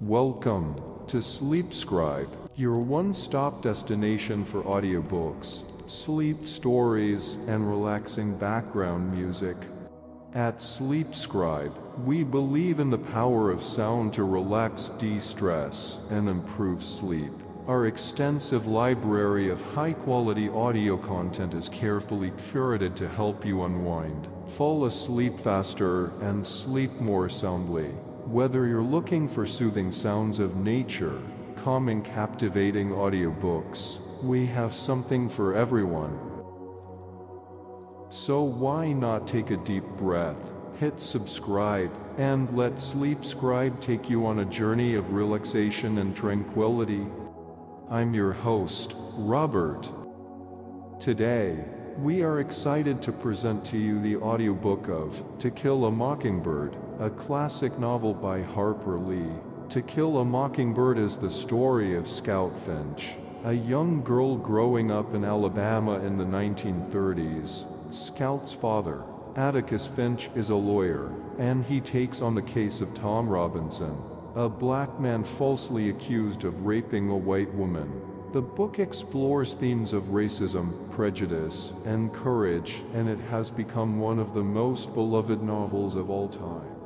Welcome to Sleep Scribe, your one stop destination for audiobooks, sleep stories, and relaxing background music. At Sleep Scribe, we believe in the power of sound to relax, de stress, and improve sleep. Our extensive library of high quality audio content is carefully curated to help you unwind, fall asleep faster, and sleep more soundly. Whether you're looking for soothing sounds of nature, calming, captivating audiobooks, we have something for everyone. So why not take a deep breath, hit subscribe, and let Sleep Scribe take you on a journey of relaxation and tranquility? I'm your host, Robert. Today, we are excited to present to you the audiobook of To Kill a Mockingbird, a classic novel by Harper Lee. To Kill a Mockingbird is the story of Scout Finch, a young girl growing up in Alabama in the 1930s. Scout's father, Atticus Finch, is a lawyer, and he takes on the case of Tom Robinson, a black man falsely accused of raping a white woman. The book explores themes of racism, prejudice, and courage, and it has become one of the most beloved novels of all time.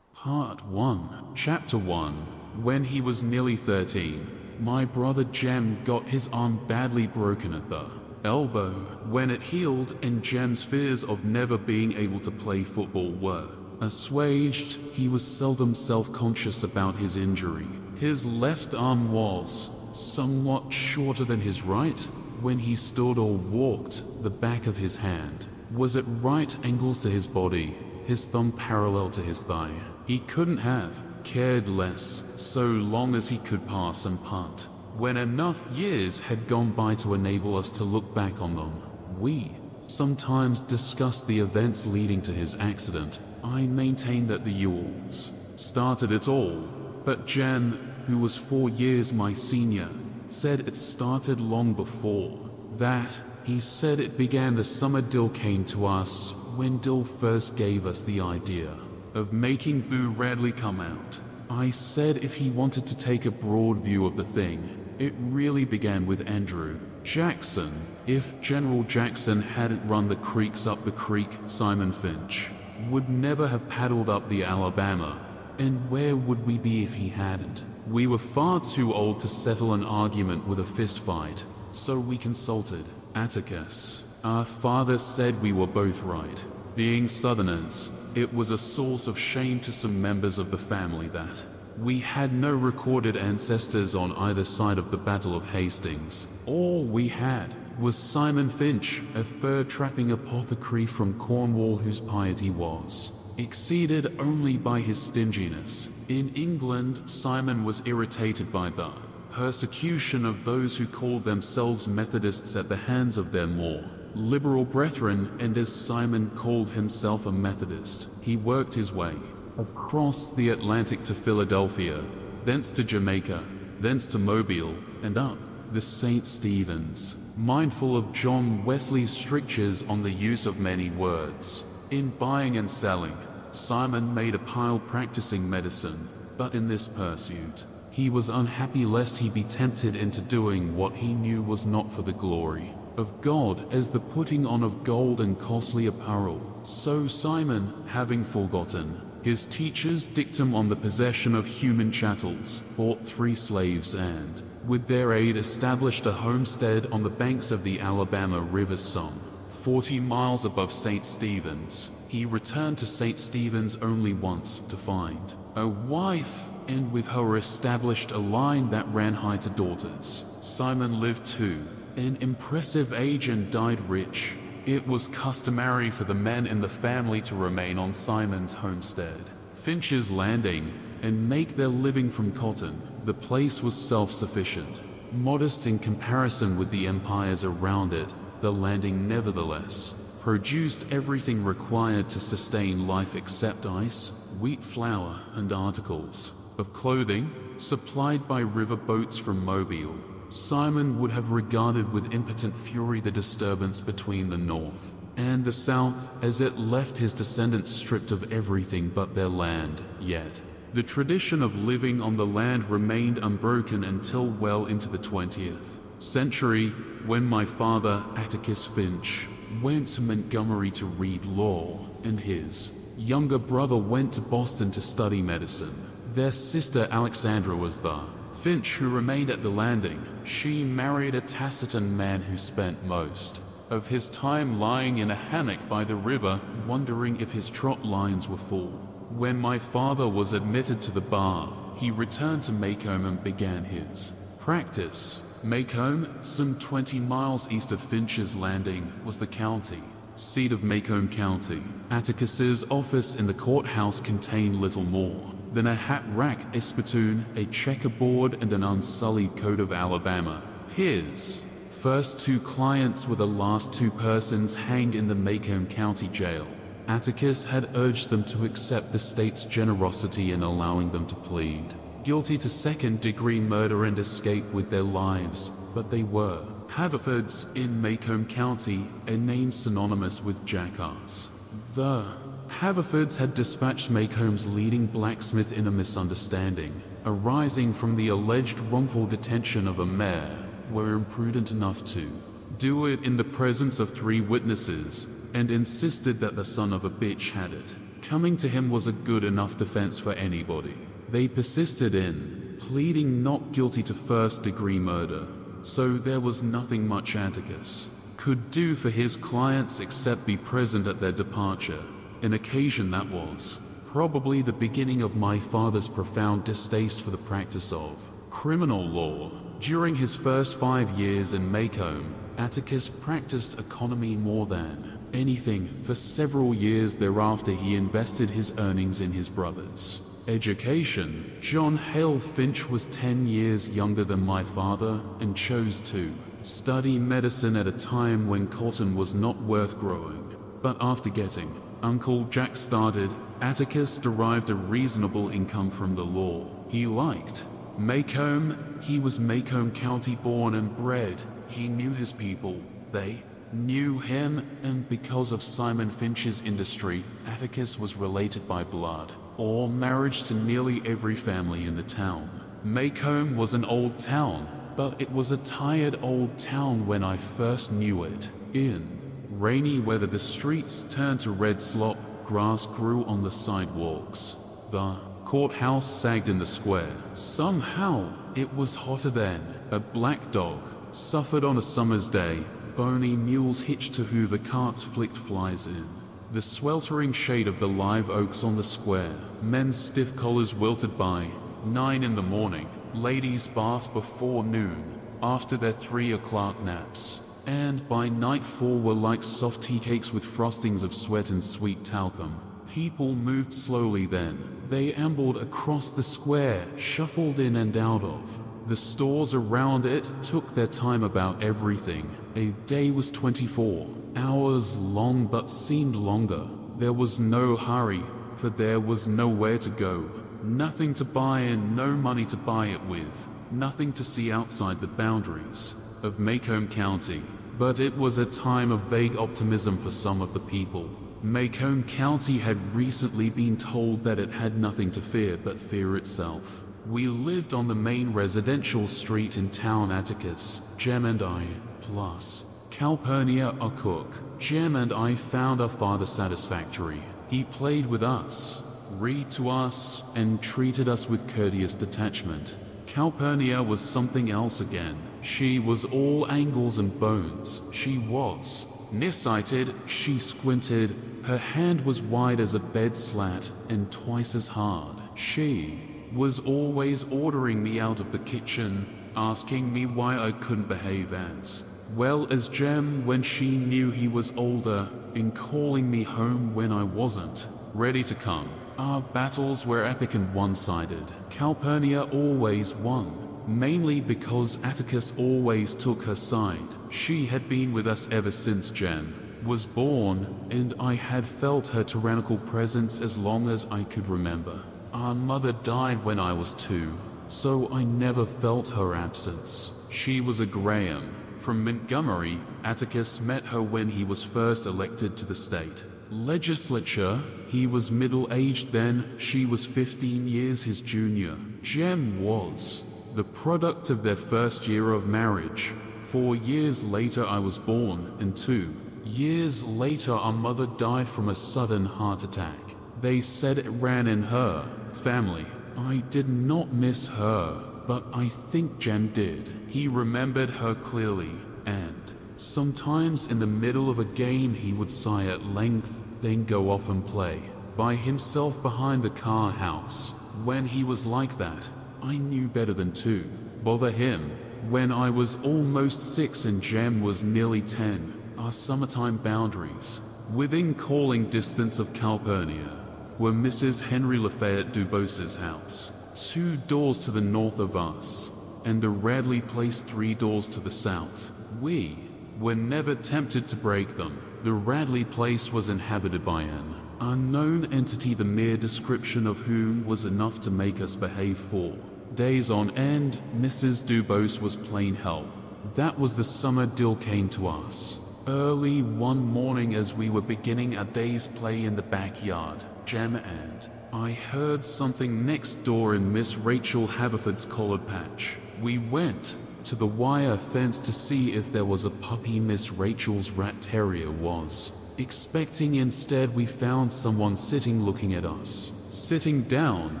Part 1, Chapter 1 When he was nearly 13, my brother Jem got his arm badly broken at the elbow. When it healed and Jem's fears of never being able to play football were assuaged, he was seldom self-conscious about his injury. His left arm was somewhat shorter than his right. When he stood or walked, the back of his hand was at right angles to his body, his thumb parallel to his thigh. He couldn't have cared less so long as he could pass and punt. When enough years had gone by to enable us to look back on them, we sometimes discussed the events leading to his accident. I maintain that the Ewells started it all, but Jem, who was four years my senior, said it started long before. That, he said it began the summer Dill came to us when Dill first gave us the idea of making Boo Radley come out. I said if he wanted to take a broad view of the thing, it really began with Andrew Jackson. If General Jackson hadn't run the creeks up the creek, Simon Finch would never have paddled up the Alabama. And where would we be if he hadn't? We were far too old to settle an argument with a fist fight, so we consulted Atticus. Our father said we were both right. Being Southerners, it was a source of shame to some members of the family that we had no recorded ancestors on either side of the Battle of Hastings. All we had was Simon Finch, a fur-trapping apothecary from Cornwall whose piety was exceeded only by his stinginess. In England, Simon was irritated by the persecution of those who called themselves Methodists at the hands of their more liberal brethren, and as Simon called himself a Methodist, he worked his way across the Atlantic to Philadelphia, thence to Jamaica, thence to Mobile, and up the St. Stephen's, mindful of John Wesley's strictures on the use of many words. In buying and selling, Simon made a pile practicing medicine, but in this pursuit, he was unhappy lest he be tempted into doing what he knew was not for the glory of God as the putting on of gold and costly apparel. So Simon, having forgotten his teacher's dictum on the possession of human chattels, bought three slaves and, with their aid established a homestead on the banks of the Alabama River some 40 miles above St. Stephen's. He returned to St. Stephen's only once to find a wife and with her established a line that ran high to daughters. Simon lived to an impressive agent died rich. It was customary for the men in the family to remain on Simon's homestead, Finch's Landing, and make their living from cotton. The place was self-sufficient, modest in comparison with the empires around it. The landing nevertheless produced everything required to sustain life except ice, wheat flour, and articles of clothing supplied by river boats from Mobile. Simon would have regarded with impotent fury the disturbance between the north and the south as it left his descendants stripped of everything but their land, yet. The tradition of living on the land remained unbroken until well into the 20th century when my father, Atticus Finch, went to Montgomery to read law, and his younger brother went to Boston to study medicine. Their sister Alexandra was there. Finch, who remained at the landing, she married a taciturn man who spent most of his time lying in a hammock by the river, wondering if his trot lines were full. When my father was admitted to the bar, he returned to Maycomb and began his practice. Maycomb, some 20 miles east of Finch's Landing, was the county seat of Maycomb County. Atticus's office in the courthouse contained little more than a hat rack, a spittoon, a checkerboard, and an unsullied coat of Alabama. His first two clients were the last two persons hanged in the Maycomb County Jail. Atticus had urged them to accept the state's generosity in allowing them to plead guilty to second-degree murder and escape with their lives, but they were Haverfords in Maycomb County, a name synonymous with jackass. The Haverfords had dispatched Maycomb's leading blacksmith in a misunderstanding, arising from the alleged wrongful detention of a mayor, were imprudent enough to do it in the presence of three witnesses, and insisted that the son of a bitch had it. Coming to him was a good enough defense for anybody. They persisted in pleading not guilty to first degree murder, so there was nothing much Atticus could do for his clients except be present at their departure, an occasion that was probably the beginning of my father's profound distaste for the practice of criminal law. During his first five years in Maycomb, Atticus practiced economy more than anything. For several years thereafter he invested his earnings in his brothers. Education. John Hale Finch was 10 years younger than my father and chose to study medicine at a time when cotton was not worth growing. But after getting Uncle Jack started, Atticus derived a reasonable income from the law. He liked Maycomb. He was Maycomb County born and bred. He knew his people. They knew him, and because of Simon Finch's industry, Atticus was related by blood or marriage to nearly every family in the town. Maycomb was an old town, but it was a tired old town when I first knew it. In rainy weather the streets turned to red slop, grass grew on the sidewalks. The courthouse sagged in the square. Somehow, it was hotter then. A black dog suffered on a summer's day. Bony mules hitched to Hoover carts flicked flies in. The sweltering shade of the live oaks on the square, men's stiff collars wilted by, nine in the morning, ladies' baths before noon, after their three o'clock naps, and by nightfall were like soft tea cakes with frostings of sweat and sweet talcum. People moved slowly then. They ambled across the square, shuffled in and out of. The stores around it took their time about everything. A day was 24 hours long but seemed longer. There was no hurry, for there was nowhere to go. Nothing to buy and no money to buy it with. Nothing to see outside the boundaries of Maycomb County. But it was a time of vague optimism for some of the people. Maycomb County had recently been told that it had nothing to fear but fear itself. We lived on the main residential street in town Atticus, Jem and I, plus Calpurnia a cook. Jem and I found our father satisfactory. He played with us, read to us, and treated us with courteous detachment. Calpurnia was something else again. She was all angles and bones. She was. Nearsighted, she squinted. Her hand was wide as a bed slat and twice as hard. She was always ordering me out of the kitchen, asking me why I couldn't behave as well as Jem when she knew he was older, in calling me home when I wasn't ready to come. Our battles were epic and one-sided. Calpurnia always won, mainly because Atticus always took her side. She had been with us ever since Jem was born, and I had felt her tyrannical presence as long as I could remember. Our mother died when I was two, so I never felt her absence. She was a Graham. From Montgomery, Atticus met her when he was first elected to the state legislature. He was middle-aged then, she was 15 years his junior. Jem was the product of their first year of marriage. Four years later I was born, and two years later our mother died from a sudden heart attack. They said it ran in her family. I did not miss her, but I think Jem did. He remembered her clearly, and sometimes in the middle of a game he would sigh at length, then go off and play by himself behind the car house. When he was like that, I knew better than to bother him. When I was almost six and Jem was nearly ten, our summertime boundaries, within calling distance of Calpurnia, were Mrs. Henry Lafayette Dubose's house, two doors to the north of us, and the Radley Place three doors to the south. We were never tempted to break them. The Radley Place was inhabited by an unknown entity the mere description of whom was enough to make us behave for days on end. Mrs. Dubose was plain hell. That was the summer Dill came to us. Early one morning as we were beginning our day's play in the backyard, Jem and I heard something next door in Miss Rachel Haverford's collard patch. We went to the wire fence to see if there was a puppy Miss Rachel's rat terrier was. Expecting instead we found someone sitting looking at us. Sitting down,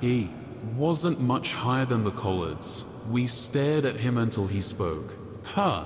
he wasn't much higher than the collards. We stared at him until he spoke. Huh,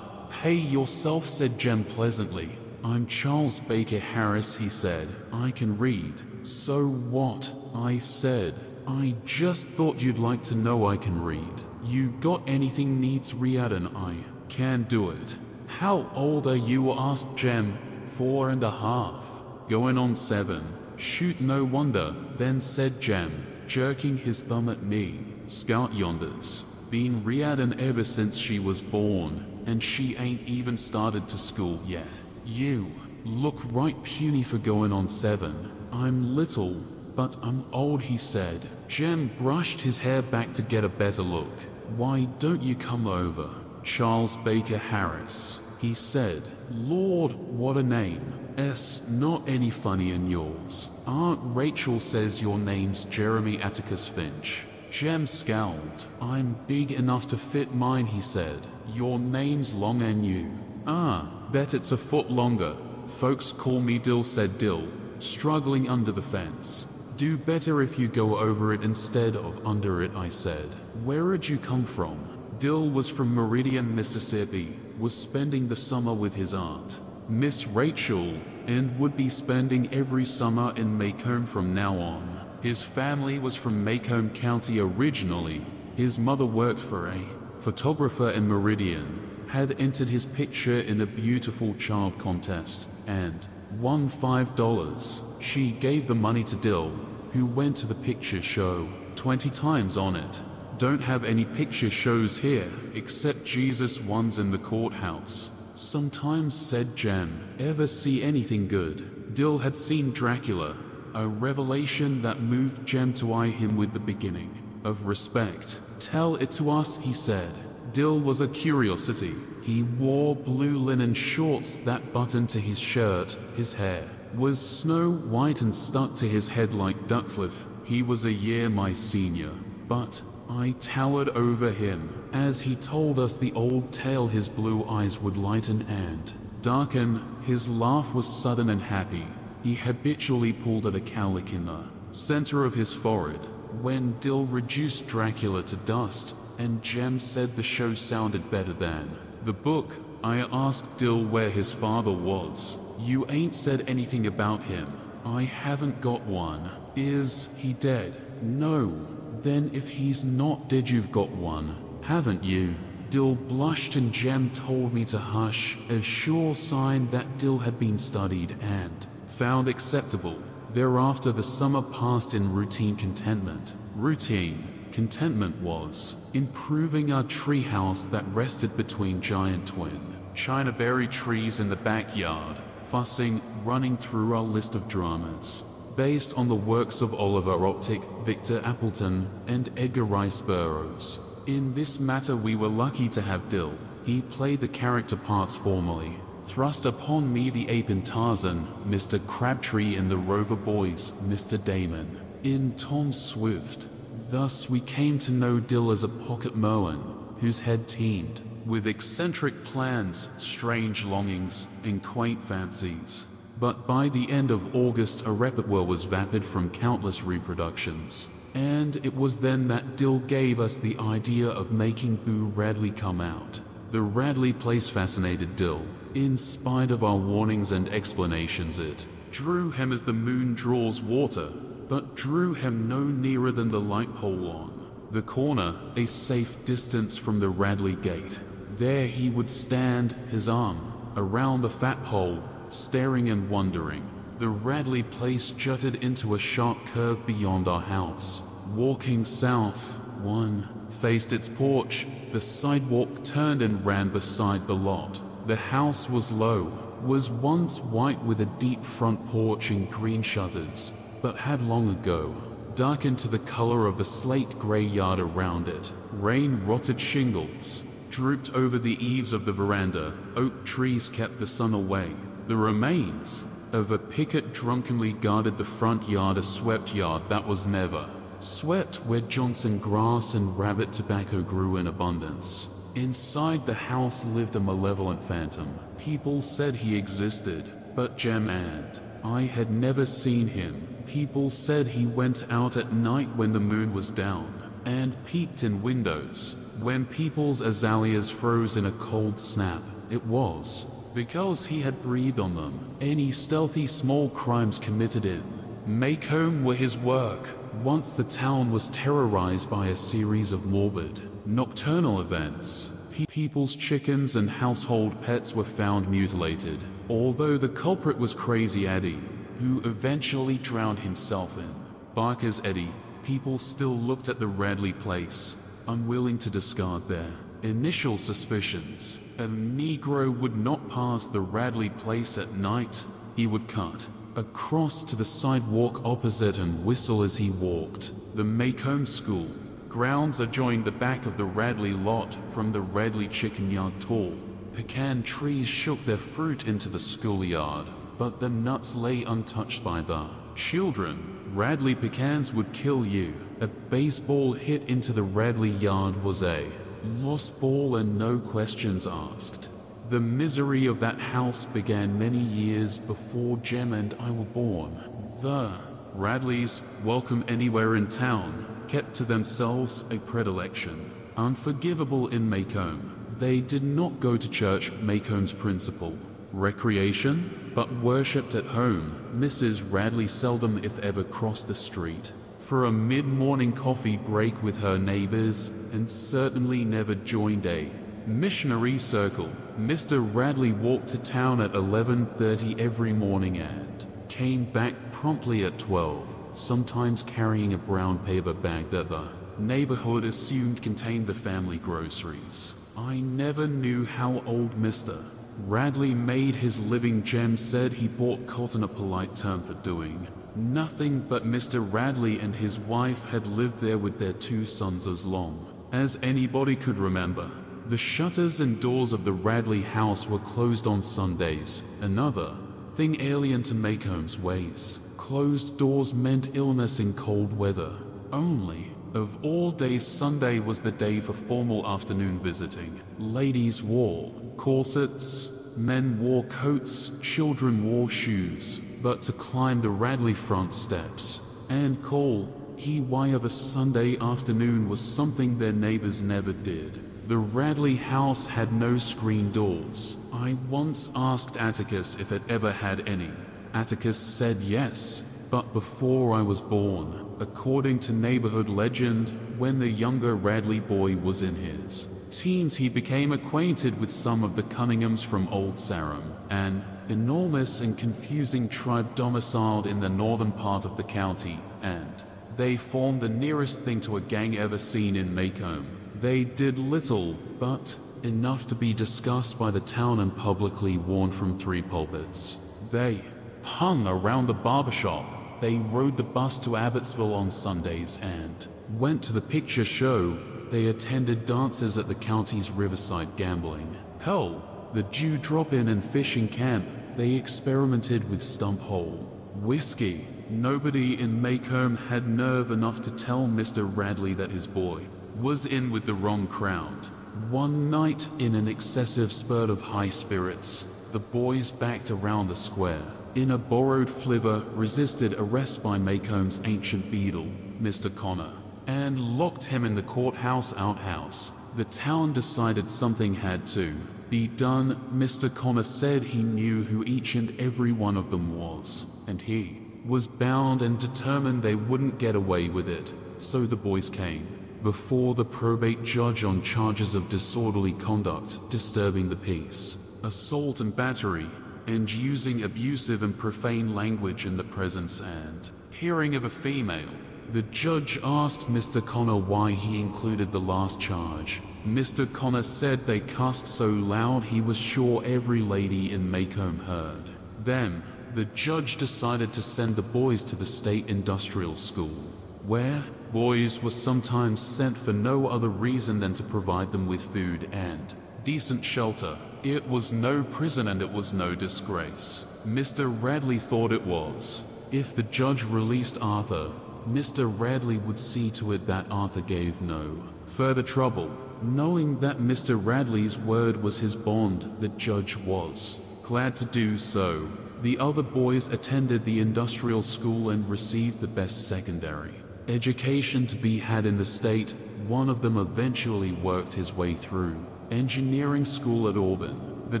hey yourself, said Jem pleasantly. I'm Charles Baker Harris, he said. I can read. So what? I said. I just thought you'd like to know I can read. You got anything needs and I can do it. How old are you? asked Jem. Four and a half. Going on seven. Shoot no wonder, then said Jem, jerking his thumb at me. Scout yonders. Been Riyadh ever since she was born, and she ain't even started to school yet. You look right puny for going on seven. I'm little, but I'm old, he said. Jem brushed his hair back to get a better look. Why don't you come over? Charles Baker Harris, he said. Lord, what a name. S, not any funny in yours. Aunt Rachel says your name's Jeremy Atticus Finch. Jem scowled. I'm big enough to fit mine, he said. Your name's long and you. Ah, bet it's a foot longer. Folks call me Dill, said Dill, struggling under the fence. Do better if you go over it instead of under it, I said. Where'd you come from? Dill was from Meridian, Mississippi, was spending the summer with his aunt, Miss Rachel, and would be spending every summer in Maycomb from now on. His family was from Maycomb County originally. His mother worked for a photographer in Meridian, had entered his picture in a beautiful child contest, and won five dollars. She gave the money to Dill, who went to the picture show 20 times on it. Don't have any picture shows here, except Jesus ones in the courthouse. Sometimes said Jem, ever see anything good? Dill had seen Dracula, a revelation that moved Jem to eye him with the beginning of respect. Tell it to us, he said. Dill was a curiosity. He wore blue linen shorts that buttoned to his shirt. His hair was snow white and stuck to his head like duckfliff. He was a year my senior, but I towered over him. As he told us the old tale his blue eyes would lighten and darken. His laugh was sudden and happy. He habitually pulled at a cowlick in the center of his forehead. When Dill reduced Dracula to dust, and Jem said the show sounded better than the book, I asked Dill where his father was. You ain't said anything about him. I haven't got one. Is he dead? No. Then if he's not dead you've got one, haven't you? Dill blushed and Jem told me to hush, a sure sign that Dill had been studied and found acceptable. Thereafter the summer passed in routine contentment. Routine contentment was improving our treehouse that rested between giant twin Chinaberry trees in the backyard, fussing, running through our list of dramas based on the works of Oliver Optic, Victor Appleton, and Edgar Rice Burroughs. In this matter we were lucky to have Dill. He played the character parts formally. Thrust upon me the ape in Tarzan, Mr. Crabtree in the Rover Boys, Mr. Damon, in Tom Swift. Thus we came to know Dill as a pocket Merlin, whose head teemed with eccentric plans, strange longings, and quaint fancies. But by the end of August a repertoire was vapid from countless reproductions. And it was then that Dill gave us the idea of making Boo Radley come out. The Radley place fascinated Dill. In spite of our warnings and explanations it drew him as the moon draws water, but drew him no nearer than the light pole on the corner, a safe distance from the Radley gate. There he would stand, his arm around the fat pole, staring and wondering. The Radley place jutted into a sharp curve beyond our house. Walking south, one faced its porch. The sidewalk turned and ran beside the lot. The house was low, was once white with a deep front porch and green shutters, but had long ago darkened to the color of the slate gray yard around it. Rain rotted shingles drooped over the eaves of the veranda. Oak trees kept the sun away. The remains of a picket drunkenly guarded the front yard, a swept yard that was never swept where Johnson grass and rabbit tobacco grew in abundance. Inside the house lived a malevolent phantom. People said he existed, but Jem and I had never seen him. People said he went out at night when the moon was down and peeked in windows. When people's azaleas froze in a cold snap, it was because he had breathed on them. Any stealthy small crimes committed in Maycomb were his work. Once the town was terrorized by a series of morbid, nocturnal events. People's chickens and household pets were found mutilated, although the culprit was Crazy Eddie, who eventually drowned himself in Barker's Eddy. People still looked at the Radley place unwilling to discard their initial suspicions. A Negro would not pass the Radley place at night. He would cut across to the sidewalk opposite and whistle as he walked. The Maycomb School grounds adjoined the back of the Radley lot from the Radley chicken yard tall. Pecan trees shook their fruit into the schoolyard, but the nuts lay untouched by the children. Radley pecans would kill you. A baseball hit into the Radley yard was a lost ball and no questions asked. The misery of that house began many years before Jem and I were born. The Radleys, welcome anywhere in town, kept to themselves a predilection. Unforgivable in Maycomb. They did not go to church, Maycomb's principle. Recreation, but worshipped at home. Mrs. Radley seldom if ever crossed the street for a mid-morning coffee break with her neighbors and certainly never joined a missionary circle. Mr. Radley walked to town at 11.30 every morning and came back promptly at 12, sometimes carrying a brown paper bag that the neighborhood assumed contained the family groceries. I never knew how old Mr. Radley made his living. Jem said he bought cotton a polite term for doing Nothing but Mr. Radley and his wife had lived there with their two sons as long as anybody could remember. The shutters and doors of the Radley house were closed on Sundays, another thing alien to Maycomb's ways. Closed doors meant illness in cold weather. Only, of all days Sunday was the day for formal afternoon visiting. Ladies wore corsets, men wore coats, children wore shoes but to climb the Radley front steps and call he why of a Sunday afternoon was something their neighbors never did. The Radley house had no screen doors. I once asked Atticus if it ever had any. Atticus said yes, but before I was born, according to neighborhood legend, when the younger Radley boy was in his teens he became acquainted with some of the Cunninghams from Old Sarum, and enormous and confusing tribe domiciled in the northern part of the county, and they formed the nearest thing to a gang ever seen in Maycomb. They did little, but enough to be discussed by the town and publicly warned from three pulpits. They hung around the barber shop. They rode the bus to Abbotsville on Sundays and went to the picture show they attended dances at the county's riverside gambling. Hell, the Dew-Drop Inn and fishing camp, they experimented with stump hole. Whiskey. Nobody in Maycomb had nerve enough to tell Mr. Radley that his boy was in with the wrong crowd. One night, in an excessive spurt of high spirits, the boys backed around the square. In a borrowed flivver, resisted arrest by Maycomb's ancient beadle, Mr. Connor, and locked him in the courthouse outhouse. The town decided something had to be done. Mr. Connor said he knew who each and every one of them was, and he was bound and determined they wouldn't get away with it. So the boys came before the probate judge on charges of disorderly conduct, disturbing the peace, assault and battery, and using abusive and profane language in the presence and hearing of a female. The judge asked Mr. Connor why he included the last charge. Mr. Connor said they cussed so loud he was sure every lady in Maycomb heard. Then, the judge decided to send the boys to the state industrial school, where boys were sometimes sent for no other reason than to provide them with food and decent shelter. It was no prison and it was no disgrace. Mr. Radley thought it was. If the judge released Arthur, Mr. Radley would see to it that Arthur gave no further trouble. Knowing that Mr. Radley's word was his bond, the judge was glad to do so. The other boys attended the industrial school and received the best secondary education to be had in the state. One of them eventually worked his way through engineering school at Auburn. The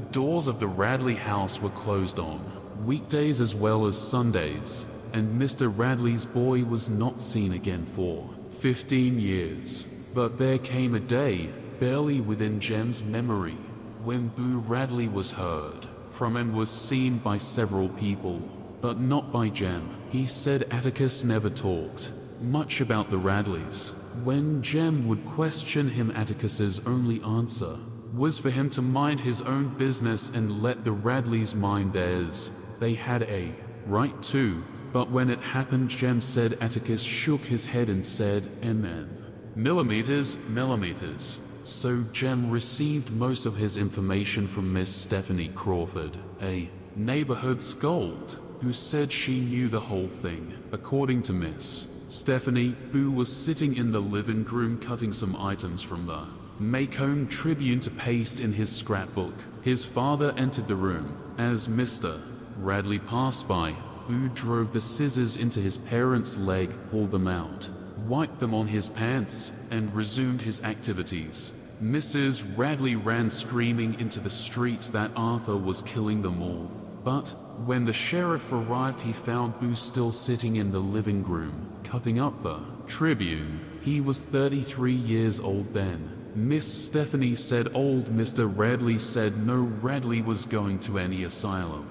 doors of the Radley house were closed on weekdays as well as Sundays, and Mr. Radley's boy was not seen again for 15 years. But there came a day, barely within Jem's memory, when Boo Radley was heard from and was seen by several people, but not by Jem. He said Atticus never talked much about the Radleys. When Jem would question him Atticus's only answer was for him to mind his own business and let the Radleys mind theirs. They had a right to, but when it happened Jem said Atticus shook his head and said, Amen. Millimeters, millimeters. So Jem received most of his information from Miss Stephanie Crawford, a neighborhood scold, who said she knew the whole thing. According to Miss Stephanie, who was sitting in the living room cutting some items from the Maycomb Tribune to paste in his scrapbook. His father entered the room as Mr. Radley passed by, who drove the scissors into his parents' leg, pulled them out, wiped them on his pants, and resumed his activities. Mrs. Radley ran screaming into the street that Arthur was killing them all. But when the sheriff arrived, he found Boo still sitting in the living room, cutting up the Tribune. He was 33 years old then. Miss Stephanie said old Mr. Radley said no Radley was going to any asylum.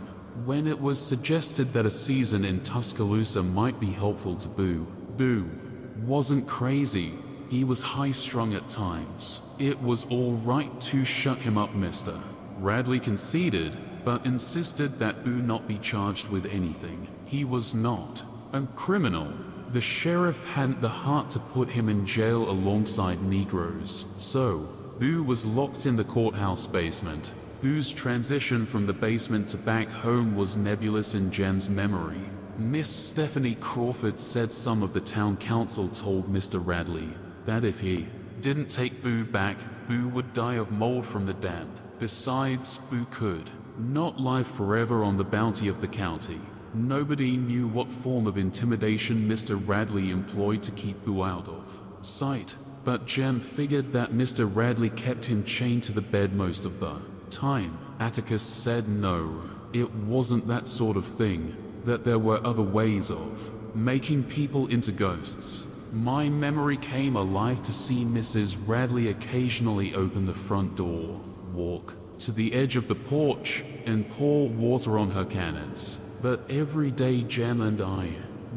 When it was suggested that a season in Tuscaloosa might be helpful to Boo, Boo wasn't crazy. He was high-strung at times. It was all right to shut him up, mister. Radley conceded, but insisted that Boo not be charged with anything. He was not a criminal. The sheriff hadn't the heart to put him in jail alongside Negroes, so Boo was locked in the courthouse basement. Boo's transition from the basement to back home was nebulous in Jem's memory. Miss Stephanie Crawford said some of the town council told Mr. Radley that if he didn't take Boo back, Boo would die of mold from the damp. Besides, Boo could not live forever on the bounty of the county. Nobody knew what form of intimidation Mr. Radley employed to keep Boo out of sight, but Jem figured that Mr. Radley kept him chained to the bed most of the time. Atticus said no, it wasn't that sort of thing, that there were other ways of making people into ghosts. My memory came alive to see Mrs. Radley occasionally open the front door, walk to the edge of the porch, and pour water on her cannons. But every day Jem and I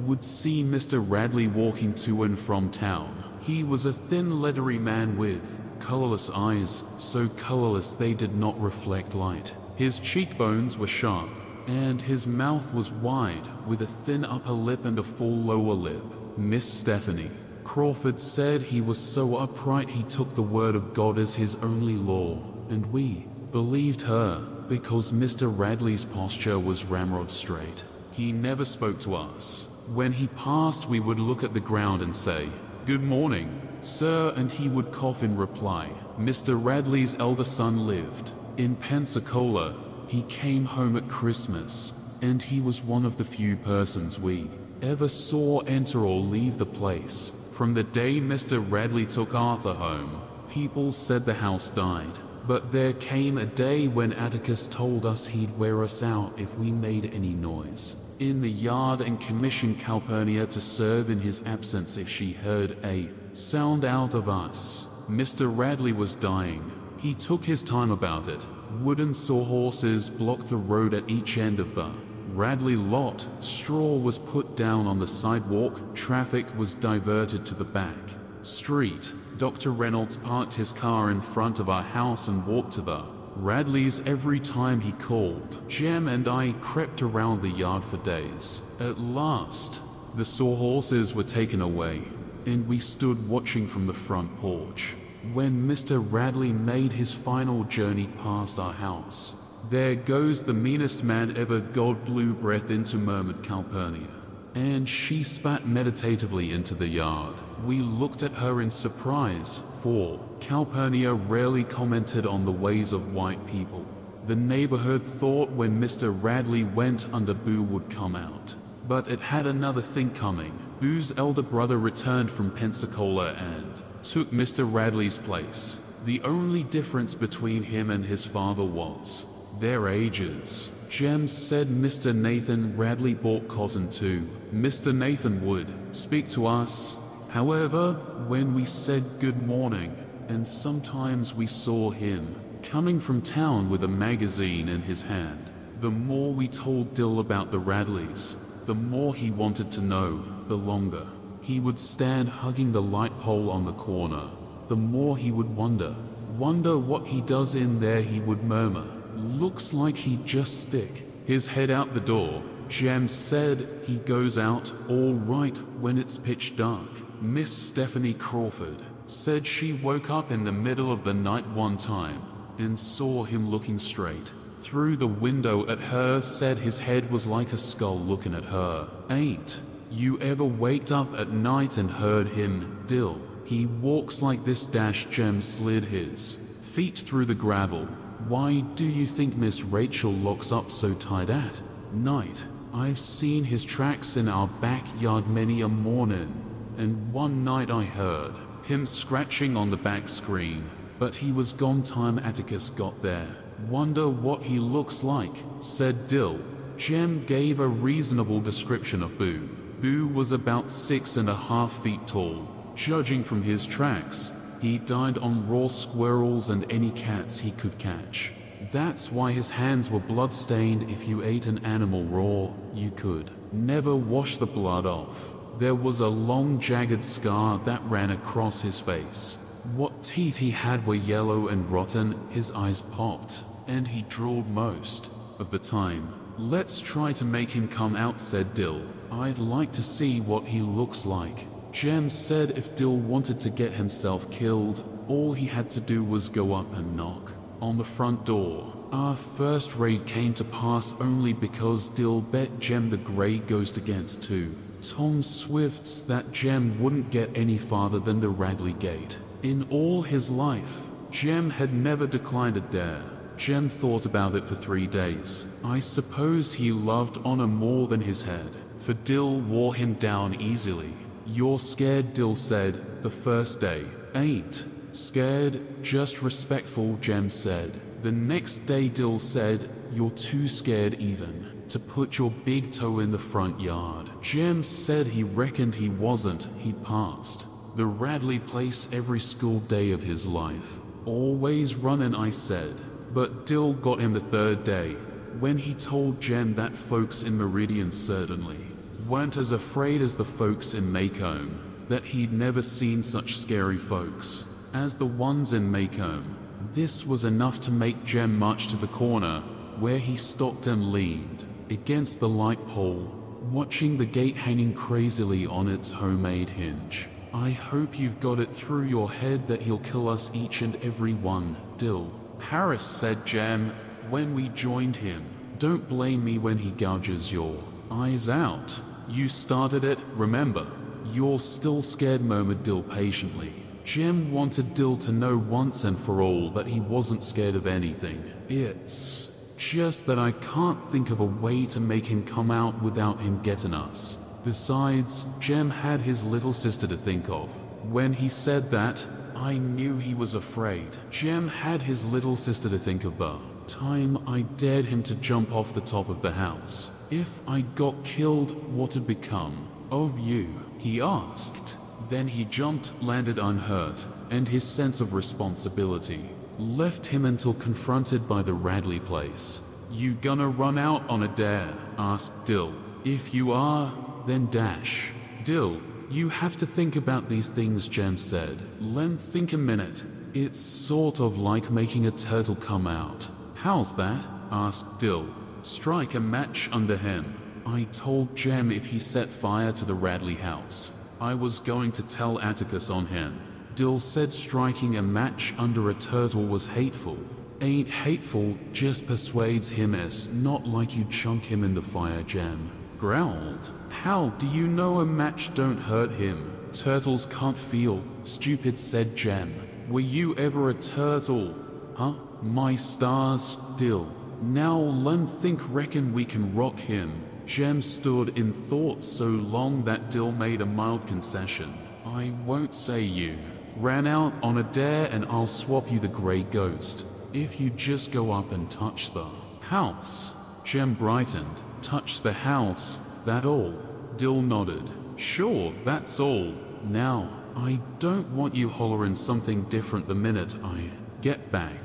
would see Mr. Radley walking to and from town. He was a thin leathery man with colorless eyes, so colorless they did not reflect light. His cheekbones were sharp, and his mouth was wide, with a thin upper lip and a full lower lip. Miss Stephanie Crawford said he was so upright he took the word of God as his only law, and we believed her because Mr. Radley's posture was ramrod straight. He never spoke to us. When he passed, we would look at the ground and say, Good morning, sir, and he would cough in reply. Mr. Radley's elder son lived in Pensacola. He came home at Christmas, and he was one of the few persons we ever saw enter or leave the place. From the day Mr. Radley took Arthur home, people said the house died. But there came a day when Atticus told us he'd wear us out if we made any noise in the yard and commissioned Calpurnia to serve in his absence if she heard a sound out of us. Mr. Radley was dying. He took his time about it. Wooden sawhorses blocked the road at each end of the Radley lot. Straw was put down on the sidewalk. Traffic was diverted to the back street. Dr. Reynolds parked his car in front of our house and walked to the Radley's every time he called. Jem and I crept around the yard for days. At last, the sawhorses were taken away, and we stood watching from the front porch. When Mr. Radley made his final journey past our house, there goes the meanest man ever God blew breath into murmured Calpurnia. And she spat meditatively into the yard. We looked at her in surprise, for Calpurnia rarely commented on the ways of white people. The neighborhood thought when Mr. Radley went under Boo would come out. But it had another thing coming. Boo's elder brother returned from Pensacola and took Mr. Radley's place. The only difference between him and his father was their ages. Jem said Mr. Nathan Radley bought cotton too. Mr. Nathan would speak to us. However, when we said good morning, and sometimes we saw him coming from town with a magazine in his hand, the more we told Dill about the Radleys, the more he wanted to know, the longer. He would stand hugging the light pole on the corner. The more he would wonder, wonder what he does in there he would murmur. Looks like he'd just stick his head out the door. Jem said he goes out all right when it's pitch dark. Miss Stephanie Crawford said she woke up in the middle of the night one time and saw him looking straight through the window at her said his head was like a skull looking at her. Ain't you ever waked up at night and heard him, Dill? He walks like this dash Jem slid his feet through the gravel. Why do you think Miss Rachel locks up so tight at night? I've seen his tracks in our backyard many a morning, and one night I heard him scratching on the back screen, but he was gone time Atticus got there. Wonder what he looks like, said Dill. Jem gave a reasonable description of Boo. Boo was about six and a half feet tall. Judging from his tracks, he died on raw squirrels and any cats he could catch. That's why his hands were blood-stained if you ate an animal raw, you could never wash the blood off. There was a long jagged scar that ran across his face. What teeth he had were yellow and rotten, his eyes popped, and he drooled most of the time. Let's try to make him come out, said Dill. I'd like to see what he looks like. Jem said if Dill wanted to get himself killed, all he had to do was go up and knock on the front door. Our first raid came to pass only because Dill bet Jem the Grey Ghost against two. Tom Swifts that Jem wouldn't get any farther than the Radley Gate. In all his life, Jem had never declined a dare. Jem thought about it for three days. I suppose he loved honor more than his head, for Dill wore him down easily. You're scared, Dill said, the first day. Ain't. Scared, just respectful, Jem said. The next day Dill said, you're too scared even to put your big toe in the front yard. Jem said he reckoned he wasn't, he passed. The Radley place every school day of his life. Always running, I said. But Dill got him the third day, when he told Jem that folks in Meridian certainly weren't as afraid as the folks in Maycomb, that he'd never seen such scary folks as the ones in Maycomb. This was enough to make Jem march to the corner, where he stopped and leaned against the light pole, watching the gate hanging crazily on its homemade hinge. I hope you've got it through your head that he'll kill us each and every one, Dill. Harris said Jem when we joined him. Don't blame me when he gouges your eyes out. You started it, remember. You're still scared, murmured Dill patiently. Jem wanted Dill to know once and for all that he wasn't scared of anything. It's just that I can't think of a way to make him come out without him getting us. Besides, Jem had his little sister to think of. When he said that, I knew he was afraid. Jem had his little sister to think of the time I dared him to jump off the top of the house. If I got killed, what had become of you? He asked. Then he jumped, landed unhurt, and his sense of responsibility left him until confronted by the Radley place. You gonna run out on a dare? asked Dill. If you are, then dash. Dill, you have to think about these things, Jem said. Len, think a minute. It's sort of like making a turtle come out. How's that? asked Dill. Strike a match under him. I told Jem if he set fire to the Radley house, I was going to tell Atticus on him. Dill said striking a match under a turtle was hateful. Ain't hateful, just persuades him as not like you chunk him in the fire, Jem. Growled. How do you know a match don't hurt him? Turtles can't feel, stupid said Jem. Were you ever a turtle? Huh? My stars, Dill. Now Len think reckon we can rock him. Jem stood in thought so long that Dill made a mild concession. I won't say you. Ran out on a dare and I'll swap you the grey ghost. If you just go up and touch the house. Jem brightened. Touch the house. That all? Dill nodded. Sure, that's all. Now, I don't want you hollering something different the minute I get back.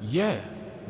Yeah,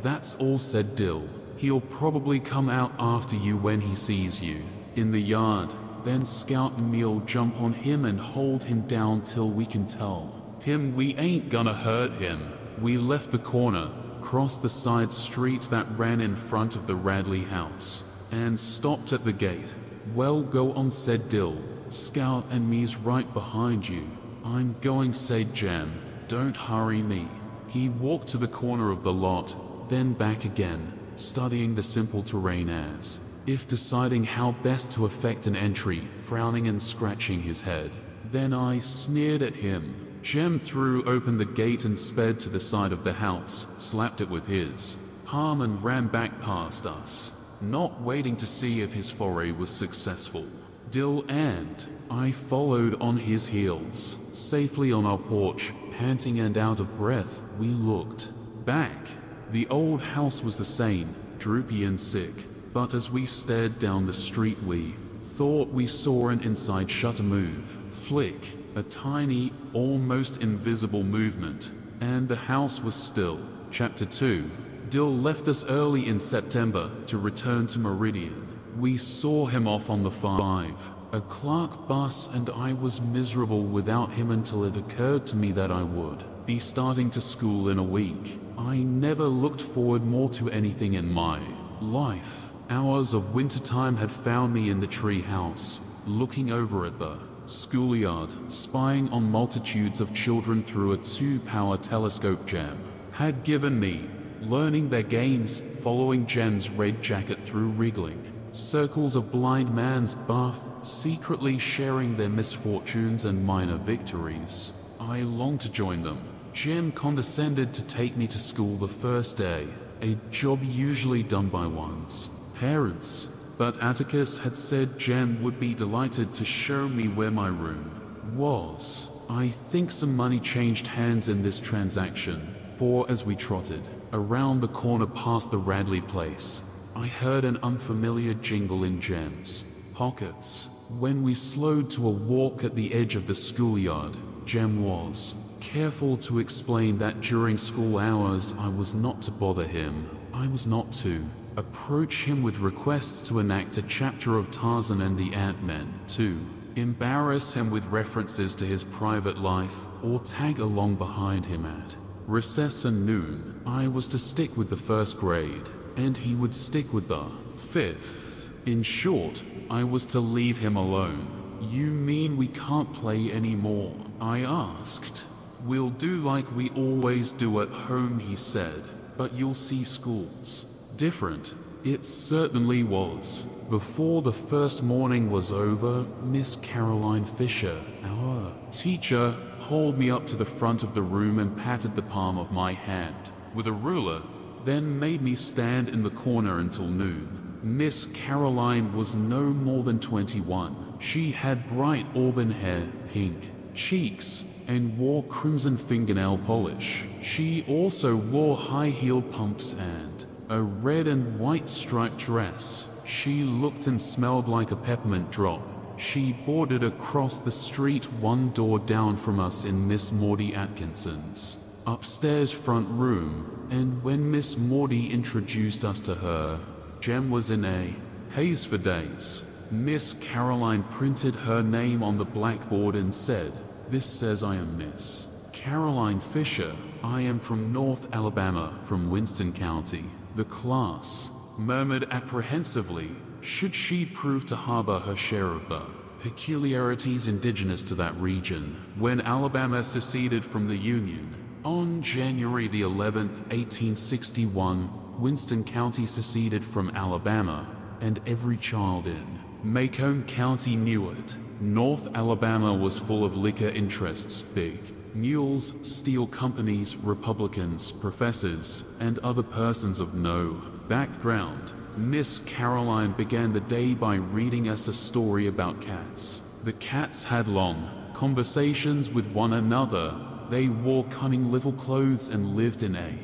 that's all said Dill. He'll probably come out after you when he sees you. In the yard. Then Scout and me'll jump on him and hold him down till we can tell. Him we ain't gonna hurt him. We left the corner, crossed the side street that ran in front of the Radley house, and stopped at the gate. Well go on said Dill. Scout and me's right behind you. I'm going said Jem. Don't hurry me. He walked to the corner of the lot, then back again, studying the simple terrain as if deciding how best to effect an entry, frowning and scratching his head. Then I sneered at him. Jem threw open the gate and sped to the side of the house, slapped it with his palm and ran back past us, not waiting to see if his foray was successful. Dill and I followed on his heels. Safely on our porch, panting and out of breath, we looked back. The old house was the same, droopy and sick, but as we stared down the street we thought we saw an inside shutter move, flick, a tiny, almost invisible movement, and the house was still. Chapter 2 Dill left us early in September to return to Meridian. We saw him off on the 5, a Clark bus, and I was miserable without him until it occurred to me that I would be starting to school in a week. I never looked forward more to anything in my life. Hours of wintertime had found me in the tree house, looking over at the schoolyard, spying on multitudes of children through a two-power telescope Jem had given me, learning their games, following Jem's red jacket through wriggling, circles of blind man's buff, secretly sharing their misfortunes and minor victories. I longed to join them. Jem condescended to take me to school the first day, a job usually done by one's parents. But Atticus had said Jem would be delighted to show me where my room was. I think some money changed hands in this transaction, for as we trotted around the corner past the Radley place, I heard an unfamiliar jingle in Jem's pockets. When we slowed to a walk at the edge of the schoolyard, Jem was careful to explain that during school hours I was not to bother him. I was not to approach him with requests to enact a chapter of Tarzan and the Ant-Men, to embarrass him with references to his private life, or tag along behind him at recess and noon. I was to stick with the first grade, and he would stick with the fifth. In short, I was to leave him alone. You mean we can't play anymore? I asked. We'll do like we always do at home, he said, but you'll see schools. Different. It certainly was. Before the first morning was over, Miss Caroline Fisher, our teacher, hauled me up to the front of the room and patted the palm of my hand with a ruler, then made me stand in the corner until noon. Miss Caroline was no more than 21. She had bright auburn hair, pink cheeks, and wore crimson fingernail polish. She also wore high-heeled pumps and a red and white striped dress. She looked and smelled like a peppermint drop. She boarded across the street one door down from us in Miss Maudie Atkinson's upstairs front room, and when Miss Maudie introduced us to her, Jem was in a haze for days. Miss Caroline printed her name on the blackboard and said, This says I am Miss Caroline Fisher. I am from North Alabama, from Winston County. The class murmured apprehensively, should she prove to harbor her share of the peculiarities indigenous to that region when Alabama seceded from the Union. On January the 11th, 1861, Winston County seceded from Alabama, and every child in Maycomb County knew it. North Alabama was full of liquor interests, big mules, steel companies, Republicans, professors, and other persons of no background. Miss Caroline began the day by reading us a story about cats. The cats had long conversations with one another. They wore cunning little clothes and lived in a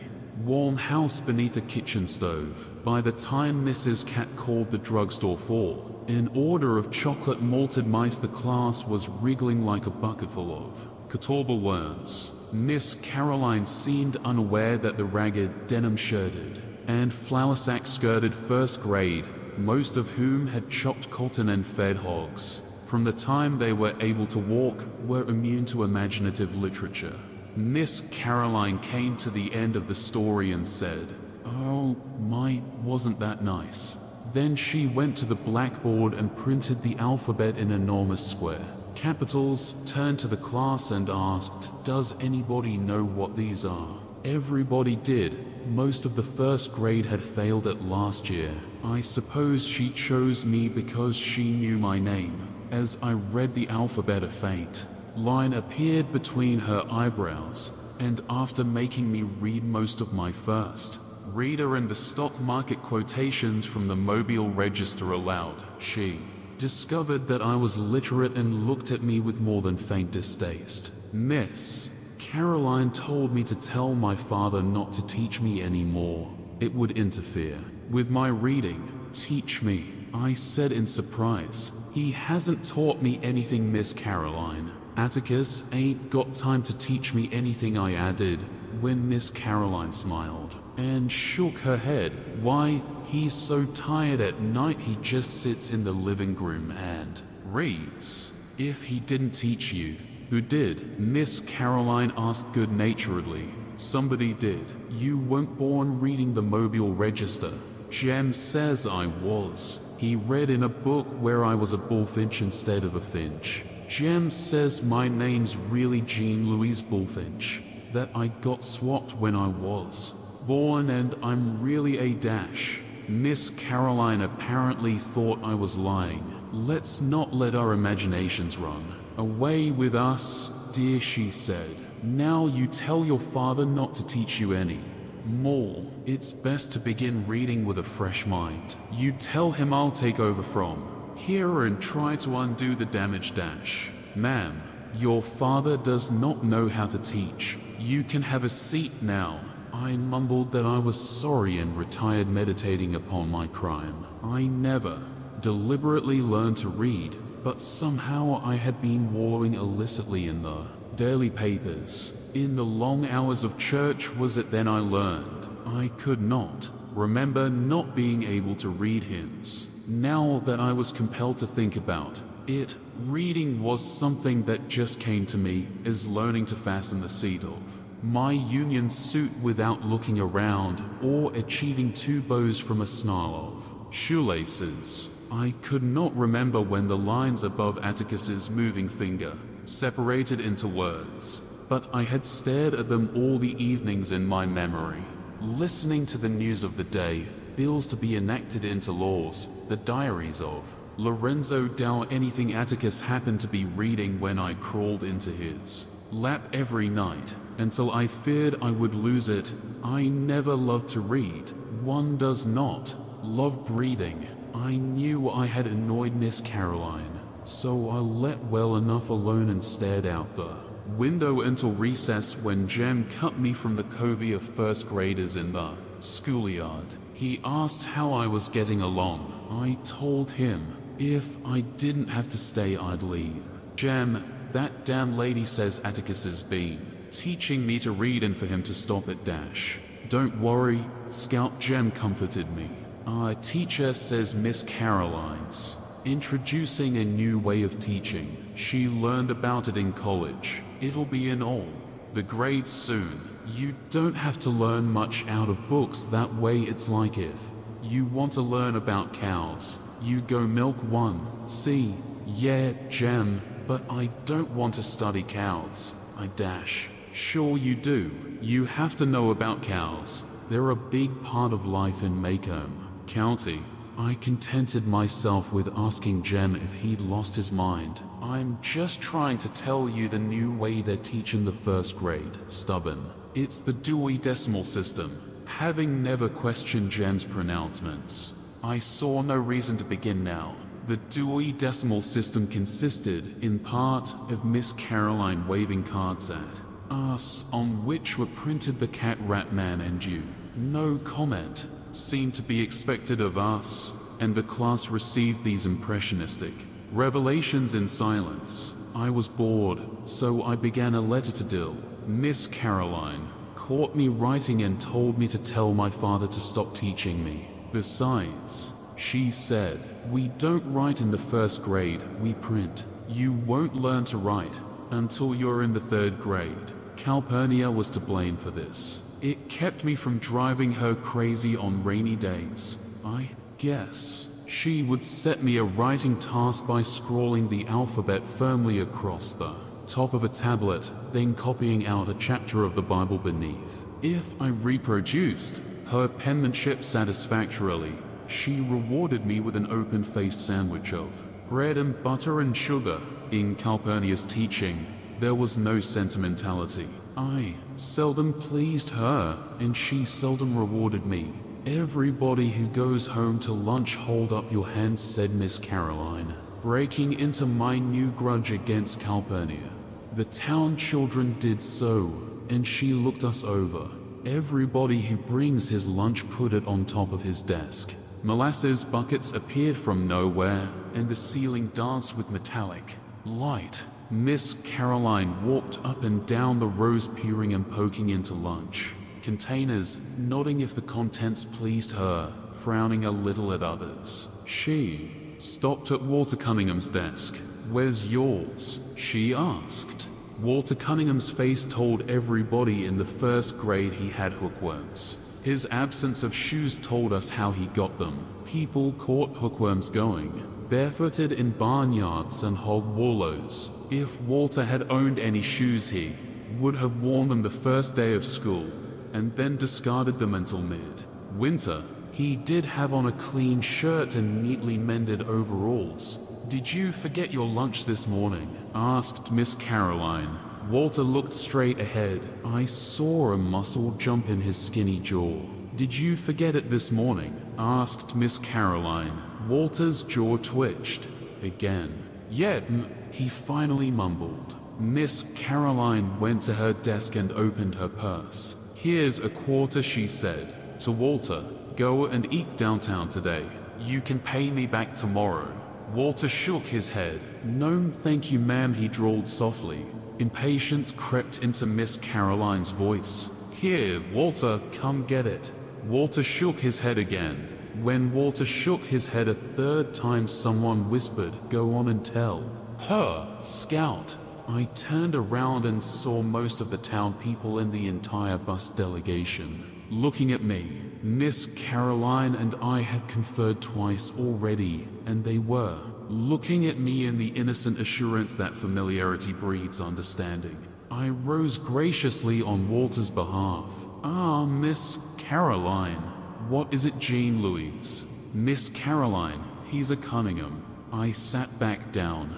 warm house beneath a kitchen stove. By the time Mrs. Cat called the drugstore for an order of chocolate malted mice, the class was wriggling like a bucketful of Catawba worms. Miss Caroline seemed unaware that the ragged, denim-shirted, and flour-sack-skirted first grade, most of whom had chopped cotton and fed hogs, from the time they were able to walk, were immune to imaginative literature. Miss Caroline came to the end of the story and said, Oh, my, wasn't that nice? Then she went to the blackboard and printed the alphabet in enormous square capitals, turned to the class and asked, Does anybody know what these are? Everybody did. Most of the first grade had failed it last year. I suppose she chose me because she knew my name. As I read the alphabet a faint line appeared between her eyebrows, and after making me read most of my first reader and the stock market quotations from the Mobile Register aloud, she discovered that I was literate and looked at me with more than faint distaste. Miss Caroline told me to tell my father not to teach me anymore. It would interfere with my reading. Teach me, I said in surprise. He hasn't taught me anything, Miss Caroline. Atticus ain't got time to teach me anything, I added, when Miss Caroline smiled and shook her head. Why, he's so tired at night he just sits in the living room and reads. If he didn't teach you, who did? Miss Caroline asked good naturedly. Somebody did. You weren't born reading the Mobile Register. Jem says I was. He read in a book where I was a bullfinch instead of a finch. Jem says my name's really Jean Louise Bullfinch. That I got swapped when I was born and I'm really a dash. Miss Caroline apparently thought I was lying. Let's not let our imaginations run. Away with us, dear, she said. Now you tell your father not to teach you any more. It's best to begin reading with a fresh mind. You tell him I'll take over from here and try to undo the damage dash. Ma'am, your father does not know how to teach. You can have a seat now. I mumbled that I was sorry and retired meditating upon my crime. I never deliberately learned to read, but somehow I had been wallowing illicitly in the daily papers. In the long hours of church was it then I learned. I could not remember not being able to read hymns. Now that I was compelled to think about it, reading was something that just came to me as learning to fasten the seat of my union suit without looking around or achieving two bows from a snarl of shoelaces. I could not remember when the lines above Atticus's moving finger separated into words, but I had stared at them all the evenings in my memory, listening to the news of the day, bills to be enacted into laws, the diaries of Lorenzo Dow anything Atticus happened to be reading when I crawled into his lap every night until I feared I would lose it. I never loved to read. One does not love breathing. I knew I had annoyed Miss Caroline, so I let well enough alone and stared out the window until recess when Jem cut me from the covey of first graders in the schoolyard. He asked how I was getting along. I told him if I didn't have to stay, I'd leave. Jem, that damn lady says Atticus has been teaching me to read and for him to stop at dash. Don't worry, Scout Jem comforted me. Our teacher says Miss Caroline's introducing a new way of teaching. She learned about it in college. It'll be in all the grades soon. You don't have to learn much out of books that way. It's like if you want to learn about cows, you go milk one. See, yeah, Jem, but I don't want to study cows. I dash. Sure you do. You have to know about cows. They're a big part of life in Maycomb County. I contented myself with asking Jem if he'd lost his mind. I'm just trying to tell you the new way they're teaching the first grade, stubborn. It's the Dewey Decimal System. Having never questioned Jem's pronouncements, I saw no reason to begin now. The Dewey Decimal System consisted, in part, of Miss Caroline waving cards at us, on which were printed the cat rat man and you. No comment seemed to be expected of us, and the class received these impressionistic revelations in silence. I was bored, so I began a letter to Dill. Miss Caroline caught me writing and told me to tell my father to stop teaching me. Besides, she said, we don't write in the first grade, we print. You won't learn to write until you're in the third grade. Calpurnia was to blame for this. It kept me from driving her crazy on rainy days. I guess she would set me a writing task by scrawling the alphabet firmly across the top of a tablet, then copying out a chapter of the Bible beneath. If I reproduced her penmanship satisfactorily, she rewarded me with an open-faced sandwich of bread and butter and sugar. In Calpurnia's teaching, there was no sentimentality. I seldom pleased her, and she seldom rewarded me. Everybody who goes home to lunch hold up your hands, said Miss Caroline, breaking into my new grudge against Calpurnia. The town children did so, and she looked us over. Everybody who brings his lunch put it on top of his desk. Molasses buckets appeared from nowhere, and the ceiling danced with metallic light. Miss Caroline walked up and down the rows peering and poking into lunch. Containers, nodding if the contents pleased her, frowning a little at others. She stopped at Walter Cunningham's desk. Where's yours? She asked. Walter Cunningham's face told everybody in the first grade he had hookworms. His absence of shoes told us how he got them. People caught hookworms going, barefooted in barnyards and hog wallows. If Walter had owned any shoes he would have worn them the first day of school and then discarded them until mid-winter. He did have on a clean shirt and neatly mended overalls. Did you forget your lunch this morning? asked Miss Caroline. Walter looked straight ahead. I saw a muscle jump in his skinny jaw. Did you forget it this morning? asked Miss Caroline. Walter's jaw twitched. Again. Yet, he finally mumbled. Miss Caroline went to her desk and opened her purse. Here's a quarter, she said. To Walter, go and eat downtown today. You can pay me back tomorrow. Walter shook his head. No, thank you, ma'am, he drawled softly. Impatience crept into Miss Caroline's voice. Here, Walter, come get it. Walter shook his head again. When Walter shook his head a third time, someone whispered, Go on and tell. Her, Scout. I turned around and saw most of the town people and the entire bus delegation. looking at me. Miss Caroline and I had conferred twice already, and they were looking at me in the innocent assurance that familiarity breeds understanding. I rose graciously on Walter's behalf. Ah, Miss Caroline. What is it, Jean Louise? Miss Caroline, he's a Cunningham. I sat back down.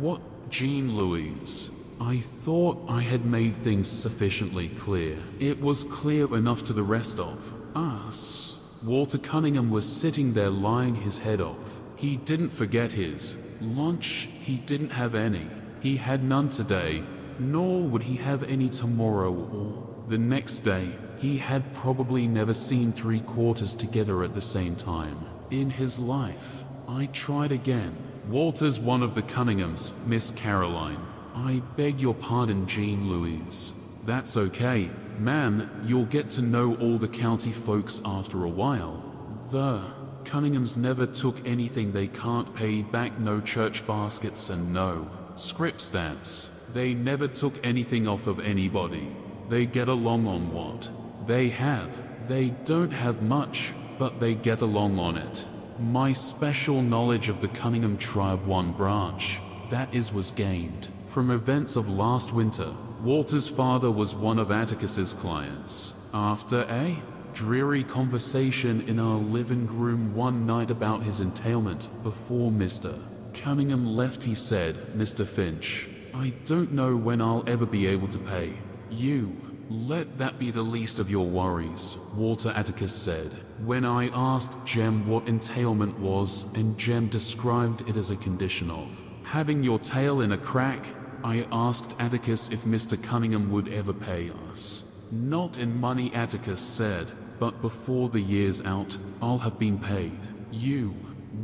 What, Jean Louise? I thought I had made things sufficiently clear. It was clear enough to the rest of us. Walter Cunningham was sitting there lying his head off. He didn't forget his lunch. He didn't have any. He had none today, nor would he have any tomorrow or the next day. He had probably never seen three quarters together at the same time in his life. I tried again. Walter's one of the Cunninghams, Miss Caroline. I beg your pardon, Jean Louise. That's okay. Ma'am, you'll get to know all the county folks after a while. The Cunninghams never took anything they can't pay back no church baskets and no script stamps. They never took anything off of anybody. They get along on what they have. They don't have much, but they get along on it. My special knowledge of the Cunningham tribe one branch, that is was gained from events of last winter, Walter's father was one of Atticus's clients. After a dreary conversation in our living room one night about his entailment before Mr. Cunningham left, he said, Mr. Finch, I don't know when I'll ever be able to pay. You, let that be the least of your worries, Walter Atticus said. When I asked Jem what entailment was, and Jem described it as a condition of having your tail in a crack I asked Atticus if Mr. Cunningham would ever pay us. Not in money, Atticus said, but before the year's out, I'll have been paid. You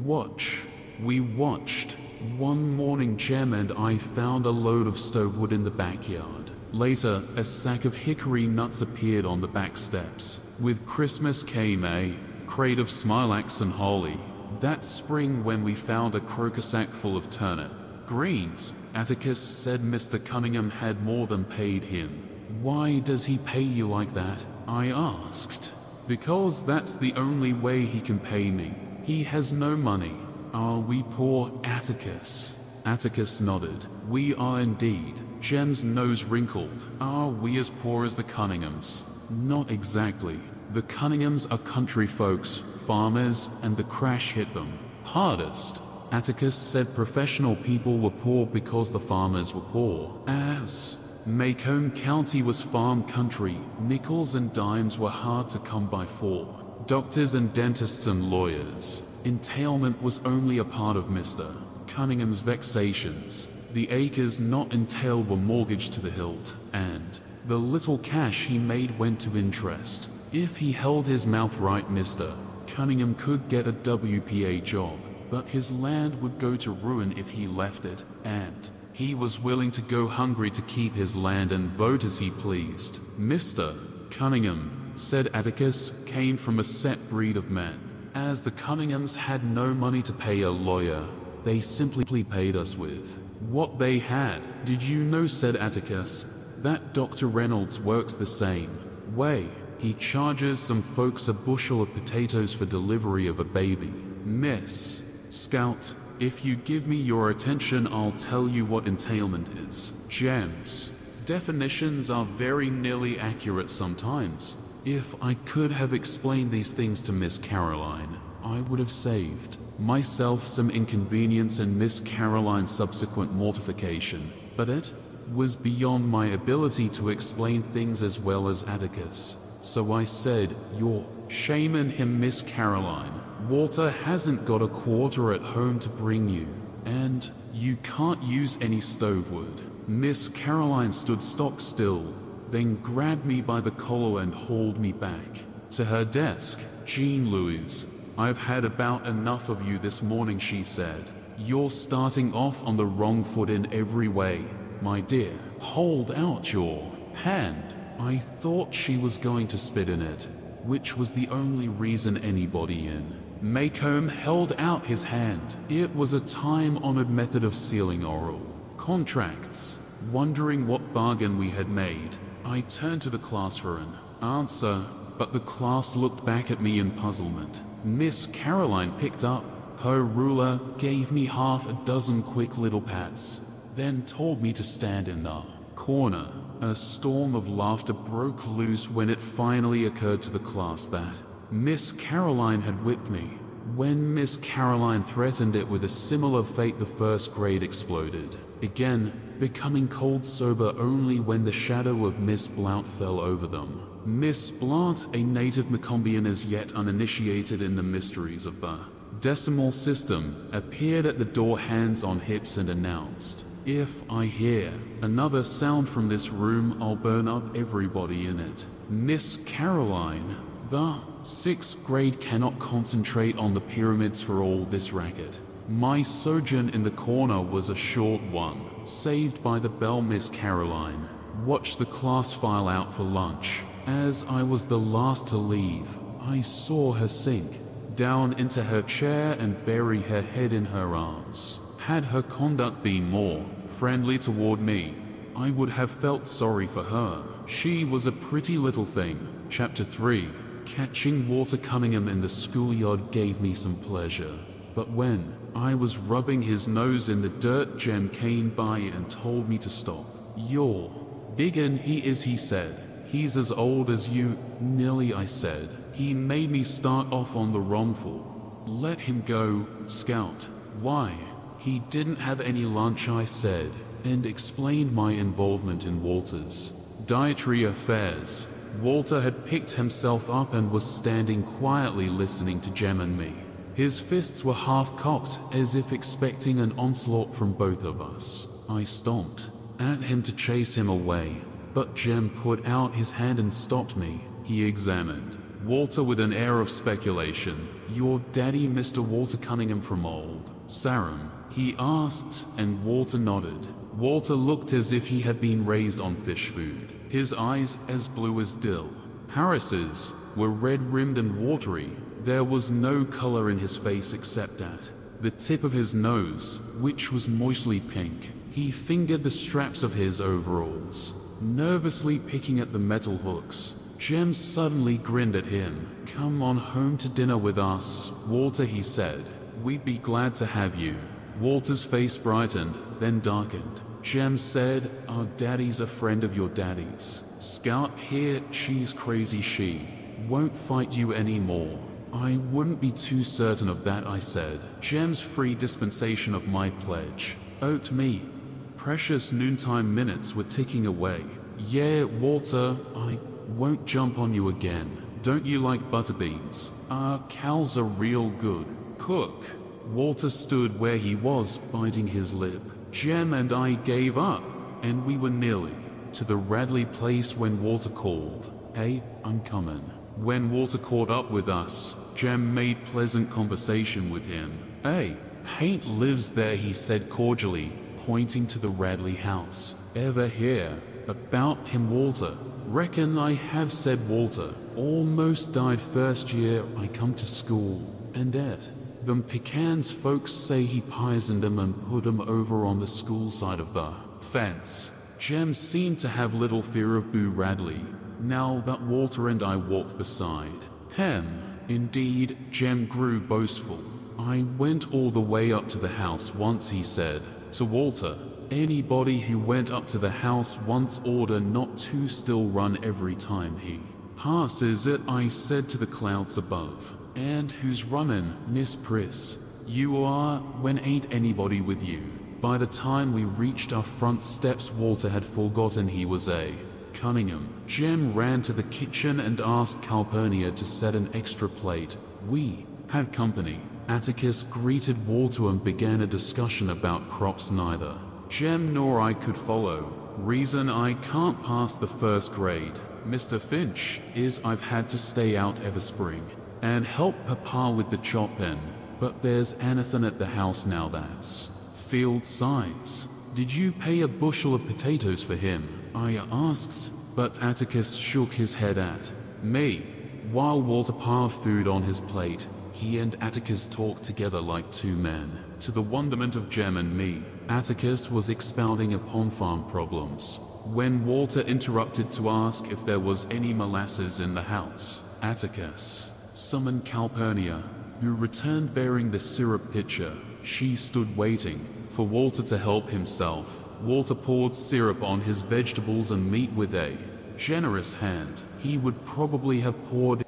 watch. We watched. One morning, Jem and I found a load of stovewood in the backyard. Later, a sack of hickory nuts appeared on the back steps. With Christmas came a crate of smilax and holly. That spring, when we found a crocus sack full of turnip, greens, Atticus said Mr. Cunningham had more than paid him. Why does he pay you like that? I asked. Because that's the only way he can pay me. He has no money. Are we poor, Atticus? Atticus nodded. We are indeed. Jem's nose wrinkled. Are we as poor as the Cunninghams? Not exactly. The Cunninghams are country folks, farmers, and the crash hit them hardest. Atticus said professional people were poor because the farmers were poor. As Maycomb County was farm country, nickels and dimes were hard to come by for doctors and dentists and lawyers. Entailment was only a part of Mr. Cunningham's vexations. The acres not entailed were mortgaged to the hilt, and the little cash he made went to interest. If he held his mouth right, Mr. Cunningham could get a WPA job but his land would go to ruin if he left it, and he was willing to go hungry to keep his land and vote as he pleased. Mr. Cunningham, said Atticus, came from a set breed of men. As the Cunninghams had no money to pay a lawyer, they simply paid us with what they had. Did you know, said Atticus, that Dr. Reynolds works the same way. He charges some folks a bushel of potatoes for delivery of a baby. Miss, Scout, if you give me your attention, I'll tell you what entailment is. Jem's. Definitions are very nearly accurate sometimes. If I could have explained these things to Miss Caroline, I would have saved myself some inconvenience and Miss Caroline's subsequent mortification. But it was beyond my ability to explain things as well as Atticus. So I said, You're shaming him, Miss Caroline. Walter hasn't got a quarter at home to bring you, and you can't use any stove wood. Miss Caroline stood stock still, then grabbed me by the collar and hauled me back to her desk. Jean Louise, I've had about enough of you this morning, she said. You're starting off on the wrong foot in every way, my dear. Hold out your hand. I thought she was going to spit in it, which was the only reason anybody in Maycomb held out his hand. It was a time-honored method of sealing oral contracts. Wondering what bargain we had made, I turned to the class for an answer. but the class looked back at me in puzzlement. Miss Caroline picked up her ruler, gave me half a dozen quick little pats, then told me to stand in the corner. A storm of laughter broke loose when it finally occurred to the class that Miss Caroline had whipped me. When Miss Caroline threatened it with a similar fate, the first grade exploded. Again, becoming cold sober only when the shadow of Miss Blount fell over them. Miss Blount, a native Maycombian as yet uninitiated in the mysteries of the decimal system, appeared at the door hands on hips and announced, If I hear another sound from this room, I'll burn up everybody in it. Miss Caroline, the sixth grade cannot concentrate on the pyramids for all this racket. My sojourn in the corner was a short one, saved by the bell Miss Caroline. Watched the class file out for lunch. As I was the last to leave, I saw her sink down into her chair and bury her head in her arms. Had her conduct been more friendly toward me, I would have felt sorry for her. She was a pretty little thing. Chapter 3 Catching Walter Cunningham in the schoolyard gave me some pleasure. But when I was rubbing his nose in the dirt, Jem came by and told me to stop. You're big and he is, he said. He's as old as you, nearly, I said. He made me start off on the wrongful. Let him go, Scout. Why? He didn't have any lunch, I said, and explained my involvement in Walter's dietary affairs. Walter had picked himself up and was standing quietly listening to Jem and me. His fists were half cocked, as if expecting an onslaught from both of us. I stomped at him to chase him away, but Jem put out his hand and stopped me. He examined Walter with an air of speculation. Your daddy, Mr. Walter Cunningham from old Sarum? He asked, and Walter nodded. Walter looked as if he had been raised on fish food, his eyes as blue as Dill. Harris's were red-rimmed and watery. There was no color in his face except at the tip of his nose, which was moistly pink. He fingered the straps of his overalls, nervously picking at the metal hooks. Jem suddenly grinned at him. Come on home to dinner with us, Walter, he said. We'd be glad to have you. Walter's face brightened, then darkened. Jem said, Our daddy's a friend of your daddy's. Scout here, she's crazy she. Won't fight you anymore. I wouldn't be too certain of that, I said. Jem's free dispensation of my pledge. Owed me. Precious noontime minutes were ticking away. Yeah, Walter, I won't jump on you again. Don't you like butterbeans? Our cows are real good. Cook. Walter stood where he was, biting his lip. Jem and I gave up, and we were nearly to the Radley place when Walter called. Hey, I'm coming. When Walter caught up with us, Jem made pleasant conversation with him. Hey, Haint lives there, he said cordially, pointing to the Radley house. Ever hear about him, Walter? Reckon I have said Walter. Almost died first year I come to school, and et. Them Pecans folks say he poisoned 'em and put put 'em over on the school side of the fence. Jem seemed to have little fear of Boo Radley, now that Walter and I walked beside. Hem, indeed, Jem grew boastful. I went all the way up to the house once, he said, to Walter. Anybody who went up to the house once order not to still run every time he passes it, I said to the clouds above. And who's running, Miss Priss? You are, when ain't anybody with you. By the time we reached our front steps, Walter had forgotten he was a Cunningham. Jem ran to the kitchen and asked Calpurnia to set an extra plate. We had company. Atticus greeted Walter and began a discussion about crops neither Jem nor I could follow. Reason I can't pass the first grade, Mr. Finch, is I've had to stay out ever spring and help Papa with the chopping. But there's anything at the house now that's field size. Did you pay a bushel of potatoes for him? I asks, but Atticus shook his head at me. While Walter piled food on his plate, he and Atticus talked together like two men. To the wonderment of Jem and me, Atticus was expounding upon farm problems. When Walter interrupted to ask if there was any molasses in the house, Atticus, summon Calpurnia, who returned bearing the syrup pitcher. She stood waiting for Walter to help himself. Walter poured syrup on his vegetables and meat with a generous hand. He would probably have poured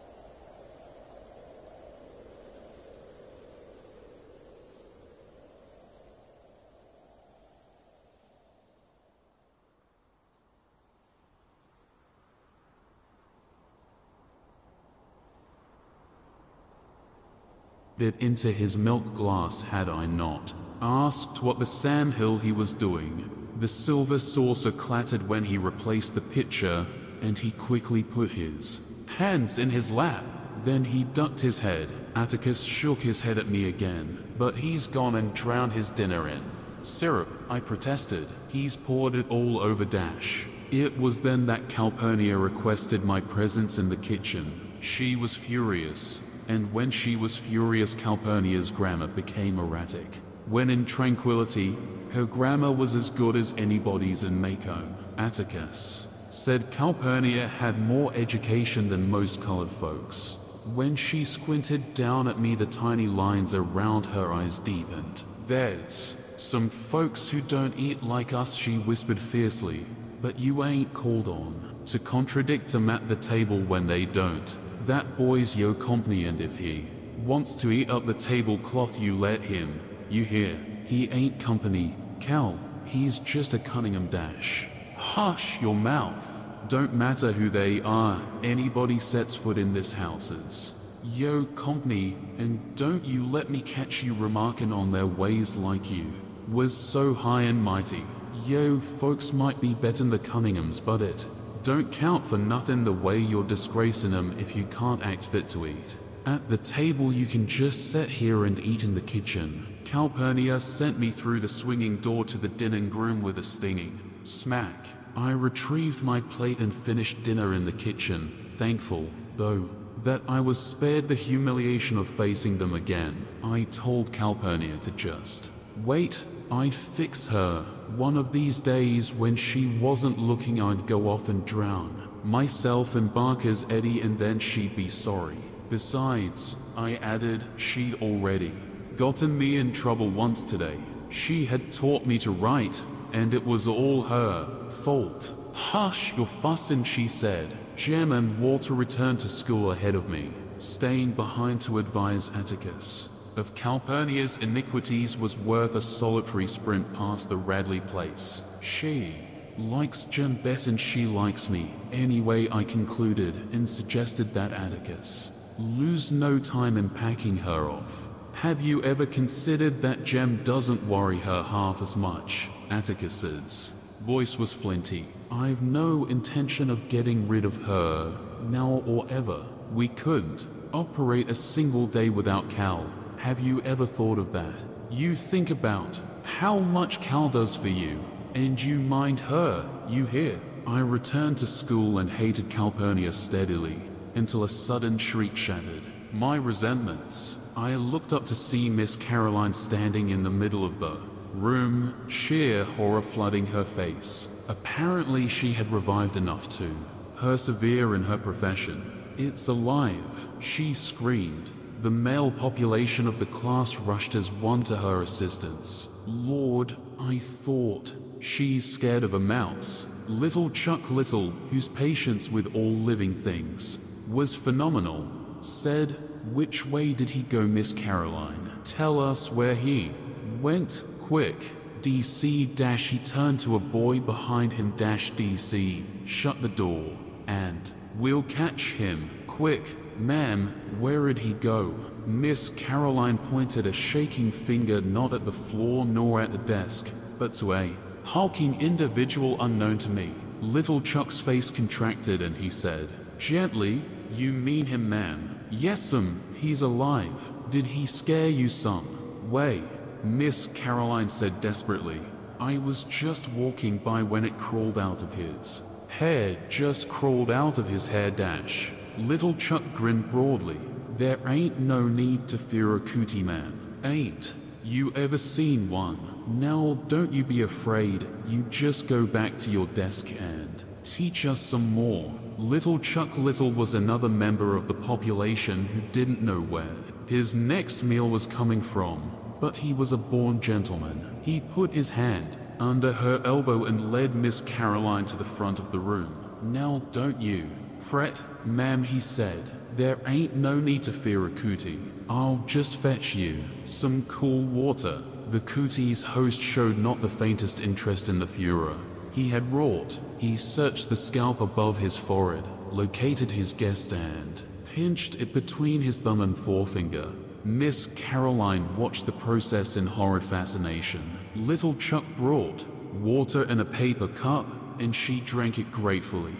it into his milk glass had I not asked what the Sam Hill he was doing. The silver saucer clattered when he replaced the pitcher, and he quickly put his hands in his lap. Then he ducked his head. Atticus shook his head at me again, but he's gone and drowned his dinner in syrup, I protested. He's poured it all over Dash. It was then that Calpurnia requested my presence in the kitchen. She was furious, and when she was furious Calpurnia's grammar became erratic. When in tranquility, her grammar was as good as anybody's in Maycomb. Atticus said Calpurnia had more education than most colored folks. When she squinted down at me the tiny lines around her eyes deepened. There's some folks who don't eat like us she whispered fiercely, but you ain't called on to contradict them at the table when they don't. That boy's your company and if he wants to eat up the tablecloth you let him. You hear? He ain't company. Cal, he's just a Cunningham dash. Hush your mouth. Don't matter who they are, anybody sets foot in this houses. Yo company, and don't you let me catch you remarking on their ways like you. Was so high and mighty. Yo folks might be betting the Cunninghams, but it don't count for nothing the way you're disgracing 'em if you can't act fit to eat. At the table you can just sit here and eat in the kitchen. Calpurnia sent me through the swinging door to the dining room with a stinging smack. I retrieved my plate and finished dinner in the kitchen, thankful, though, that I was spared the humiliation of facing them again. I told Calpurnia to just wait, I'd fix her. One of these days when she wasn't looking I'd go off and drown. Myself and Barker's Eddy and then she'd be sorry. Besides, I added, she already gotten me in trouble once today. She had taught me to write, and it was all her fault. Hush, you're fussing, she said. Jem and Walter returned to school ahead of me, staying behind to advise Atticus of Calpurnia's iniquities was worth a solitary sprint past the Radley place. She likes Jem best and she likes me. Anyway, I concluded and suggested that Atticus lose no time in packing her off. Have you ever considered that Jem doesn't worry her half as much? Atticus's voice was flinty. I've no intention of getting rid of her, now or ever. We couldn't operate a single day without Cal. Have you ever thought of that? You think about how much Cal does for you, and you mind her, you hear? I returned to school and hated Calpurnia steadily, until a sudden shriek shattered my resentments. I looked up to see Miss Caroline standing in the middle of the room, sheer horror flooding her face. Apparently she had revived enough to persevere in her profession. It's alive, she screamed. The male population of the class rushed as one to her assistance. Lord, I thought, she's scared of a mouse. Little Chuck Little, whose patience with all living things was phenomenal, said, Which way did he go, Miss Caroline? Tell us where he went, quick. DC dash he turned to a boy behind him dash DC, shut the door, and we'll catch him, quick. Ma'am, where'd he go? Miss Caroline pointed a shaking finger not at the floor nor at the desk, but to a hulking individual unknown to me. Little Chuck's face contracted and he said, Gently, you mean him, ma'am? Yes'm, he's alive. Did he scare you some? Way. Miss Caroline said desperately, I was just walking by when it crawled out of his hair, just crawled out of his hair dash. Little Chuck grinned broadly. There ain't no need to fear a cootie man. Ain't you ever seen one? Now don't you be afraid. You just go back to your desk and teach us some more. Little Chuck Little was another member of the population who didn't know where his next meal was coming from, but he was a born gentleman. He put his hand under her elbow and led Miss Caroline to the front of the room. Now don't you fret, ma'am, he said. There ain't no need to fear a cootie. I'll just fetch you some cool water. The cootie's host showed not the faintest interest in the furor he had wrought. He searched the scalp above his forehead, located his guest and pinched it between his thumb and forefinger. Miss Caroline watched the process in horrid fascination. Little Chuck brought water in a paper cup, and she drank it gratefully.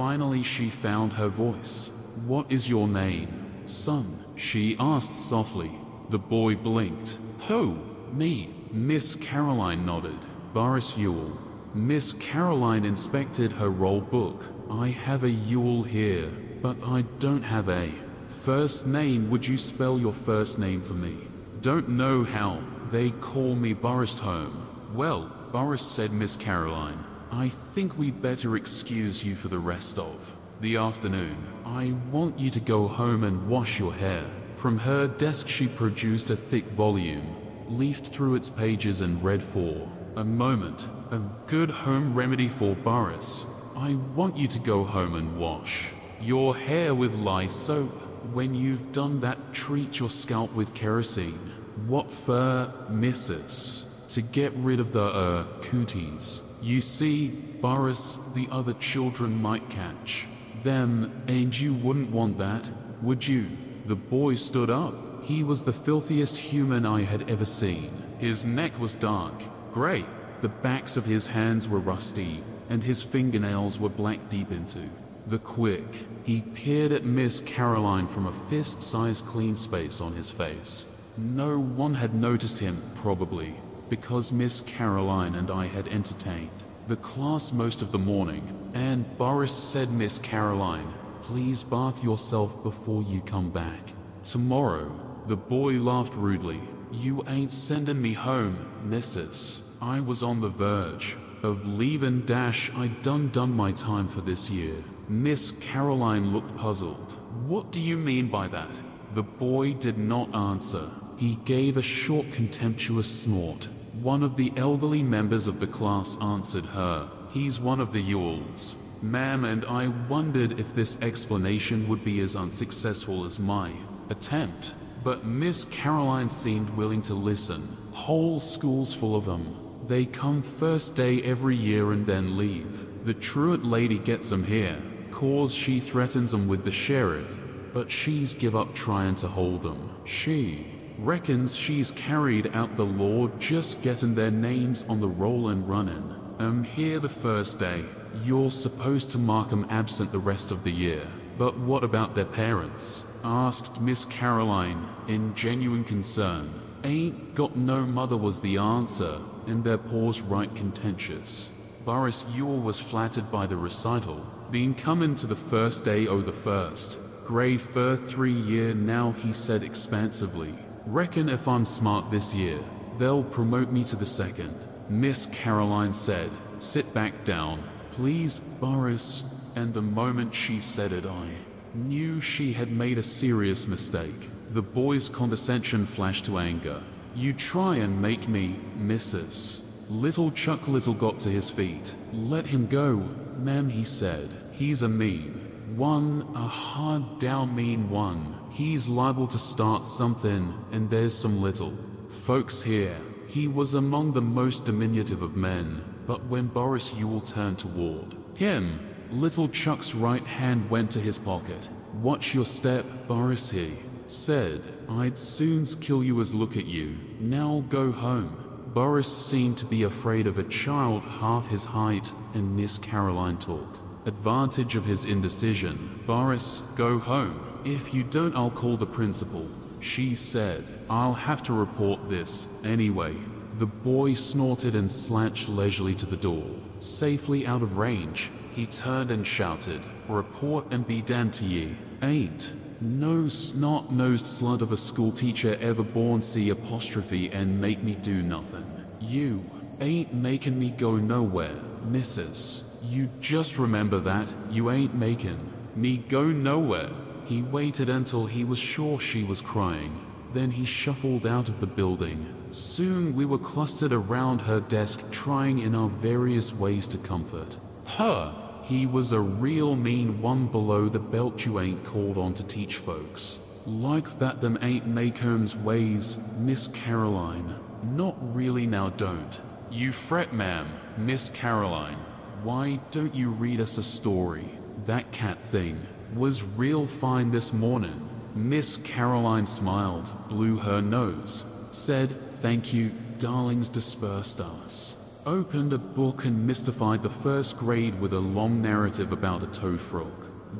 Finally, she found her voice. What is your name? Son, she asked softly. The boy blinked. Who? Me. Miss Caroline nodded. Burris Ewell. Miss Caroline inspected her roll book. I have a Ewell here, but I don't have a first name. Would you spell your first name for me? Don't know how. They call me Burris Home. Well, Burris said Miss Caroline. I think we'd better excuse you for the rest of the afternoon. I want you to go home and wash your hair. From her desk she produced a thick volume, leafed through its pages and read for a moment. A good home remedy for Burris. I want you to go home and wash your hair with lye soap. When you've done that, treat your scalp with kerosene. What for, missus? To get rid of the, uh, cooties. You see, Burris, the other children might catch them, and you wouldn't want that, would you? The boy stood up. He was the filthiest human I had ever seen. His neck was dark, grey. The backs of his hands were rusty, and his fingernails were black deep into the quick. He peered at Miss Caroline from a fist-sized clean space on his face. No one had noticed him, probably, because Miss Caroline and I had entertained the class most of the morning, and Burris said Miss Caroline, please bath yourself before you come back. Tomorrow, the boy laughed rudely. You ain't sending me home, missus. I was on the verge of leaving dash I'd done done my time for this year. Miss Caroline looked puzzled. What do you mean by that? The boy did not answer. He gave a short contemptuous snort. One of the elderly members of the class answered her. He's one of the Ewells. Ma'am, and I wondered if this explanation would be as unsuccessful as my attempt. But Miss Caroline seemed willing to listen. Whole schools full of them. They come first day every year and then leave. The truant lady gets them here, cause she threatens them with the sheriff, but she's give up trying to hold them. She reckons she's carried out the law just getting their names on the roll and running. Um, here the first day. You're supposed to mark 'em absent the rest of the year. But what about their parents? asked Miss Caroline in genuine concern. Ain't got no mother was the answer, and their pause right contentious. Burris Ewell was flattered by the recital, being come to the first day o' the first. Grade fur three year now, he said expansively. Reckon if I'm smart this year, they'll promote me to the second. Miss Caroline said, sit back down. Please, Burris. And the moment she said it, I knew she had made a serious mistake. The boy's condescension flashed to anger. You try and make me, Mrs. Little Chuck Little got to his feet. Let him go, ma'am, he said. He's a mean one, a hard down mean one. He's liable to start something, and there's some little folks here. He was among the most diminutive of men, but when Burris Ewell turned toward him, little Chuck's right hand went to his pocket. Watch your step, Burris, he said. I'd soon kill you as look at you. Now go home. Burris seemed to be afraid of a child half his height, and Miss Caroline talk. Advantage of his indecision. Burris, go home. If you don't, I'll call the principal. She said, I'll have to report this, anyway. The boy snorted and slouched leisurely to the door. Safely out of range, he turned and shouted, Report and be damned to ye. Ain't no snot-nosed slut of a schoolteacher ever born see apostrophe and make me do nothing. You ain't making me go nowhere, missus. You just remember that. You ain't making me go nowhere. He waited until he was sure she was crying. Then he shuffled out of the building. Soon we were clustered around her desk trying in our various ways to comfort her. He was a real mean one below the belt you ain't called on to teach folks. Like that them ain't Maycomb's ways, Miss Caroline. Not really now don't. You fret ma'am, Miss Caroline. Why don't you read us a story? That cat thing was real fine this morning. Miss Caroline smiled, blew her nose, said, Thank you, darlings dispersed us. Opened a book and mystified the first grade with a long narrative about a toad frog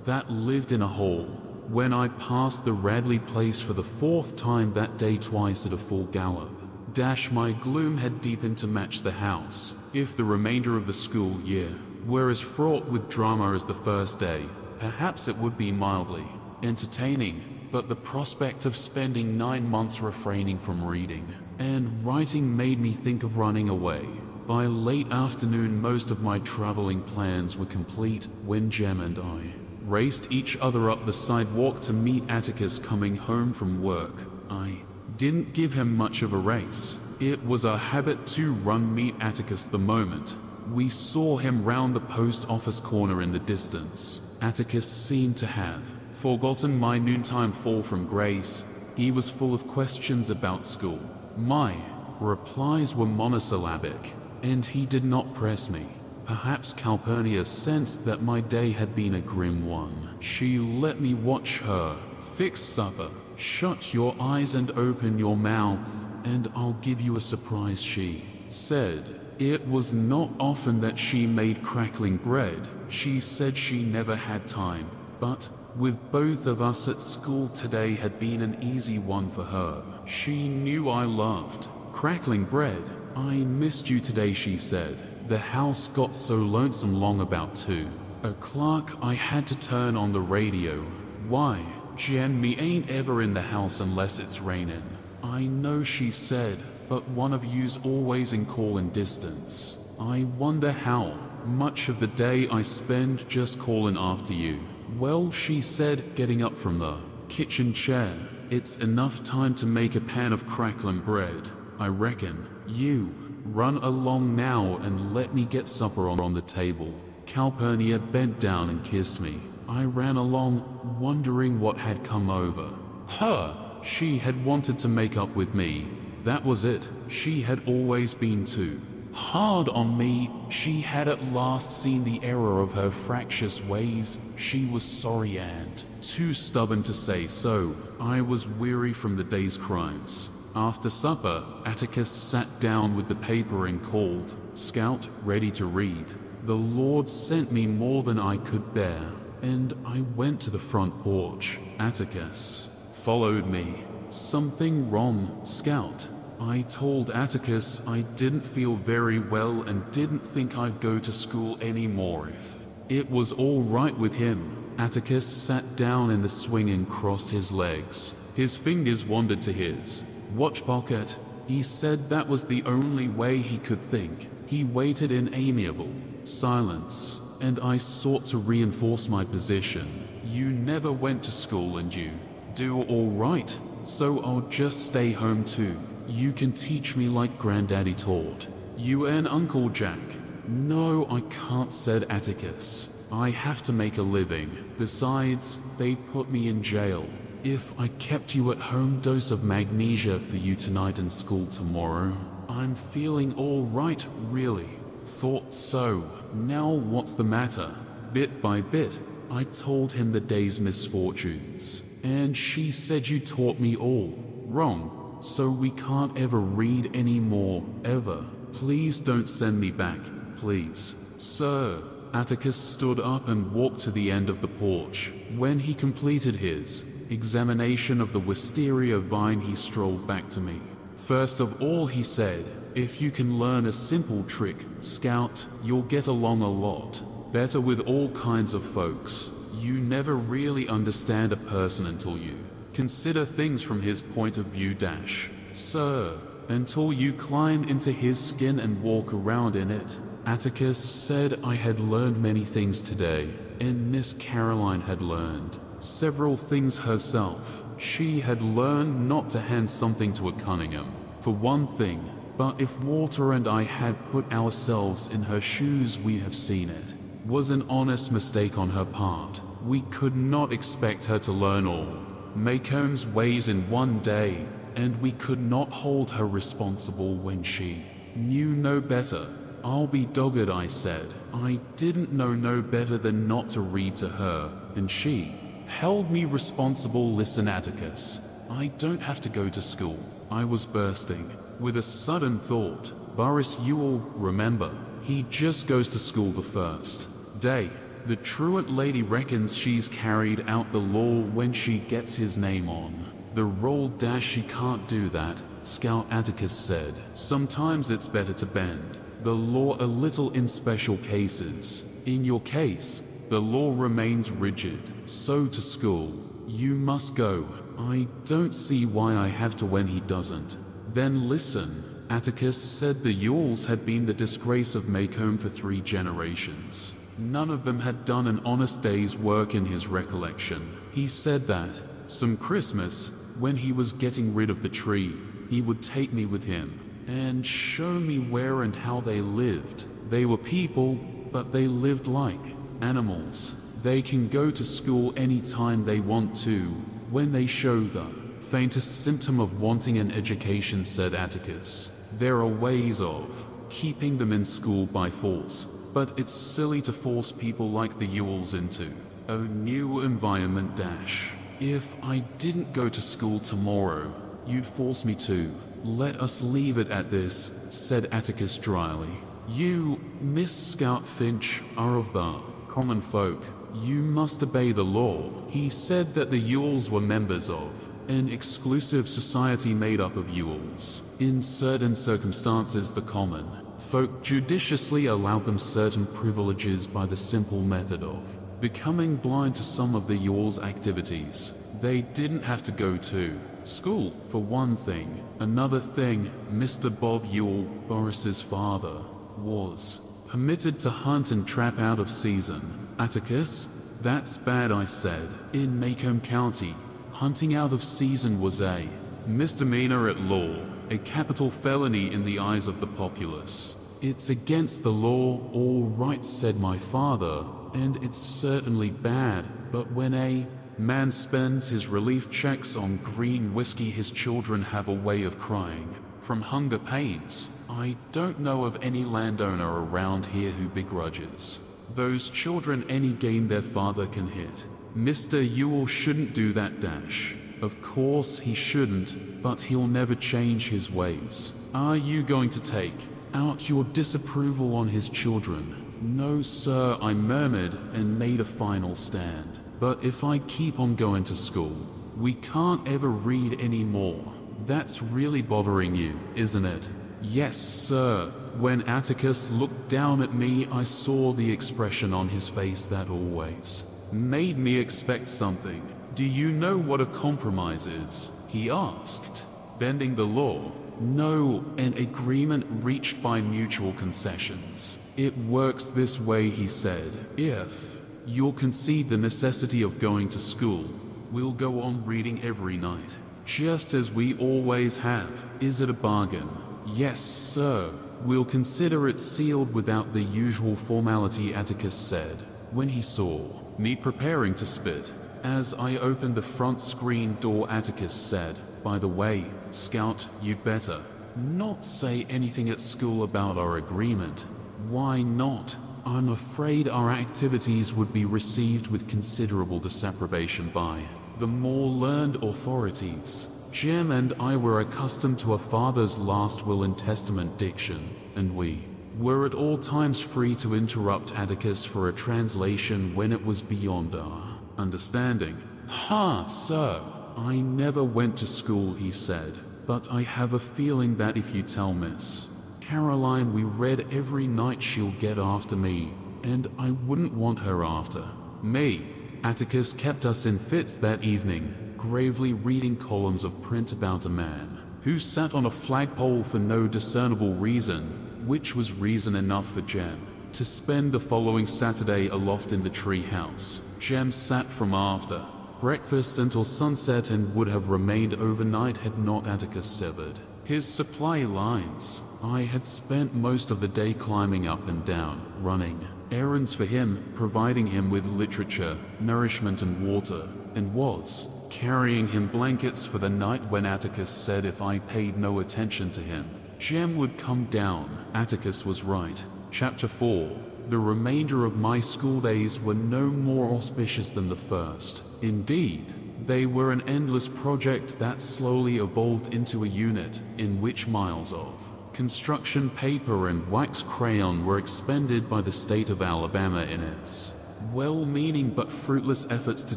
that lived in a hole. When I passed the Radley place for the fourth time that day twice at a full gallop, dash my gloom had deepened to match the house. If the remainder of the school year were as fraught with drama as the first day, perhaps it would be mildly entertaining, but the prospect of spending nine months refraining from reading and writing made me think of running away. By late afternoon, most of my traveling plans were complete when Jem and I raced each other up the sidewalk to meet Atticus coming home from work. I didn't give him much of a race. It was a habit to run meet Atticus the moment. We saw him round the post office corner in the distance. Atticus seemed to have forgotten my noontime fall from grace. He was full of questions about school. My replies were monosyllabic, and he did not press me. Perhaps Calpurnia sensed that my day had been a grim one. She let me watch her fix supper. Shut your eyes and open your mouth, and I'll give you a surprise, she said. It was not often that she made crackling bread. She said she never had time, but with both of us at school today had been an easy one for her. She knew I loved crackling bread. I missed you today, she said. The house got so lonesome long about two o'clock I had to turn on the radio. Why, Jen, me ain't ever in the house unless it's raining. I know she said, but one of you's always in callin' distance. I wonder how much of the day I spend just calling after you. Well, she said, getting up from the kitchen chair, it's enough time to make a pan of crackling bread. I reckon. You, run along now and let me get supper on, on the table. Calpurnia bent down and kissed me. I ran along, wondering what had come over. Her! She had wanted to make up with me. That was it. She had always been too hard on me. She had at last seen the error of her fractious ways. She was sorry and too stubborn to say so. I was weary from the day's crimes. After supper, Atticus sat down with the paper and called, Scout, ready to read. The Lord sent me more than I could bear, and I went to the front porch. Atticus followed me. Something wrong, Scout. I told Atticus I didn't feel very well and didn't think I'd go to school anymore if it was all right with him. Atticus sat down in the swing and crossed his legs. His fingers wandered to his watch pocket. He said that was the only way he could think. He waited in amiable silence, and I sought to reinforce my position. You never went to school and you do all right, so I'll just stay home too. You can teach me like Granddaddy taught. You and Uncle Jack. No, I can't, said Atticus. I have to make a living. Besides, they'd put me in jail. If I kept you at home dose of magnesia for you tonight and school tomorrow, I'm feeling all right, really. Thought so. Now what's the matter? Bit by bit, I told him the day's misfortunes. And she said you taught me all. Wrong so we can't ever read anymore, ever. Please don't send me back, please. Sir, Atticus stood up and walked to the end of the porch. When he completed his examination of the wisteria vine, he strolled back to me. First of all, he said, if you can learn a simple trick, Scout, you'll get along a lot better with all kinds of folks. You never really understand a person until you Consider things from his point of view dash. Sir, until you climb into his skin and walk around in it, Atticus said I had learned many things today, and Miss Caroline had learned several things herself. She had learned not to hand something to a Cunningham, for one thing, but if Walter and I had put ourselves in her shoes, we have seen it. Was an honest mistake on her part. We could not expect her to learn all Maycomb's ways in one day, and we could not hold her responsible when she knew no better. I'll be dogged, I said. I didn't know no better than not to read to her, and she held me responsible. Listen, Atticus, I don't have to go to school. I was bursting with a sudden thought. Burris Ewell, remember, he just goes to school the first day. The truant lady reckons she's carried out the law when she gets his name on. The roll dash she can't do that, Scout Atticus said. Sometimes it's better to bend the law a little in special cases. In your case, the law remains rigid. So to school. You must go. I don't see why I have to when he doesn't. Then listen. Atticus said the Ewells had been the disgrace of Maycomb for three generations. None of them had done an honest day's work in his recollection. He said that, some Christmas, when he was getting rid of the tree, he would take me with him and show me where and how they lived. They were people, but they lived like animals. They can go to school any time they want to, when they show the faintest symptom of wanting an education, said Atticus. There are ways of keeping them in school by force, but it's silly to force people like the Ewells into a new environment dash. If I didn't go to school tomorrow, you'd force me to. Let us leave it at this, said Atticus dryly. You, Miss Scout Finch, are of the common folk. You must obey the law. He said that the Ewells were members of an exclusive society made up of Ewells. In certain circumstances, the common folk judiciously allowed them certain privileges by the simple method of becoming blind to some of the Ewells' activities. They didn't have to go to school, for one thing. Another thing, Mr. Bob Ewell, Burris's father, was permitted to hunt and trap out of season. Atticus? That's bad, I said. In Maycomb County, hunting out of season was a misdemeanor at law, a capital felony in the eyes of the populace. It's against the law, all right, said my father, and it's certainly bad, but when a man spends his relief checks on green whiskey, his children have a way of crying from hunger pains. I don't know of any landowner around here who begrudges those children any game their father can hit. Mr. Ewell shouldn't do that dash. Of course he shouldn't, but he'll never change his ways. Are you going to take out your disapproval on his children. No, sir, I murmured and made a final stand. But if I keep on going to school, we can't ever read anymore. That's really bothering you, isn't it? Yes, sir. When Atticus looked down at me, I saw the expression on his face that always made me expect something. Do you know what a compromise is? He asked, bending the law. No, an agreement reached by mutual concessions. It works this way, he said. If you'll concede the necessity of going to school, we'll go on reading every night, just as we always have. Is it a bargain? Yes, sir. We'll consider it sealed without the usual formality, Atticus said, when he saw me preparing to spit. As I opened the front screen door, Atticus said, By the way, Scout, you'd better not say anything at school about our agreement. Why not? I'm afraid our activities would be received with considerable disapprobation by the more learned authorities. Jem and I were accustomed to a father's last will and testament diction, and we were at all times free to interrupt Atticus for a translation when it was beyond our understanding. Ha, sir, I never went to school, he said, but I have a feeling that if you tell Miss Caroline we read every night she'll get after me, and I wouldn't want her after me. Atticus kept us in fits that evening, gravely reading columns of print about a man who sat on a flagpole for no discernible reason which was reason enough for Jem to spend the following Saturday aloft in the tree house. Jem sat from after breakfast until sunset and would have remained overnight had not Atticus severed his supply lines. I had spent most of the day climbing up and down, running errands for him, providing him with literature, nourishment and water, and was carrying him blankets for the night when Atticus said if I paid no attention to him, Jem would come down. Atticus was right. Chapter 4 The remainder of my school days were no more auspicious than the first. Indeed, they were an endless project that slowly evolved into a unit in which miles of construction paper and wax crayon were expended by the state of Alabama in its well-meaning but fruitless efforts to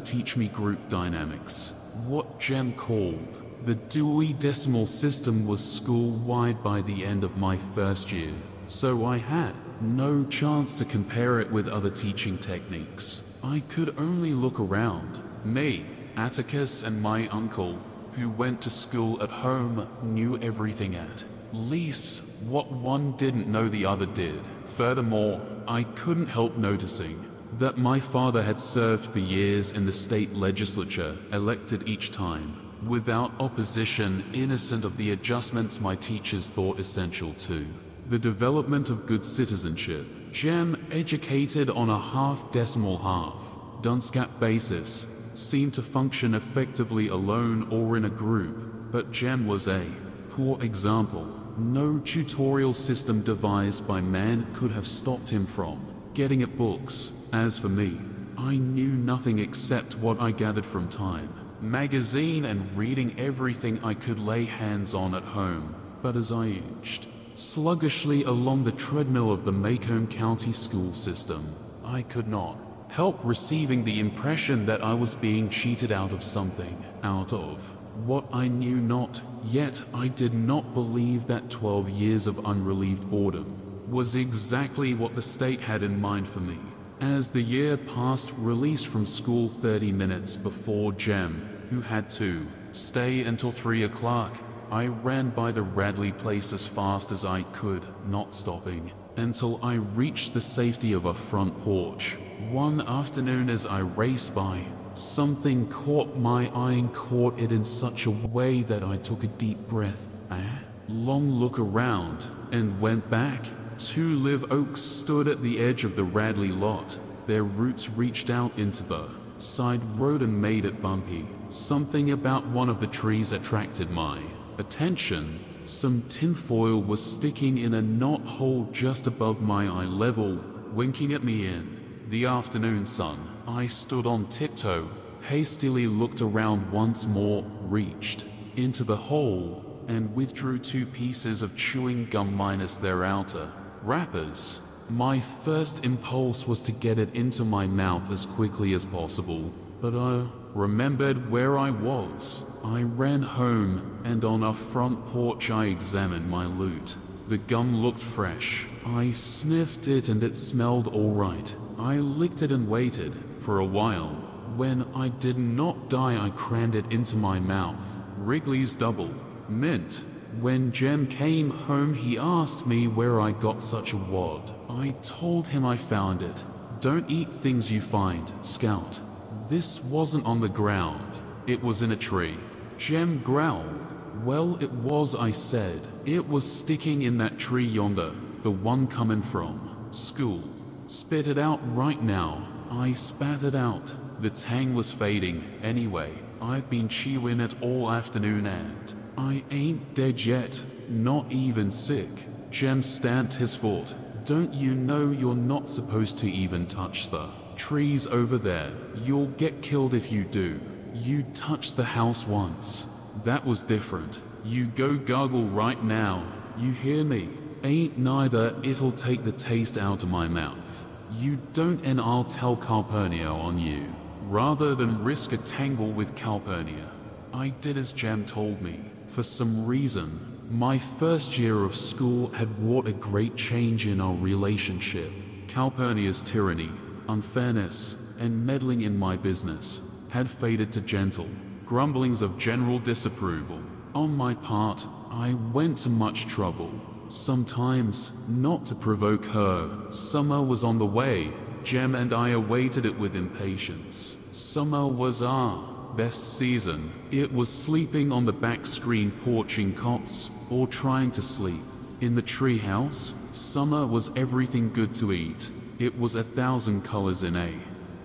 teach me group dynamics. What Jem called the Dewey Decimal System was school-wide by the end of my first year, so I had no chance to compare it with other teaching techniques. I could only look around. Me, Atticus and my uncle, who went to school at home, knew everything at least what one didn't know the other did. Furthermore, I couldn't help noticing that my father had served for years in the state legislature, elected each time, without opposition, innocent of the adjustments my teachers thought essential to the development of good citizenship. Jem, educated on a half decimal half, Duncecap basis, seemed to function effectively alone or in a group, but Jem was a poor example. No tutorial system devised by man could have stopped him from getting at books. As for me, I knew nothing except what I gathered from time, magazine and reading everything I could lay hands on at home. But as I inched sluggishly along the treadmill of the Maycomb County school system, I could not help receiving the impression that I was being cheated out of something, out of what I knew not, yet I did not believe that 12 years of unrelieved boredom was exactly what the state had in mind for me. As the year passed, released from school 30 minutes before Jem, who had to stay until 3 o'clock, I ran by the Radley place as fast as I could, not stopping, until I reached the safety of a front porch. One afternoon as I raced by, Something caught my eye and caught it in such a way that I took a deep breath, a long look around, and went back. Two live oaks stood at the edge of the Radley lot. Their roots reached out into the side road and made it bumpy. Something about one of the trees attracted my attention. Some tinfoil was sticking in a knot hole just above my eye level, winking at me in the afternoon sun. I stood on tiptoe, hastily looked around once more, reached into the hole, and withdrew two pieces of chewing gum minus their outer wrappers. My first impulse was to get it into my mouth as quickly as possible, but I remembered where I was. I ran home, and on a front porch I examined my loot. The gum looked fresh. I sniffed it and it smelled all right. I licked it and waited for a while. When I did not die, I crammed it into my mouth. Wrigley's Double. Mint. When Jem came home, he asked me where I got such a wad. I told him I found it. Don't eat things you find, Scout. This wasn't on the ground. It was in a tree. Jem growled. Well, it was, I said. It was sticking in that tree yonder, the one coming from school. Spit it out right now. I spat it out. The tang was fading. Anyway, I've been chewing it all afternoon and I ain't dead yet. Not even sick. Jem stamped his foot. Don't you know you're not supposed to even touch the trees over there? You'll get killed if you do. You touched the house once. That was different. You go gargle right now. You hear me? Ain't neither, it'll take the taste out of my mouth. You don't and I'll tell Calpurnia on you, rather than risk a tangle with Calpurnia. I did as Jem told me. For some reason, my first year of school had wrought a great change in our relationship. Calpurnia's tyranny, unfairness, and meddling in my business had faded to gentle grumblings of general disapproval. On my part, I went to much trouble Sometimes, not to provoke her, summer was on the way. Jem and I awaited it with impatience. Summer was our best season. It was sleeping on the back screen porch in cots, or trying to sleep. In the treehouse, summer was everything good to eat. It was a thousand colors in a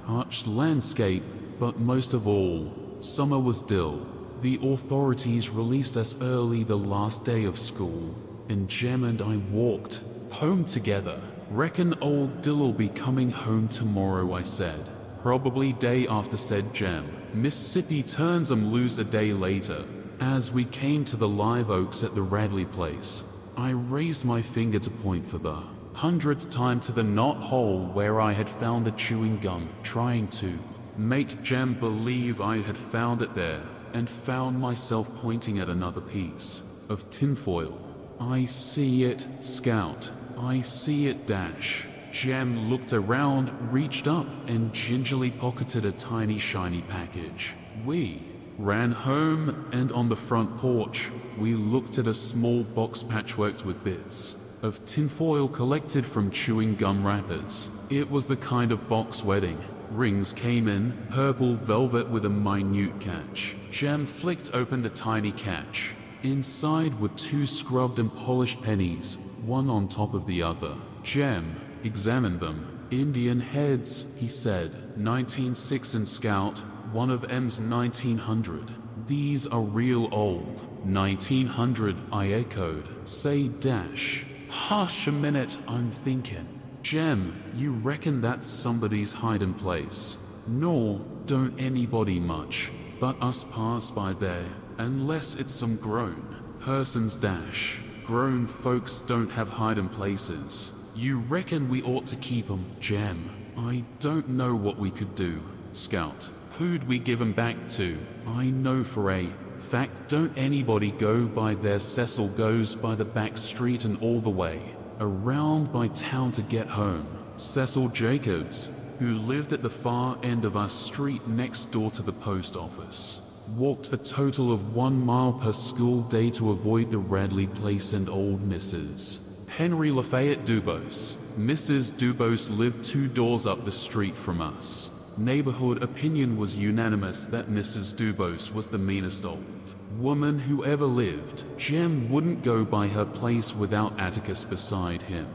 arched landscape, but most of all, summer was Dill. The authorities released us early the last day of school, and Jem and I walked home together. Reckon old Dill'll be coming home tomorrow, I said. Probably day after said Jem. Mississippi turns 'em loose a day later. As we came to the live oaks at the Radley place, I raised my finger to point for the hundredth time to the knot hole where I had found the chewing gum, trying to make Jem believe I had found it there, and found myself pointing at another piece of tinfoil. I see it, Scout. I see it, Dash. Jem looked around, reached up, and gingerly pocketed a tiny shiny package. We ran home, and on the front porch, we looked at a small box patchworked with bits of tinfoil collected from chewing gum wrappers. It was the kind of box wedding. Rings came in, purple velvet with a minute catch. Jem flicked open the tiny catch. Inside were two scrubbed and polished pennies, one on top of the other. Jem examined them. Indian heads, he said. 196 and Scout, one of M's 1900. These are real old. 1900, I echoed. Say dash. Hush a minute, I'm thinking. Jem, you reckon that's somebody's hiding place? Nor don't anybody much, but us pass by there, unless it's some grown person's dash. Grown folks don't have hiding places. You reckon we ought to keep 'em, Jem? I don't know what we could do, Scout. Who'd we give 'em back to? I know for a fact don't anybody go by there Cecil goes by the back street and all the way around by town to get home. Cecil Jacobs, who lived at the far end of our street next door to the post office, walked a total of one mile per school day to avoid the Radley Place and old Mrs. Henry Lafayette Dubose. Mrs. Dubose lived two doors up the street from us. Neighborhood opinion was unanimous that Mrs. Dubose was the meanest old woman who ever lived. Jem wouldn't go by her place without Atticus beside him.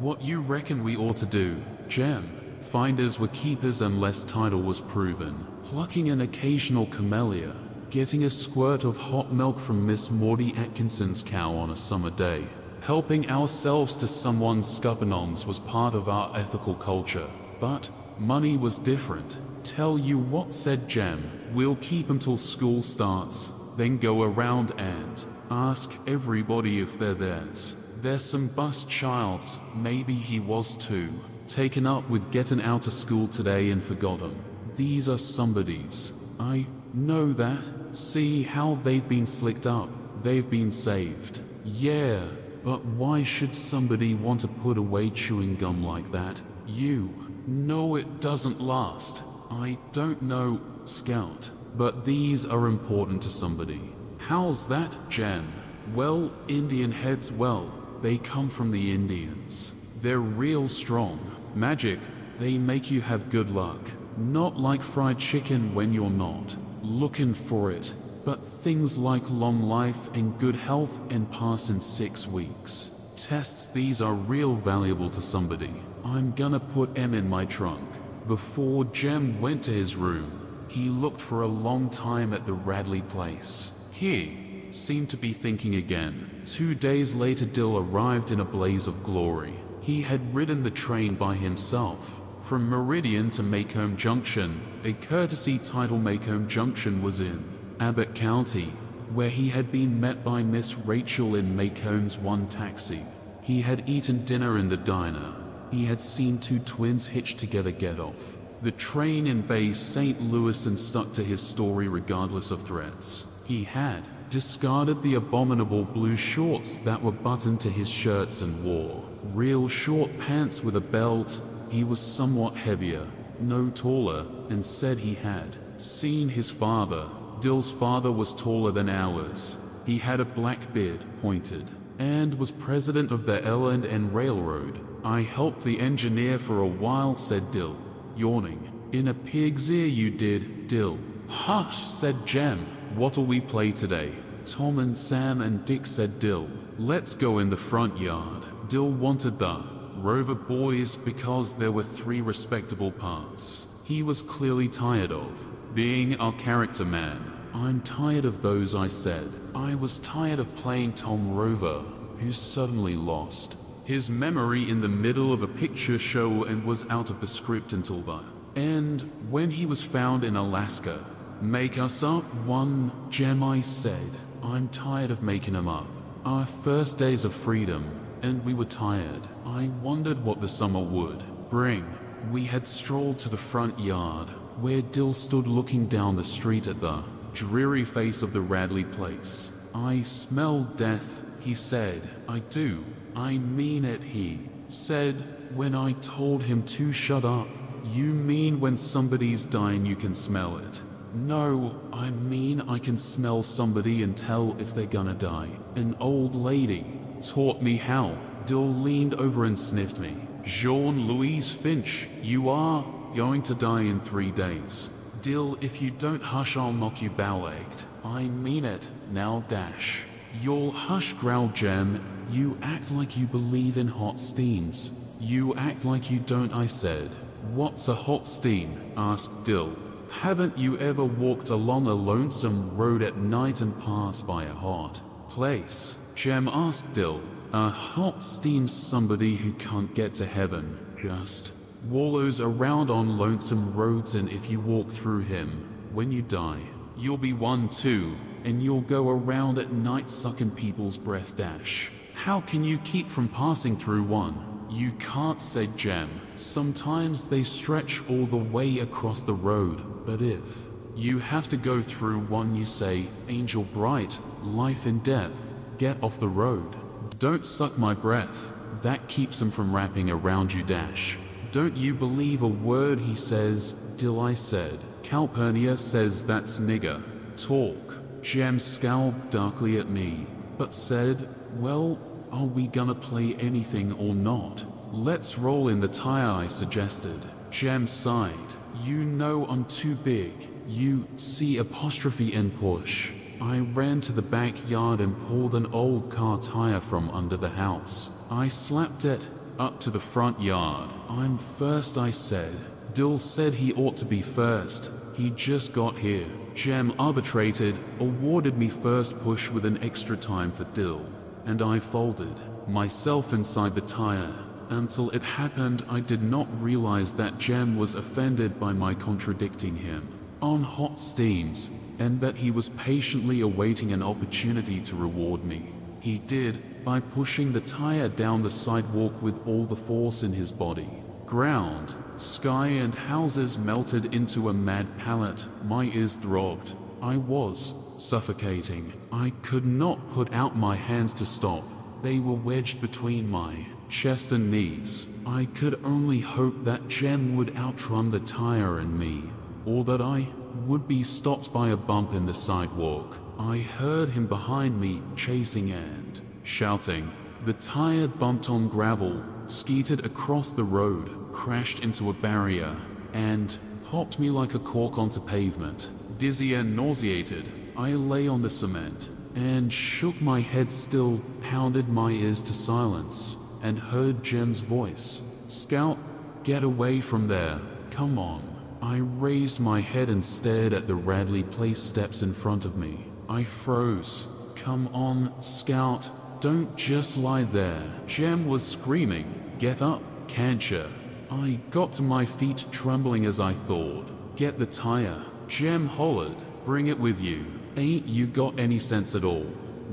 What you reckon we ought to do, Jem? Finders were keepers unless title was proven. Plucking an occasional camellia. Getting a squirt of hot milk from Miss Maudie Atkinson's cow on a summer day. Helping ourselves to someone's scuppernongs was part of our ethical culture. But money was different. Tell you what said Jem, we'll keep 'em till school starts, then go around and ask everybody if they're theirs. There's some bus childs, maybe he was too, taken up with getting out of school today and forgot 'em. These are somebody's. I know that. See how they've been slicked up. They've been saved. Yeah, but why should somebody want to put away chewing gum like that? You know it doesn't last. I don't know, Scout, but these are important to somebody. How's that, Jem? Well, Indian heads, well, they come from the Indians. They're real strong. Magic, they make you have good luck. Not like fried chicken when you're not looking for it, but things like long life and good health and pass in six weeks. Tests these are real valuable to somebody. I'm gonna put M in my trunk. Before Jem went to his room, he looked for a long time at the Radley place. He seemed to be thinking again. Two days later Dill arrived in a blaze of glory. He had ridden the train by himself. From Meridian to Maycomb Junction, a courtesy title Maycomb Junction was in Abbott County, where he had been met by Miss Rachel in Maycomb's one taxi. He had eaten dinner in the diner. He had seen two twins hitched together get off the train in Bay St. Louis and stuck to his story regardless of threats. He had discarded the abominable blue shorts that were buttoned to his shirts and wore real short pants with a belt he was somewhat heavier, no taller, and said he had seen his father. Dill's father was taller than ours. He had a black beard, pointed, and was president of the L&N Railroad. I helped the engineer for a while, said Dill, yawning. In a pig's ear you did, Dill. Hush, said Jem. What'll we play today? Tom and Sam and Dick said Dill. Let's go in the front yard. Dill wanted the Rover boys because there were three respectable parts. He was clearly tired of being our character man. I'm tired of those, I said. I was tired of playing Tom Rover, who suddenly lost his memory in the middle of a picture show and was out of the script until the end when he was found in Alaska. Make us up one, Jem, I said. I'm tired of making them up. Our first days of freedom, and we were tired. I wondered what the summer would bring. We had strolled to the front yard, where Dill stood looking down the street at the dreary face of the Radley place. I smell death, he said. I do. I mean it, he said when I told him to shut up. You mean when somebody's dying you can smell it? No, I mean I can smell somebody and tell if they're gonna die. An old lady taught me how. Dill leaned over and sniffed me. Jean-Louise Finch, you are going to die in three days. Dill, if you don't hush, I'll knock you bow-legged. I mean it. Now dash. You'll hush, growled Jem. You act like you believe in hot steams. You act like you don't, I said. What's a hot steam? asked Dill. Haven't you ever walked along a lonesome road at night and passed by a hot place? Jem asked Dill. A hot steam's somebody who can't get to heaven. Just wallows around on lonesome roads and if you walk through him, when you die, you'll be one too, and you'll go around at night sucking people's breath dash. How can you keep from passing through one? You can't, said Jem. Sometimes they stretch all the way across the road, but if you have to go through one you say, Angel Bright, life and death, get off the road. Don't suck my breath. That keeps them from wrapping around you dash. Don't you believe a word he says, Dill I said. Calpurnia says that's nigger. Talk. Jem scowled darkly at me, but said, well, are we gonna play anything or not? Let's roll in the tire, I suggested. Jem sighed. You know I'm too big. You see apostrophe and push. I ran to the backyard and pulled an old car tire from under the house. I slapped it up to the front yard. I'm first, I said. Dill said he ought to be first. He just got here. Jem arbitrated, awarded me first push with an extra time for Dill, and I folded myself inside the tire. Until it happened, I did not realize that Jem was offended by my contradicting him on hot steams, and that he was patiently awaiting an opportunity to reward me. He did by pushing the tire down the sidewalk with all the force in his body. Ground, sky and houses melted into a mad pallet. My ears throbbed. I was suffocating. I could not put out my hands to stop. They were wedged between my chest and knees. I could only hope that Jem would outrun the tire and me, or that I would be stopped by a bump in the sidewalk. I heard him behind me chasing and shouting. The tire bumped on gravel, skeeted across the road, crashed into a barrier, and popped me like a cork onto pavement. Dizzy and nauseated, I lay on the cement and shook my head still, pounded my ears to silence, and heard Jem's voice. Scout, get away from there. Come on. I raised my head and stared at the Radley Place steps in front of me. I froze. Come on, Scout. Don't just lie there. Jem was screaming. Get up, can't you? I got to my feet trembling as I thought. Get the tire. Jem hollered. Bring it with you. Ain't you got any sense at all?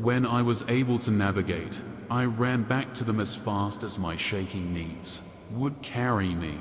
When I was able to navigate, I ran back to them as fast as my shaking knees would carry me.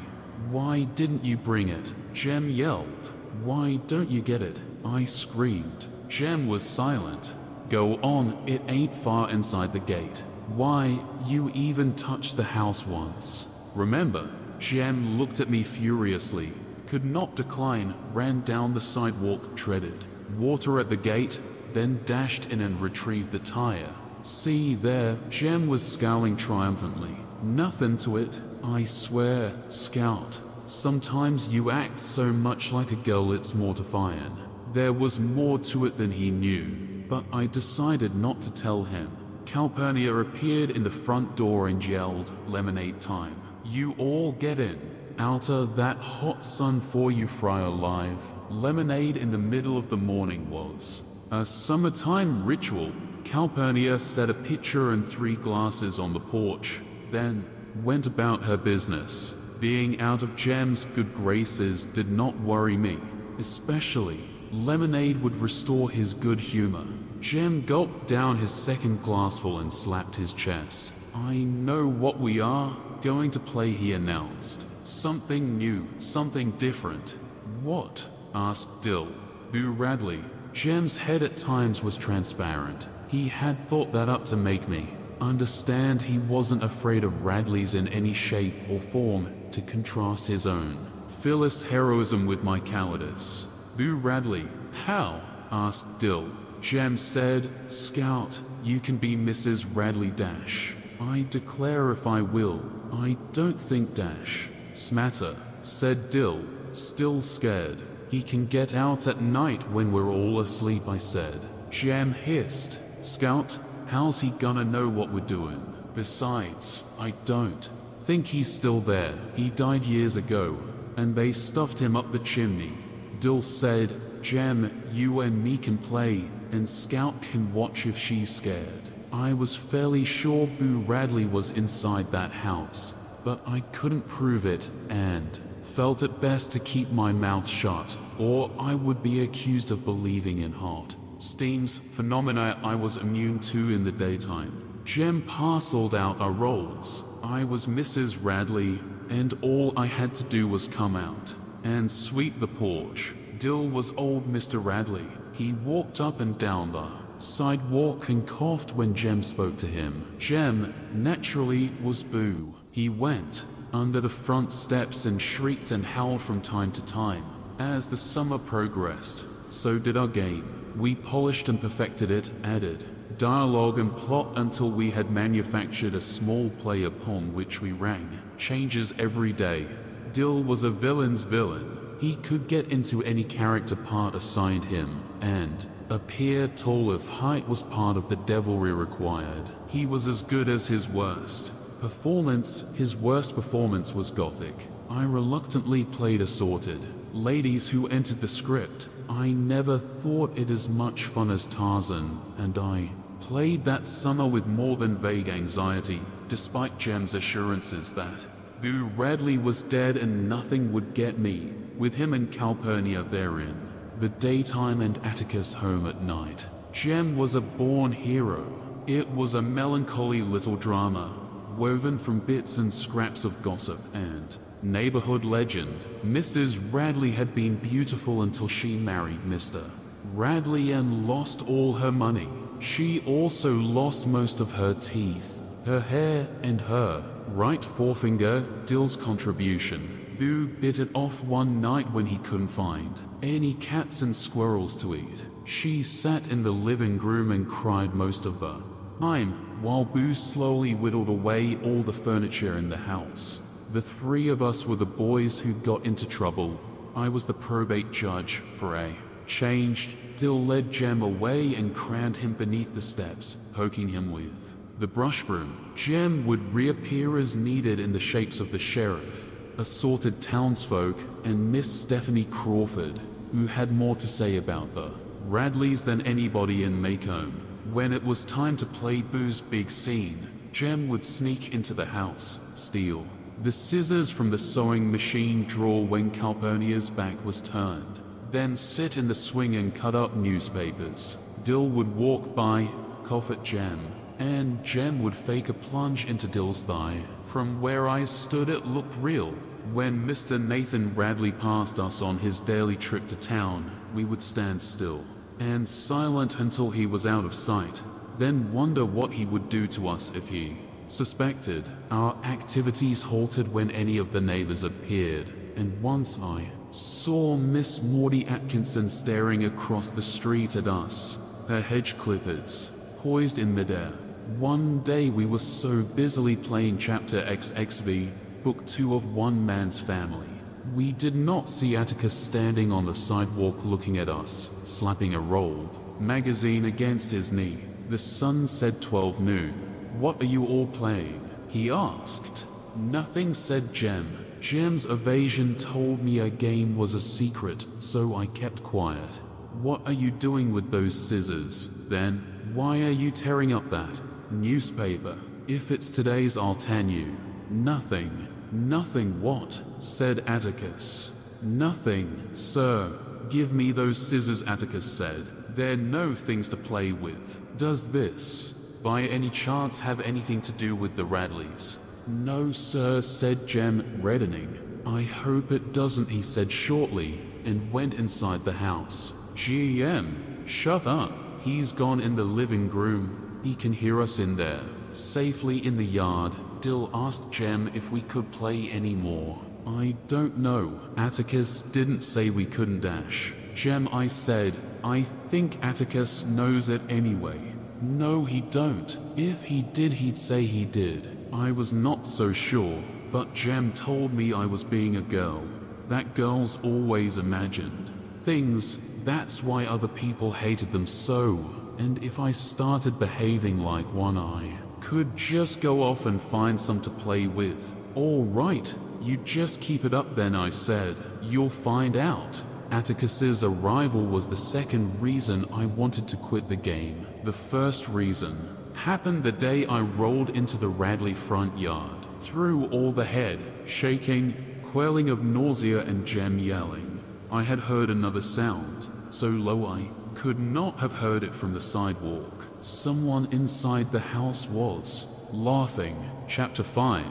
Why didn't you bring it? Jem yelled. Why don't you get it? I screamed. Jem was silent. Go on, it ain't far inside the gate. Why, you even touched the house once. Remember, Jem looked at me furiously, could not decline, ran down the sidewalk, treaded water at the gate, then dashed in and retrieved the tire. See there, Jem was scowling triumphantly. Nothing to it, I swear, Scout. Sometimes you act so much like a girl it's mortifying. There was more to it than he knew, but I decided not to tell him. Calpurnia appeared in the front door and yelled, Lemonade time. You all get in. Out of that hot sun for you fry alive. Lemonade in the middle of the morning was. A summertime ritual. Calpurnia set a pitcher and three glasses on the porch, then went about her business. Being out of Jem's good graces did not worry me, especially lemonade would restore his good humor. Jem gulped down his second glassful and slapped his chest. I know what we are going to play, he announced. Something new, something different. What? asked Dill. Boo Radley. Jem's head at times was transparent. He had thought that up to make me understand he wasn't afraid of Radley's in any shape or form to contrast his own. Phyllis heroism with my cowardice. Boo Radley. How? asked Dill. Jem said, Scout, you can be Mrs. Radley Dash. I declare if I will. I don't think Dash. Smatter, said Dill, still scared. He can get out at night when we're all asleep, I said. Jem hissed. Scout, how's he gonna know what we're doing? Besides, I don't think he's still there. He died years ago, and they stuffed him up the chimney. Dill said, Jem, you and me can play, and Scout can watch if she's scared. I was fairly sure Boo Radley was inside that house, but I couldn't prove it, and felt it best to keep my mouth shut, or I would be accused of believing in hot steams, phenomena I was immune to in the daytime. Jem parceled out our roles. I was Mrs. Radley, and all I had to do was come out and sweep the porch. Dill was old Mr. Radley. He walked up and down the sidewalk and coughed when Jem spoke to him. Jem, naturally, was Boo. He went under the front steps and shrieked and howled from time to time. As the summer progressed, so did our game. We polished and perfected it, added dialogue and plot until we had manufactured a small play upon which we rang changes every day. Dill was a villain's villain. He could get into any character part assigned him, and appear tall if height was part of the devilry required. He was as good as his worst. Performance, his worst performance was gothic. I reluctantly played assorted. Ladies who entered the script, I never thought it as much fun as Tarzan, and I played that summer with more than vague anxiety, despite Jem's assurances that Boo Radley was dead and nothing would get me, with him and Calpurnia therein, the daytime and Atticus home at night. Jem was a born hero. It was a melancholy little drama, woven from bits and scraps of gossip and Neighborhood legend. Mrs. Radley had been beautiful until she married Mr. Radley and lost all her money. She also lost most of her teeth, her hair, and her right forefinger, Dill's contribution. Boo bit it off one night when he couldn't find any cats and squirrels to eat. She sat in the living room and cried most of the time while Boo slowly whittled away all the furniture in the house. The three of us were the boys who got into trouble. I was the probate judge for a changed. Dill led Jem away and crammed him beneath the steps, poking him with the brush broom. Jem would reappear as needed in the shapes of the sheriff, assorted townsfolk, and Miss Stephanie Crawford, who had more to say about the Radleys than anybody in Maycomb. When it was time to play Boo's big scene, Jem would sneak into the house, steal the scissors from the sewing machine drawer when Calpurnia's back was turned. Then sit in the swing and cut up newspapers. Dill would walk by, cough at Jem, and Jem would fake a plunge into Dill's thigh. From where I stood it looked real. When Mr. Nathan Radley passed us on his daily trip to town, we would stand still and silent until he was out of sight, then wonder what he would do to us if he suspected. Our activities halted when any of the neighbors appeared, and once I saw Miss Maudie Atkinson staring across the street at us, her hedge clippers poised in midair. One day we were so busily playing chapter XXV, book 2 of One Man's Family. We did not see Atticus standing on the sidewalk looking at us, slapping a rolled magazine against his knee. The sun said 12 noon. What are you all playing? He asked. Nothing said Jem. Jem's evasion told me a game was a secret, so I kept quiet. What are you doing with those scissors, then? Why are you tearing up that newspaper? If it's today's, I'll tan you. Nothing. Nothing what? said Atticus. Nothing, sir. Give me those scissors, Atticus said. They're no things to play with. Does this, by any chance, have anything to do with the Radleys? No, sir, said Jem, reddening. I hope it doesn't, he said shortly, and went inside the house. Jem, shut up. He's gone in the living room. He can hear us in there. Safely in the yard, Dill asked Jem if we could play any more. I don't know. Atticus didn't say we couldn't dash. Jem, I said, I think Atticus knows it anyway. No, he don't. If he did, he'd say he did. I was not so sure, but Jem told me I was being a girl. That girls always imagined things, that's why other people hated them so. And if I started behaving like one eye, could just go off and find some to play with. All right, you just keep it up then, I said. You'll find out. Atticus's arrival was the second reason I wanted to quit the game. The first reason happened the day I rolled into the Radley front yard. Through all the head, shaking, quelling of nausea and Jem yelling. I had heard another sound, so low I could not have heard it from the sidewalk. Someone inside the house was laughing. Chapter 5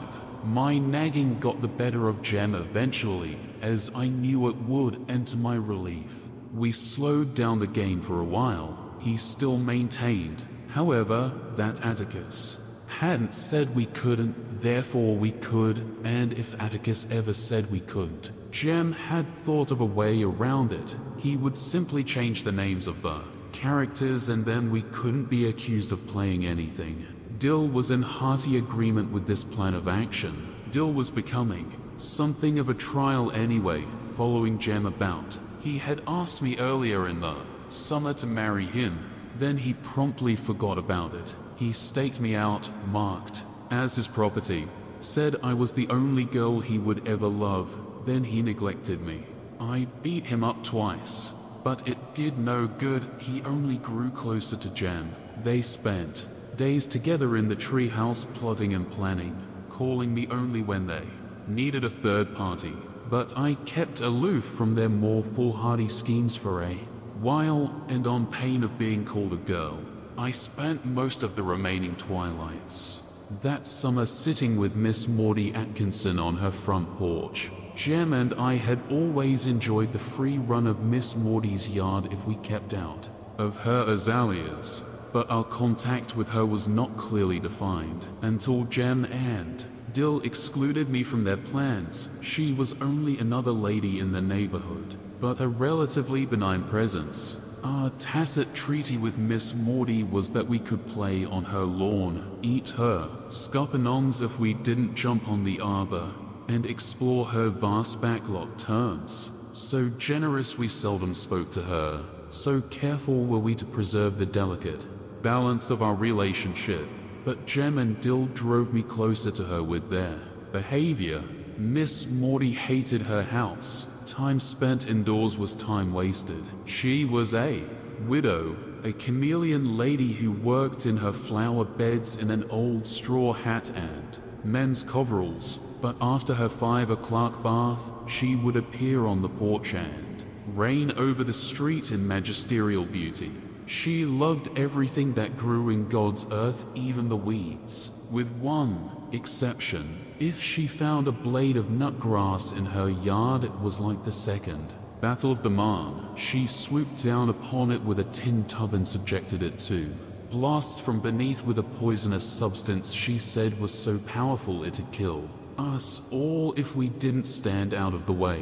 My nagging got the better of Jem eventually, as I knew it would, and to my relief. We slowed down the game for a while. He still maintained, however, that Atticus hadn't said we couldn't, therefore we could, and if Atticus ever said we couldn't, Jem had thought of a way around it. He would simply change the names of the characters and then we couldn't be accused of playing anything. Dill was in hearty agreement with this plan of action. Dill was becoming something of a trial anyway, following Jem about. He had asked me earlier in the summer to marry him, then he promptly forgot about it. He staked me out, marked, as his property, said I was the only girl he would ever love, then he neglected me. I beat him up twice, but it did no good, he only grew closer to Jem. They spent days together in the treehouse plotting and planning, calling me only when they needed a third party. But I kept aloof from their more foolhardy schemes for a while, and on pain of being called a girl, I spent most of the remaining twilights. That summer sitting with Miss Maudie Atkinson on her front porch, Jem and I had always enjoyed the free run of Miss Maudie's yard if we kept out of her azaleas, but our contact with her was not clearly defined until Jem and Dill excluded me from their plans. She was only another lady in the neighborhood, but a relatively benign presence. Our tacit treaty with Miss Maudie was that we could play on her lawn, eat her scuppernongs if we didn't jump on the arbor, and explore her vast backlot terms. So generous we seldom spoke to her, so careful were we to preserve the delicate balance of our relationship. But Jem and Dill drove me closer to her with their behavior. Miss Maudie hated her house. Time spent indoors was time wasted. She was a widow, a chameleon lady who worked in her flower beds in an old straw hat and men's coveralls, but after her five o'clock bath, she would appear on the porch and reign over the street in magisterial beauty. She loved everything that grew in God's earth, even the weeds, with one exception. If she found a blade of nut grass in her yard, it was like the second. Battle of the Marne. She swooped down upon it with a tin tub and subjected it to blasts from beneath with a poisonous substance she said was so powerful it'd kill us all if we didn't stand out of the way.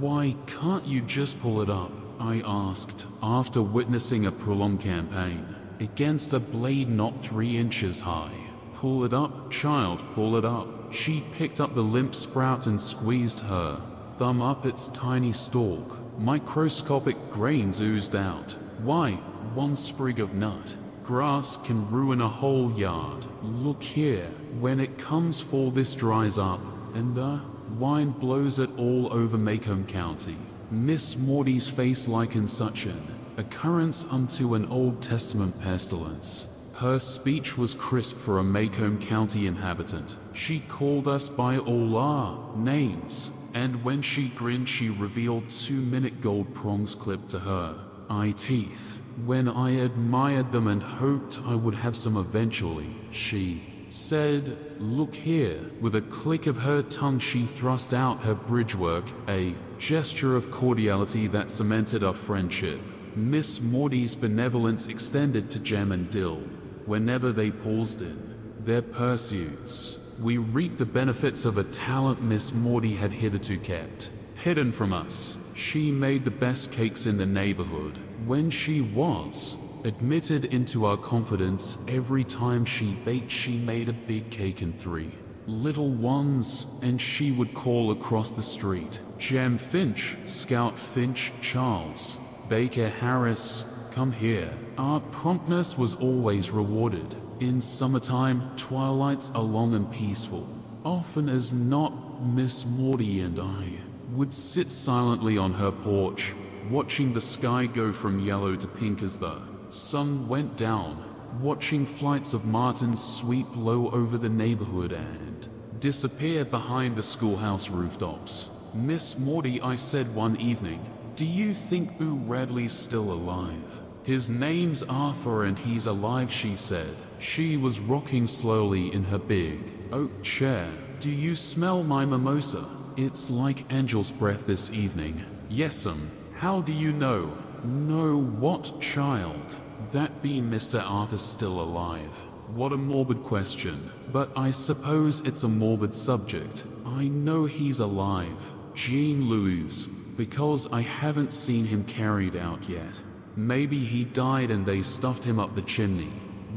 Why can't you just pull it up? I asked, after witnessing a prolonged campaign. against a blade not three inches high. Pull it up, child, pull it up. She picked up the limp sprout and squeezed her thumb up its tiny stalk. Microscopic grains oozed out. Why, one sprig of nut. Grass can ruin a whole yard. Look here, when it comes fall this dries up, and the wine blows it all over Maycomb County. Miss Maudie's face likened such an occurrence unto an Old Testament pestilence. Her speech was crisp for a Maycomb County inhabitant. She called us by all our names, and when she grinned she revealed two-minute gold prongs clipped to her eye teeth. When I admired them and hoped I would have some eventually, she said, Look here. With a click of her tongue she thrust out her bridgework, a gesture of cordiality that cemented our friendship. Miss Maudie's benevolence extended to Jem and Dill whenever they paused in their pursuits. We reaped the benefits of a talent Miss Maudie had hitherto kept, hidden from us. She made the best cakes in the neighborhood. When she was admitted into our confidence, every time she baked, she made a big cake in three little ones, and she would call across the street. Jem Finch, Scout Finch, Charles, Baker Harris, come here. Our promptness was always rewarded. In summertime, twilights are long and peaceful. Often as not, Miss Maudie and I would sit silently on her porch, watching the sky go from yellow to pink as the sun went down, watching flights of martins sweep low over the neighborhood and disappear behind the schoolhouse rooftops. Miss Maudie, I said one evening, do you think Boo Radley's still alive? His name's Arthur and he's alive, she said. She was rocking slowly in her big oak chair. Do you smell my mimosa? It's like angel's breath this evening. Yes'm. Um, how do you know? Know what, child? That be Mr. Arthur's still alive. What a morbid question. But I suppose it's a morbid subject. I know he's alive. Jean Louise. Because I haven't seen him carried out yet. Maybe he died and they stuffed him up the chimney.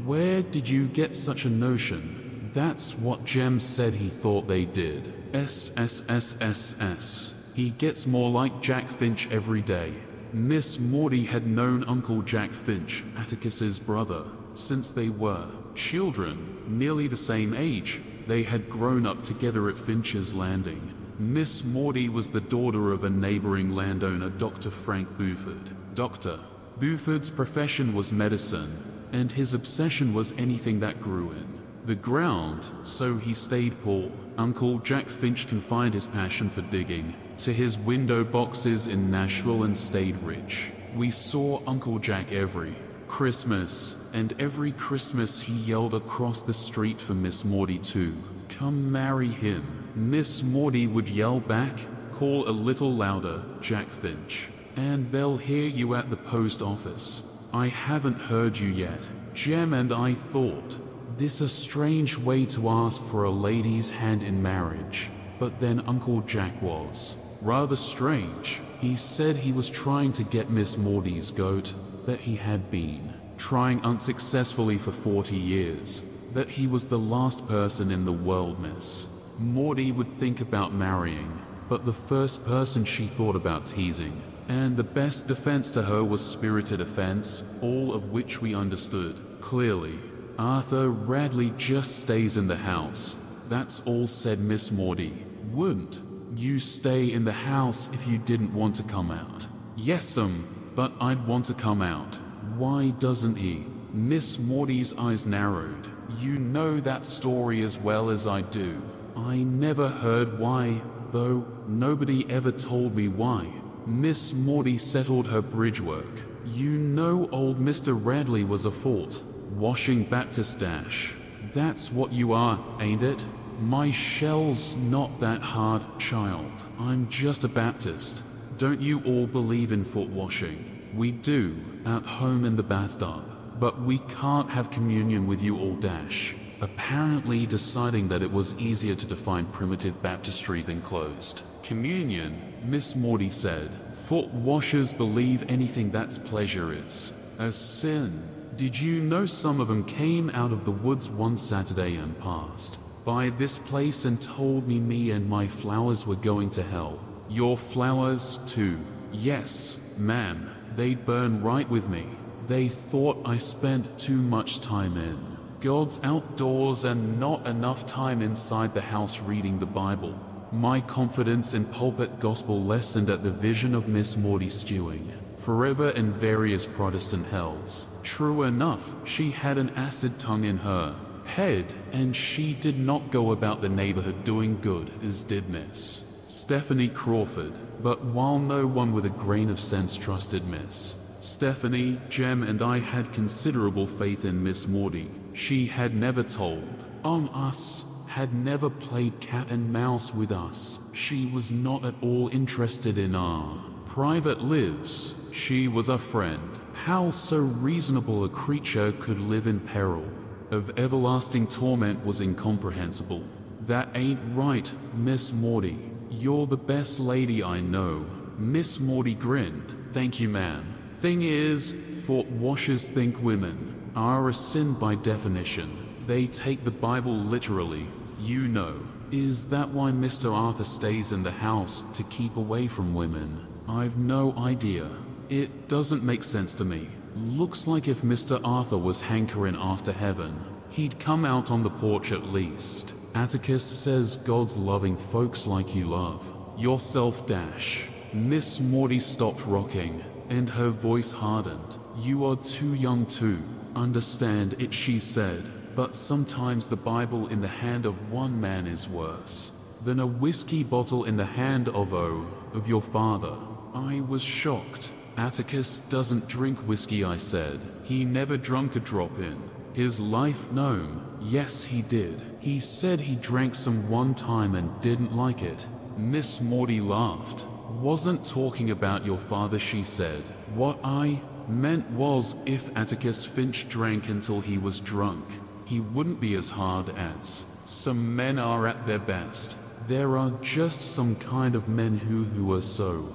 Where did you get such a notion? That's what Jem said he thought they did. S S S S S. He gets more like Jack Finch every day. Miss Maudie had known Uncle Jack Finch, Atticus's brother, since they were children, nearly the same age. They had grown up together at Finch's Landing. Miss Maudie was the daughter of a neighboring landowner, Dr. Frank Buford. Dr. Buford's profession was medicine, and his obsession was anything that grew in the ground, so he stayed poor. Uncle Jack Finch confined his passion for digging to his window boxes in Nashville and stayed rich. We saw Uncle Jack every Christmas, and every Christmas he yelled across the street for Miss Maudie to come marry him. Miss Maudie would yell back, call a little louder, Jack Finch, and they'll hear you at the post office. I haven't heard you yet. Jem and I thought this a strange way to ask for a lady's hand in marriage, but then Uncle Jack was rather strange. He said he was trying to get Miss Maudie's goat, that he had been trying unsuccessfully for 40 years, that he was the last person in the world, miss. Maudie would think about marrying, but the first person she thought about teasing and the best defense to her was spirited offense, all of which we understood. Clearly, Arthur Radley just stays in the house. That's all said Miss Maudie. Wouldn't you stay in the house if you didn't want to come out? Yes'm, um, but I'd want to come out. Why doesn't he? Miss Maudie's eyes narrowed. You know that story as well as I do. I never heard why, though nobody ever told me why. Miss Maudie settled her bridge work. You know old Mr. Radley was a fault. Washing Baptist dash. That's what you are, ain't it? My shell's not that hard, child. I'm just a Baptist. Don't you all believe in foot washing? We do, at home in the bathtub. But we can't have communion with you all dash. Apparently deciding that it was easier to define primitive baptistry than closed. Communion, Miss Maudie said. Foot washers believe anything that's pleasure is a sin. Did you know some of them came out of the woods one Saturday and passed by this place and told me me and my flowers were going to hell? Your flowers, too. Yes, ma'am, they'd burn right with me. They thought I spent too much time in God's outdoors and not enough time inside the house reading the Bible. My confidence in pulpit gospel lessened at the vision of Miss Maudie stewing forever in various Protestant hells. True enough, she had an acid tongue in her head, and she did not go about the neighborhood doing good, as did Miss Stephanie Crawford. But while no one with a grain of sense trusted Miss Stephanie, Jem and I had considerable faith in Miss Maudie. She had never told on us, had never played cat and mouse with us. She was not at all interested in our private lives. She was a friend. How so reasonable a creature could live in peril of everlasting torment was incomprehensible. That ain't right, Miss Maudie. You're the best lady I know. Miss Maudie grinned. Thank you, ma'am. Thing is, thought washers think women are a sin by definition. They take the Bible literally, you know. Is that why Mr. Arthur stays in the house to keep away from women? I've no idea. It doesn't make sense to me. Looks like if Mr. Arthur was hankering after heaven, he'd come out on the porch at least. Atticus says God's loving folks like you love. Yourself dash. Miss Maudie stopped rocking, and her voice hardened. You are too young to understand it, she said. But sometimes the Bible in the hand of one man is worse than a whiskey bottle in the hand of O, of your father. I was shocked. Atticus doesn't drink whiskey, I said. He never drunk a drop in. His life gnome. Yes, he did. He said he drank some one time and didn't like it. Miss Maudie laughed. Wasn't talking about your father, she said. What I meant was if Atticus Finch drank until he was drunk, he wouldn't be as hard as some men are at their best. There are just some kind of men who, who are so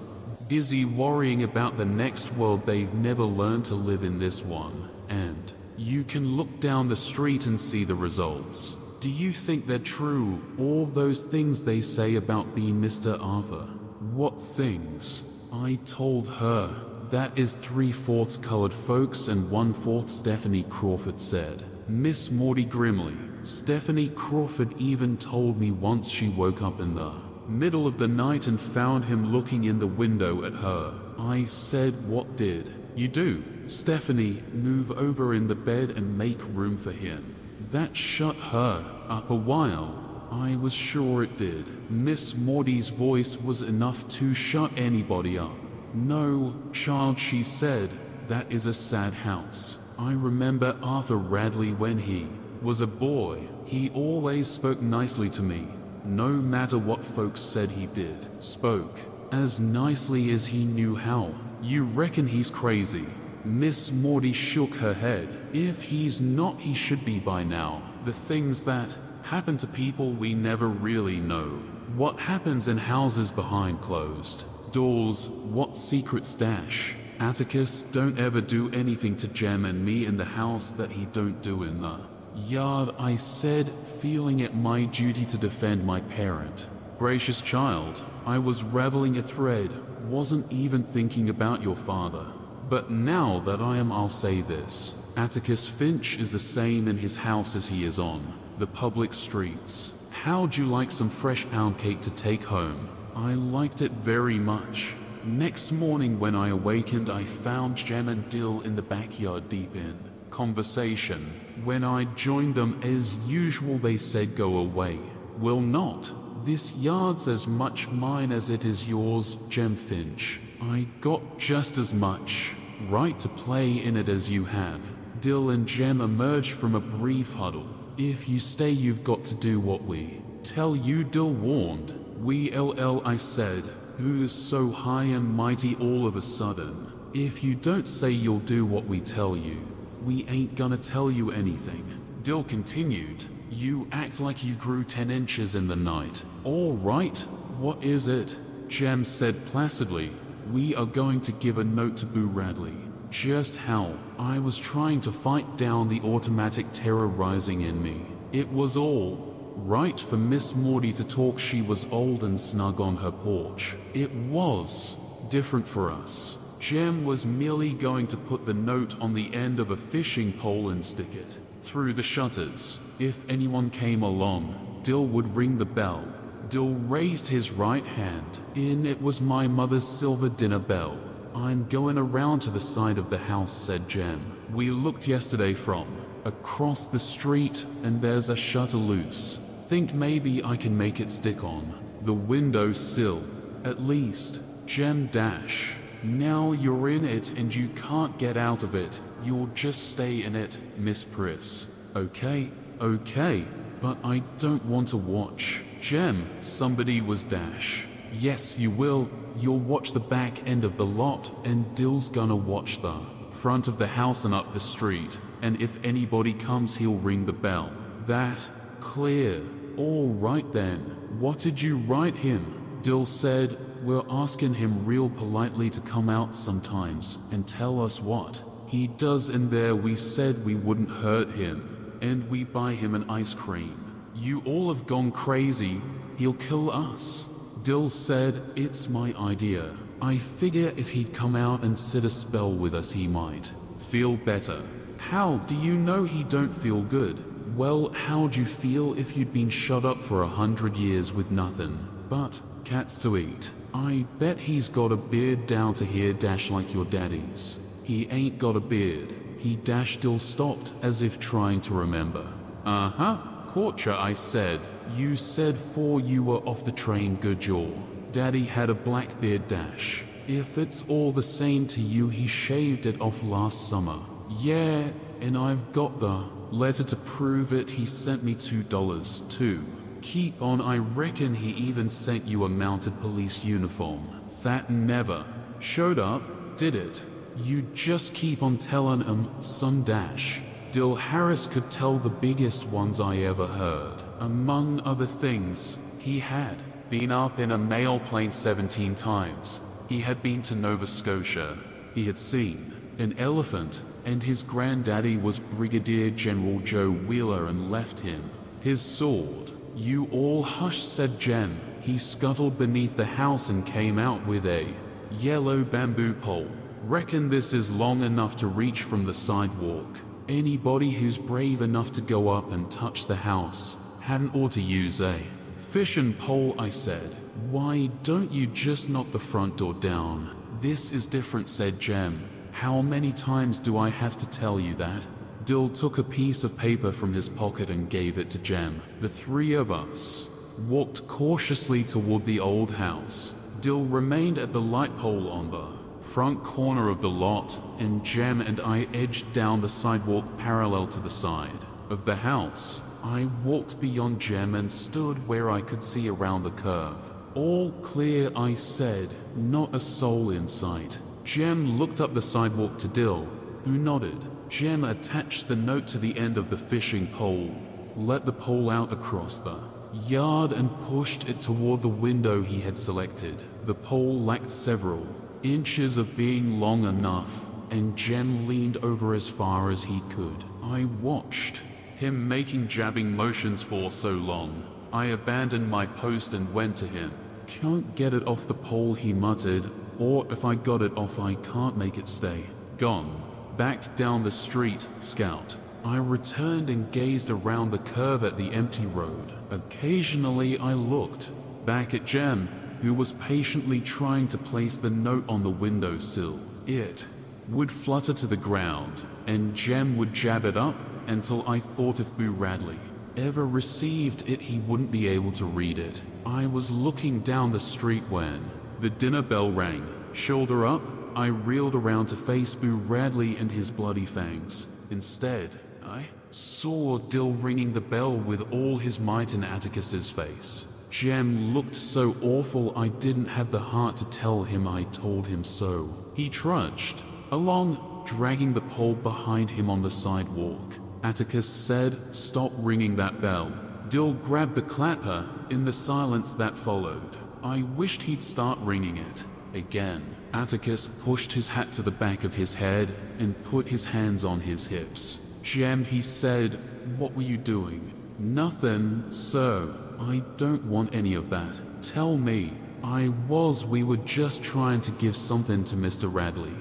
busy worrying about the next world they've never learned to live in this one. And you can look down the street and see the results. Do you think they're true, all those things they say about being Mr. Arthur? What things? I told her. That is three-fourths colored folks and one-fourth Stephanie Crawford said. Miss Maudie grimly. Stephanie Crawford even told me once she woke up in the middle of the night and found him looking in the window at her. I said, What did you do? Stephanie, move over in the bed and make room for him. That shut her up a while. I was sure it did. Miss Maudie's voice was enough to shut anybody up. No, child, she said, that is a sad house. I remember Arthur Radley when he was a boy. He always spoke nicely to me, no matter what folks said he did, spoke as nicely as he knew how. You reckon he's crazy? Miss Maudie shook her head. If he's not, he should be by now. The things that happen to people we never really know. What happens in houses behind closed doors, what secrets dash. Atticus, don't ever do anything to Jem and me in the house that he don't do in the Yard, I said, feeling it my duty to defend my parent. Gracious child, I was raveling a thread, wasn't even thinking about your father. But now that I am, I'll say this. Atticus Finch is the same in his house as he is on the public streets. How'd you like some fresh pound cake to take home? I liked it very much. Next morning when I awakened, I found Jem and Dill in the backyard deep in conversation. When I joined them as usual they said go away. Will not. This yard's as much mine as it is yours, Jem Finch. I got just as much right to play in it as you have. Dill and Jem emerged from a brief huddle. If you stay you've got to do what we tell you, Dill warned. We LL I said, who is so high and mighty all of a sudden. If you don't say you'll do what we tell you, we ain't gonna tell you anything. Dill continued. You act like you grew 10 inches in the night. All right, what is it? Jem said placidly. We are going to give a note to Boo Radley. just how I was trying to fight down the automatic terror rising in me. It was all right for Miss Maudie to talk she was old and snug on her porch. It was different for us. Jem was merely going to put the note on the end of a fishing pole and stick it through the shutters. If anyone came along, Dill would ring the bell. Dill raised his right hand. In it was my mother's silver dinner bell. I'm going around to the side of the house, said Jem. We looked yesterday from across the street and there's a shutter loose. Think maybe I can make it stick on the window sill. At least, Jem Dash. Now you're in it and you can't get out of it. You'll just stay in it, Miss Priss. Okay, okay, but I don't want to watch. Jem, somebody was Dash. Yes, you will. You'll watch the back end of the lot, and Dill's gonna watch the front of the house and up the street. And if anybody comes, he'll ring the bell. That clear. All right then. What did you write him? Dill said, We're asking him real politely to come out sometimes and tell us what he does in there. We said we wouldn't hurt him, and we buy him an ice cream. You all have gone crazy. He'll kill us. Dill said, It's my idea. I figure if he'd come out and sit a spell with us, he might feel better. How do you know he don't feel good? Well, how'd you feel if you'd been shut up for a hundred years with nothing but cats to eat? I bet he's got a beard down to here dash like your daddy's. He ain't got a beard. He dash still stopped as if trying to remember. Uh-huh, Corcher, I said. You said for you were off the train, good jaw. Daddy had a black beard dash. If it's all the same to you, he shaved it off last summer. Yeah, and I've got the letter to prove it. He sent me two dollars, too. Keep on, I reckon he even sent you a mounted police uniform. That never showed up, did it? You just keep on telling 'em some dash. Dill Harris could tell the biggest ones I ever heard. Among other things, he had been up in a mail plane 17 times. He had been to Nova Scotia. He had seen an elephant, and his granddaddy was Brigadier General Joe Wheeler and left him his sword. You all hush, said Jem. He scuttled beneath the house and came out with a yellow bamboo pole. Reckon this is long enough to reach from the sidewalk. Anybody who's brave enough to go up and touch the house hadn't ought to use eh? a fishing pole, I said. Why don't you just knock the front door down? This is different, said Jem. How many times do I have to tell you that? Dill took a piece of paper from his pocket and gave it to Jem. The three of us walked cautiously toward the old house. Dill remained at the light pole on the front corner of the lot, and Jem and I edged down the sidewalk parallel to the side of the house. I walked beyond Jem and stood where I could see around the curve. All clear, I said, not a soul in sight. Jem looked up the sidewalk to Dill, who nodded. Jem attached the note to the end of the fishing pole, let the pole out across the yard and pushed it toward the window he had selected. The pole lacked several inches of being long enough, and Jem leaned over as far as he could. I watched him making jabbing motions for so long. I abandoned my post and went to him. Can't get it off the pole, he muttered, or if I got it off, I can't make it stay. Gone. Back down the street, Scout. I returned and gazed around the curve at the empty road. Occasionally I looked back at Jem, who was patiently trying to place the note on the windowsill. It would flutter to the ground, and Jem would jab it up until I thought if Boo Radley ever received it, he wouldn't be able to read it. I was looking down the street when the dinner bell rang. Shoulder up, I reeled around to face Boo Radley and his bloody fangs. Instead, I saw Dill ringing the bell with all his might in Atticus's face. Jem looked so awful I didn't have the heart to tell him I told him so. He trudged along, dragging the pole behind him on the sidewalk. Atticus said, Stop ringing that bell. Dill grabbed the clapper in the silence that followed. I wished he'd start ringing it. Again, Atticus pushed his hat to the back of his head and put his hands on his hips. Jem, he said, what were you doing? Nothing, sir. I don't want any of that. Tell me. I was, we were just trying to give something to Mr. Radley.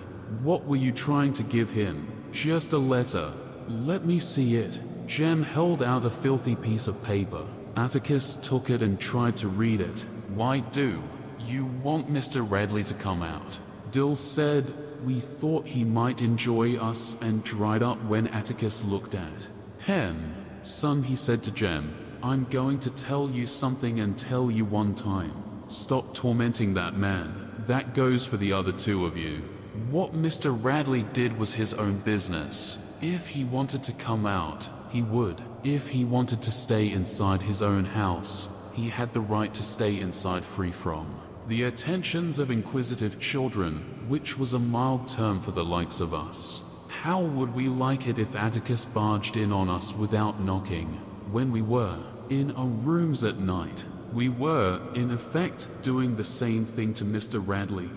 What were you trying to give him? Just a letter. Let me see it. Jem held out a filthy piece of paper. Atticus took it and tried to read it. Why do? You want Mr. Radley to come out. Dill said, we thought he might enjoy us and dried up when Atticus looked at. Hen, son, he said to Jem, I'm going to tell you something and tell you one time. Stop tormenting that man. That goes for the other two of you. What Mr. Radley did was his own business. If he wanted to come out, he would. If he wanted to stay inside his own house, he had the right to stay inside free from the attentions of inquisitive children, which was a mild term for the likes of us. How would we like it if Atticus barged in on us without knocking, when we were in our rooms at night? We were, in effect, doing the same thing to Mr. Radley.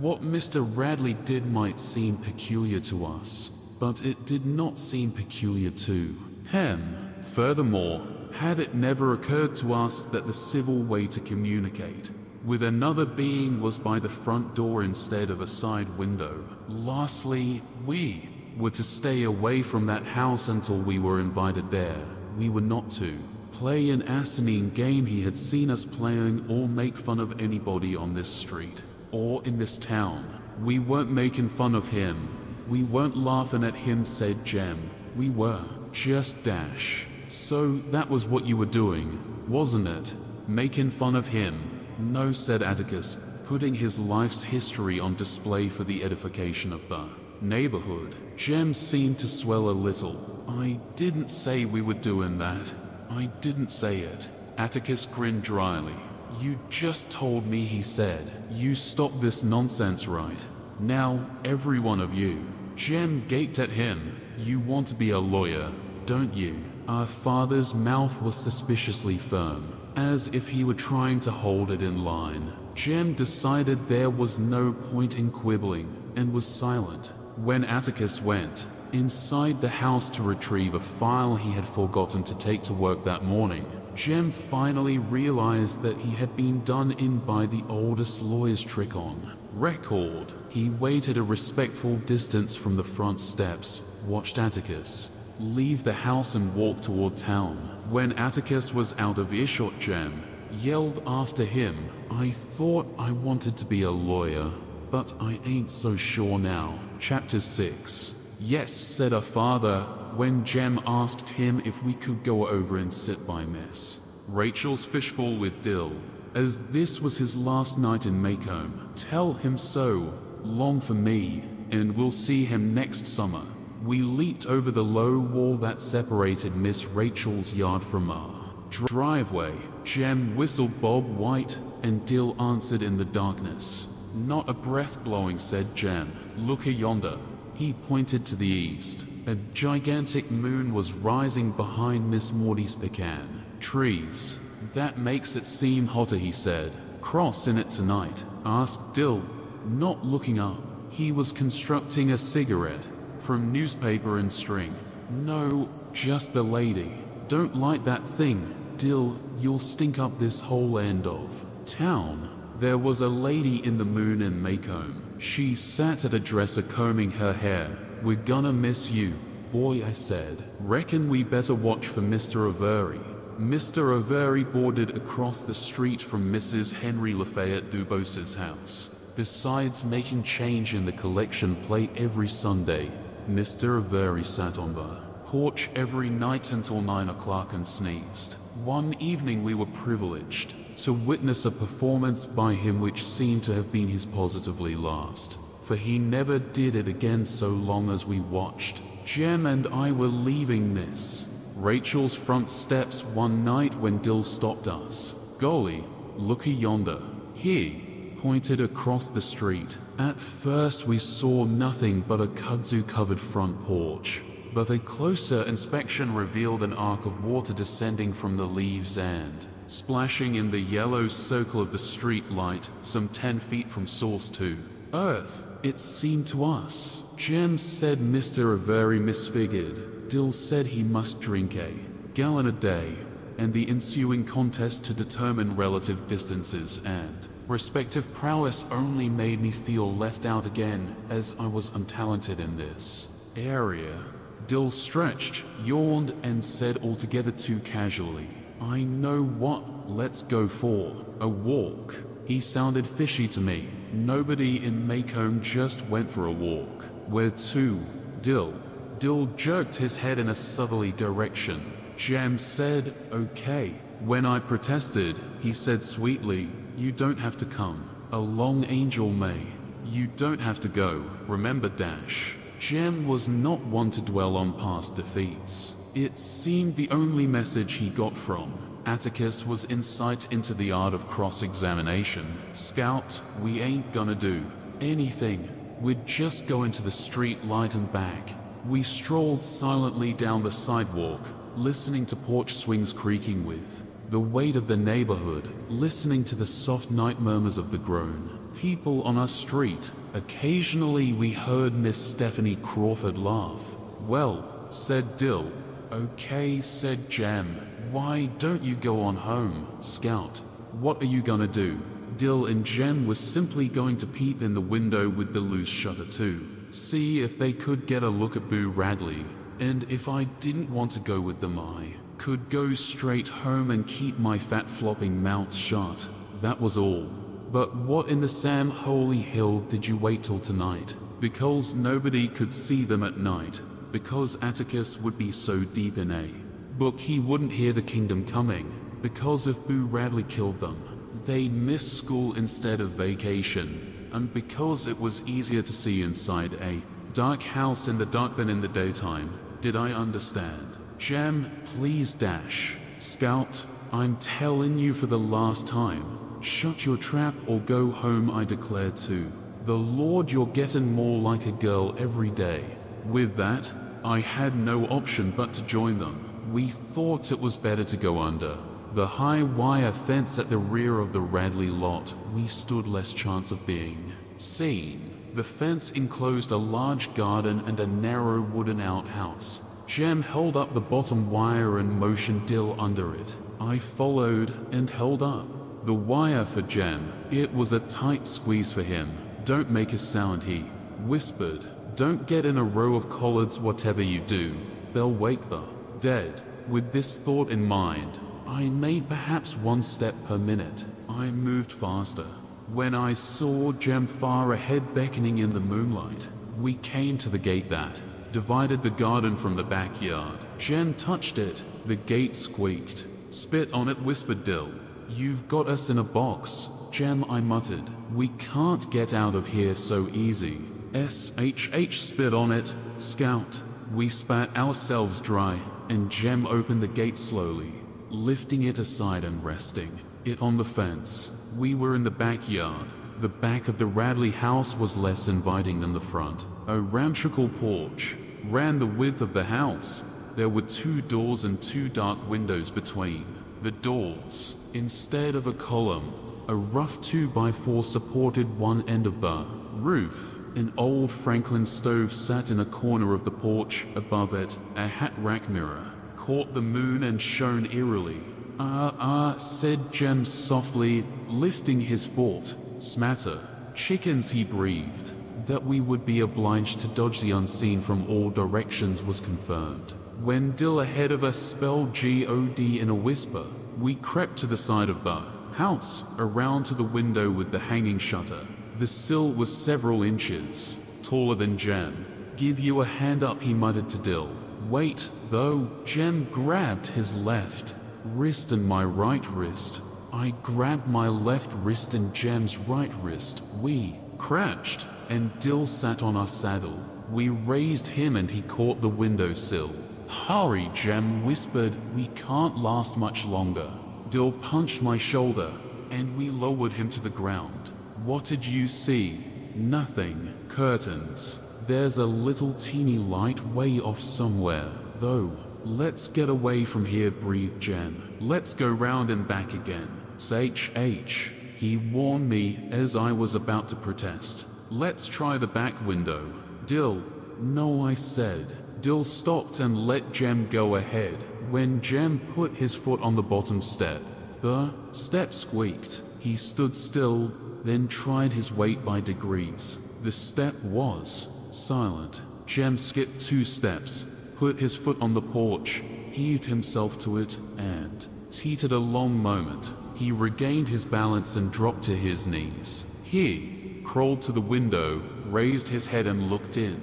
What Mr. Radley did might seem peculiar to us, but it did not seem peculiar to him. Furthermore, had it never occurred to us that the civil way to communicate with another being was by the front door instead of a side window. Lastly, we were to stay away from that house until we were invited there. We were not to play an asinine game he had seen us playing or make fun of anybody on this street or in this town. We weren't making fun of him. We weren't laughing at him, said Jem. We were just dash. So that was what you were doing, wasn't it? Making fun of him. No, said Atticus, putting his life's history on display for the edification of the neighborhood. Jem seemed to swell a little. I didn't say we were doing that. I didn't say it. Atticus grinned dryly. You just told me, he said. You stop this nonsense right. Now, every one of you. Jem gaped at him. You want to be a lawyer, don't you? Our father's mouth was suspiciously firm as if he were trying to hold it in line. Jem decided there was no point in quibbling and was silent. When Atticus went inside the house to retrieve a file he had forgotten to take to work that morning, Jem finally realized that he had been done in by the oldest lawyer's trick on record. He waited a respectful distance from the front steps, watched Atticus leave the house and walk toward town. When Atticus was out of earshot, Jem yelled after him, I thought I wanted to be a lawyer, but I ain't so sure now. Chapter 6 Yes, said her father, when Jem asked him if we could go over and sit by Miss Rachel's fishbowl with Dill, as this was his last night in Maycomb. Tell him so, long for me, and we'll see him next summer. We leaped over the low wall that separated Miss Rachel's yard from our driveway. Jem whistled Bob White, and Dill answered in the darkness. Not a breath blowing, said Jem. Look a yonder. He pointed to the east. A gigantic moon was rising behind Miss Maudie's pecan. Trees. That makes it seem hotter, he said. Cross in it tonight? asked Dill, not looking up. He was constructing a cigarette from newspaper and string. No, just the lady. Don't light that thing, Dill, you'll stink up this whole end of town. There was a lady in the moon in Maycomb. She sat at a dresser combing her hair. We're gonna miss you, boy, I said. Reckon we better watch for Mr. Avery. Mr. Avery boarded across the street from Mrs. Henry Lafayette Dubose's house. Besides making change in the collection plate every Sunday, Mr. Avery sat on the porch every night until 9 o'clock and sneezed. One evening we were privileged to witness a performance by him which seemed to have been his positively last, for he never did it again so long as we watched. Jem and I were leaving Miss Rachel's front steps one night when Dill stopped us. Golly, looky yonder. He pointed across the street. At first we saw nothing but a kudzu-covered front porch, but a closer inspection revealed an arc of water descending from the leaves and splashing in the yellow circle of the street light some 10 feet from source 2. Earth, it seemed to us. Jem said Mr. Avery misfigured. Dill said he must drink a gallon a day, and the ensuing contest to determine relative distances and respective prowess only made me feel left out again as I was untalented in this area. Dill stretched, yawned, and said altogether too casually, I know what, let's go for a walk. He sounded fishy to me. Nobody in Maycomb just went for a walk. Where to? Dill. Dill jerked his head in a southerly direction. Jem said, okay. When I protested, he said sweetly, you don't have to come. A long angel may. You don't have to go. Remember Dash. Jem was not one to dwell on past defeats. It seemed the only message he got from Atticus was insight into the art of cross-examination. Scout, we ain't gonna do anything. We'd just go into the street light and back. We strolled silently down the sidewalk, listening to porch swings creaking with the weight of the neighborhood, listening to the soft night murmurs of the groan. people on our street. Occasionally we heard Miss Stephanie Crawford laugh. Well, said Dill. Okay, said Jem. Why don't you go on home, Scout? What are you gonna do? Dill and Jem were simply going to peep in the window with the loose shutter too. See if they could get a look at Boo Radley. And if I didn't want to go with them I could go straight home and keep my fat flopping mouth shut. That was all. But what in the Sam Holy Hill did you wait till tonight? Because nobody could see them at night. Because Atticus would be so deep in a book he wouldn't hear the kingdom coming. Because if Boo Radley killed them, they'd miss school instead of vacation. And because it was easier to see inside a dark house in the dark than in the daytime, did I understand? Jem, please dash. Scout, I'm telling you for the last time. Shut your trap or go home, I declare to the Lord you're getting more like a girl every day. With that, I had no option but to join them. We thought it was better to go under. The high wire fence at the rear of the Radley lot, we stood less chance of being seen. The fence enclosed a large garden and a narrow wooden outhouse. Jem held up the bottom wire and motioned Dill under it. I followed and held up. The wire for Jem, it was a tight squeeze for him. Don't make a sound, he whispered. Don't get in a row of collards whatever you do. They'll wake the dead. With this thought in mind, I made perhaps one step per minute. I moved faster. When I saw Jem far ahead beckoning in the moonlight, we came to the gate that divided the garden from the backyard. Jem touched it. The gate squeaked. Spit on it, whispered Dill. You've got us in a box. Jem, I muttered. We can't get out of here so easy. SHH spit on it. Scout. We spat ourselves dry, and Jem opened the gate slowly, lifting it aside and resting it on the fence. We were in the backyard. The back of the Radley house was less inviting than the front. A ramshackle porch ran the width of the house. There were two doors and two dark windows between. The doors, instead of a column, a rough 2x4 supported one end of the roof. An old Franklin stove sat in a corner of the porch. Above it, a hat rack mirror caught the moon and shone eerily. Ah, ah, said Jem softly, lifting his foot. Smatter. Chickens, he breathed. That we would be obliged to dodge the unseen from all directions was confirmed. When Dill ahead of us spelled G-O-D in a whisper, we crept to the side of the house, around to the window with the hanging shutter. The sill was several inches taller than Jem. Give you a hand up, he muttered to Dill. Wait, though, Jem grabbed his left wrist and my right wrist. I grabbed my left wrist and Jem's right wrist. We crouched, and Dill sat on our saddle. We raised him and he caught the windowsill. Hurry, Jem whispered. We can't last much longer. Dill punched my shoulder, and we lowered him to the ground. What did you see? Nothing. Curtains. There's a little teeny light way off somewhere, though. Let's get away from here, breathed Jem. Let's go round and back again. H H. He warned me as I was about to protest. Let's try the back window. Dill. No, I said. Dill stopped and let Jem go ahead. When Jem put his foot on the bottom step, the step squeaked. He stood still, then tried his weight by degrees. The step was silent. Jem skipped two steps, put his foot on the porch, heaved himself to it, and teetered a long moment. He regained his balance and dropped to his knees. He crawled to the window, raised his head and looked in.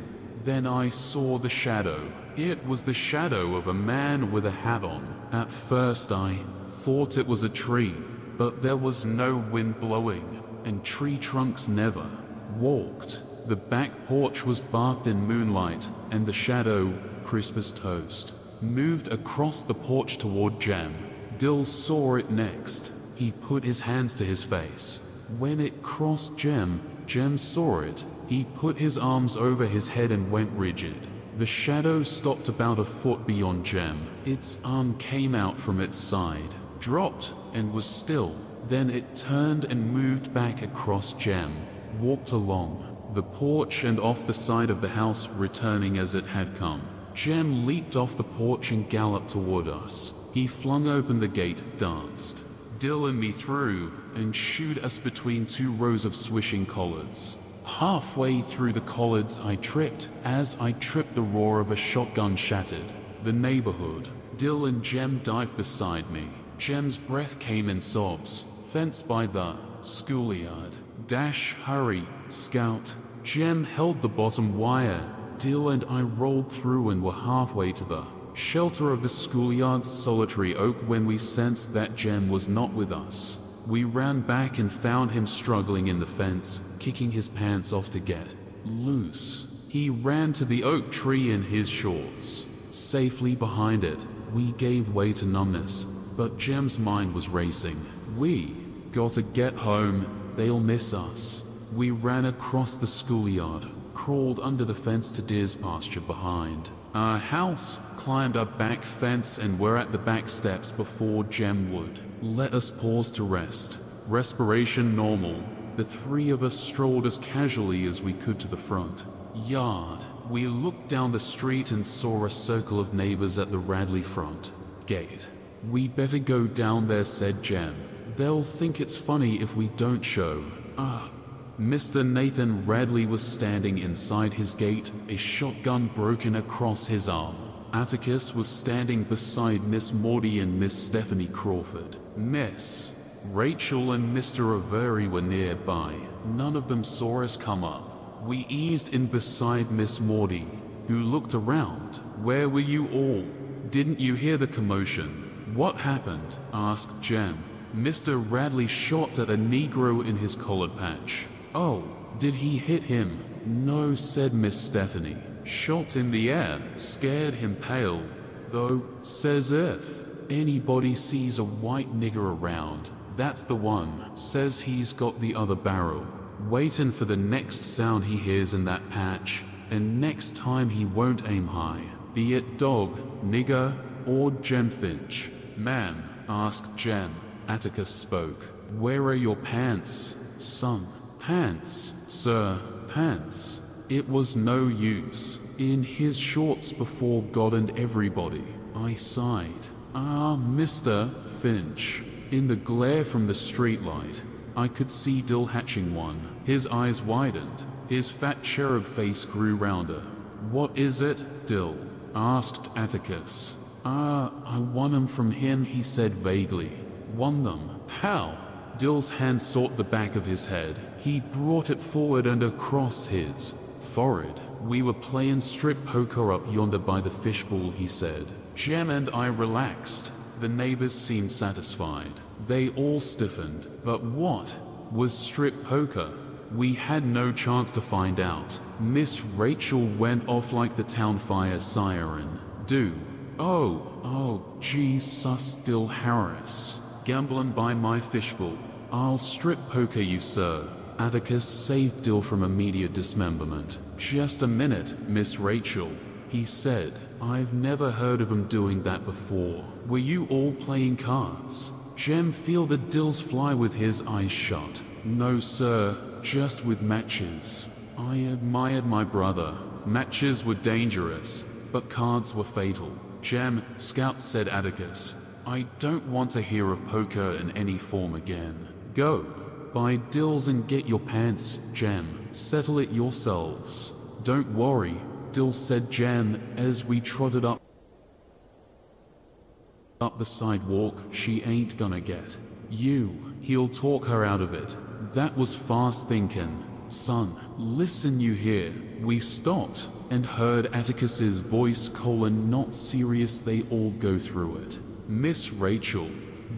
Then I saw the shadow. It was the shadow of a man with a hat on. At first I thought it was a tree, but there was no wind blowing, and tree trunks never walked. The back porch was bathed in moonlight, and the shadow, crisp as toast, moved across the porch toward Jem. Dill saw it next. He put his hands to his face. When it crossed Jem, Jem saw it. He put his arms over his head and went rigid. The shadow stopped about a foot beyond Jem. Its arm came out from its side, dropped, and was still. Then it turned and moved back across Jem, walked along the porch and off the side of the house, returning as it had come. Jem leaped off the porch and galloped toward us. He flung open the gate, danced, Dill and me through, and shooed us between two rows of swishing collards. Halfway through the collards, I tripped. As I tripped, the roar of a shotgun shattered. The neighborhood. Dill and Jem dived beside me. Jem's breath came in sobs. Fence by the schoolyard. Dash, hurry, scout. Jem held the bottom wire. Dill and I rolled through and were halfway to the shelter of the schoolyard's solitary oak when we sensed that Jem was not with us. We ran back and found him struggling in the fence, kicking his pants off to get loose. He ran to the oak tree in his shorts. Safely behind it, we gave way to numbness, but Jem's mind was racing. We gotta get home, they'll miss us. We ran across the schoolyard, crawled under the fence to deer's pasture behind. Our house climbed a back fence and were at the back steps before Jem would. Let us pause to rest. Respiration normal. The three of us strolled as casually as we could to the front yard. We looked down the street and saw a circle of neighbors at the Radley front gate. We'd better go down there, said Jem. They'll think it's funny if we don't show. Ah, Mr. Nathan Radley was standing inside his gate, a shotgun broken across his arm. Atticus was standing beside Miss Maudie and Miss Stephanie Crawford. Miss Rachel and Mr. Avery were nearby. None of them saw us come up. We eased in beside Miss Maudie, who looked around. Where were you all? Didn't you hear the commotion? What happened? asked Jem. Mr. Radley shot at a Negro in his collared patch. Oh, did he hit him? No, said Miss Stephanie. Shot in the air, scared him pale. Though, says if anybody sees a white nigger around, that's the one. Says he's got the other barrel. Waiting for the next sound he hears in that patch, and next time he won't aim high. Be it dog, nigger, or Jem Finch. Man, asked Jem. Atticus spoke. Where are your pants, son? Pants, sir, pants. It was no use. In his shorts before God and everybody. I sighed. Ah, Mr. Finch. In the glare from the streetlight, I could see Dill hatching one. His eyes widened. His fat cherub face grew rounder. What is it, Dill? asked Atticus. Ah, I won 'em from him, he said vaguely. Won them. How? Dill's hand sought the back of his head. He brought it forward and across his forehead. We were playing strip poker up yonder by the fishbowl, he said. Jem and I relaxed. The neighbors seemed satisfied. They all stiffened. But what was strip poker? We had no chance to find out. Miss Rachel went off like the town fire siren. Do. Oh, oh, Jesus, Dill Harris gambling by my fishbowl. I'll strip poker you, sir. Atticus saved Dill from immediate dismemberment. Just a minute, Miss Rachel. he said. I've never heard of him doing that before. Were you all playing cards? Jem feel the Dill's fly with his eyes shut. No, sir, just with matches. I admired my brother. Matches were dangerous, but cards were fatal. Jem, Scout said Atticus. I don't want to hear of poker in any form again. Go, buy Dill's and get your pants, Jem. Settle it yourselves. Don't worry, Dill said Jem as we trotted up up the sidewalk. She ain't gonna get you. He'll talk her out of it. That was fast thinking. Son, listen you hear. We stopped and heard Atticus's voice colon not serious they all go through it. Miss Rachel.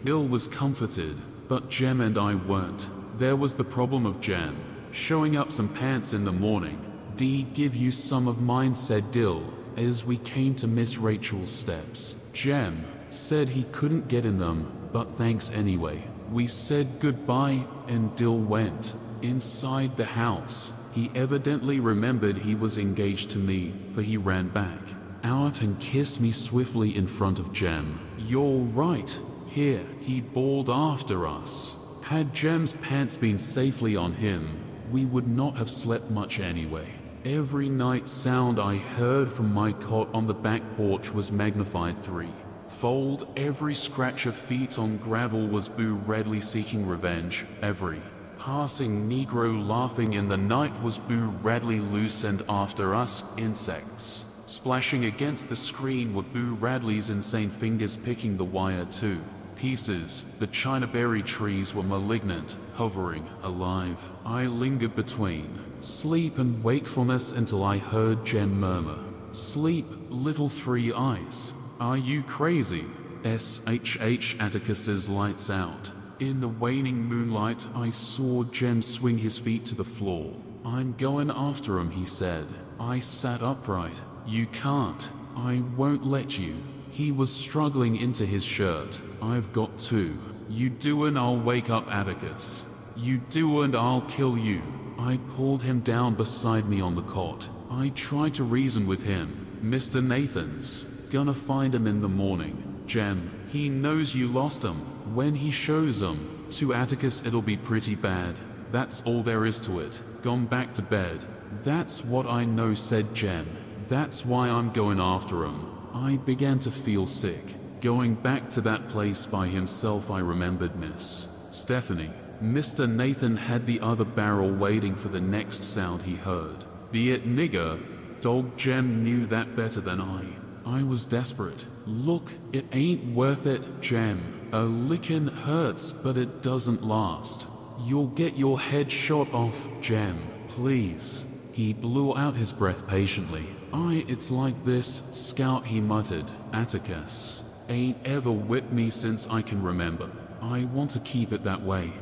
Dill was comforted, but Jem and I weren't. There was the problem of Jem showing up some pants in the morning. D give you some of mine said Dill as we came to Miss Rachel's steps. Jem said he couldn't get in them, but thanks anyway. We said goodbye and Dill went inside the house. He evidently remembered he was engaged to me, for he ran back out and kissed me swiftly in front of Jem. You're right. Here, he bawled after us. Had Jem's pants been safely on him, we would not have slept much anyway. Every night sound I heard from my cot on the back porch was magnified three. Fold every scratch of feet on gravel was Boo Radley seeking revenge. Every passing Negro laughing in the night was Boo Radley loose and after us, insects. Splashing against the screen were Boo Radley's insane fingers picking the wire too. Pieces, the Chinaberry trees were malignant, hovering, alive. I lingered between sleep and wakefulness until I heard Jem murmur, Sleep, little three eyes. Are you crazy? SHH Atticus's lights out. In the waning moonlight, I saw Jem swing his feet to the floor. I'm going after him, he said. I sat upright. You can't. I won't let you. He was struggling into his shirt. I've got to. You do and I'll wake up Atticus. You do and I'll kill you. I pulled him down beside me on the cot. I tried to reason with him. Mr. Nathan's. Gonna find him in the morning. Jem, he knows you lost him. When he shows him to Atticus, it'll be pretty bad. That's all there is to it. Gone back to bed. That's what I know, said Jem. That's why I'm going after him. I began to feel sick. Going back to that place by himself, I remembered Miss Stephanie. Mr. Nathan had the other barrel waiting for the next sound he heard. Be it nigger, dog Jem knew that better than I. I was desperate. Look, it ain't worth it, Jem. A lickin' hurts, but it doesn't last. You'll get your head shot off, Jem. Please. He blew out his breath patiently. I, it's like this, Scout, he muttered. Atticus. Ain't ever whipped me since I can remember. I want to keep it that way.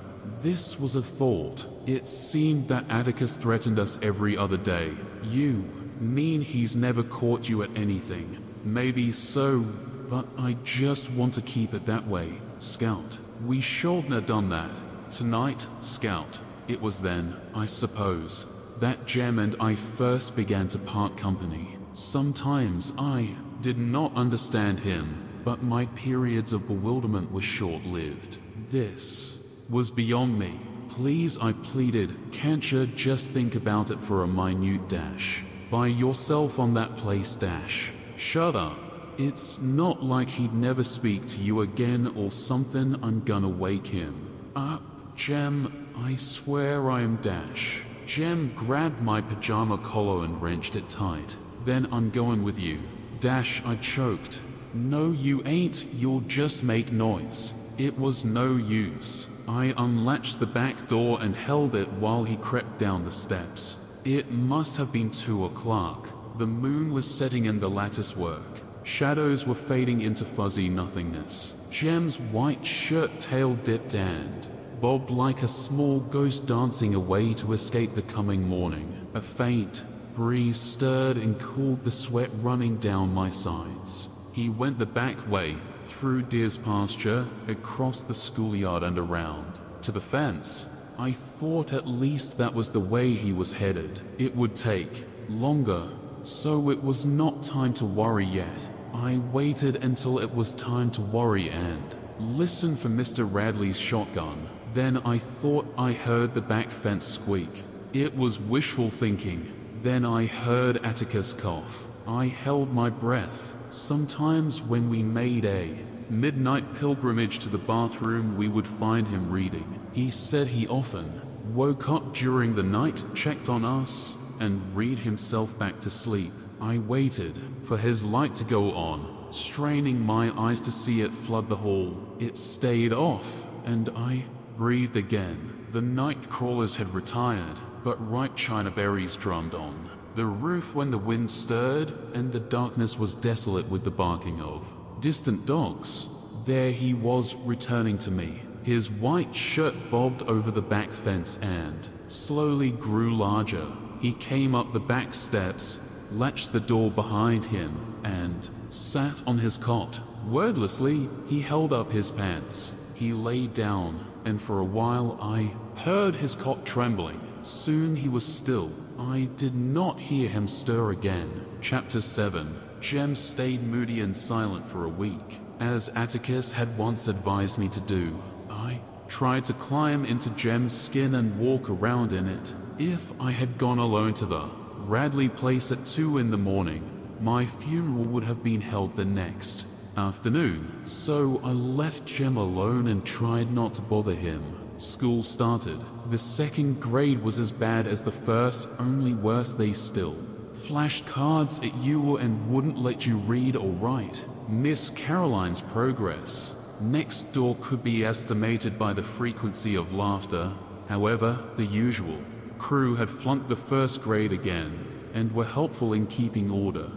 This was a thought. It seemed that Atticus threatened us every other day. You mean he's never caught you at anything. Maybe so, but I just want to keep it that way, Scout. We shouldn't have done that. Tonight, Scout. It was then, I suppose, that Jem and I first began to part company. Sometimes I did not understand him, but my periods of bewilderment were short-lived. This was beyond me. Please, I pleaded, can't you just think about it for a minute dash? By yourself on that place dash. Shut up. It's not like he'd never speak to you again or something. I'm gonna wake him. Up, Jem. I swear I am Dash. Jem grabbed my pajama collar and wrenched it tight. Then I'm going with you. Dash, I choked. No, you ain't. You'll just make noise. It was no use. I unlatched the back door and held it while he crept down the steps. It must have been two o'clock. The moon was setting in the lattice work. Shadows were fading into fuzzy nothingness. Jem's white shirt tail dipped and bobbed like a small ghost dancing away to escape the coming morning. A faint breeze stirred and cooled the sweat running down my sides. He went the back way, through deer's pasture, across the schoolyard and around, to the fence. I thought at least that was the way he was headed. It would take longer so it was not time to worry yet. I waited until it was time to worry and listened for Mr. Radley's shotgun. Then I thought I heard the back fence squeak. It was wishful thinking. Then I heard Atticus cough. I held my breath. Sometimes when we made a midnight pilgrimage to the bathroom, we would find him reading. He said he often woke up during the night, checked on us, and read himself back to sleep. I waited for his light to go on, straining my eyes to see it flood the hall. It stayed off, and I breathed again. The night crawlers had retired, but ripe china berries drummed on the roof when the wind stirred, and the darkness was desolate with the barking of distant dogs. There he was returning to me. His white shirt bobbed over the back fence and slowly grew larger. He came up the back steps, latched the door behind him, and sat on his cot. Wordlessly, he held up his pants. He lay down, and for a while I heard his cot trembling. Soon he was still. I did not hear him stir again. Chapter 7 Jem stayed moody and silent for a week, as Atticus had once advised me to do. I tried to climb into Jem's skin and walk around in it. If I had gone alone to the Radley place at 2 in the morning, my funeral would have been held the next afternoon, so I left Jem alone and tried not to bother him. School started. The second grade was as bad as the first, only worse they still. Flashed cards at you and wouldn't let you read or write. Miss Caroline's progress. Next door could be estimated by the frequency of laughter. However, the usual. Crew had flunked the first grade again, and were helpful in keeping order.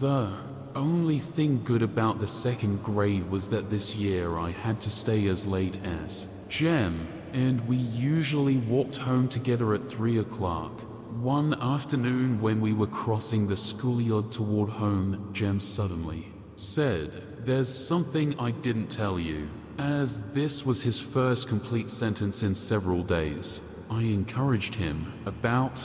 The only thing good about the second grade was that this year I had to stay as late as Jem and we usually walked home together at 3 o'clock. One afternoon when we were crossing the schoolyard toward home, Jem suddenly said, There's something I didn't tell you. As this was his first complete sentence in several days, I encouraged him. About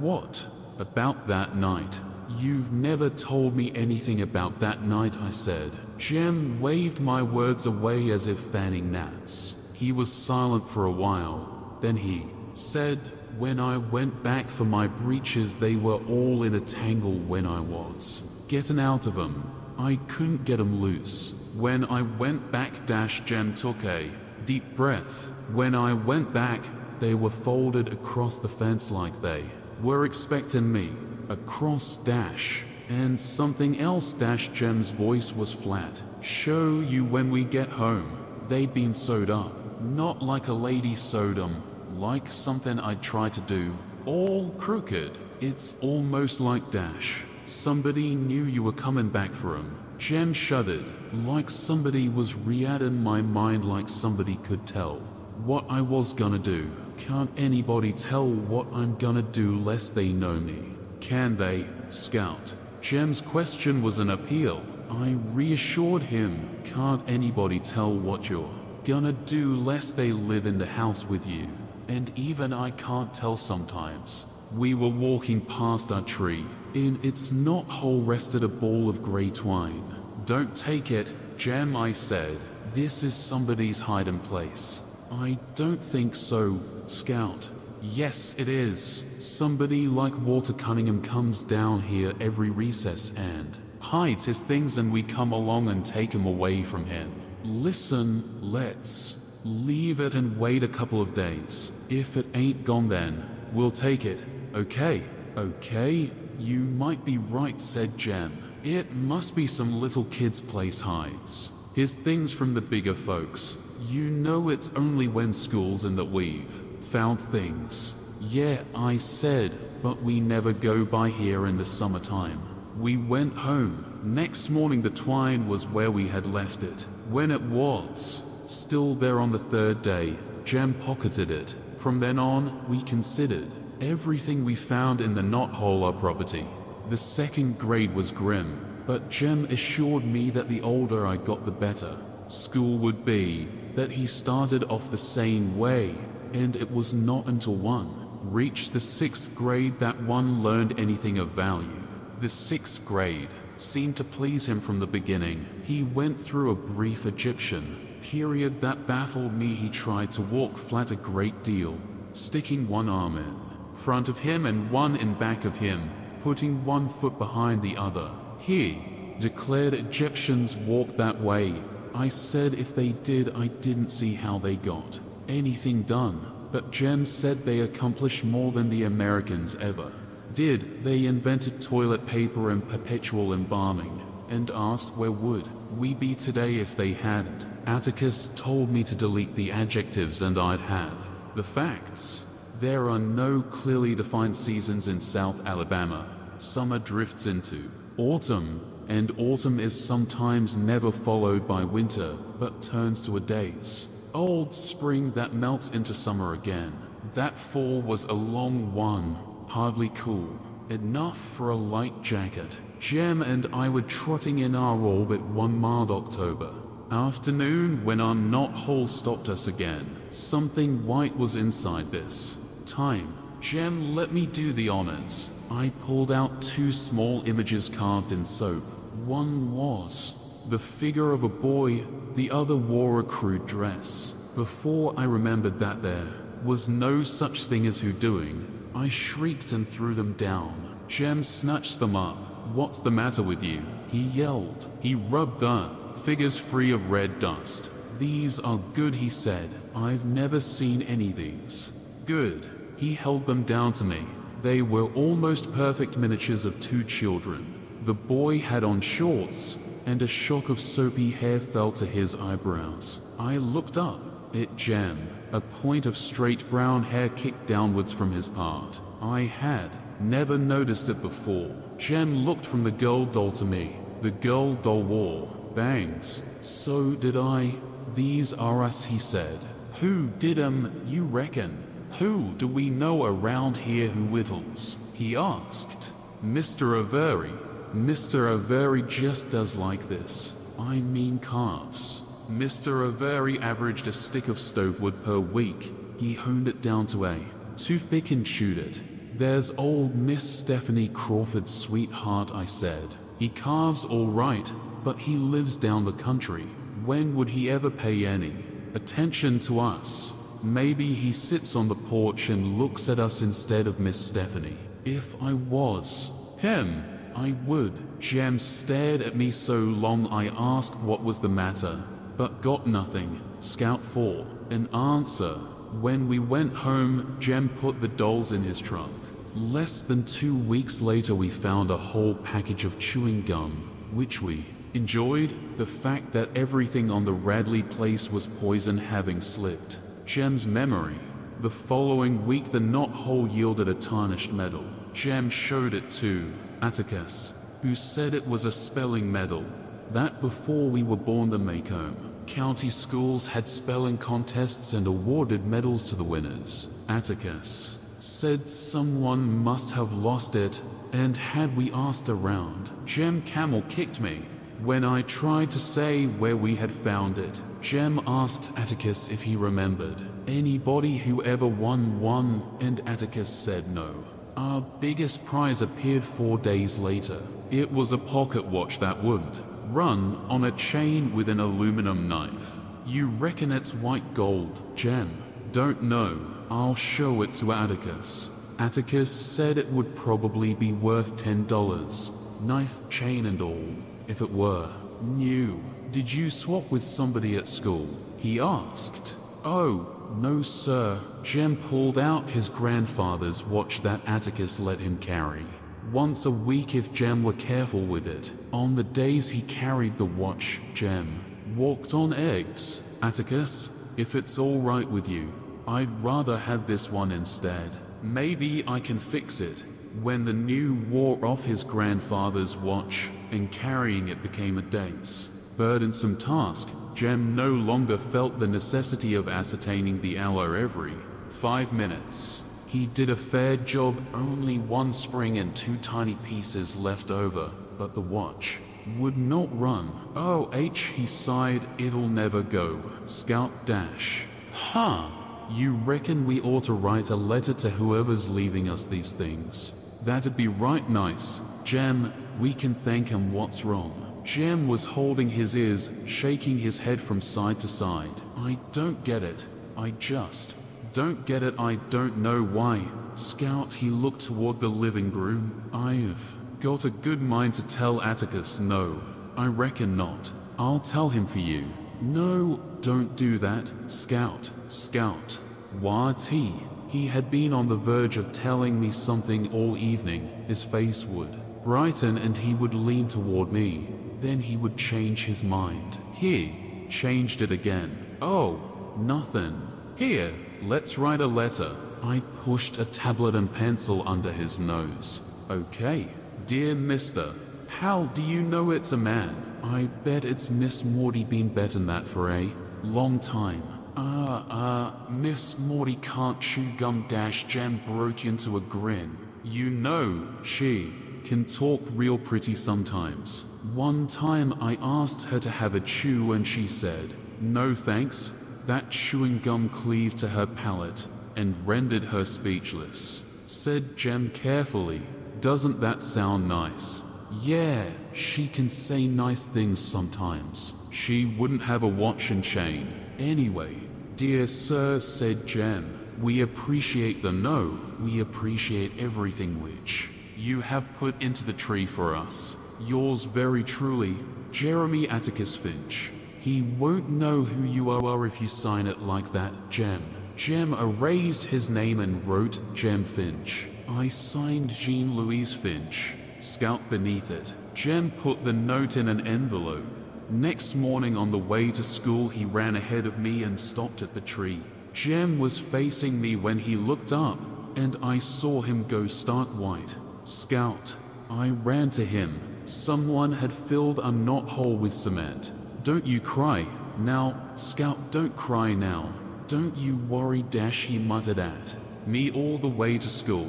what? About that night. You've never told me anything about that night, I said. Jem waved my words away as if fanning gnats. He was silent for a while. Then he said, When I went back for my breeches, they were all in a tangle when I was getting out of them. I couldn't get them loose. When I went back, Dash Jem took a deep breath. When I went back, they were folded across the fence like they were expecting me. Across Dash. And something else Dash Jem's voice was flat. Show you when we get home. They'd been sewed up. Not like a lady 'em, like something I'd try to do. All crooked. It's almost like Dash. Somebody knew you were coming back for 'em. Jem shuddered, like somebody was re-adding my mind like somebody could tell. What I was gonna do. Can't anybody tell what I'm gonna do lest they know me? Can they, Scout? Jem's question was an appeal. I reassured him, can't anybody tell what you're gonna do lest they live in the house with you. And even I can't tell sometimes. We were walking past our tree. In its knot hole rested a ball of grey twine. Don't take it, Jem, I said. This is somebody's hiding place. I don't think so, Scout. Yes, it is. Somebody like Walter Cunningham comes down here every recess and hides his things and we come along and take him away from him. Listen, let's leave it and wait a couple of days. If it ain't gone then, we'll take it. Okay, okay, you might be right, said Jem. It must be some little kid's place hides. His things from the bigger folks. You know it's only when school's in that we've found things. Yeah, I said, but we never go by here in the summertime. We went home. Next morning the twine was where we had left it. When it was still there on the third day, Jem pocketed it. From then on, we considered everything we found in the knothole our property. The second grade was grim, but Jem assured me that the older I got the better. School would be, that he started off the same way, and it was not until one reached the sixth grade that one learned anything of value. The sixth grade seemed to please him from the beginning. He went through a brief Egyptian period that baffled me. He tried to walk flat a great deal, sticking one arm in front of him and one in back of him, putting one foot behind the other. He declared Egyptians walk that way. I said if they did, I didn't see how they got anything done. But Jem said they accomplished more than the Americans ever did. They invented toilet paper and perpetual embalming, and asked where would we be today if they hadn't. Atticus told me to delete the adjectives and I'd have the facts. There are no clearly defined seasons in South Alabama. Summer drifts into autumn, and autumn is sometimes never followed by winter, but turns to a days old spring that melts into summer again. That fall was a long one, hardly cool, enough for a light jacket. Jem and I were trotting in our orbit one mild October afternoon when our knot hole stopped us again. Something white was inside this time. Jem let me do the honors. I pulled out two small images carved in soap. One was the figure of a boy, the other wore a crude dress. Before I remembered that there was no such thing as hoodooing, I shrieked and threw them down. Jem snatched them up. What's the matter with you? He yelled. He rubbed the figures free of red dust. These are good, he said. I've never seen any these. Good. He held them down to me. They were almost perfect miniatures of two children. The boy had on shorts, and a shock of soapy hair fell to his eyebrows. I looked up. It Jem. A point of straight brown hair kicked downwards from his part. I had never noticed it before. Jem looked from the girl doll to me. The girl doll wore bangs. So did I. These are us, he said. Who did 'em, you reckon? Who do we know around here who whittles? He asked. Mr. Avery. Mr. Avery just does like this. I mean calves. Mr. Avery averaged a stick of stove wood per week. He honed it down to a toothpick and chewed it. There's old Miss Stephanie Crawford's sweetheart, I said. He carves all right, but he lives down the country. When would he ever pay any attention to us? Maybe he sits on the porch and looks at us instead of Miss Stephanie. If I was him, I would. Jem stared at me so long I asked what was the matter but got nothing. Scout 4. An answer. When we went home, Jem put the dolls in his trunk. Less than two weeks later, we found a whole package of chewing gum, which we enjoyed. The fact that everything on the Radley place was poison having slipped. Jem's memory. The following week, the knot hole yielded a tarnished medal. Jem showed it to Atticus, who said it was a spelling medal. That before we were born, the Maycomb county schools had spelling contests and awarded medals to the winners. Atticus said someone must have lost it, and had we asked around, Jem Camel kicked me. When I tried to say where we had found it, Jem asked Atticus if he remembered anybody who ever won one, and Atticus said no. Our biggest prize appeared four days later. It was a pocket watch that wouldn't run on a chain with an aluminum knife. You reckon it's white gold, Jem? Don't know. I'll show it to Atticus. Atticus said it would probably be worth ten dollars. Knife, chain and all, if it were new. Did you swap with somebody at school? He asked. Oh, no sir. Jem pulled out his grandfather's watch that Atticus let him carry once a week if Jem were careful with it. On the days he carried the watch, Jem walked on eggs. Atticus, if it's all right with you, I'd rather have this one instead. Maybe I can fix it. When the new wore off his grandfather's watch, and carrying it became a day's burdensome task, Jem no longer felt the necessity of ascertaining the hour every five minutes. He did a fair job, only one spring and two tiny pieces left over, but the watch would not run. Oh, H, he sighed, it'll never go. Scout Dash. Huh, you reckon we ought to write a letter to whoever's leaving us these things? That'd be right nice. Jem, we can thank him what's wrong. Jem was holding his ears, shaking his head from side to side. I don't get it. I just don't get it. I don't know why. Scout, he looked toward the living room. I've got a good mind to tell Atticus no. I reckon not. I'll tell him for you. No, don't do that. Scout, Scout. What's he? He had been on the verge of telling me something all evening. His face would brighten and he would lean toward me. Then he would change his mind. He changed it again. Oh, nothing. Here, let's write a letter. I pushed a tablet and pencil under his nose. Okay, dear mister, how do you know it's a man? I bet it's Miss Maudie been betting that for a long time. Uh, uh, Miss Maudie can't chew gum dash Jem broke into a grin. You know, she can talk real pretty sometimes. One time I asked her to have a chew and she said, no thanks. That chewing gum cleaved to her palate and rendered her speechless. Said Jem carefully, doesn't that sound nice? Yeah, she can say nice things sometimes. She wouldn't have a watch and chain. Anyway, dear sir, said Jem, we appreciate the no, we appreciate everything which you have put into the tree for us. Yours very truly, Jeremy Atticus Finch. He won't know who you are if you sign it like that, Jem. Jem erased his name and wrote Jem Finch. I signed Jean Louise Finch. Scout beneath it. Jem put the note in an envelope. Next morning on the way to school he ran ahead of me and stopped at the tree. Jem was facing me when he looked up, and I saw him go stark white. Scout. I ran to him. Someone had filled a knot hole with cement. Don't you cry. Now, Scout, don't cry now. Don't you worry, Dash, he muttered at me all the way to school.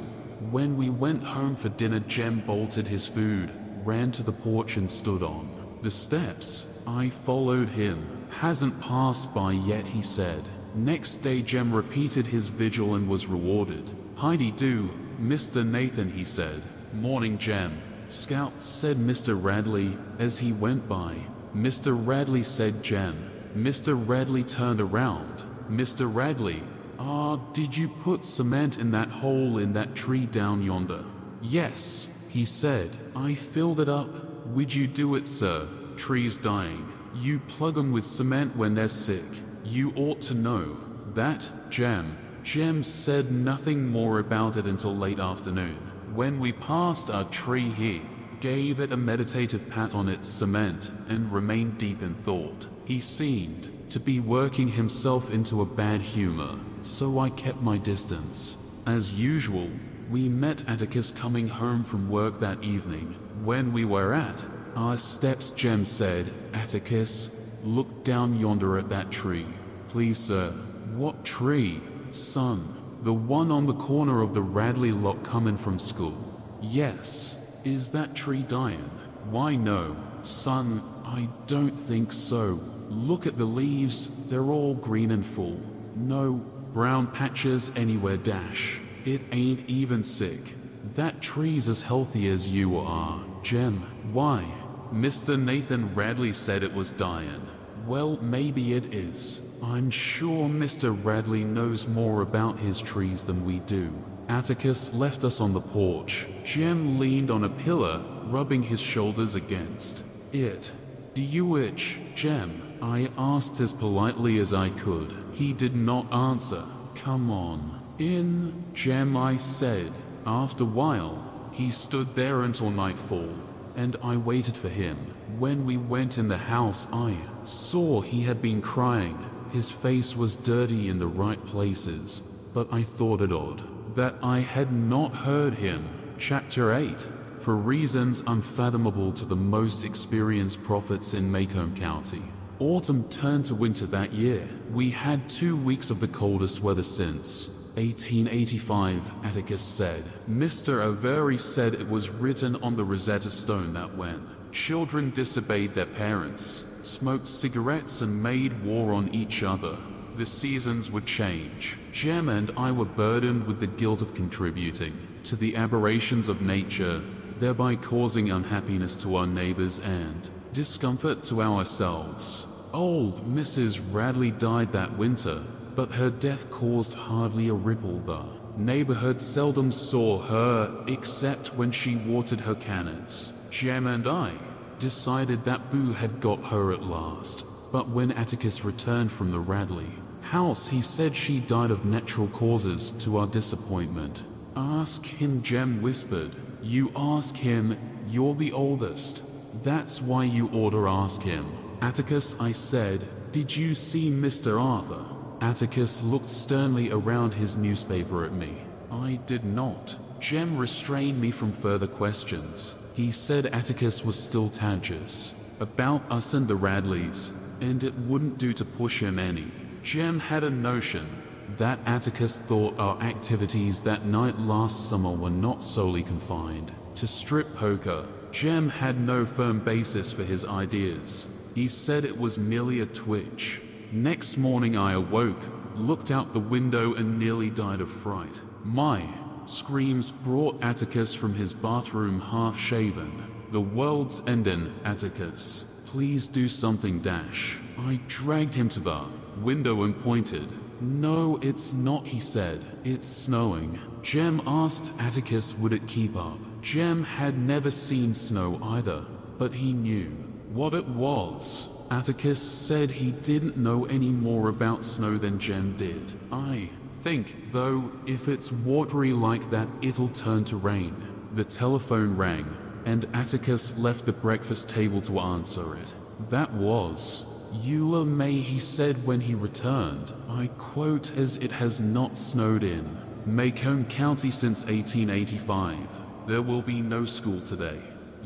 When we went home for dinner, Jem bolted his food, ran to the porch and stood on the steps. I followed him. Hasn't passed by yet, he said. Next day, Jem repeated his vigil and was rewarded. Heidi do, Mr. Nathan, he said. Morning, Jem. Scout said Mr. Radley as he went by. Mr. Radley said Jem. Mr. Radley turned around. Mr. Radley, ah, did you put cement in that hole in that tree down yonder? Yes, he said. I filled it up. Would you do it, sir? Trees dying. You plug 'em with cement when they're sick. You ought to know. That, Jem. Jem said nothing more about it until late afternoon. When we passed our tree he gave it a meditative pat on its cement and remained deep in thought. He seemed to be working himself into a bad humor, so I kept my distance. As usual, we met Atticus coming home from work that evening. When we were at our steps, Jem said, Atticus, look down yonder at that tree. Please, sir. What tree? Son, the one on the corner of the Radley lot coming from school. Yes. Is that tree dying? Why no. Son, I don't think so. Look at the leaves, they're all green and full. No brown patches anywhere dash. It ain't even sick. That tree's as healthy as you are. Jem, why? Mr. Nathan Radley said it was dying. Well, maybe it is. I'm sure Mr. Radley knows more about his trees than we do. Atticus left us on the porch. Jem leaned on a pillar, rubbing his shoulders against it. Do you itch, Jem? I asked as politely as I could. He did not answer. Come on. In, Jem, I said. After a while, he stood there until nightfall, and I waited for him. When we went in the house, I saw he had been crying. His face was dirty in the right places, but I thought it odd that I had not heard him. Chapter 8 For reasons unfathomable to the most experienced prophets in Maycomb County. Autumn turned to winter that year. We had two weeks of the coldest weather since 1885, Atticus said. Mr. Avery said it was written on the Rosetta Stone that when children disobeyed their parents, smoked cigarettes and made war on each other, the seasons would change. Jem and I were burdened with the guilt of contributing to the aberrations of nature thereby causing unhappiness to our neighbors and discomfort to ourselves. Old Mrs. Radley died that winter, but her death caused hardly a ripple the neighborhood seldom saw her except when she watered her cannas. Jem and I decided that Boo had got her at last, but when Atticus returned from the Radley house he said she died of natural causes to our disappointment. Ask him, Jem whispered. You ask him, you're the oldest. That's why you to ask him. Atticus, I said, did you see Mr. Arthur? Atticus looked sternly around his newspaper at me. I did not. Jem restrained me from further questions. He said Atticus was still tangious about us and the Radleys, and it wouldn't do to push him any. Jem had a notion that Atticus thought our activities that night last summer were not solely confined to strip poker. Jem had no firm basis for his ideas. He said it was merely a twitch. Next morning I awoke, looked out the window and nearly died of fright. My screams brought Atticus from his bathroom half shaven. The world's ending, Atticus. Please do something, Dash. I dragged him to the window and pointed. No, it's not, he said. It's snowing. Jem asked Atticus would it keep up. Jem had never seen snow either, but he knew what it was. Atticus said he didn't know any more about snow than Jem did. I think, though, if it's watery like that, it'll turn to rain. The telephone rang, and Atticus left the breakfast table to answer it. That was Eula May, he said when he returned. I quote, as it has not snowed in Maycomb County since 1885. There will be no school today.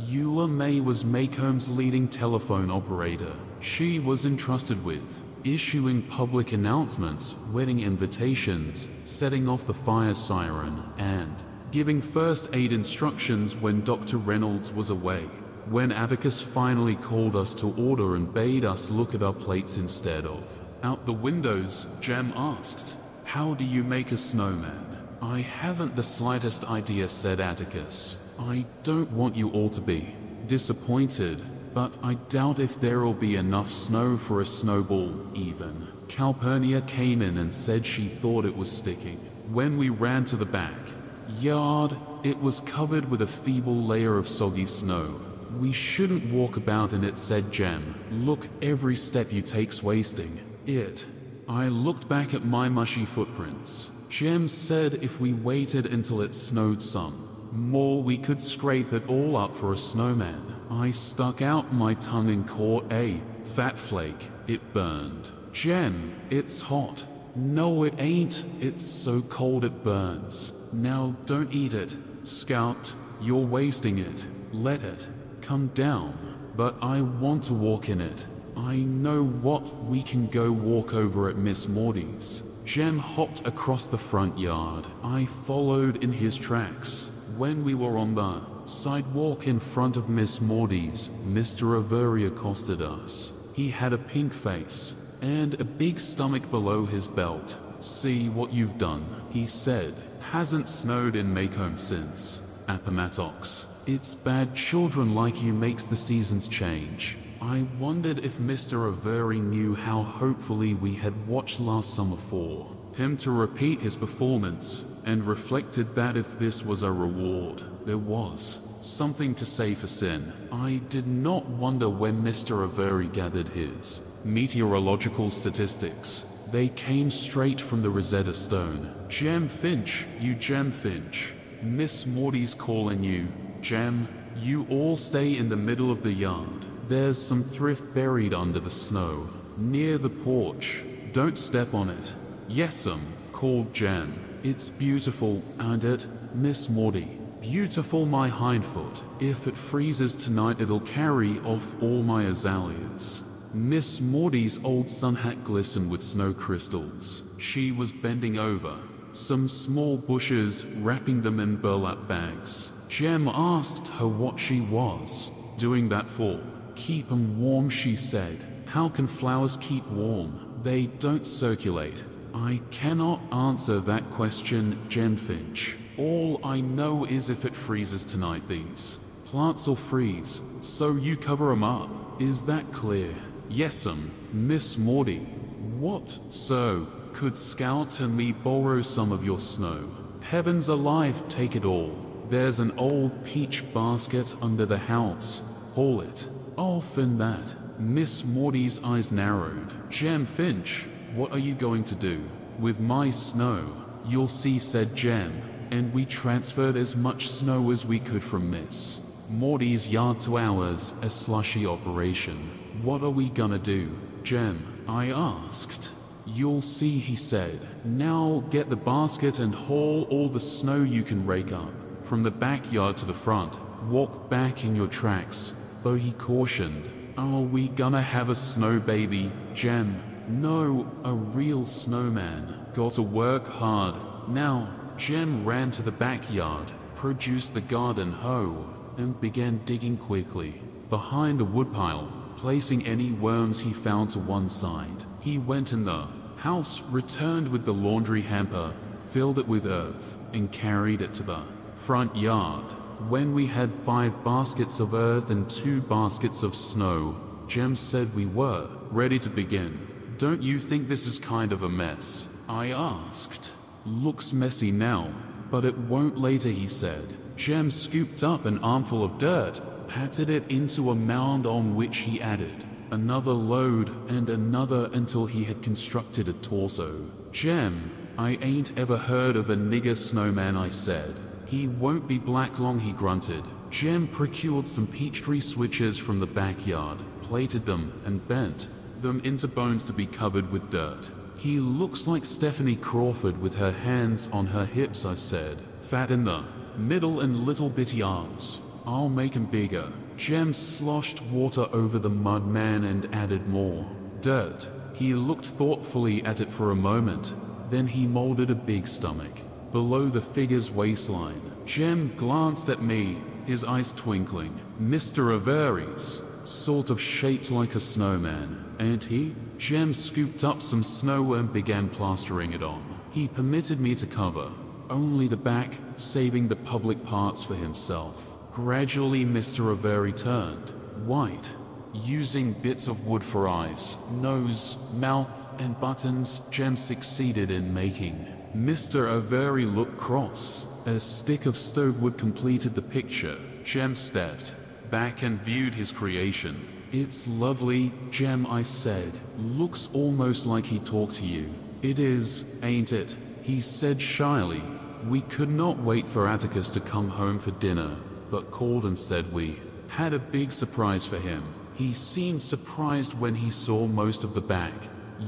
Eula May was Maycomb's leading telephone operator. She was entrusted with issuing public announcements, wedding invitations, setting off the fire siren, and giving first aid instructions when Dr. Reynolds was away. When Atticus finally called us to order and bade us look at our plates instead of out the windows, Jem asked, How do you make a snowman? I haven't the slightest idea, said Atticus. I don't want you all to be disappointed, but I doubt if there'll be enough snow for a snowball, even. Calpurnia came in and said she thought it was sticking. When we ran to the back yard, it was covered with a feeble layer of soggy snow. We shouldn't walk about in it, said Jem. Look, every step you take's wasting it. I looked back at my mushy footprints. Jem said if we waited until it snowed some more, we could scrape it all up for a snowman. I stuck out my tongue and caught a eh? fat flake. It burned. Jem, it's hot. No, it ain't. It's so cold it burns. Now don't eat it. Scout, you're wasting it. Let it come down. But I want to walk in it. I know what we can go walk over at Miss Maudie's. Jem hopped across the front yard. I followed in his tracks. When we were on the sidewalk in front of Miss Maudie's, Mr. Avery accosted us. He had a pink face and a big stomach below his belt. See what you've done, he said. Hasn't snowed in Maycomb since. Appomattox. It's bad children like you makes the seasons change. I wondered if Mr. Avery knew how hopefully we had watched last summer for him to repeat his performance, and reflected that if this was a reward, there was something to say for sin. I did not wonder when Mr. Avery gathered his meteorological statistics. They came straight from the Rosetta Stone. Jem Finch, you Jem Finch. Miss Maudie's calling you. Jem, you all stay in the middle of the yard. There's some thrift buried under the snow, near the porch. Don't step on it. Yes'm, called Jem. It's beautiful, and it, Miss Maudie. Beautiful my hindfoot. If it freezes tonight it'll carry off all my azaleas. Miss Maudie's old sun hat glistened with snow crystals. She was bending over, some small bushes wrapping them in burlap bags. Jem asked her what she was doing that for. Keep 'em warm, she said. How can flowers keep warm? They don't circulate. I cannot answer that question, Jem Finch. All I know is if it freezes tonight, these Plants will freeze, so you cover 'em up. Is that clear? Yes'm, Miss Maudie. What? So, could Scout and me borrow some of your snow? Heavens alive, take it all. There's an old peach basket under the house. Haul it. I'll that. Miss Maudie's eyes narrowed. Jem Finch, what are you going to do? With my snow, you'll see, said Jem, and we transferred as much snow as we could from Miss Maudie's yard to ours, a slushy operation. What are we gonna do? Jem, I asked. You'll see, he said. Now get the basket and haul all the snow you can rake up. From the backyard to the front. Walk back in your tracks. Though he cautioned, Are we gonna have a snow baby, Jem? No, a real snowman. Gotta work hard. Now, Jem ran to the backyard, produced the garden hoe, and began digging quickly. Behind a woodpile, placing any worms he found to one side. He went in the house, returned with the laundry hamper, filled it with earth, and carried it to the front yard. When we had five baskets of earth and two baskets of snow, Jem said we were ready to begin. Don't you think this is kind of a mess? I asked. Looks messy now, but it won't later, he said. Jem scooped up an armful of dirt, patted it into a mound on which he added another load and another until he had constructed a torso. Jem, I ain't ever heard of a nigger snowman, I said. He won't be black long, he grunted. Jem procured some peach tree switches from the backyard, plated them, and bent them into bones to be covered with dirt. He looks like Stephanie Crawford with her hands on her hips, I said. Fat in the middle and little bitty arms. I'll make him bigger. Jem sloshed water over the mud man and added more dirt. He looked thoughtfully at it for a moment. Then he molded a big stomach below the figure's waistline. Jem glanced at me, his eyes twinkling. Mr. Avery's, sort of shaped like a snowman, ain't he? Jem scooped up some snow and began plastering it on. He permitted me to cover only the back, saving the public parts for himself. Gradually, Mr. Avery turned white, using bits of wood for eyes, nose, mouth, and buttons. Jem succeeded in making Mr. Avery looked cross. A stick of stove wood completed the picture. Jem stepped back and viewed his creation. It's lovely, Jem, I said. Looks almost like he talked to you. It is, ain't it? He said shyly. We could not wait for Atticus to come home for dinner, but called and said we had a big surprise for him. He seemed surprised when he saw most of the back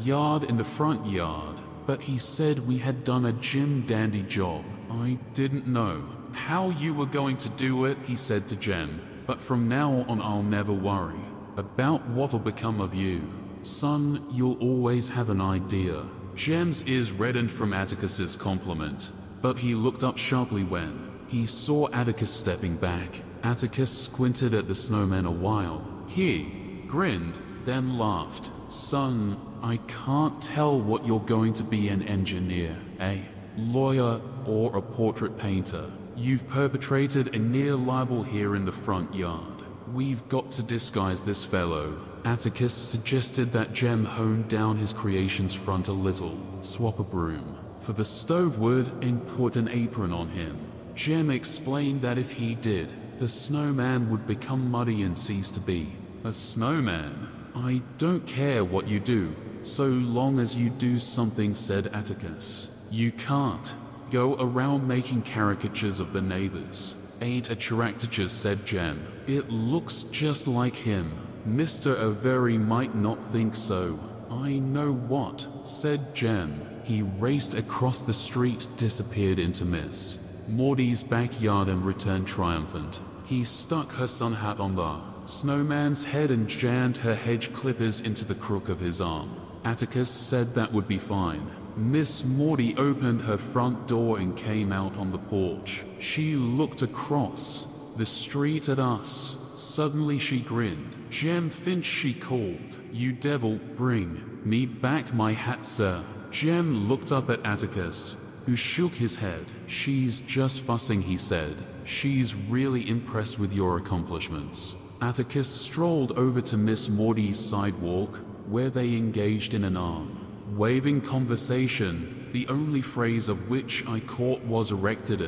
yard in the front yard, but he said we had done a Jim dandy job. I didn't know how you were going to do it, he said to Jem, but from now on I'll never worry about what'll become of you. Son, you'll always have an idea. Jem's ears reddened from Atticus's compliment, but he looked up sharply when he saw Atticus stepping back. Atticus squinted at the snowman a while. He grinned, then laughed. Son, I can't tell what you're going to be an engineer, a lawyer, or a portrait painter. You've perpetrated a near libel here in the front yard. We've got to disguise this fellow. Atticus suggested that Jem hone down his creation's front a little, swap a broom for the stove wood and put an apron on him. Jem explained that if he did, the snowman would become muddy and cease to be a snowman. I don't care what you do, so long as you do something, said Atticus. You can't go around making caricatures of the neighbors. Ain't a tractor, said Jem. It looks just like him. Mr. Avery might not think so. I know what, said Jem. He raced across the street, disappeared into Miss Maudie's backyard and returned triumphant. He stuck her sun hat on the snowman's head and jammed her hedge clippers into the crook of his arm. Atticus said that would be fine. Miss Maudie opened her front door and came out on the porch. She looked across the street at us. Suddenly she grinned. Jem Finch, she called. You devil, bring me back my hat, sir. Jem looked up at Atticus. who shook his head. She's just fussing, he said. She's really impressed with your accomplishments. Atticus strolled over to Miss Maudie's sidewalk, where they engaged in an arm, waving conversation, the only phrase of which I caught was erected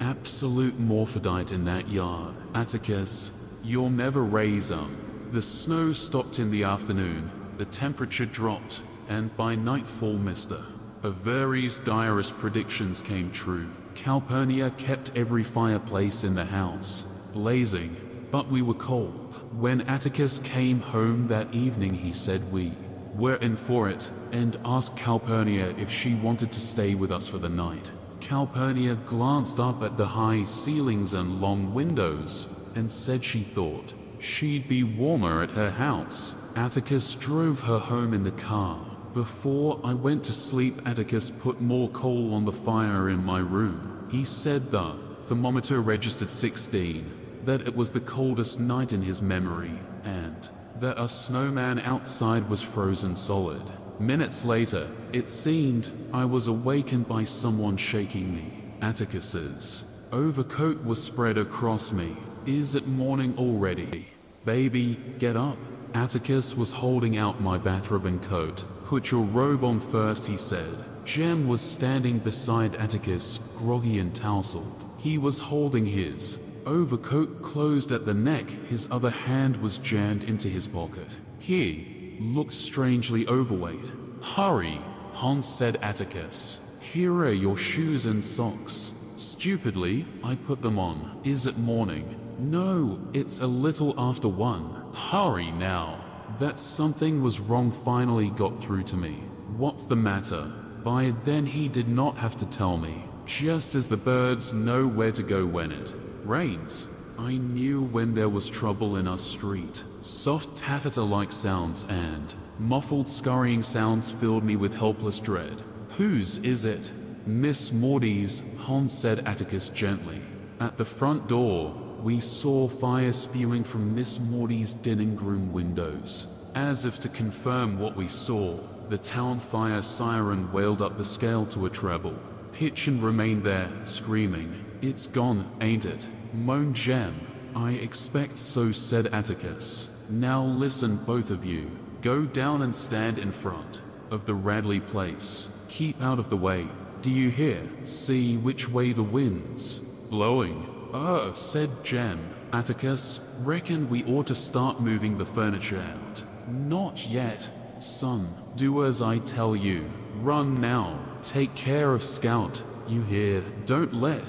absolute morphodite in that yard. Atticus, you'll never raise up. The snow stopped in the afternoon, the temperature dropped, and by nightfall, mister. Avery's direst predictions came true. Calpurnia kept every fireplace in the house blazing, but we were cold. When Atticus came home that evening, he said we were in for it and asked Calpurnia if she wanted to stay with us for the night. Calpurnia glanced up at the high ceilings and long windows and said she thought she'd be warmer at her house. Atticus drove her home in the car. Before I went to sleep, Atticus put more coal on the fire in my room. He said the thermometer registered 16 that it was the coldest night in his memory, and that a snowman outside was frozen solid. Minutes later, it seemed I was awakened by someone shaking me. Atticus's overcoat was spread across me. Is it morning already? Baby, get up. Atticus was holding out my bathrobe and coat. Put your robe on first, he said. Jem was standing beside Atticus, groggy and tousled. He was holding his overcoat closed at the neck, his other hand was jammed into his pocket. He looked strangely overweight. Hurry, Hans said Atticus. Here are your shoes and socks. Stupidly, I put them on. Is it morning? No, it's a little after one. Hurry now. That something was wrong finally got through to me. What's the matter? By then he did not have to tell me. Just as the birds know where to go when it rains. I knew when there was trouble in our street. Soft taffeta-like sounds and muffled scurrying sounds filled me with helpless dread. Whose is it? Miss Maudie's, Hans said Atticus gently. At the front door, we saw fire spewing from Miss Maudie's dining room windows. As if to confirm what we saw, the town fire siren wailed up the scale to a treble. Hitchin remained there, screaming. It's gone, ain't it? Moaned Jem. I expect so, said Atticus. Now listen, both of you. Go down and stand in front of the Radley place. Keep out of the way. Do you hear? See which way the wind's blowing. Oh, said Jem. Atticus, reckon we ought to start moving the furniture out. Not yet, son. Do as I tell you. Run now. Take care of Scout. You hear? Don't let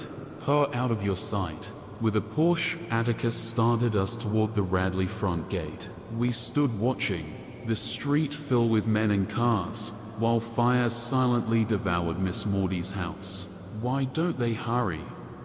her out of your sight. With a push, Atticus started us toward the Radley front gate. We stood watching, the street filled with men and cars, while fire silently devoured Miss Maudie's house. Why don't they hurry?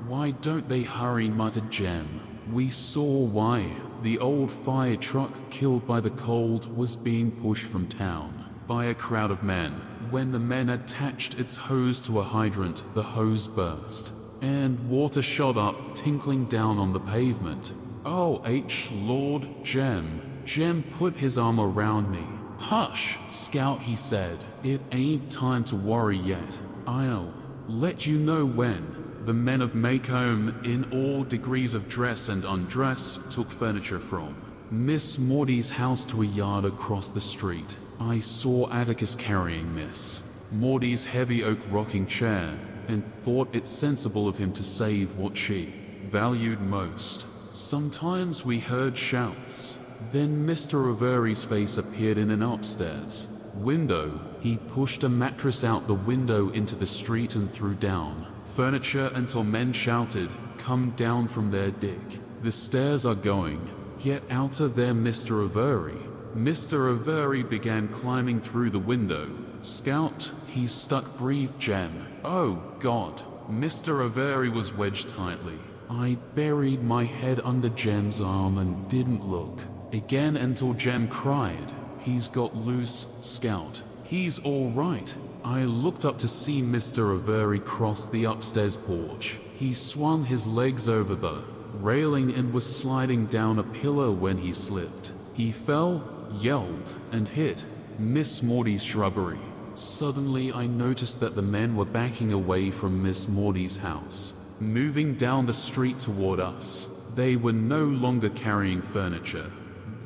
Why don't they hurry, muttered Jem. We saw why. The old fire truck killed by the cold was being pushed from town by a crowd of men. When the men attached its hose to a hydrant, the hose burst and water shot up, tinkling down on the pavement. Oh, H. Lord Jem. Jem put his arm around me. Hush, Scout, he said. It ain't time to worry yet. I'll let you know when. The men of Maycomb, in all degrees of dress and undress, took furniture from Miss Maudie's house to a yard across the street. I saw Atticus carrying Miss Maudie's heavy oak rocking chair and thought it sensible of him to save what she valued most. Sometimes we heard shouts. Then Mr. Avery's face appeared in an upstairs window. He pushed a mattress out the window into the street and threw down furniture until men shouted, Come down from there, Dick. The stairs are going. Get out of there, Mr. Avery. Mr. Avery began climbing through the window. Scout, he stuck breathed Jem. Oh, God. Mr. Avery was wedged tightly. I buried my head under Jem's arm and didn't look. Again until Jem cried. He's got loose, Scout. He's all right. I looked up to see Mr. Avery cross the upstairs porch. He swung his legs over the railing and was sliding down a pillar when he slipped. He fell, yelled, and hit Miss Maudie's shrubbery. Suddenly, I noticed that the men were backing away from Miss Maudie's house, moving down the street toward us. They were no longer carrying furniture.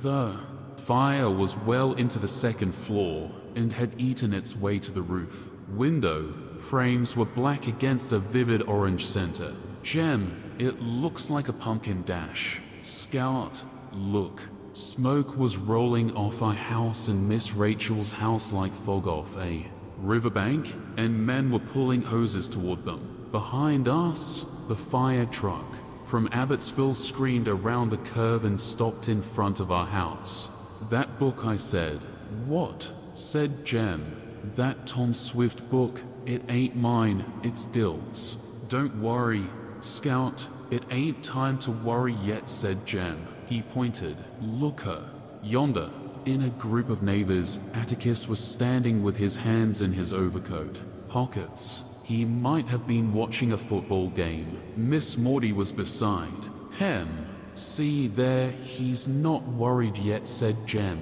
The fire was well into the second floor and had eaten its way to the roof. Window frames were black against a vivid orange center. Jem, it looks like a pumpkin dash. Scout, look. Smoke was rolling off our house and Miss Rachel's house like fog off a riverbank, and men were pulling hoses toward them. Behind us, the fire truck from Abbotsville screamed around the curve and stopped in front of our house. That book, I said. What? said Jem. That Tom Swift book, it ain't mine, it's Dill's. Don't worry, Scout, it ain't time to worry yet, said Jem. He pointed. Look her, yonder. In a group of neighbors, Atticus was standing with his hands in his overcoat. Pockets. He might have been watching a football game. Miss Maudie was beside. Hem. See there, he's not worried yet, said Jem.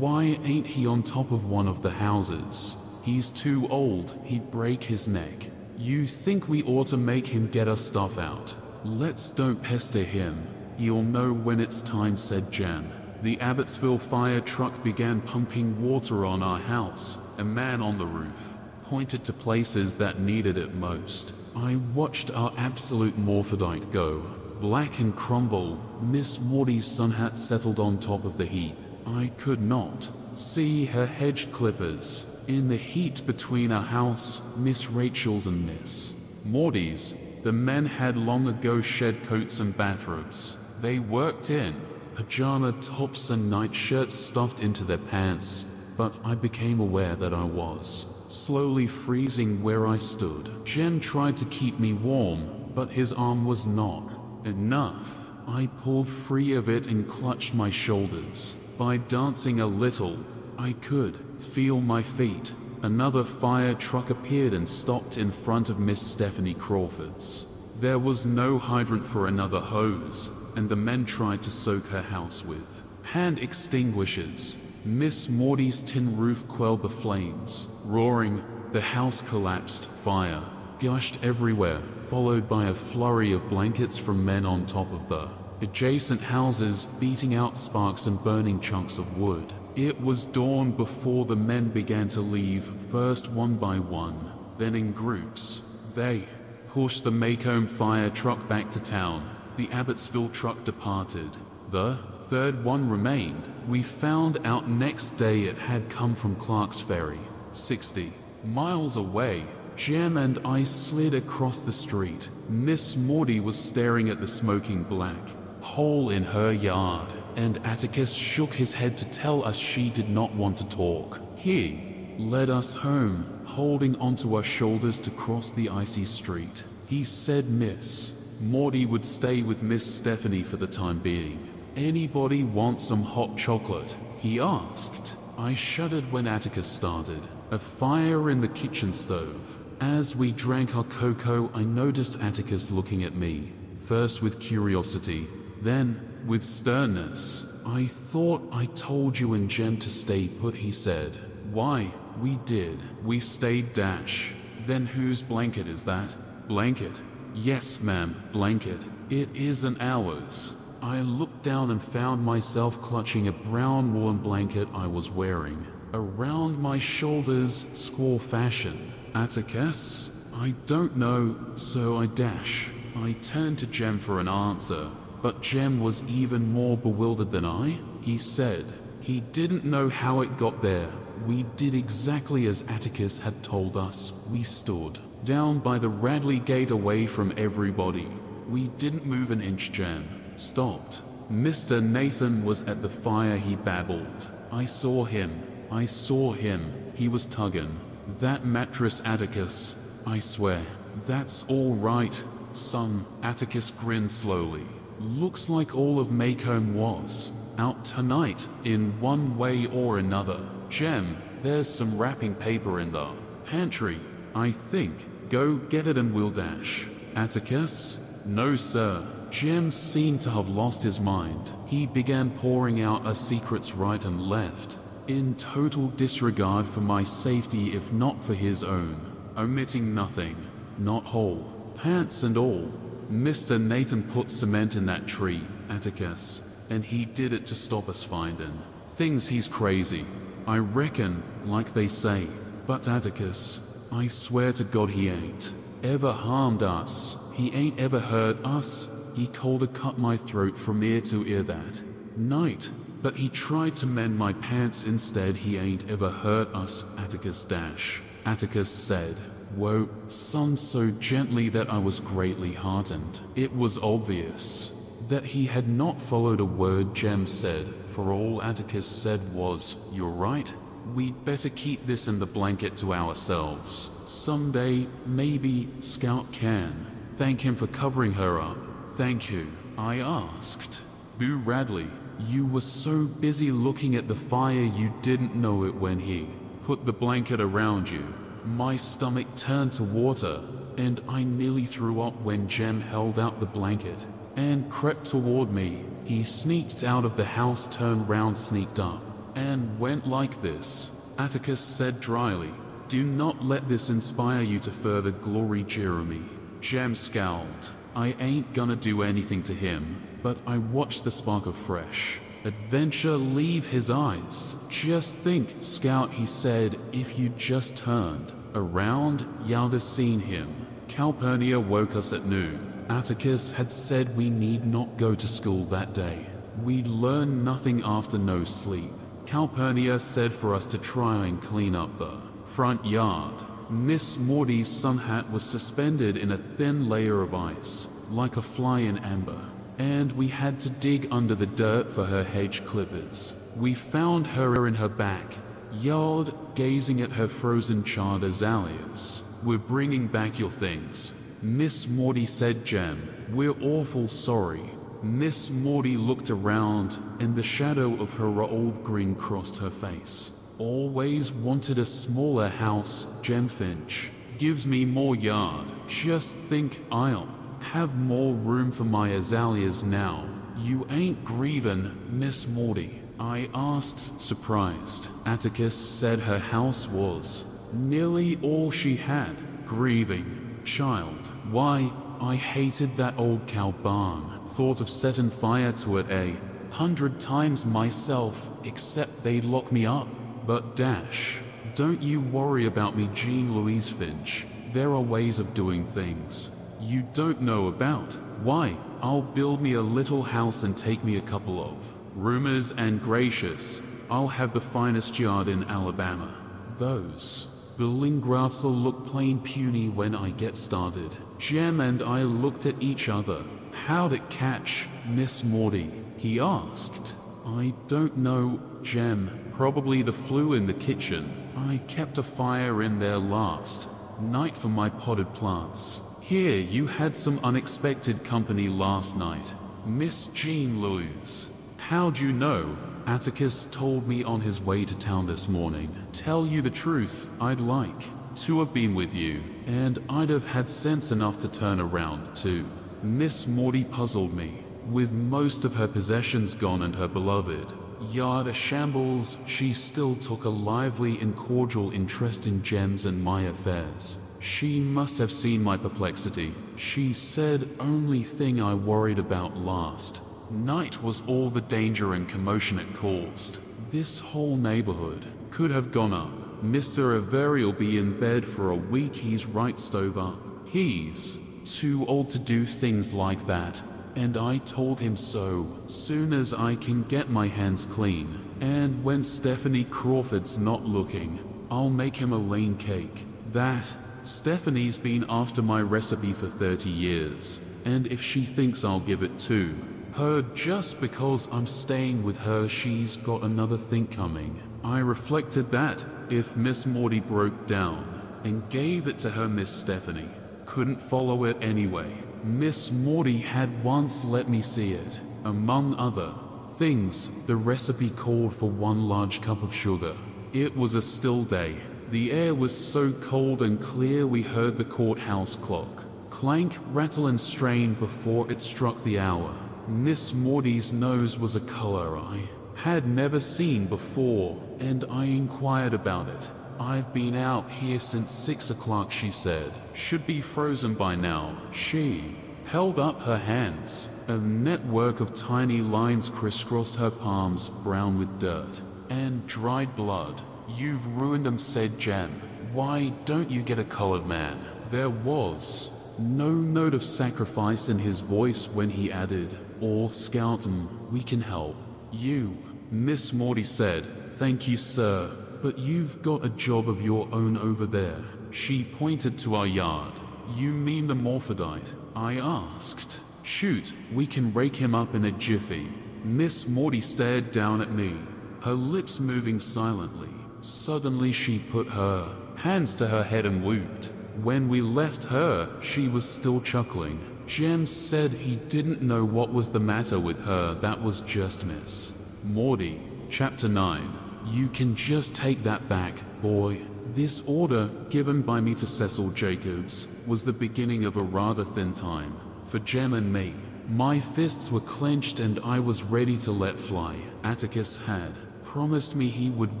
Why ain't he on top of one of the houses? He's too old, he'd break his neck. You think we ought to make him get our stuff out? Let's don't pester him. He'll know when it's time, said Jem. The Abbotsville fire truck began pumping water on our house. A man on the roof pointed to places that needed it most. I watched our absolute morphodite go. Black and crumble, Miss Maudie's sun hat settled on top of the heap. I could not see her hedge clippers. In the heat between our house, Miss Rachel's and Miss Maudie's, the men had long ago shed coats and bathrobes. They worked in pajama tops and nightshirts stuffed into their pants, but I became aware that I was slowly freezing where I stood. Jem tried to keep me warm, but his arm was not enough. I pulled free of it and clutched my shoulders. By dancing a little, I could feel my feet. Another fire truck appeared and stopped in front of Miss Stephanie Crawford's. There was no hydrant for another hose, and the men tried to soak her house with hand extinguishers. Miss Maudie's tin roof quelled the flames. Roaring, the house collapsed. Fire gushed everywhere, followed by a flurry of blankets from men on top of the adjacent houses, beating out sparks and burning chunks of wood. It was dawn before the men began to leave, first one by one, then in groups. They pushed the Maycomb fire truck back to town. The Abbotsville truck departed. The third one remained. We found out next day it had come from Clark's Ferry, 60 miles away. Jem and I slid across the street. Miss Maudie was staring at the smoking black hole in her yard, and Atticus shook his head to tell us she did not want to talk. He led us home, holding onto our shoulders to cross the icy street. He said Miss Maudie would stay with Miss Stephanie for the time being. Anybody want some hot chocolate? He asked. I shuddered when Atticus started. A fire in the kitchen stove. As we drank our cocoa, I noticed Atticus looking at me, first with curiosity, then with sternness. I thought I told you and Jem to stay put, he said. Why, we did. We stayed dash. Then whose blanket is that? Blanket? Yes, ma'am, blanket. It isn't ours. I looked down and found myself clutching a brown woolen blanket I was wearing. Around my shoulders, squaw fashion. Atticus? I don't know, so I dash. I turned to Jem for an answer, but Jem was even more bewildered than I. He said he didn't know how it got there. We did exactly as Atticus had told us. We stood down by the Radley gate away from everybody. We didn't move an inch, Jem. Stopped. Mr. Nathan was at the fire, he babbled. I saw him. I saw him. He was tugging. That mattress, Atticus. I swear. That's all right, son. Atticus grinned slowly. Looks like all of Maycomb was. Out tonight, in one way or another. Jem, there's some wrapping paper in the pantry, I think. Go get it and we'll dash. Atticus? No, sir. Jem seemed to have lost his mind. He began pouring out our secrets right and left. in total disregard for my safety if not for his own, omitting nothing, not whole, pants and all. Mr. Nathan put cement in that tree, Atticus, and he did it to stop us finding. Things he's crazy. I reckon, like they say. But Atticus, I swear to God he ain't ever harmed us. He ain't ever hurt us. He coulda cut my throat from ear to ear that night. But he tried to mend my pants instead. He ain't ever hurt us, Atticus Dash. Atticus said, Whoa, son so gently that I was greatly heartened. It was obvious that he had not followed a word Jem said, for all Atticus said was, You're right, we'd better keep this in the blanket to ourselves. Someday, maybe, Scout can. Thank him for covering her up. Thank you. I asked. Boo Radley, you were so busy looking at the fire you didn't know it when he put the blanket around you. My stomach turned to water, and I nearly threw up when Jem held out the blanket and crept toward me. He sneaked out of the house, turned round, sneaked up, and went like this. Atticus said dryly, Do not let this inspire you to further glory, Jeremy. Jem scowled. I ain't gonna do anything to him, but I watched the spark of fresh adventure leave his eyes. Just think, Scout, he said, if you just turned around, you'd have seen him. Calpurnia woke us at noon. Atticus had said we need not go to school that day. We'd learn nothing after no sleep. Calpurnia said for us to try and clean up the front yard. Miss Maudie's sun hat was suspended in a thin layer of ice, like a fly in amber and we had to dig under the dirt for her hedge clippers. We found her in her back yard, gazing at her frozen charred azaleas. We're bringing back your things. Miss Maudie said, Jem, we're awful sorry. Miss Maudie looked around, and the shadow of her old grin crossed her face. Always wanted a smaller house, Jem Finch. Gives me more yard. Just think I'll have more room for my azaleas now. You ain't grieving, Miss Maudie. I asked, surprised. Atticus said her house was nearly all she had. Grieving. Child. Why, I hated that old cow barn. Thought of setting fire to it a hundred times myself, except they'd lock me up. But Dash, don't you worry about me, Jean Louise Finch. There are ways of doing things you don't know about. Why? I'll build me a little house and take me a couple of roomers and gracious. I'll have the finest yard in Alabama. Those. Billingrass'll look plain puny when I get started. Jem and I looked at each other. How'd it catch, Miss Maudie? He asked. I don't know, Jem. Probably the flue in the kitchen. I kept a fire in there last night for my potted plants. Here you had some unexpected company last night. Miss Jean Louise. How'd you know? Atticus told me on his way to town this morning. Tell you the truth, I'd like to have been with you, and I'd have had sense enough to turn around, too. Miss Maudie puzzled me. With most of her possessions gone and her beloved yard a shambles, she still took a lively and cordial interest in Jem's and my affairs. She must have seen my perplexity. She said only thing I worried about last night was all the danger and commotion it caused. This whole neighborhood could have gone up. Mr. Avery'll be in bed for a week. He's right, Stover. He's too old to do things like that. And I told him so. Soon as I can get my hands clean. And when Stephanie Crawford's not looking, I'll make him a lane cake. That Stephanie's been after my recipe for 30 years, and if she thinks I'll give it to her just because I'm staying with her, she's got another thing coming. I reflected that if Miss Maudie broke down and gave it to her Miss Stephanie, couldn't follow it anyway. Miss Maudie had once let me see it. Among other things, the recipe called for one large cup of sugar. It was a still day, the air was so cold and clear we heard the courthouse clock clank, rattle, and strain before it struck the hour. Miss Maudie's nose was a color I had never seen before, and I inquired about it. I've been out here since six o'clock, she said. Should be frozen by now. She held up her hands. A network of tiny lines crisscrossed her palms, brown with dirt and dried blood. You've ruined 'em, said Jem. Why don't you get a colored man? There was no note of sacrifice in his voice when he added, All Scout'em, we can help. You, Miss Maudie said, Thank you, sir, but you've got a job of your own over there. She pointed to our yard. You mean the morphodite? I asked. Shoot, we can rake him up in a jiffy. Miss Maudie stared down at me, her lips moving silently. Suddenly she put her hands to her head and whooped. When we left her, she was still chuckling. Jem said he didn't know what was the matter with her, that was just Miss Maudie. Chapter 9 You can just take that back, boy. This order, given by me to Cecil Jacobs, was the beginning of a rather thin time for Jem and me. My fists were clenched and I was ready to let fly. Atticus had promised me he would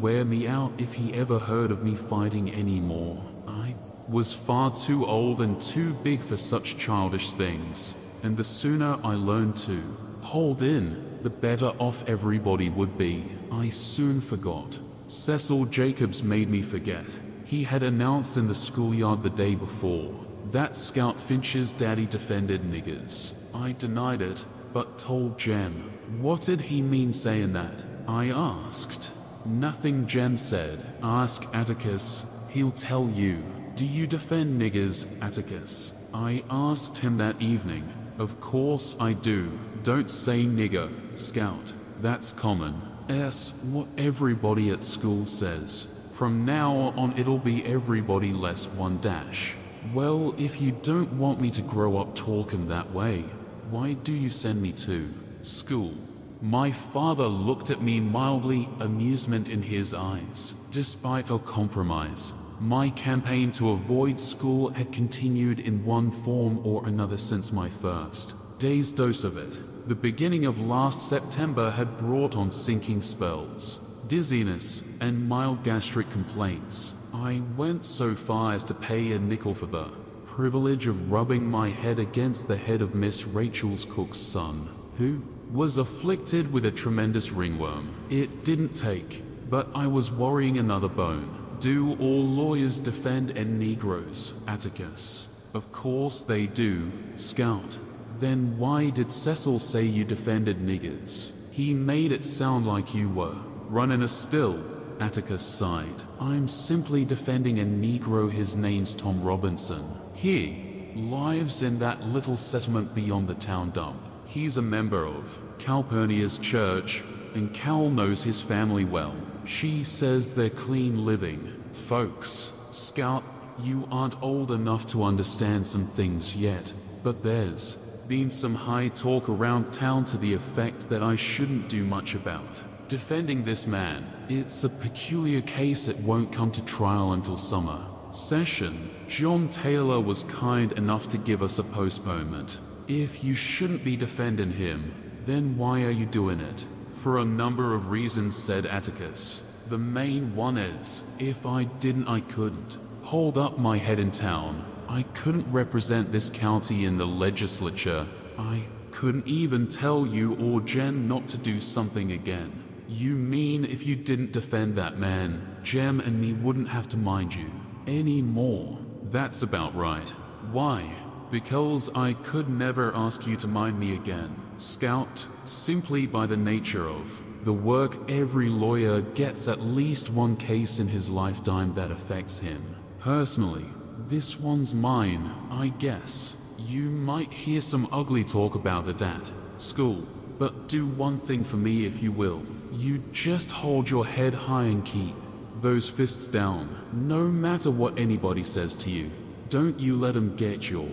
wear me out if he ever heard of me fighting anymore. I was far too old and too big for such childish things, and the sooner I learned to hold in, the better off everybody would be. I soon forgot. Cecil Jacobs made me forget. He had announced in the schoolyard the day before that Scout Finch's daddy defended niggers. I denied it, but told Jem. What did he mean saying that? I asked. Nothing Jem said. Ask Atticus. He'll tell you. Do you defend niggers, Atticus? I asked him that evening. Of course I do. Don't say nigger, Scout. That's common. S what everybody at school says. From now on it'll be everybody less one dash. Well, if you don't want me to grow up talking that way, why do you send me to school? My father looked at me mildly, amusement in his eyes. Despite a compromise, my campaign to avoid school had continued in one form or another since my first day's dose of it. The beginning of last September had brought on sinking spells, dizziness, and mild gastric complaints. I went so far as to pay a nickel for the privilege of rubbing my head against the head of Miss Rachel's cook's son, who was afflicted with a tremendous ringworm. It didn't take, but I was worrying another bone. Do all lawyers defend en Negroes, Atticus? Of course they do, Scout. Then why did Cecil say you defended niggers? He made it sound like you were running a still, Atticus sighed. I'm simply defending a Negro his name's Tom Robinson. He lives in that little settlement beyond the town dump. He's a member of Calpurnia's church, and Cal knows his family well. She says they're clean living. Folks, Scout, you aren't old enough to understand some things yet, but there's been some high talk around town to the effect that I shouldn't do much about. Defending this man, it's a peculiar case that won't come to trial until summer. Session, John Taylor was kind enough to give us a postponement. If you shouldn't be defending him, then why are you doing it? For a number of reasons, said Atticus. The main one is, if I didn't, I couldn't. Hold up my head in town. I couldn't represent this county in the legislature. I couldn't even tell you or Jem not to do something again. You mean if you didn't defend that man, Jem and me wouldn't have to mind you anymore? That's about right. Why? Because I could never ask you to mind me again. Scout, simply by the nature of the work every lawyer gets at least one case in his lifetime that affects him. Personally, this one's mine, I guess. You might hear some ugly talk about it at school, but do one thing for me if you will. You just hold your head high and keep those fists down, no matter what anybody says to you. Don't you let them get your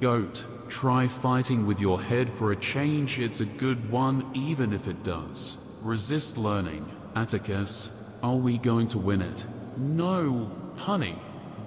goat. Try fighting with your head for a change, it's a good one even if it does. Resist learning. Atticus, are we going to win it? No, honey.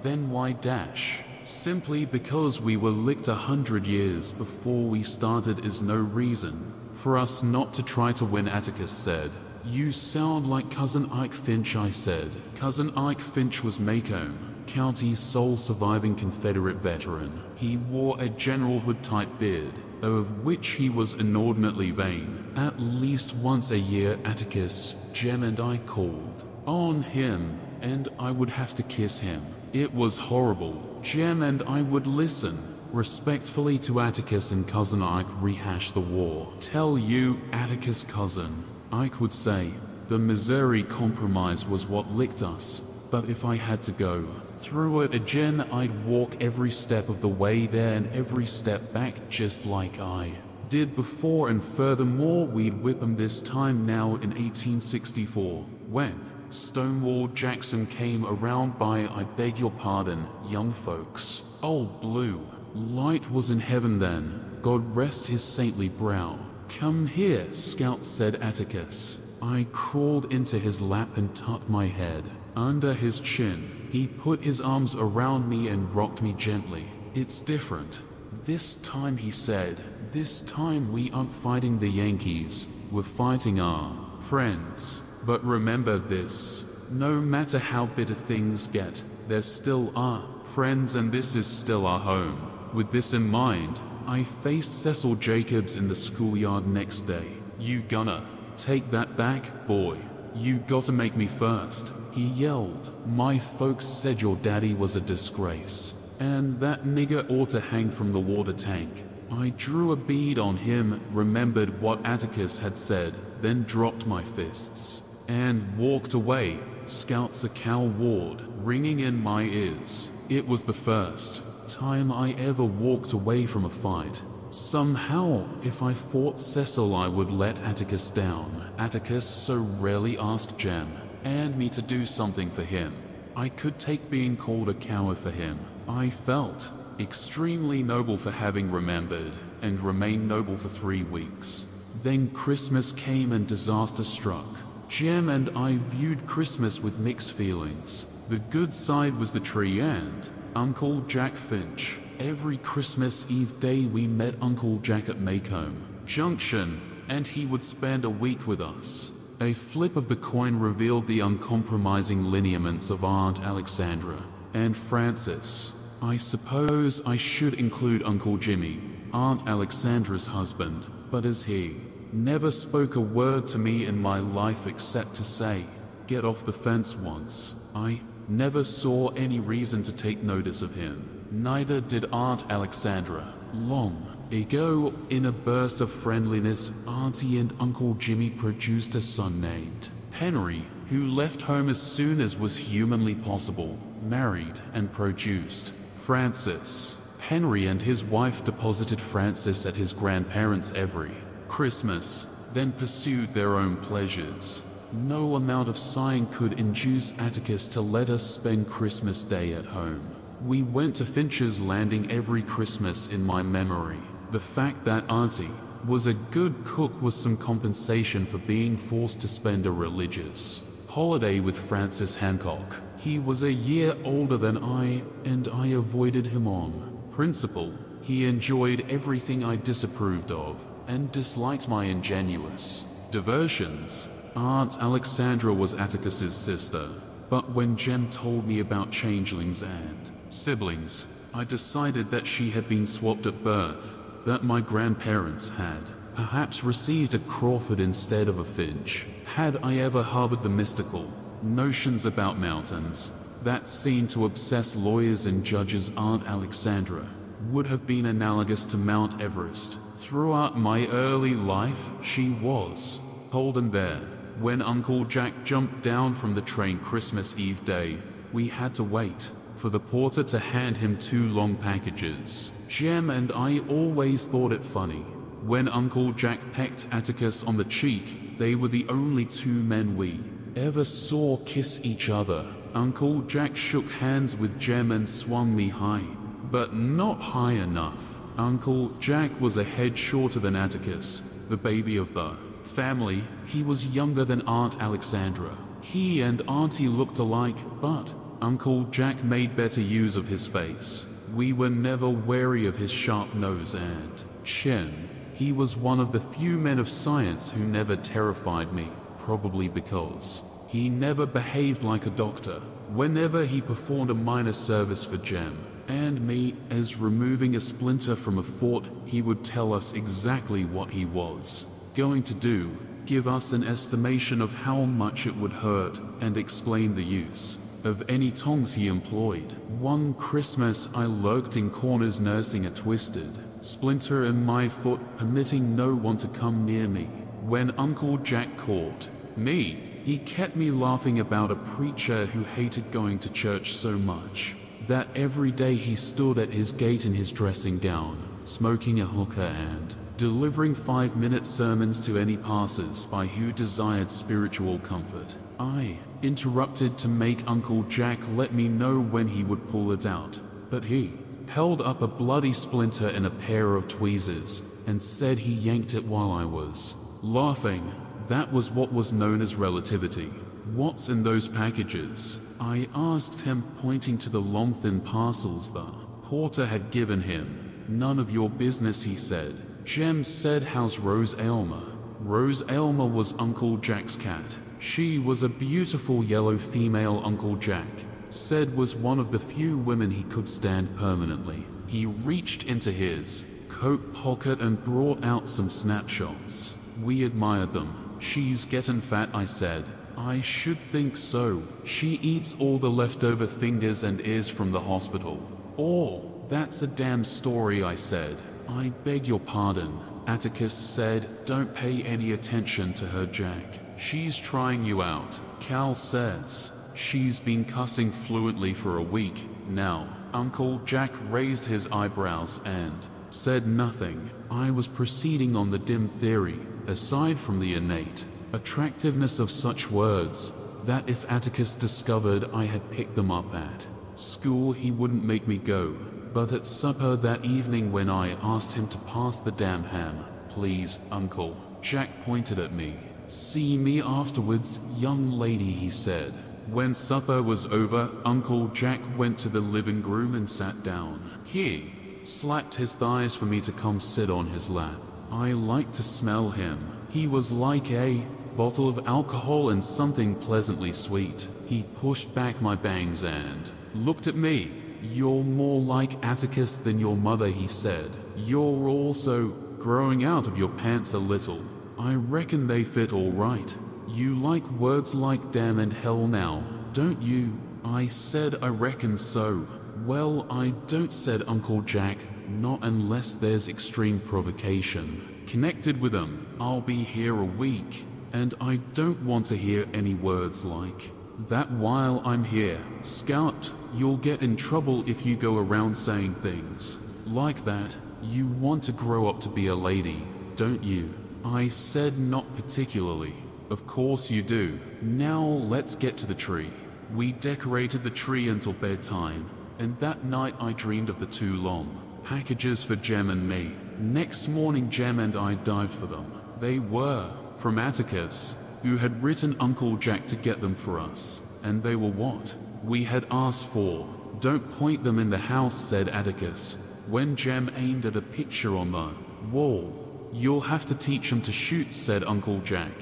Then why dash? Simply because we were licked a hundred years before we started is no reason for us not to try to win, Atticus said. You sound like Cousin Ike Finch, I said. Cousin Ike Finch was Maycomb County's sole surviving Confederate veteran. He wore a General Hood type beard, of which he was inordinately vain. At least once a year, Atticus, Jem, and I called on him, and I would have to kiss him. It was horrible. Jem and I would listen respectfully to Atticus and cousin Ike rehash the war. Tell you, Atticus cousin, Ike would say, the Missouri Compromise was what licked us, but if I had to go through it again, I'd walk every step of the way there and every step back just like I did before and furthermore we'd whip 'em this time now in 1864 when Stonewall Jackson came around by I beg your pardon, young folks. Old Blue. Light was in heaven then. God rest his saintly brow. Come here, Scout said Atticus. I crawled into his lap and tucked my head under his chin. He put his arms around me and rocked me gently. It's different. This time, he said, this time we aren't fighting the Yankees. We're fighting our friends. But remember this no matter how bitter things get, there still are friends, and this is still our home. With this in mind, I faced Cecil Jacobs in the schoolyard next day. You gonna take that back, boy? You gotta make me first. He yelled. My folks said your daddy was a disgrace. And that nigger ought to hang from the water tank. I drew a bead on him, remembered what Atticus had said, then dropped my fists. And walked away, Scouts a cow Ward, ringing in my ears. It was the first time I ever walked away from a fight. Somehow, if I fought Cecil, I would let Atticus down. Atticus so rarely asked Jem and me to do something for him. I could take being called a coward for him. I felt extremely noble for having remembered and remained noble for three weeks. Then Christmas came and disaster struck. Jem and I viewed Christmas with mixed feelings. The good side was the tree and Uncle Jack Finch. Every Christmas Eve day we met Uncle Jack at Maycomb Junction and he would spend a week with us. A flip of the coin revealed the uncompromising lineaments of Aunt Alexandra and Francis. I suppose I should include Uncle Jimmy, Aunt Alexandra's husband, but as he never spoke a word to me in my life except to say, get off the fence once, I never saw any reason to take notice of him. Neither did Aunt Alexandra. Long ago, in a burst of friendliness, Auntie and Uncle Jimmy produced a son named Henry, who left home as soon as was humanly possible, married and produced Francis. Henry and his wife deposited Francis at his grandparents' every Christmas, then pursued their own pleasures. No amount of sighing could induce Atticus to let us spend Christmas Day at home. We went to Finch's Landing every Christmas in my memory. The fact that Auntie was a good cook was some compensation for being forced to spend a religious holiday with Francis Hancock. He was a year older than I, and I avoided him on principle. He enjoyed everything I disapproved of, and disliked my ingenuous diversions. Aunt Alexandra was Atticus's sister, but when Jem told me about changelings and siblings, I decided that she had been swapped at birth, that my grandparents had perhaps received a Crawford instead of a Finch. Had I ever harbored the mystical notions about mountains that seemed to obsess lawyers and judges, Aunt Alexandra would have been analogous to Mount Everest. Throughout my early life, she was Holden there. When Uncle Jack jumped down from the train Christmas Eve day, we had to wait for the porter to hand him two long packages. Jem and I always thought it funny. When Uncle Jack pecked Atticus on the cheek, they were the only two men we ever saw kiss each other. Uncle Jack shook hands with Jem and swung me high, but not high enough. Uncle Jack was a head shorter than Atticus, the baby of the family, he was younger than Aunt Alexandra. He and Auntie looked alike, but Uncle Jack made better use of his face. We were never wary of his sharp nose and chin. He was one of the few men of science who never terrified me. probably because he never behaved like a doctor. Whenever he performed a minor service for Jem and me as removing a splinter from a fort, he would tell us exactly what he was going to do, give us an estimation of how much it would hurt, and explain the use of any tongs he employed. One Christmas I lurked in corners nursing a twisted splinter in my foot, permitting no one to come near me. When Uncle Jack caught me, he kept me laughing about a preacher who hated going to church so much that every day he stood at his gate in his dressing gown, smoking a hookah and delivering five-minute sermons to any passers-by who desired spiritual comfort. I interrupted to make Uncle Jack let me know when he would pull it out, but he held up a bloody splinter in a pair of tweezers and said he yanked it while I was laughing. That was what was known as relativity. What's in those packages? I asked him, pointing to the long thin parcels the porter had given him. None of your business, he said. Jem said, How's Rose Aylmer? Rose Aylmer was Uncle Jack's cat. She was a beautiful yellow female Uncle Jack said was one of the few women he could stand permanently. He reached into his coat pocket and brought out some snapshots. We admired them. She's getting fat, I said. I should think so. She eats all the leftover fingers and ears from the hospital. Oh, that's a damn story, I said. I beg your pardon. Atticus said, don't pay any attention to her, Jack. She's trying you out. Cal says. She's been cussing fluently for a week now. Uncle Jack raised his eyebrows and said nothing. I was proceeding on the dim theory, aside from the innate attractiveness of such words, that if Atticus discovered I had picked them up at school he wouldn't make me go. But at supper that evening when I asked him to pass the damn ham, please, uncle, Jack pointed at me. See me afterwards, young lady, he said. When supper was over, Uncle Jack went to the living room and sat down. He slapped his thighs for me to come sit on his lap. I liked to smell him. He was like a bottle of alcohol and something pleasantly sweet. He pushed back my bangs and looked at me. You're more like Atticus than your mother, he said. You're also growing out of your pants a little. I reckon they fit all right. You like words like damn and hell now, don't you? I said I reckon so. Well, I don't said Uncle Jack, not unless there's extreme provocation. Connected with them, I'll be here a week, and I don't want to hear any words like that while I'm here. Scout, you'll get in trouble if you go around saying things like that. You want to grow up to be a lady, don't you? I said not particularly. Of course you do. Now let's get to the tree. We decorated the tree until bedtime, and that night I dreamed of the two long packages for Jem and me. Next morning Jem and I dived for them. They were from Atticus, who had written Uncle Jack to get them for us. And they were what we had asked for. Don't point them in the house, said Atticus, when Jem aimed at a picture on the wall. You'll have to teach them to shoot, said Uncle Jack.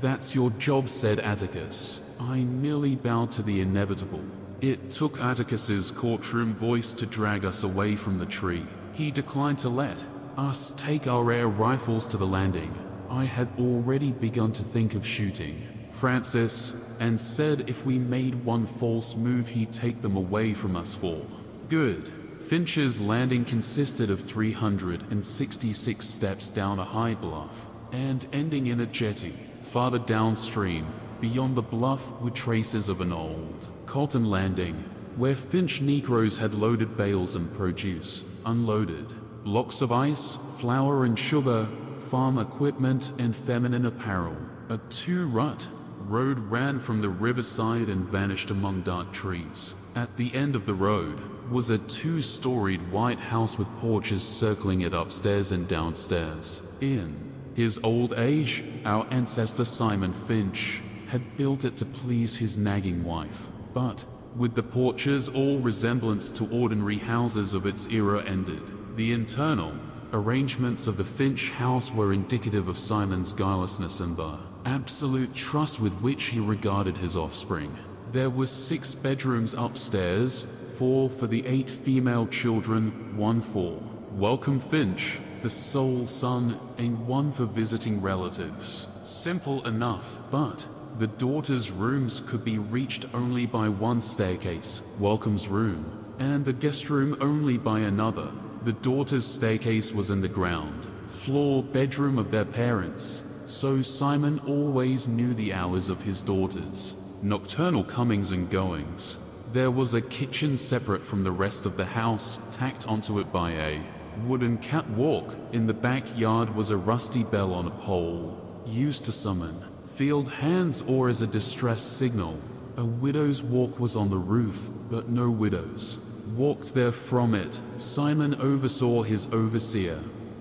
That's your job, said Atticus. I merely bowed to the inevitable. It took Atticus's courtroom voice to drag us away from the tree. He declined to let us take our air rifles to the landing. I had already begun to think of shooting Francis and said if we made one false move he'd take them away from us for good. Finch's landing consisted of 366 steps down a high bluff and ending in a jetty. Farther downstream, beyond the bluff, were traces of an old cotton landing, where Finch Negroes had loaded bales and produce, unloaded. Blocks of ice, flour and sugar, farm equipment and feminine apparel. A two-rut road ran from the riverside and vanished among dark trees. At the end of the road was a two-storied white house with porches circling it upstairs and downstairs. In his old age, our ancestor Simon Finch had built it to please his nagging wife. But, with the porches all resemblance to ordinary houses of its era ended, the internal arrangements of the Finch house were indicative of Simon's guilelessness and the absolute trust with which he regarded his offspring. There were six bedrooms upstairs, four for the eight female children, one for Welcome Finch, the sole son, and one for visiting relatives. Simple enough, but the daughters' rooms could be reached only by one staircase, Welcome's room, and the guest room only by another. The daughter's staircase was in the ground, floor bedroom of their parents, so Simon always knew the hours of his daughters, nocturnal comings and goings. There was a kitchen separate from the rest of the house, tacked onto it by a wooden catwalk. In the backyard was a rusty bell on a pole, used to summon field hands or as a distress signal. A widow's walk was on the roof, but no widows walked there from it. Simon oversaw his overseer,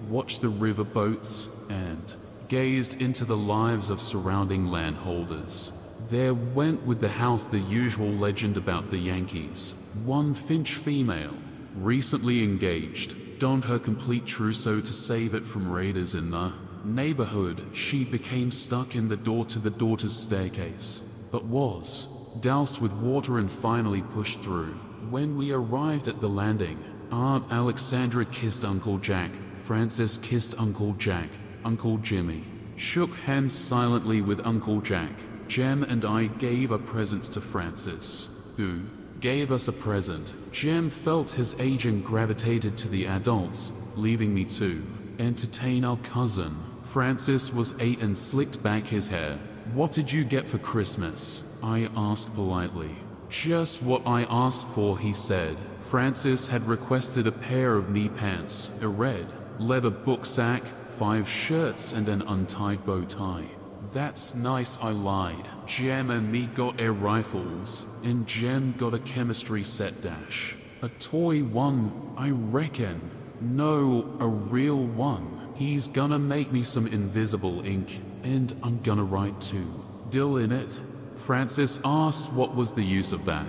watched the river boats, and gazed into the lives of surrounding landholders. There went with the house the usual legend about the Yankees. One Finch female, recently engaged, donned her complete trousseau to save it from raiders in the neighborhood. She became stuck in the door to the daughter's staircase, but was doused with water and finally pushed through. When we arrived at the landing, Aunt Alexandra kissed Uncle Jack, Francis kissed Uncle Jack, Uncle Jimmy shook hands silently with Uncle Jack. Jem and I gave a present to Francis, who gave us a present. Jem felt his age and gravitated to the adults, leaving me to entertain our cousin. Francis was eight and slicked back his hair. What did you get for Christmas? I asked politely. Just what I asked for, he said. Francis had requested a pair of knee pants, a red leather book sack, five shirts, and an untied bow tie. That's nice, I lied. Jem and me got air rifles, and Jem got a chemistry set dash. A toy one, I reckon. No, a real one. He's gonna make me some invisible ink, and I'm gonna write too. Dill in it. Francis asked what was the use of that.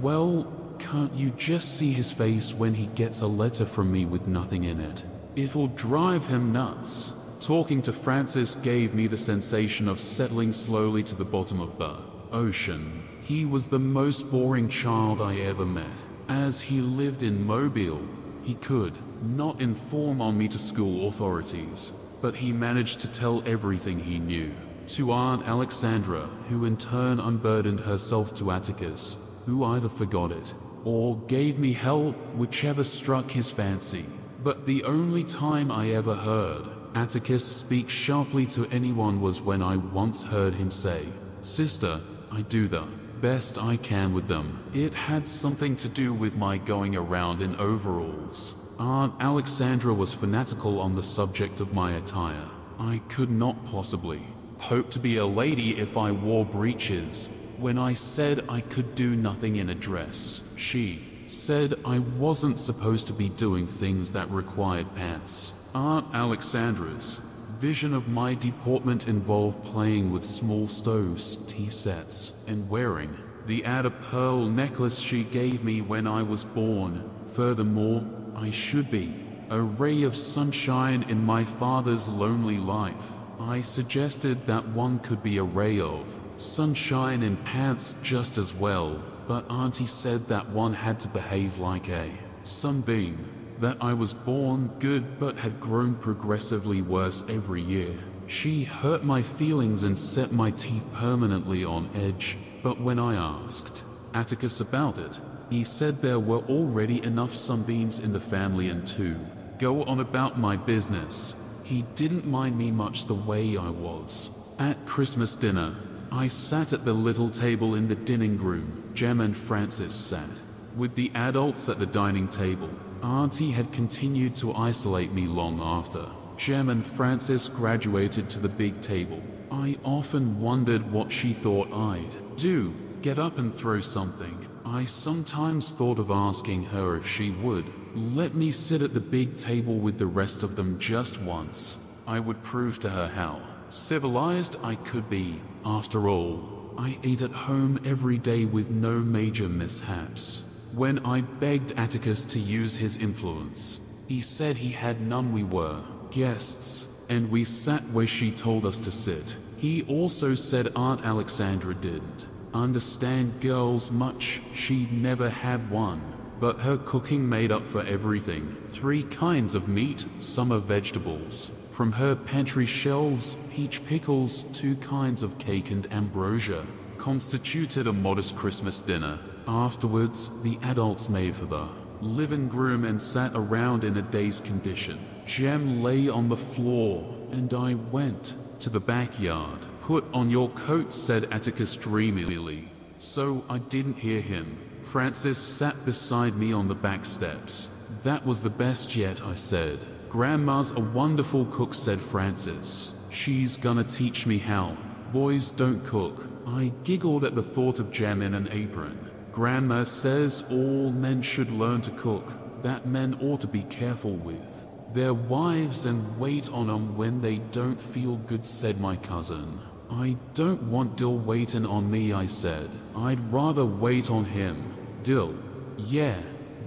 Well, can't you just see his face when he gets a letter from me with nothing in it? It'll drive him nuts. Talking to Francis gave me the sensation of settling slowly to the bottom of the ocean. He was the most boring child I ever met. As he lived in Mobile, he could not inform on me to school authorities, but he managed to tell everything he knew to Aunt Alexandra, who in turn unburdened herself to Atticus, who either forgot it or gave me hell, whichever struck his fancy. But the only time I ever heard Atticus speak sharply to anyone was when I once heard him say, Sister, I do the best I can with them. It had something to do with my going around in overalls. Aunt Alexandra was fanatical on the subject of my attire. I could not possibly hope to be a lady if I wore breeches. When I said I could do nothing in a dress, she said I wasn't supposed to be doing things that required pants. Aunt Alexandra's vision of my deportment involved playing with small stoves, tea sets, and wearing the Ada pearl necklace she gave me when I was born. Furthermore, I should be a ray of sunshine in my father's lonely life. I suggested that one could be a ray of sunshine in pants just as well, but Auntie said that one had to behave like a sunbeam, that I was born good but had grown progressively worse every year. She hurt my feelings and set my teeth permanently on edge, but when I asked Atticus about it, he said there were already enough sunbeams in the family and to go on about my business. He didn't mind me much the way I was. At Christmas dinner, I sat at the little table in the dining room. Jem and Francis sat. With the adults at the dining table, Auntie had continued to isolate me long after. Jem and Francis graduated to the big table. I often wondered what she thought I'd do. Get up and throw something. I sometimes thought of asking her if she would let me sit at the big table with the rest of them just once. I would prove to her how civilized I could be. After all, I ate at home every day with no major mishaps. When I begged Atticus to use his influence He said he had none we were guests, and we sat where she told us to sit. He also said Aunt Alexandra didn't understand girls much, she'd never had one. But her cooking made up for everything. Three kinds of meat, summer vegetables. From her pantry shelves, peach pickles, two kinds of cake and ambrosia, constituted a modest Christmas dinner. Afterwards, the adults made for the living room and sat around in a dazed condition. Jem lay on the floor, and I went to the backyard. Put on your coat, said Atticus dreamily. So I didn't hear him. Francis sat beside me on the back steps. That was the best yet, I said. Grandma's a wonderful cook, said Francis. She's gonna teach me how. Boys don't cook. I giggled at the thought of Jem in an apron. Grandma says all men should learn to cook, that men ought to be careful with their wives and wait on 'em when they don't feel good, said my cousin. I don't want Dill waiting on me, I said. I'd rather wait on him. Dill, yeah,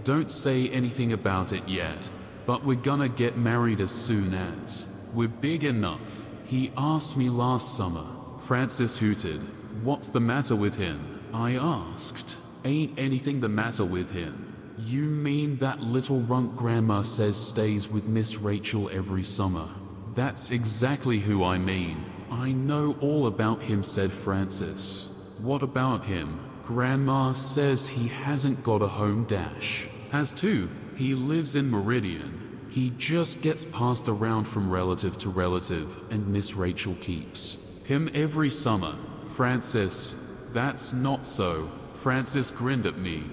don't say anything about it yet, but we're gonna get married as soon as we're big enough. He asked me last summer. Francis hooted. What's the matter with him? I asked. Ain't anything the matter with him. You mean that little runt grandma says stays with Miss Rachel every summer? That's exactly who I mean. I know all about him, said Francis. What about him? Grandma says he hasn't got a home dash. Has too. He lives in Meridian. He just gets passed around from relative to relative, and Miss Rachel keeps him every summer. Francis, that's not so. Francis grinned at me.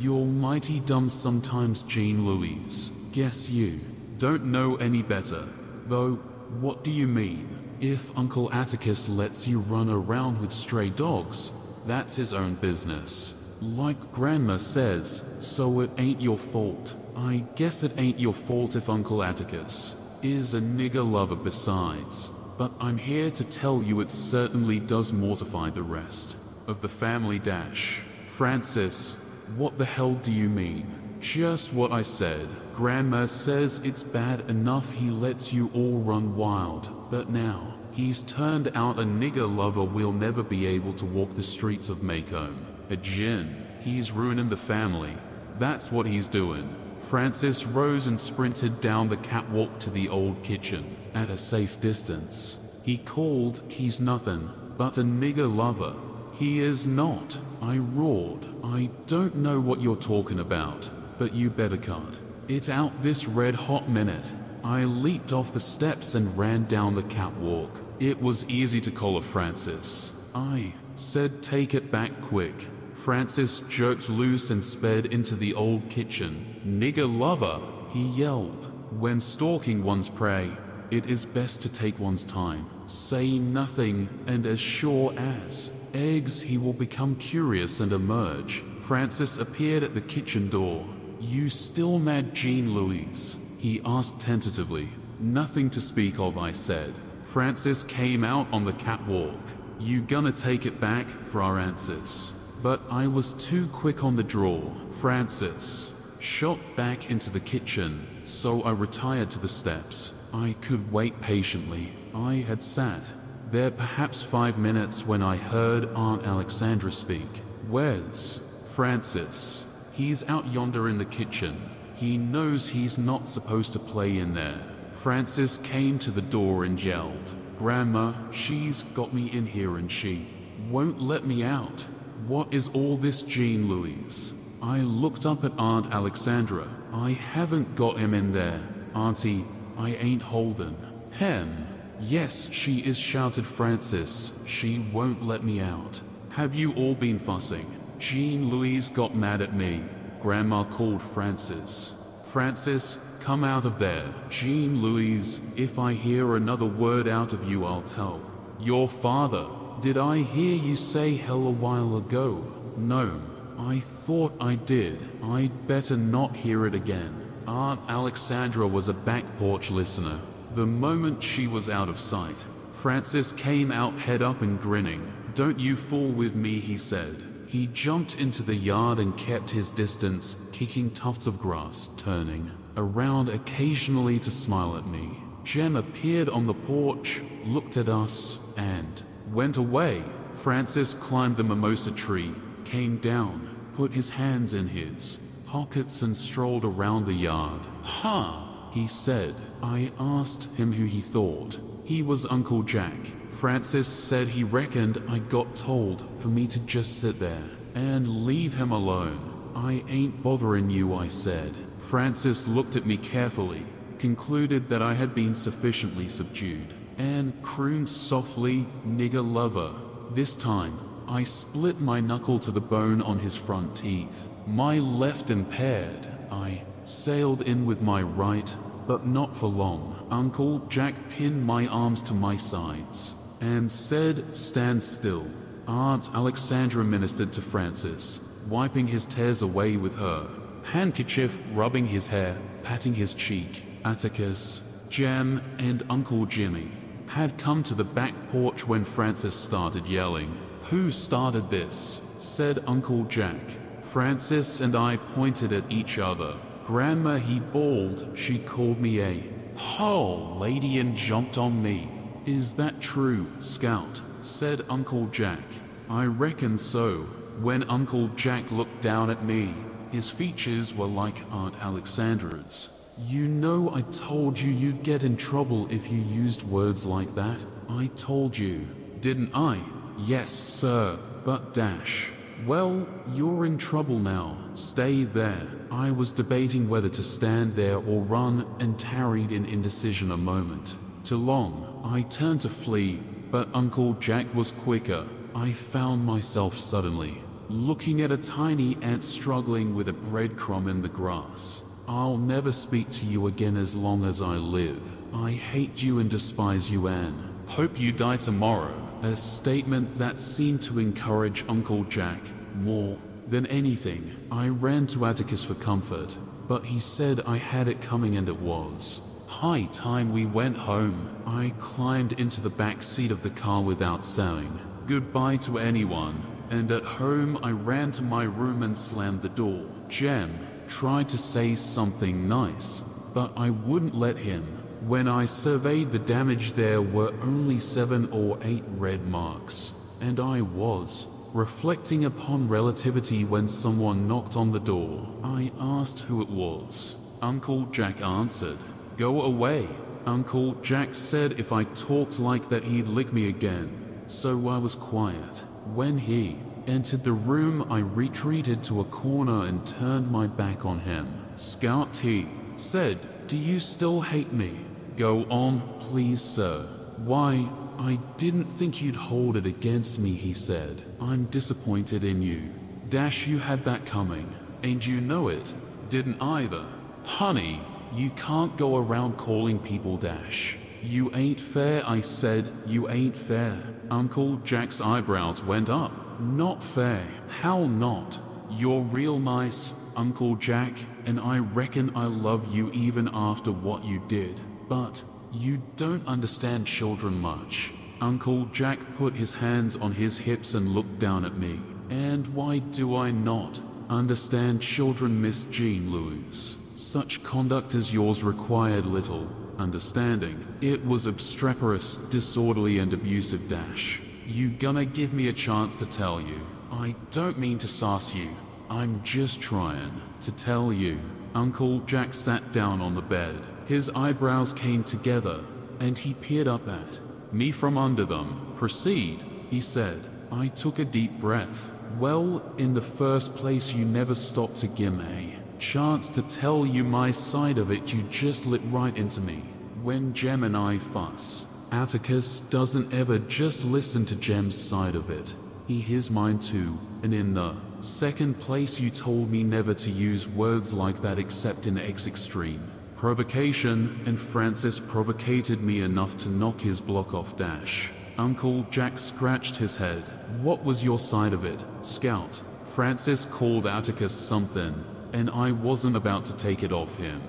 You're mighty dumb sometimes, Jean Louise. Guess you don't know any better. Though, what do you mean? If Uncle Atticus lets you run around with stray dogs, that's his own business. Like Grandma says, so it ain't your fault. I guess it ain't your fault if Uncle Atticus is a nigger lover besides. But I'm here to tell you it certainly does mortify the rest of the family dash. Francis, what the hell do you mean? Just what I said. Grandma says it's bad enough he lets you all run wild, but now he's turned out a nigger lover we'll never be able to walk the streets of Maycomb. A gin. He's ruining the family. That's what he's doing. Francis rose and sprinted down the catwalk to the old kitchen, at a safe distance. He called, he's nothing but a nigger lover. He is not. I roared. I don't know what you're talking about, but you better cut It's out this red hot minute. I leaped off the steps and ran down the catwalk. It was easy to call collar Francis. I said take it back quick. Francis jerked loose and sped into the old kitchen. Nigger lover, he yelled. When stalking one's prey, it is best to take one's time. Say nothing, and as sure as eggs he will become curious and emerge. Francis appeared at the kitchen door. You still mad Jean Louise? He asked tentatively. Nothing to speak of, I said. Francis came out on the catwalk. You gonna take it back? for our answers. But I was too quick on the draw. Francis shot back into the kitchen, so I retired to the steps. I could wait patiently. I had sat there perhaps five minutes when I heard Aunt Alexandra speak. Where's Francis? He's out yonder in the kitchen. He knows he's not supposed to play in there. Francis came to the door and yelled, Grandma, she's got me in here and she won't let me out. What is all this, Jean Louise? I looked up at Aunt Alexandra. I haven't got him in there. Auntie, I ain't Holden. Hem. Yes, she is, shouted Francis. She won't let me out. Have you all been fussing? Jean Louise got mad at me. Grandma called Francis. Francis, come out of there. Jean Louise, if I hear another word out of you, I'll tell. Your father. Did I hear you say hell a while ago? No. I thought I did. I'd better not hear it again. Aunt Alexandra was a back porch listener. The moment she was out of sight, Francis came out head up and grinning. Don't you fool with me, he said. He jumped into the yard and kept his distance, kicking tufts of grass, turning around occasionally to smile at me. Jem appeared on the porch, looked at us, and went away. Francis climbed the mimosa tree, came down, put his hands in his pockets and strolled around the yard. Huh, he said. I asked him who he thought. He was Uncle Jack. Francis said he reckoned I got told for me to just sit there and leave him alone. I ain't bothering you, I said. Francis looked at me carefully, concluded that I had been sufficiently subdued, and crooned softly, nigger lover. This time, I split my knuckle to the bone on his front teeth. My left impaired, I sailed in with my right, but not for long. Uncle Jack pinned my arms to my sides and said, Stand still. Aunt Alexandra ministered to Francis, wiping his tears away with her handkerchief, rubbing his hair, patting his cheek. Atticus, Jem, and Uncle Jimmy had come to the back porch when Francis started yelling. Who started this? said Uncle Jack. Francis and I pointed at each other. Grandma, he bawled. She called me a ho lady and jumped on me. Is that true, Scout? said Uncle Jack. I reckon so. When Uncle Jack looked down at me, his features were like Aunt Alexandra's. You know I told you you'd get in trouble if you used words like that. I told you, didn't I? Yes, sir, but dash. Well, you're in trouble now. Stay there. I was debating whether to stand there or run and tarried in indecision a moment. Too long, I turned to flee, but Uncle Jack was quicker. I found myself suddenly looking at a tiny ant struggling with a breadcrumb in the grass. I'll never speak to you again as long as I live. I hate you and despise you, Anne. Hope you die tomorrow. A statement that seemed to encourage Uncle Jack more than anything. I ran to Atticus for comfort, but he said I had it coming and it was. High time we went home. I climbed into the back seat of the car without saying goodbye to anyone, and at home I ran to my room and slammed the door. Jem tried to say something nice, but I wouldn't let him. When I surveyed the damage there were only seven or eight red marks, and I was reflecting upon relativity when someone knocked on the door. I asked who it was. Uncle Jack answered, Go away. Uncle Jack said if I talked like that he'd lick me again, so I was quiet. When he entered the room, I retreated to a corner and turned my back on him. Scout T said, Do you still hate me? Go on, please, sir. Why, I didn't think you'd hold it against me, he said. I'm disappointed in you. Dash, you had that coming, and you know it. Didn't either. Honey, you can't go around calling people Dash. You ain't fair, I said. You ain't fair. Uncle Jack's eyebrows went up. Not fair. How not? You're real nice, Uncle Jack, and I reckon I love you even after what you did. But you don't understand children much. Uncle Jack put his hands on his hips and looked down at me. And why do I not understand children, Miss Jean Louise? Such conduct as yours required little understanding. It was obstreperous, disorderly, and abusive dash. You gonna give me a chance to tell you. I don't mean to sass you. I'm just trying to tell you. Uncle Jack sat down on the bed. His eyebrows came together, and he peered up at me from under them. Proceed, he said. I took a deep breath. Well, in the first place, you never stopped to give eh? me a chance to tell you my side of it. You just lit right into me. When Jem and I fuss, Atticus doesn't ever just listen to Jem's side of it. He hears mine too. And in the second place, you told me never to use words like that except in X extreme provocation, and Francis provocated me enough to knock his block off Dash. Uncle Jack scratched his head. What was your side of it, Scout? Francis called Atticus something, and I wasn't about to take it off him.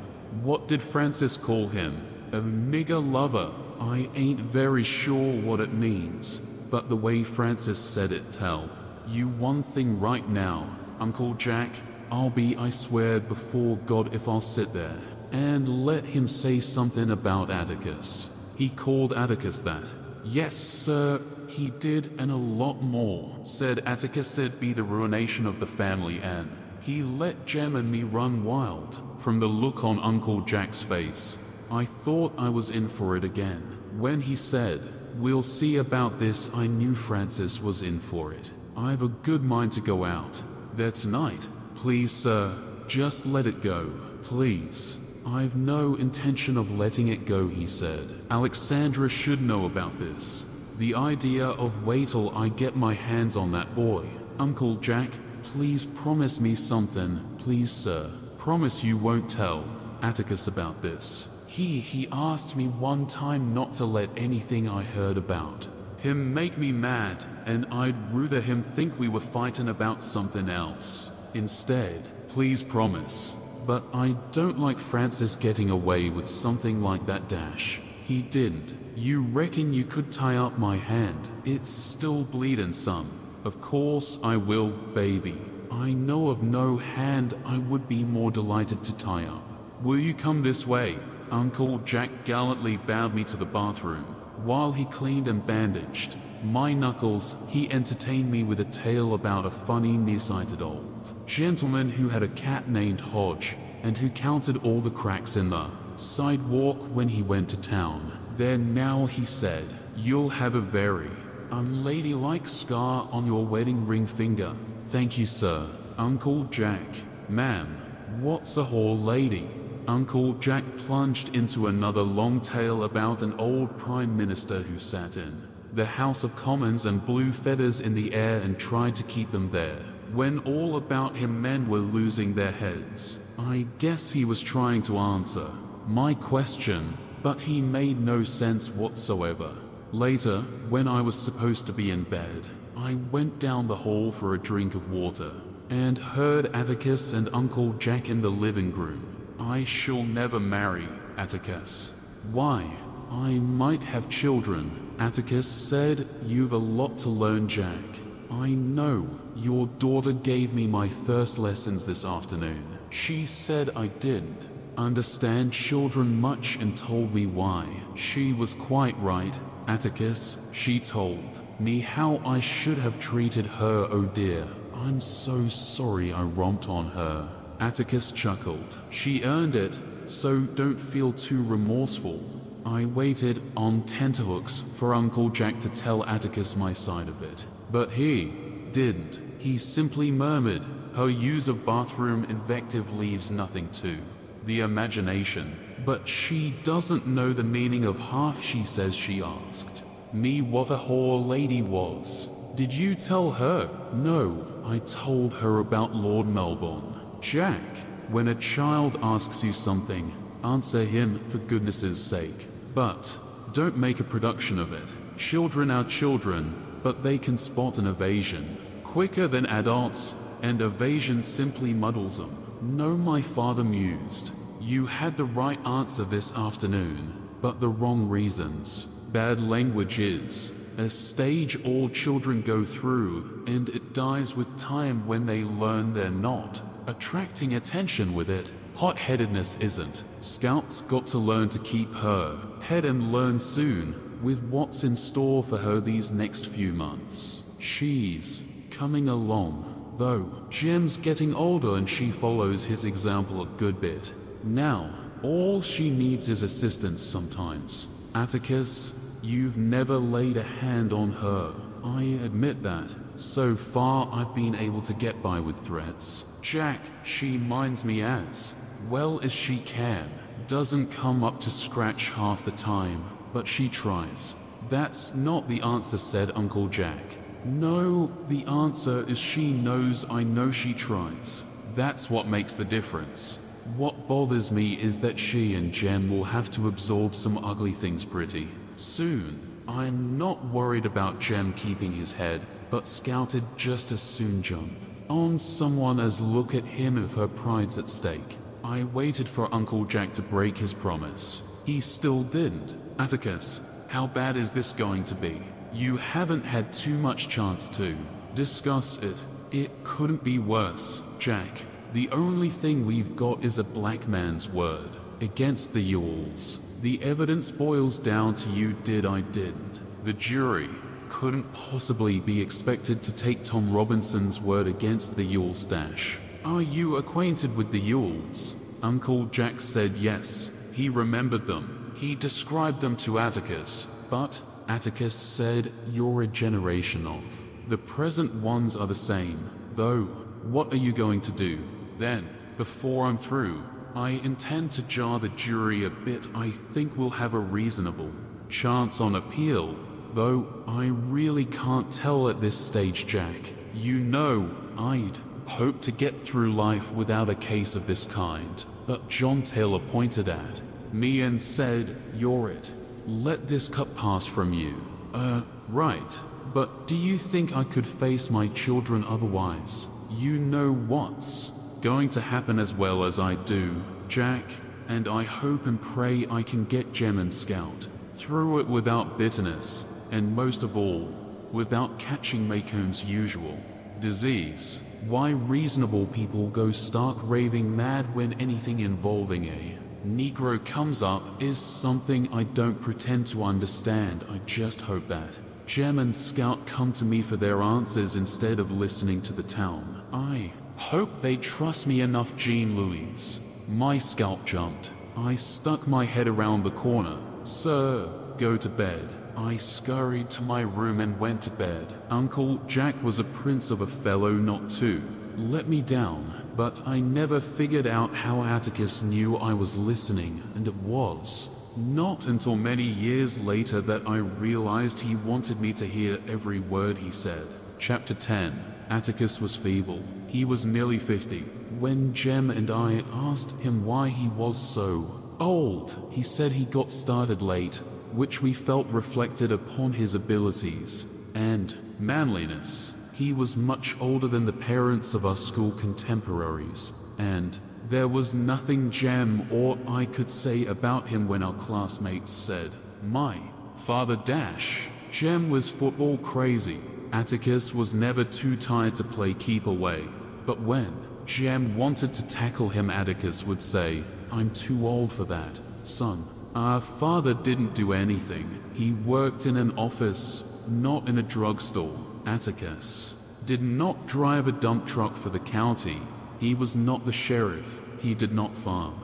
What did Francis call him? A nigger lover. I ain't very sure what it means, but the way Francis said it tell. You one thing right now, Uncle Jack. I'll be, I swear, before God if I'll sit there and let him say something about Atticus. He called Atticus that. Yes, sir, he did, and a lot more. Said Atticus it'd be the ruination of the family, and he let Jem and me run wild. From the look on Uncle Jack's face, I thought I was in for it again. When he said, We'll see about this, I knew Francis was in for it. I've a good mind to go out. There tonight. Please, sir, just let it go. Please. I've no intention of letting it go, he said. Alexandra should know about this. The idea of wait till I get my hands on that boy. Uncle Jack, please promise me something, please, sir. Promise you won't tell Atticus about this. He, he asked me one time not to let anything I heard about him make me mad, and I'd rather him think we were fighting about something else. Instead, please promise. But I don't like Francis getting away with something like that dash. He didn't. You reckon you could tie up my hand? It's still bleeding some. Of course I will, baby. I know of no hand I would be more delighted to tie up. Will you come this way? Uncle Jack gallantly bowed me to the bathroom. While he cleaned and bandaged my knuckles, he entertained me with a tale about a funny nearsighted old gentleman who had a cat named Hodge and who counted all the cracks in the sidewalk when he went to town. Then now he said, you'll have a very unladylike scar on your wedding ring finger. Thank you, sir. Uncle Jack. Ma'am, what's a whore lady? Uncle Jack plunged into another long tale about an old prime minister who sat in the House of Commons and blew feathers in the air and tried to keep them there. When all about him men were losing their heads. I guess he was trying to answer my question, but he made no sense whatsoever. Later, when I was supposed to be in bed, I went down the hall for a drink of water and heard Atticus and Uncle Jack in the living room. I shall never marry Atticus. Why? I might have children. Atticus said, You've a lot to learn, Jack. I know. Your daughter gave me my first lessons this afternoon. She said I didn't understand children much and told me why. She was quite right. Atticus, she told me how I should have treated her, oh dear. I'm so sorry I romped on her. Atticus chuckled. She earned it, so don't feel too remorseful. I waited on tenterhooks for Uncle Jack to tell Atticus my side of it. But he didn't. He simply murmured, her use of bathroom invective leaves nothing to the imagination. But she doesn't know the meaning of half she says she asked. Me what a whore lady was. Did you tell her? No, I told her about Lord Melbourne. Jack, when a child asks you something, answer him for goodness' sake. But don't make a production of it. Children are children, but they can spot an evasion quicker than adults, and evasion simply muddles them. No, my father mused. You had the right answer this afternoon, but the wrong reasons. Bad language is a stage all children go through, and it dies with time when they learn they're not. Attracting attention with it, hot-headedness isn't. Scout's got to learn to keep her head and learn soon with what's in store for her these next few months. She's coming along, though. Jem's getting older and she follows his example a good bit. Now, all she needs is assistance sometimes. Atticus, you've never laid a hand on her. I admit that. So far, I've been able to get by with threats. Jack, she minds me as well as she can. Doesn't come up to scratch half the time, but she tries. That's not the answer, said Uncle Jack. No, the answer is she knows I know she tries. That's what makes the difference. What bothers me is that she and Jem will have to absorb some ugly things pretty soon. I'm not worried about Jem keeping his head, but scouted just as soon jump on someone as look at him if her pride's at stake. I waited for Uncle Jack to break his promise. He still didn't. Atticus, how bad is this going to be? You haven't had too much chance to discuss it. It couldn't be worse, Jack. The only thing we've got is a black man's word. against the Ewells. The evidence boils down to you did I didn't. The jury couldn't possibly be expected to take Tom Robinson's word against the Ewell stash. Are you acquainted with the Ewells? Uncle Jack said yes. He remembered them. He described them to Atticus, but Atticus said you're a generation off. The present ones are the same, though. What are you going to do? Then, before I'm through, I intend to jar the jury a bit. I think we'll have a reasonable chance on appeal, though I really can't tell at this stage, Jack. You know, I'd hope to get through life without a case of this kind. But John Taylor pointed at me and said, You're it. Let this cup pass from you. Uh, right. But do you think I could face my children otherwise? You know what's going to happen as well as I do, Jack, and I hope and pray I can get Jem and Scout through it without bitterness, and most of all, without catching Maycomb's usual disease. Why reasonable people go stark raving mad when anything involving a Negro comes up is something I don't pretend to understand. I just hope that Jem and Scout come to me for their answers instead of listening to the town. I hope they trust me enough, Jean Louise. My scalp jumped. I stuck my head around the corner. Sir, go to bed. I scurried to my room and went to bed. Uncle Jack was a prince of a fellow not to let me down, but I never figured out how Atticus knew I was listening, and it was not until many years later that I realized he wanted me to hear every word he said. Chapter 10 Atticus was feeble. He was nearly 50. When Jem and I asked him why he was so old, he said he got started late which we felt reflected upon his abilities and manliness. He was much older than the parents of our school contemporaries, and there was nothing Jem or I could say about him when our classmates said, My father Dash. Jem was football crazy. Atticus was never too tired to play keep away. But when Jem wanted to tackle him, Atticus would say, I'm too old for that, son. Our father didn't do anything. He worked in an office, not in a drugstore. Atticus did not drive a dump truck for the county. He was not the sheriff. He did not farm,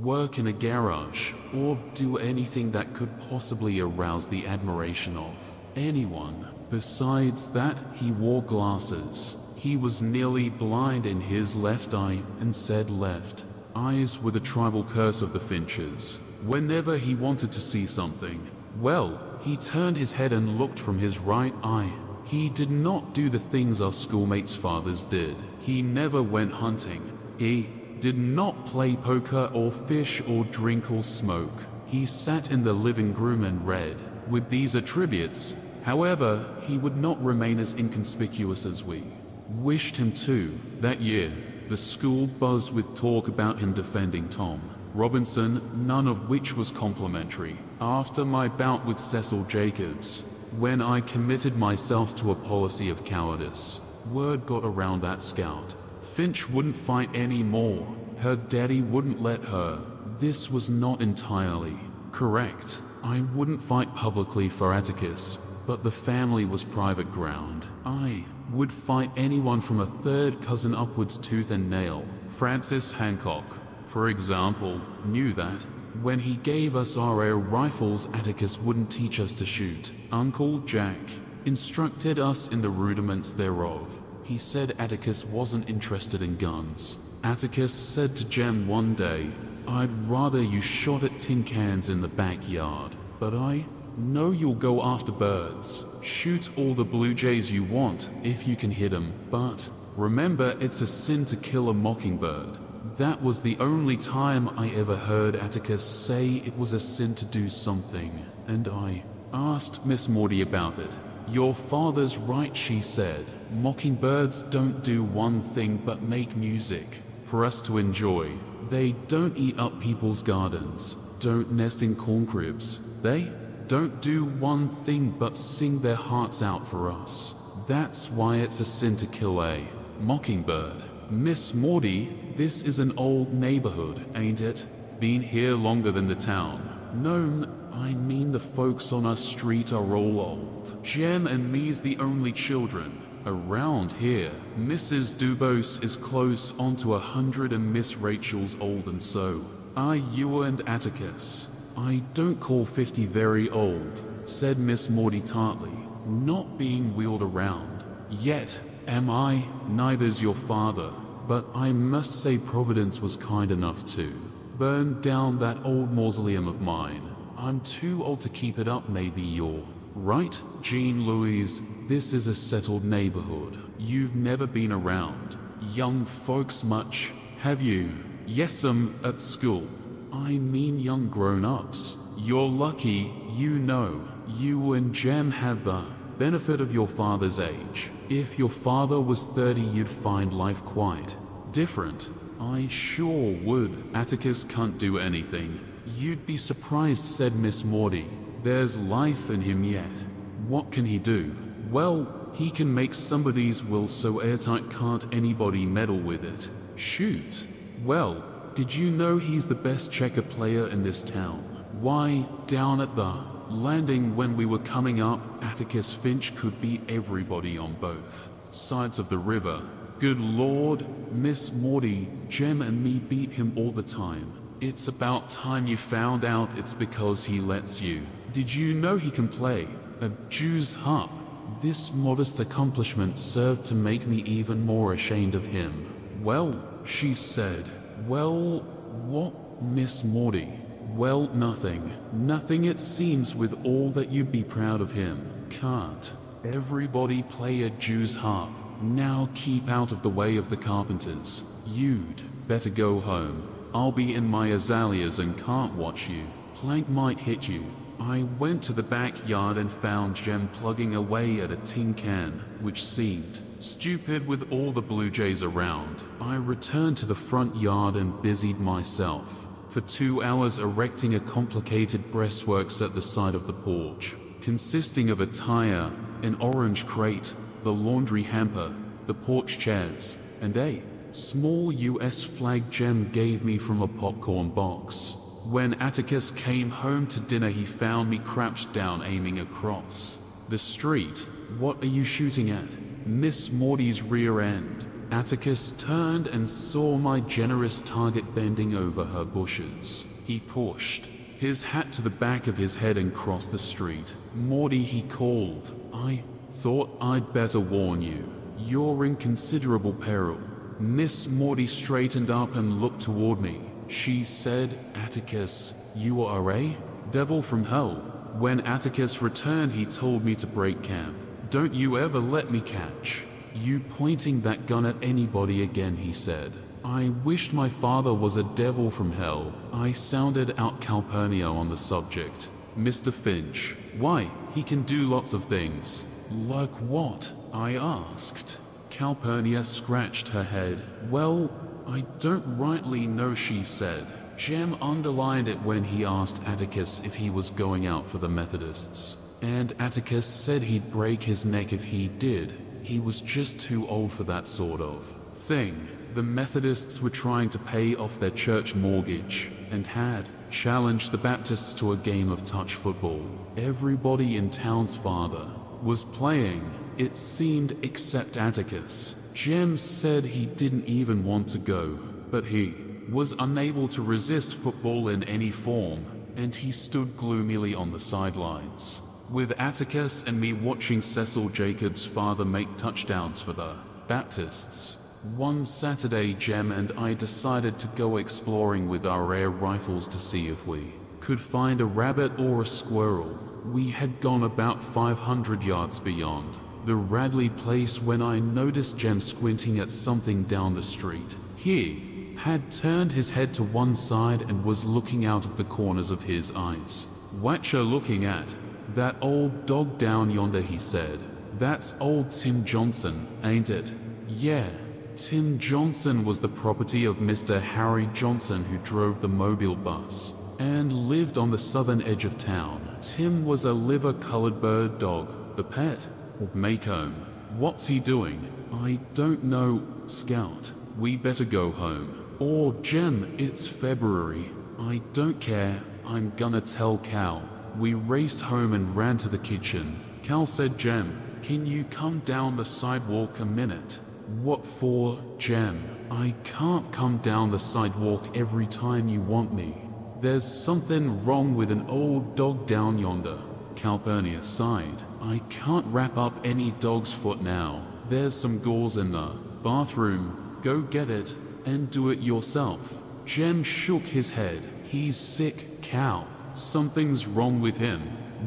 work in a garage, or do anything that could possibly arouse the admiration of anyone. Besides that, he wore glasses. He was nearly blind in his left eye and said left. Eyes were the tribal curse of the Finches. Whenever he wanted to see something, well, he turned his head and looked from his right eye. He did not do the things our schoolmates' fathers did. He never went hunting. He did not play poker or fish or drink or smoke. He sat in the living room and read. With these attributes, however, he would not remain as inconspicuous as we wished him to. That year, the school buzzed with talk about him defending Tom. Robinson, none of which was complimentary. After my bout with Cecil Jacobs, when I committed myself to a policy of cowardice, word got around that scout. Finch wouldn't fight anymore. Her daddy wouldn't let her. This was not entirely correct. I wouldn't fight publicly for Atticus, but the family was private ground. I would fight anyone from a third cousin upwards tooth and nail. Francis Hancock, for example, knew that when he gave us our air rifles, Atticus wouldn't teach us to shoot. Uncle Jack instructed us in the rudiments thereof. He said Atticus wasn't interested in guns. Atticus said to Jem one day, I'd rather you shot at tin cans in the backyard, but I know you'll go after birds. Shoot all the blue jays you want if you can hit 'em, but remember it's a sin to kill a mockingbird. That was the only time I ever heard Atticus say it was a sin to do something, and I asked Miss Maudie about it. Your father's right, she said. Mockingbirds don't do one thing but make music for us to enjoy. They don't eat up people's gardens, don't nest in corn cribs. They don't do one thing but sing their hearts out for us. That's why it's a sin to kill a mockingbird. Miss Maudie, this is an old neighborhood, ain't it? Been here longer than the town. No, I mean the folks on our street are all old. Jem and me's the only children. Around here, Mrs. Dubose is close onto a hundred and Miss Rachel's old and so are you and Atticus. I don't call fifty very old, said Miss Maudie tartly, not being wheeled around. Yet, am I? Neither's your father. But I must say Providence was kind enough to burn down that old mausoleum of mine. I'm too old to keep it up, maybe you're right, Jean Louise. This is a settled neighborhood. You've never been around young folks much, have you? Yes'm, um, at school. I mean young grown-ups. You're lucky, you know. You and Jem have the benefit of your father's age. If your father was 30, you'd find life quite different. I sure would. Atticus can't do anything. You'd be surprised, said Miss Maudie. There's life in him yet. What can he do? Well, he can make somebody's will so airtight can't anybody meddle with it. Shoot. Well, did you know he's the best checker player in this town? Why, down at the landing when we were coming up, Atticus Finch could beat everybody on both sides of the river. Good lord, Miss Maudie, Jem and me beat him all the time. It's about time you found out it's because he lets you. Did you know he can play a Jew's harp? This modest accomplishment served to make me even more ashamed of him. Well, she said, well, what, Miss Maudie? Well, nothing. Nothing it seems with all that you'd be proud of him. Can't. Everybody play a Jew's harp. Now keep out of the way of the carpenters. You'd better go home. I'll be in my azaleas and can't watch you. Plank might hit you. I went to the backyard and found Jem plugging away at a tin can, which seemed stupid with all the blue jays around. I returned to the front yard and busied myself for two hours erecting a complicated breastworks at the side of the porch, consisting of a tire, an orange crate, the laundry hamper, the porch chairs, and a small US flag Jem gave me from a popcorn box. When Atticus came home to dinner he found me crouched down aiming across the street. What are you shooting at? Miss Maudie's rear end. Atticus turned and saw my generous target bending over her bushes. He pushed his hat to the back of his head and crossed the street. Maudie, he called. I thought I'd better warn you. You're in considerable peril. Miss Maudie straightened up and looked toward me. She said, Atticus, you are a devil from hell. When Atticus returned, he told me to break camp. Don't you ever let me catch you pointing that gun at anybody again, he said. I wished my father was a devil from hell. I sounded out Calpurnia on the subject. Mr. Finch. Why, he can do lots of things. Like what? I asked. Calpurnia scratched her head. Well, I don't rightly know, she said. Jem underlined it when he asked Atticus if he was going out for the Methodists. And Atticus said he'd break his neck if he did. He was just too old for that sort of thing. The Methodists were trying to pay off their church mortgage and had challenged the Baptists to a game of touch football. Everybody in town's father was playing, it seemed, except Atticus. Jem said he didn't even want to go, but he was unable to resist football in any form, and he stood gloomily on the sidelines. With Atticus and me watching Cecil Jacobs' father make touchdowns for the Baptists. One Saturday, Jem and I decided to go exploring with our air rifles to see if we could find a rabbit or a squirrel. We had gone about 500 yards beyond the Radley place when I noticed Jem squinting at something down the street. He had turned his head to one side and was looking out of the corners of his eyes. Watcher looking at that old dog down yonder, he said. That's old Tim Johnson, ain't it? Yeah. Tim Johnson was the property of Mr. Harry Johnson who drove the mobile bus and lived on the southern edge of town. Tim was a liver-colored bird dog, the pet Maycomb. What's he doing? I don't know, Scout. We better go home. Or, Jem, it's February. I don't care. I'm gonna tell Cal. We raced home and ran to the kitchen. Cal said, Jem, can you come down the sidewalk a minute? What for, Jem? I can't come down the sidewalk every time you want me. There's something wrong with an old dog down yonder. Calpurnia sighed. I can't wrap up any dog's foot now. There's some gauze in the bathroom. Go get it and do it yourself. Jem shook his head. He's sick, Cal. Something's wrong with him.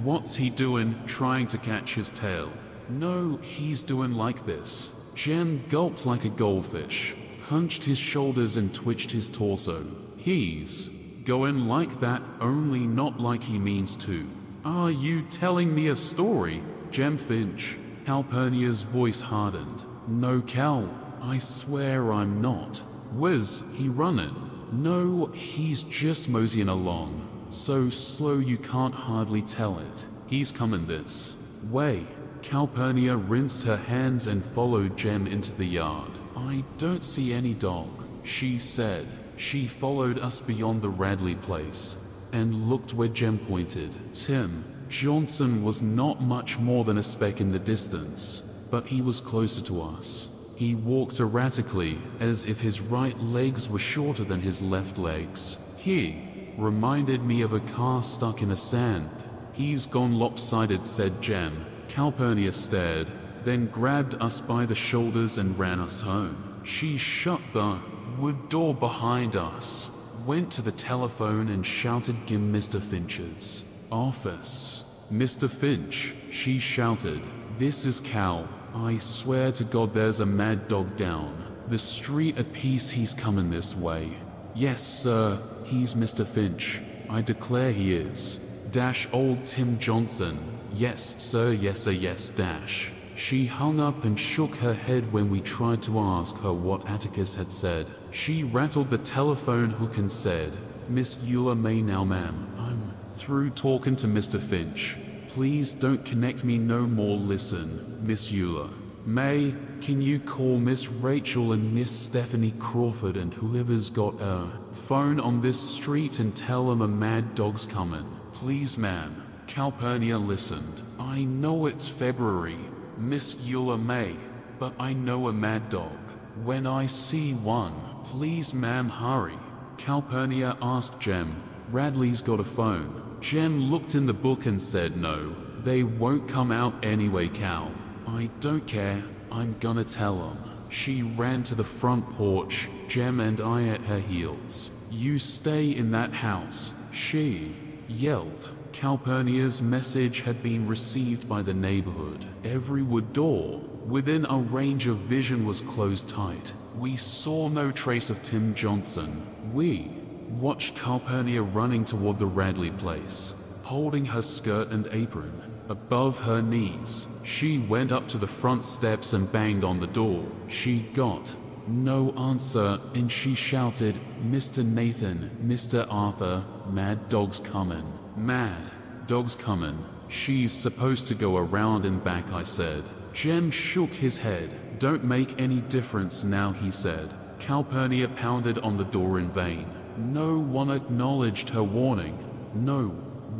What's he doing trying to catch his tail? No, he's doing like this. Jem gulped like a goldfish, hunched his shoulders and twitched his torso. He's going like that, only not like he means to. Are you telling me a story, Jem Finch? Calpurnia's voice hardened. No, Cal, I swear I'm not. Where's he running? No, he's just moseying along. So slow you can't hardly tell it. He's coming this way. Calpurnia rinsed her hands and followed Jem into the yard. I don't see any dog, she said. She followed us beyond the Radley place and looked where Jem pointed. Tim Johnson was not much more than a speck in the distance, but he was closer to us. He walked erratically, as if his right legs were shorter than his left legs. He reminded me of a car stuck in a sand. He's gone lopsided, said Jem. Calpurnia stared, then grabbed us by the shoulders and ran us home. She shut the wood door behind us, went to the telephone and shouted Gim Mr. Finch's office. Mr. Finch, she shouted, this is Cal. I swear to God there's a mad dog down. The street at peace he's coming this way. Yes, sir, he's Mr. Finch. I declare he is. Dash old Tim Johnson. Yes, sir, yes, sir, yes, dash. She hung up and shook her head when we tried to ask her what Atticus had said. She rattled the telephone hook and said, Miss Eula May now, ma'am. I'm through talking to Mr. Finch. Please don't connect me no more. Listen, Miss Eula. May, can you call Miss Rachel and Miss Stephanie Crawford and whoever's got a phone on this street and tell them a mad dog's coming? Please, ma'am. Calpurnia listened. I know it's February, Miss Eula May, but I know a mad dog. When I see one, please ma'am hurry. Calpurnia asked Jem. Radley's got a phone. Jem looked in the book and said no. They won't come out anyway, Cal. I don't care. I'm gonna tell them. She ran to the front porch, Jem and I at her heels. You stay in that house, she yelled. Calpurnia's message had been received by the neighborhood. Every wood door within a range of vision was closed tight. We saw no trace of Tim Johnson. We watched Calpurnia running toward the Radley place, holding her skirt and apron above her knees. She went up to the front steps and banged on the door. She got no answer and she shouted, Mr. Nathan, Mr. Arthur, mad dog's coming. Mad. Dog's coming. She's supposed to go around and back, I said. Jem shook his head. Don't make any difference now, he said. Calpurnia pounded on the door in vain. No one acknowledged her warning. No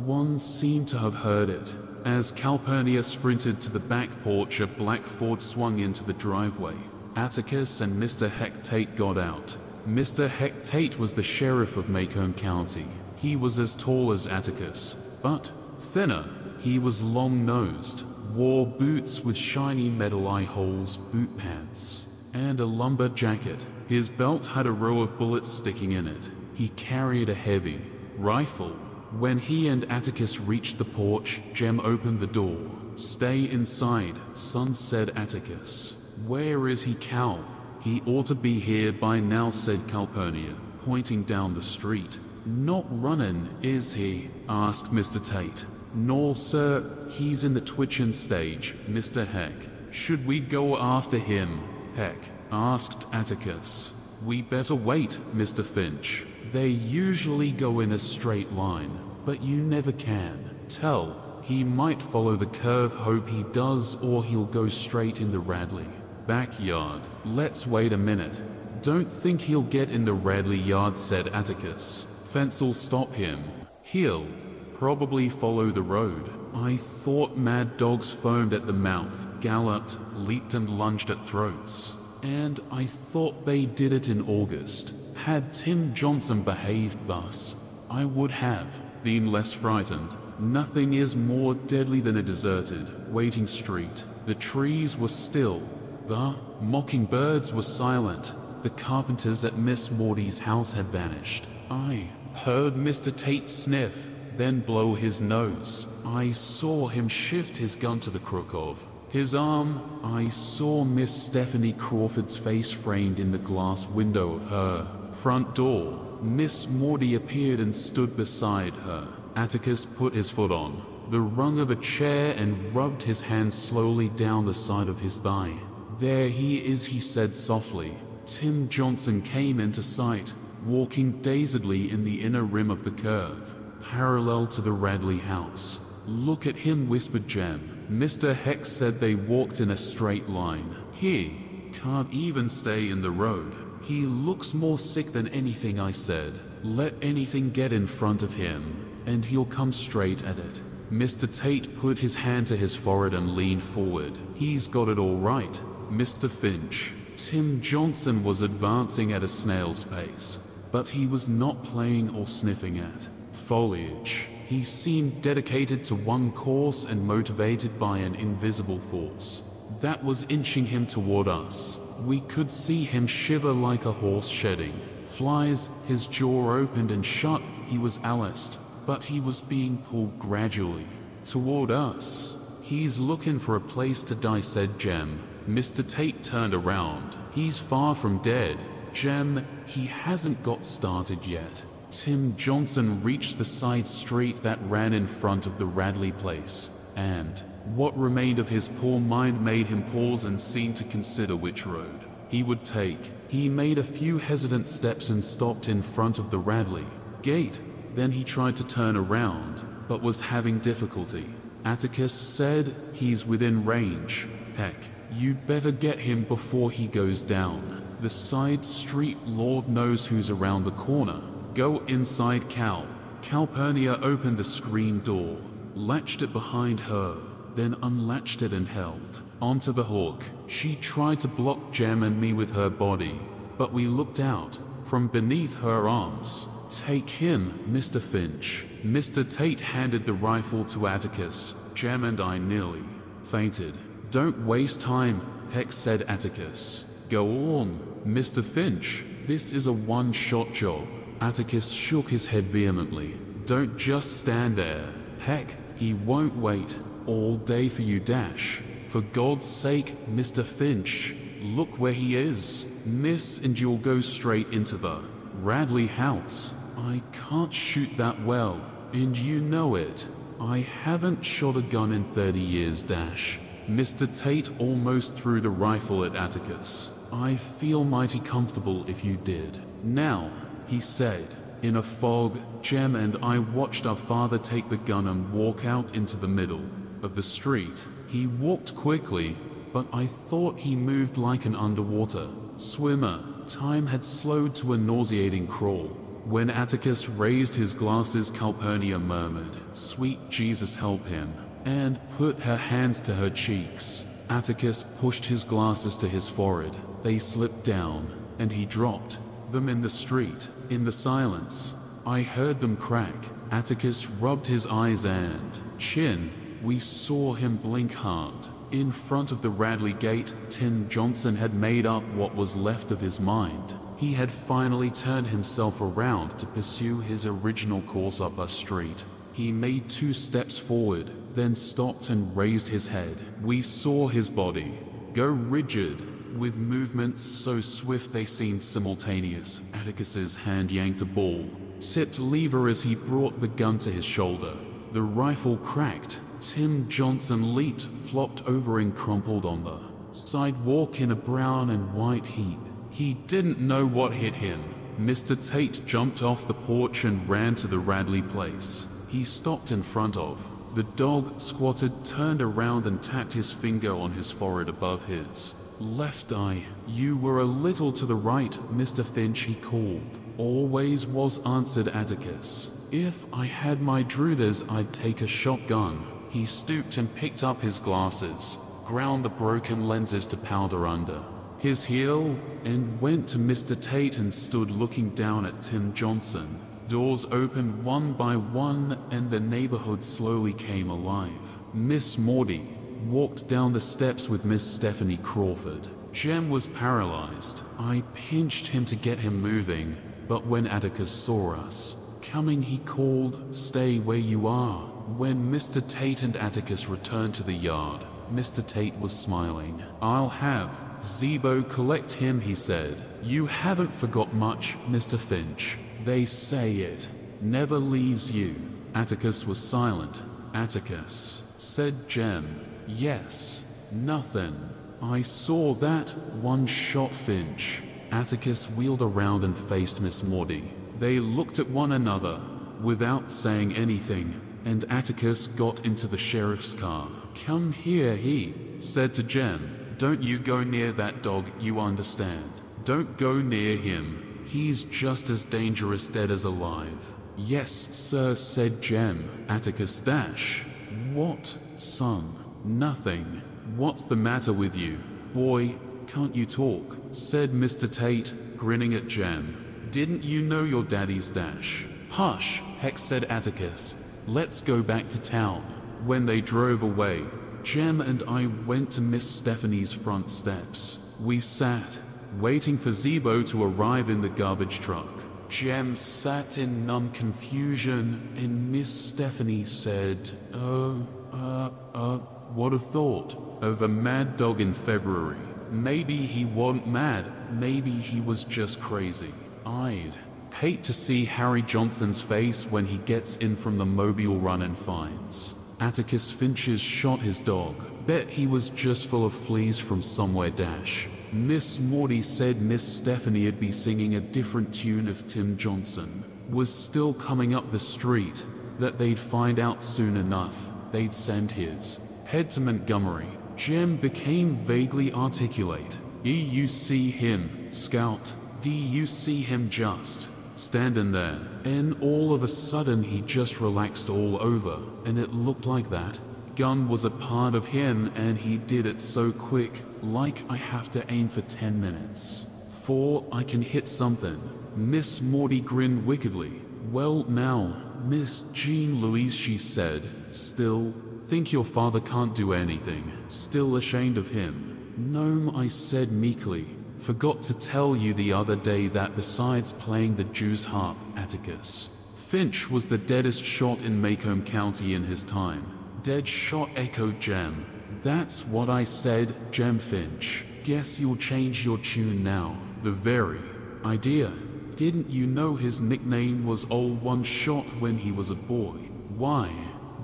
one seemed to have heard it. As Calpurnia sprinted to the back porch, a black Ford swung into the driveway. Atticus and Mr. Heck Tate got out. Mr. Heck Tate was the sheriff of Maycomb County. He was as tall as Atticus, but thinner. He was long-nosed, wore boots with shiny metal eye holes, boot pants, and a lumber jacket. His belt had a row of bullets sticking in it. He carried a heavy rifle. When he and Atticus reached the porch, Jem opened the door. Stay inside, son said Atticus. Where is he, Cal? He ought to be here by now, said Calpurnia, pointing down the street. Not running, is he? asked Mr. Tate. No, sir, he's in the twitching stage, Mr. Heck. Should we go after him? Heck, asked Atticus. We better wait, Mr. Finch. They usually go in a straight line, but you never can. Tell, he might follow the curve, hope he does, or he'll go straight in the Radley. Backyard. Let's wait a minute. Don't think he'll get in the Radley yard, said Atticus. fence'll stop him. He'll probably follow the road. I thought mad dogs foamed at the mouth, galloped, leaped and lunged at throats. And I thought they did it in August. Had Tim Johnson behaved thus, I would have been less frightened. Nothing is more deadly than a deserted, waiting street. The trees were still. The mockingbirds were silent. The carpenters at Miss Maudie's house had vanished. I heard Mr. Tate sniff, then blow his nose. I saw him shift his gun to the crook of his arm. I saw Miss Stephanie Crawford's face framed in the glass window of her front door. Miss Maudie appeared and stood beside her. Atticus put his foot on the rung of a chair and rubbed his hand slowly down the side of his thigh. There he is, he said softly. Tim Johnson came into sight, walking dazedly in the inner rim of the curve, parallel to the Radley house. Look at him, whispered Jem. Mr. Hex said they walked in a straight line. He can't even stay in the road. He looks more sick than anything I said. Let anything get in front of him, and he'll come straight at it. Mr. Tate put his hand to his forehead and leaned forward. He's got it all right, Mr. Finch. Tim Johnson was advancing at a snail's pace, but he was not playing or sniffing at foliage. He seemed dedicated to one course and motivated by an invisible force that was inching him toward us. We could see him shiver like a horse shedding. Flies, his jaw opened and shut, he was alist, but he was being pulled gradually toward us. He's looking for a place to die, said Jem. Mr. Tate turned around. He's far from dead. Jem, he hasn't got started yet. Tim Johnson reached the side street that ran in front of the Radley place, and what remained of his poor mind made him pause and seem to consider which road he would take. He made a few hesitant steps and stopped in front of the Radley gate. Then he tried to turn around, but was having difficulty. Atticus said, He's within range. Heck, you'd better get him before he goes down. The side street, Lord knows who's around the corner. Go inside Cal. Calpurnia opened the screen door, latched it behind her, then unlatched it and held onto the hook. She tried to block Jem and me with her body, but we looked out from beneath her arms. Take him, Mr. Finch. Mr. Tate handed the rifle to Atticus. Jem and I nearly fainted. Don't waste time, Hex said Atticus. Go on, Mr. Finch. This is a one-shot job. Atticus shook his head vehemently. Don't just stand there. Heck, he won't wait all day for you, Dash. For God's sake, Mr. Finch, look where he is. Miss and you'll go straight into the Radley house. I can't shoot that well, and you know it. I haven't shot a gun in 30 years, Dash. Mr. Tate almost threw the rifle at Atticus. I feel mighty comfortable if you did. Now, he said. In a fog, Jem and I watched our father take the gun and walk out into the middle of the street. He walked quickly, but I thought he moved like an underwater swimmer. Time had slowed to a nauseating crawl. When Atticus raised his glasses, Calpurnia murmured, Sweet Jesus help him, and put her hands to her cheeks. Atticus pushed his glasses to his forehead. They slipped down, and he dropped them in the street. In the silence, I heard them crack. Atticus rubbed his eyes and chin. We saw him blink hard. In front of the Radley gate, Tim Johnson had made up what was left of his mind. He had finally turned himself around to pursue his original course up a street. He made two steps forward, then stopped and raised his head. We saw his body go rigid, with movements so swift they seemed simultaneous. Atticus's hand yanked a ball, tipped lever as he brought the gun to his shoulder. The rifle cracked. Tim Johnson leaped, flopped over and crumpled on the sidewalk in a brown and white heap. He didn't know what hit him. Mr. Tate jumped off the porch and ran to the Radley place. He stopped in front of. The dog squatted, turned around and tapped his finger on his forehead above his left eye. You were a little to the right, Mr. Finch, he called. always was, answered Atticus. If I had my druthers, I'd take a shotgun. He stooped and picked up his glasses, ground the broken lenses to powder under his heel, and went to Mr. Tate and stood looking down at Tim Johnson. Doors opened one by one, and the neighborhood slowly came alive. Miss Maudie walked down the steps with Miss Stephanie Crawford. Jem was paralyzed. I pinched him to get him moving, but when Atticus saw us coming, he called, Stay where you are. When Mr. Tate and Atticus returned to the yard, Mr. Tate was smiling. I'll have Zeebo collect him, he said. You haven't forgot much, Mr. Finch. They say it never leaves you. Atticus was silent. Atticus, said Jem. Yes, nothing. I saw that one shot Finch. Atticus wheeled around and faced Miss Maudie. They looked at one another without saying anything, and Atticus got into the sheriff's car. Come here, he said to Jem. Don't you go near that dog, you understand. Don't go near him. He's just as dangerous dead as alive. Yes, sir, said Jem. Atticus Dash. What, son? Nothing. What's the matter with you? Boy, can't you talk? said Mr. Tate, grinning at Jem. Didn't you know your daddy's dash? Hush, Hex said Atticus. Let's go back to town. When they drove away, Jem and I went to Miss Stephanie's front steps. We sat, waiting for Zeebo to arrive in the garbage truck. Jem sat in numb confusion, and Miss Stephanie said, Oh, uh, uh, what a thought of a mad dog in February. Maybe he wasn't mad, maybe he was just crazy. I'd hate to see Harry Johnson's face when he gets in from the Mobile run and finds. Atticus Finch's shot his dog. Bet he was just full of fleas from somewhere dash. Miss Maudie said Miss Stephanie'd be singing a different tune if Tim Johnson was still coming up the street, that they'd find out soon enough. They'd send his head to Montgomery. Jem became vaguely articulate. E you see him, Scout. D you see him just standing there. And all of a sudden he just relaxed all over, and it looked like that. Gun was a part of him, and he did it so quick, like I have to aim for 10 minutes. For I can hit something. Miss Maudie grinned wickedly. Well now, Miss Jean Louise, she said, still, think your father can't do anything, still ashamed of him. Gnome, I said meekly, Forgot to tell you the other day that besides playing the Jew's harp, Atticus, Finch was the deadest shot in Maycomb County in his time. Dead shot echoed Jem. That's what I said, Jem Finch. Guess you'll change your tune now. The very idea. Didn't you know his nickname was Old One Shot when he was a boy? Why?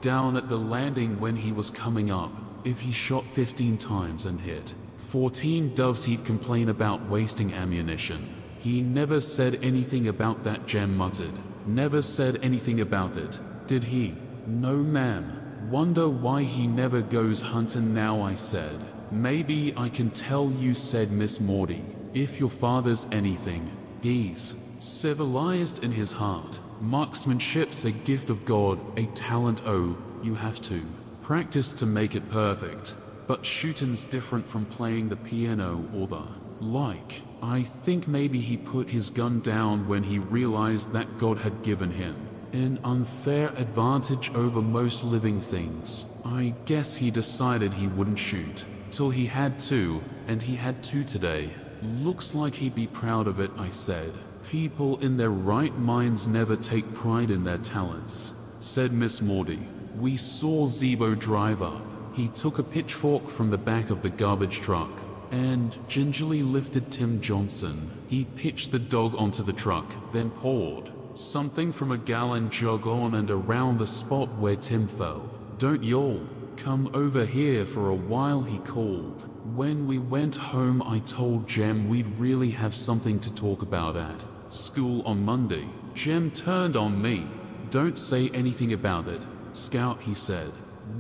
Down at the landing when he was coming up, if he shot 15 times and hit, 14 doves he'd complain about wasting ammunition. He never said anything about that Jem muttered. Never said anything about it, did he? No ma'am. Wonder why he never goes hunting now I said. Maybe I can tell you said Miss Maudie. If your father's anything, he's civilized in his heart. Marksmanship's a gift of God, a talent oh, you have to practice to make it perfect. But shooting's different from playing the piano or the like. I think maybe he put his gun down when he realized that God had given him an unfair advantage over most living things. I guess he decided he wouldn't shoot till he had to, and he had to today. Looks like he'd be proud of it, I said. People in their right minds never take pride in their talents, said Miss Maudie. We saw Zeebo drive up he took a pitchfork from the back of the garbage truck and gingerly lifted Tim Johnson. He pitched the dog onto the truck, then poured something from a gallon jug on and around the spot where Tim fell. Don't yawl. Come over here for a while, he called. When we went home, I told Jem we'd really have something to talk about at school on Monday. Jem turned on me. Don't say anything about it, Scout, he said.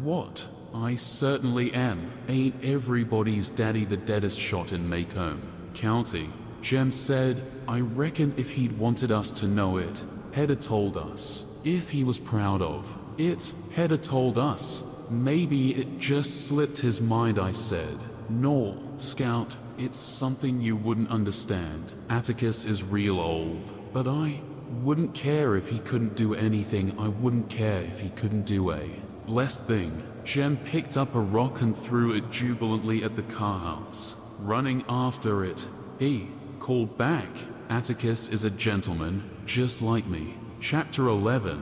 What? I certainly am. Ain't everybody's daddy the deadest shot in Maycomb County? Jem said, I reckon if he'd wanted us to know it, Hedda told us. If he was proud of it, Hedda told us. Maybe it just slipped his mind, I said. No, Scout, it's something you wouldn't understand. Atticus is real old, but I wouldn't care if he couldn't do anything. I wouldn't care if he couldn't do a blessed thing. Jem picked up a rock and threw it jubilantly at the car house. Running after it, he called back, Atticus is a gentleman, just like me. Chapter 11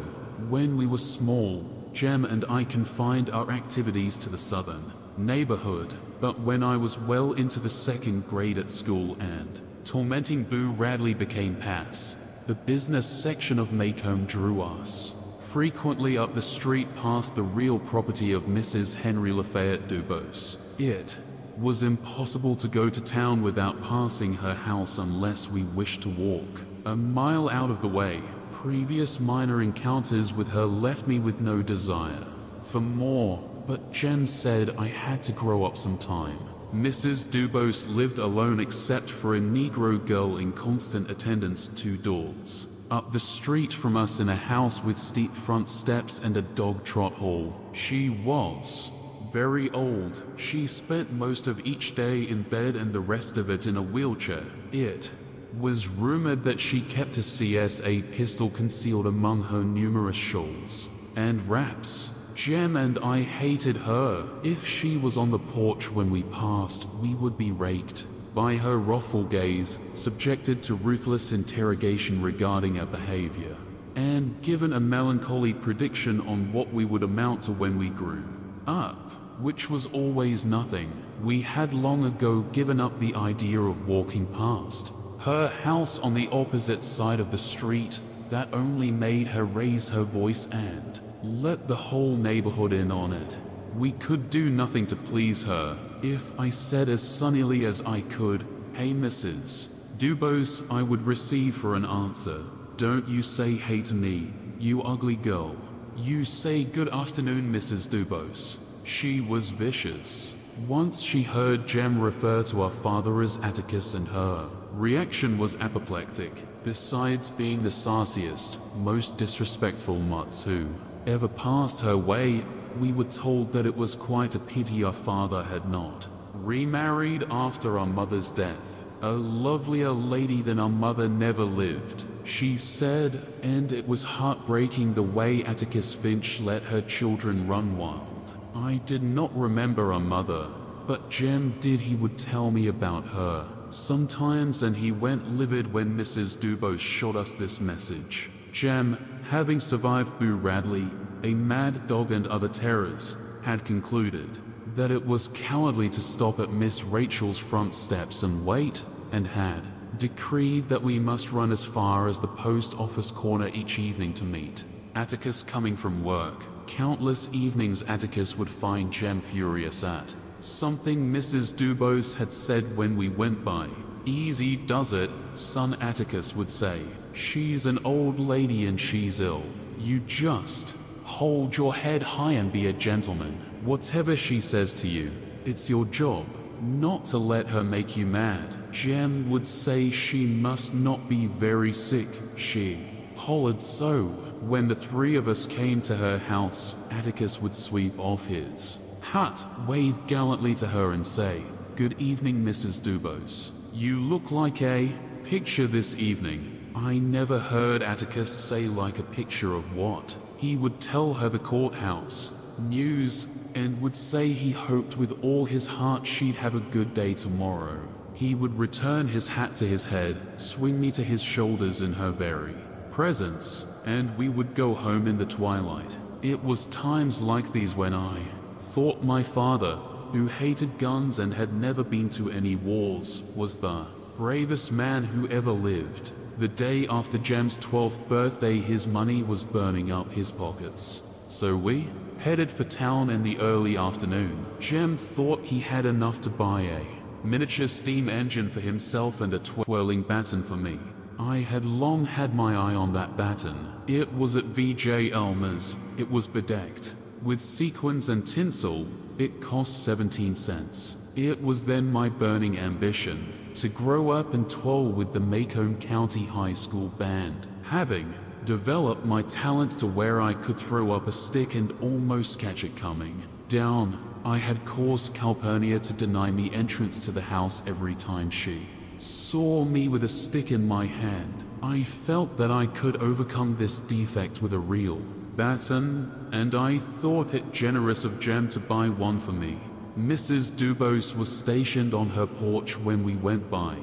When we were small, Jem and I confined our activities to the southern neighborhood, but when I was well into the second grade at school and tormenting Boo Radley became pass, the business section of Maycomb drew us frequently up the street past the real property of Mrs. Henry Lafayette Dubose. It was impossible to go to town without passing her house unless we wished to walk. A mile out of the way, previous minor encounters with her left me with no desire for more, but Jem said I had to grow up some time. Mrs. Dubose lived alone except for a Negro girl in constant attendance two doors up the street from us in a house with steep front steps and a dog trot hall. She was very old. She spent most of each day in bed and the rest of it in a wheelchair. It was rumored that she kept a CSA pistol concealed among her numerous shawls and wraps. Jem and I hated her. If she was on the porch when we passed, we would be raked by her wrathful gaze, subjected to ruthless interrogation regarding our behavior, and given a melancholy prediction on what we would amount to when we grew up, which was always nothing. We had long ago given up the idea of walking past. Her house on the opposite side of the street that only made her raise her voice and let the whole neighborhood in on it. We could do nothing to please her, if I said as sunnily as I could, Hey Mrs. Dubose, I would receive for an answer. Don't you say hey to me, you ugly girl. You say good afternoon, Mrs. Dubose. She was vicious. Once she heard Jem refer to her father as Atticus and her reaction was apoplectic, besides being the sauciest, most disrespectful mutts who ever passed her way we were told that it was quite a pity our father had not remarried after our mother's death. A lovelier lady than our mother never lived, she said, and it was heartbreaking the way Atticus Finch let her children run wild. I did not remember our mother, but Jem did he would tell me about her. Sometimes and he went livid when Mrs. Dubose shot us this message. Jem, having survived Boo Radley, a mad dog and other terrors, had concluded that it was cowardly to stop at Miss Rachel's front steps and wait, and had decreed that we must run as far as the post office corner each evening to meet. Atticus coming from work. Countless evenings Atticus would find Jem furious at. Something Mrs. Dubose had said when we went by. Easy does it, son Atticus would say. She's an old lady and she's ill. You just Hold your head high and be a gentleman. Whatever she says to you, it's your job not to let her make you mad. Jem would say she must not be very sick. She hollered so. When the three of us came to her house, Atticus would sweep off his hat, wave gallantly to her and say, Good evening, Mrs. Dubose. You look like a picture this evening. I never heard Atticus say like a picture of what. He would tell her the courthouse news and would say he hoped with all his heart she'd have a good day tomorrow. He would return his hat to his head, swing me to his shoulders in her very presence, and we would go home in the twilight. It was times like these when I thought my father, who hated guns and had never been to any wars, was the bravest man who ever lived. The day after Jem's 12th birthday his money was burning up his pockets. So we headed for town in the early afternoon. Jem thought he had enough to buy a miniature steam engine for himself and a twirling baton for me. I had long had my eye on that baton. It was at VJ Elmore's. It was bedecked with sequins and tinsel. It cost 17 cents. It was then my burning ambition to grow up and toil with the Maycomb County High School Band, having developed my talent to where I could throw up a stick and almost catch it coming. Down, I had caused Calpurnia to deny me entrance to the house every time she saw me with a stick in my hand. I felt that I could overcome this defect with a real baton, and I thought it generous of Jem to buy one for me. Mrs. Dubose was stationed on her porch when we went by.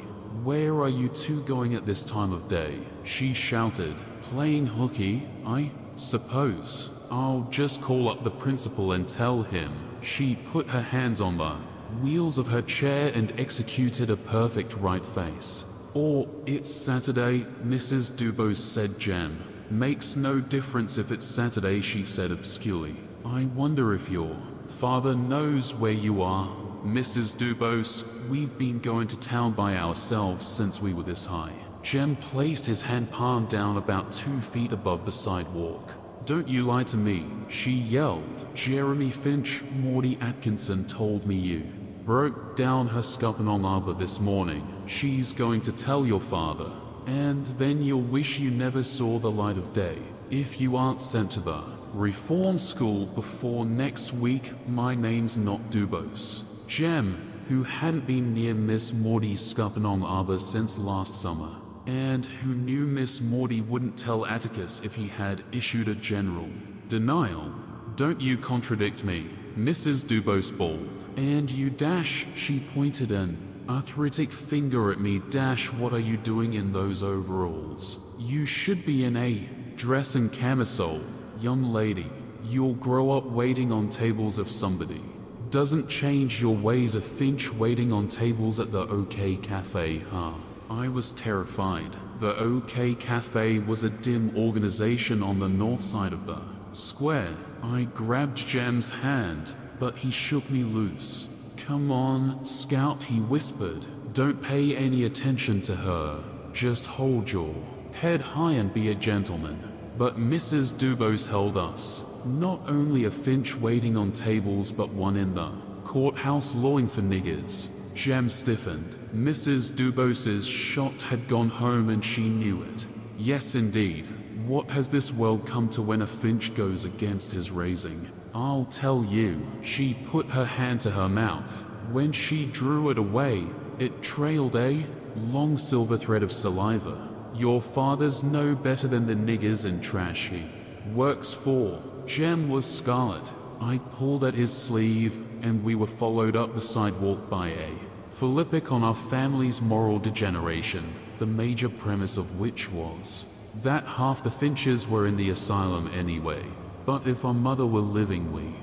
Where are you two going at this time of day? She shouted. Playing hooky, I suppose. I'll just call up the principal and tell him. She put her hands on the wheels of her chair and executed a perfect right face. Or, it's Saturday, Mrs. Dubose said Jem. Makes no difference if it's Saturday, she said obscurely. I wonder if your father knows where you are. Mrs. Dubose, we've been going to town by ourselves since we were this high. Jem placed his hand palm down about two feet above the sidewalk. Don't you lie to me, she yelled. Jeremy Finch, Maudie Atkinson told me you broke down her Scuppernong arbor this morning. She's going to tell your father, and then you'll wish you never saw the light of day. If you aren't sent to the reform school before next week, my name's not Dubose. Jem, who hadn't been near Miss Maudie's Scuppernong arbor since last summer, and who knew Miss Maudie wouldn't tell Atticus if he had issued a general denial. Don't you contradict me, Mrs. Dubose bawled. And you dash, she pointed an arthritic finger at me, dash, what are you doing in those overalls? You should be in a dress and camisole, young lady. You'll grow up waiting on tables of somebody. Doesn't change your ways of Finch waiting on tables at the OK Cafe, huh? I was terrified. The OK Cafe was a dim organization on the north side of the square. I grabbed Jem's hand, but he shook me loose. Come on, Scout, he whispered. Don't pay any attention to her. Just hold your head high and be a gentleman. But Mrs. Dubose held us. Not only a Finch waiting on tables, but one in the courthouse lawing for niggers. Jem stiffened. Mrs. Dubose's shot had gone home and she knew it. Yes, indeed. What has this world come to when a Finch goes against his raising? I'll tell you. She put her hand to her mouth. When she drew it away, it trailed a long silver thread of saliva. Your father's no better than the niggers and trash he works for. Jem was scarlet. I pulled at his sleeve, and we were followed up the sidewalk by a philippic on our family's moral degeneration, the major premise of which was that half the Finches were in the asylum anyway. But if our mother were living, we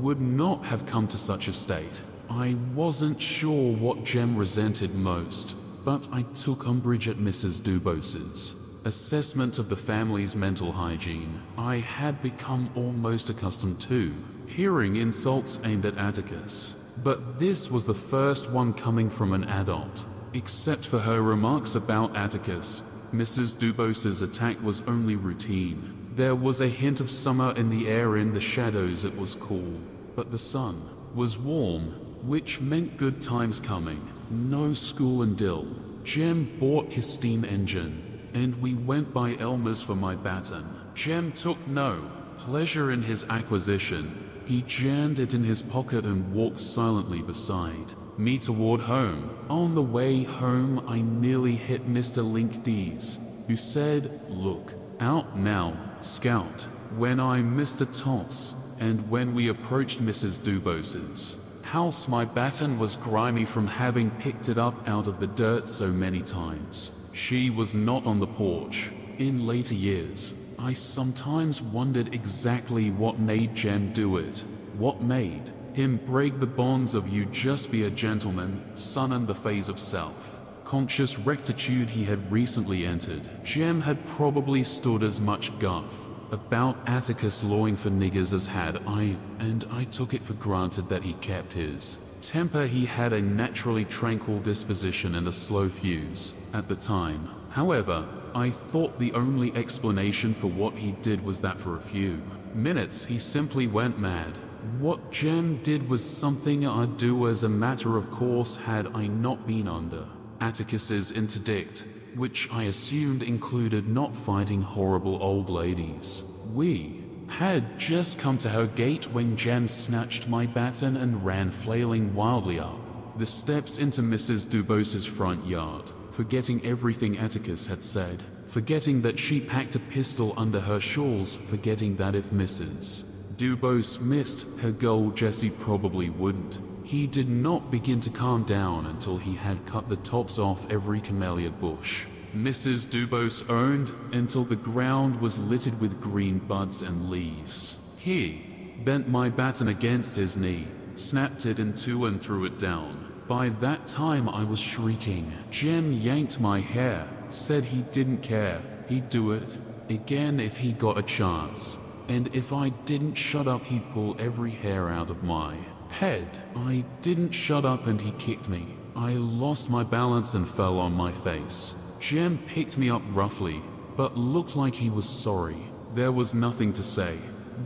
would not have come to such a state. I wasn't sure what Jem resented most, but I took umbrage at Mrs. Dubose's assessment of the family's mental hygiene. I had become almost accustomed to hearing insults aimed at Atticus. But this was the first one coming from an adult. Except for her remarks about Atticus, Mrs. Dubose's attack was only routine. There was a hint of summer in the air in the shadows it was cool, but the sun was warm, which meant good times coming. No school and Dill. Jem bought his steam engine, and we went by Elmore's for my baton. Jem took no pleasure in his acquisition. He jammed it in his pocket and walked silently beside me toward home. On the way home, I nearly hit Mr. Link Deas, who said, Look, out now, Scout. When I missed a Tots, and when we approached Mrs. Dubose's house, my baton was grimy from having picked it up out of the dirt so many times. She was not on the porch. In later years, I sometimes wondered exactly what made Jem do it. What made him break the bonds of you just be a gentleman, son and the phase of self. Conscious rectitude he had recently entered. Jem had probably stood as much guff about Atticus lawing for niggers as had I, and I took it for granted that he kept his temper. He had a naturally tranquil disposition and a slow fuse at the time. However, I thought the only explanation for what he did was that for a few minutes he simply went mad. What Jem did was something I'd do as a matter of course had I not been under Atticus's interdict, which I assumed included not fighting horrible old ladies. We had just come to her gate when Jem snatched my baton and ran flailing wildly up the steps into Mrs. Dubose's front yard, forgetting everything Atticus had said, forgetting that she packed a pistol under her shawls, forgetting that if Mrs. Dubose missed, her goal Jessie probably wouldn't. He did not begin to calm down until he had cut the tops off every camellia bush. Mrs. Dubose owned until the ground was littered with green buds and leaves. He bent my baton against his knee, snapped it in two and threw it down. By that time I was shrieking. Jem yanked my hair, said he didn't care, he'd do it again if he got a chance. And if I didn't shut up he'd pull every hair out of my head. I didn't shut up and he kicked me. I lost my balance and fell on my face. Jem picked me up roughly, but looked like he was sorry. There was nothing to say.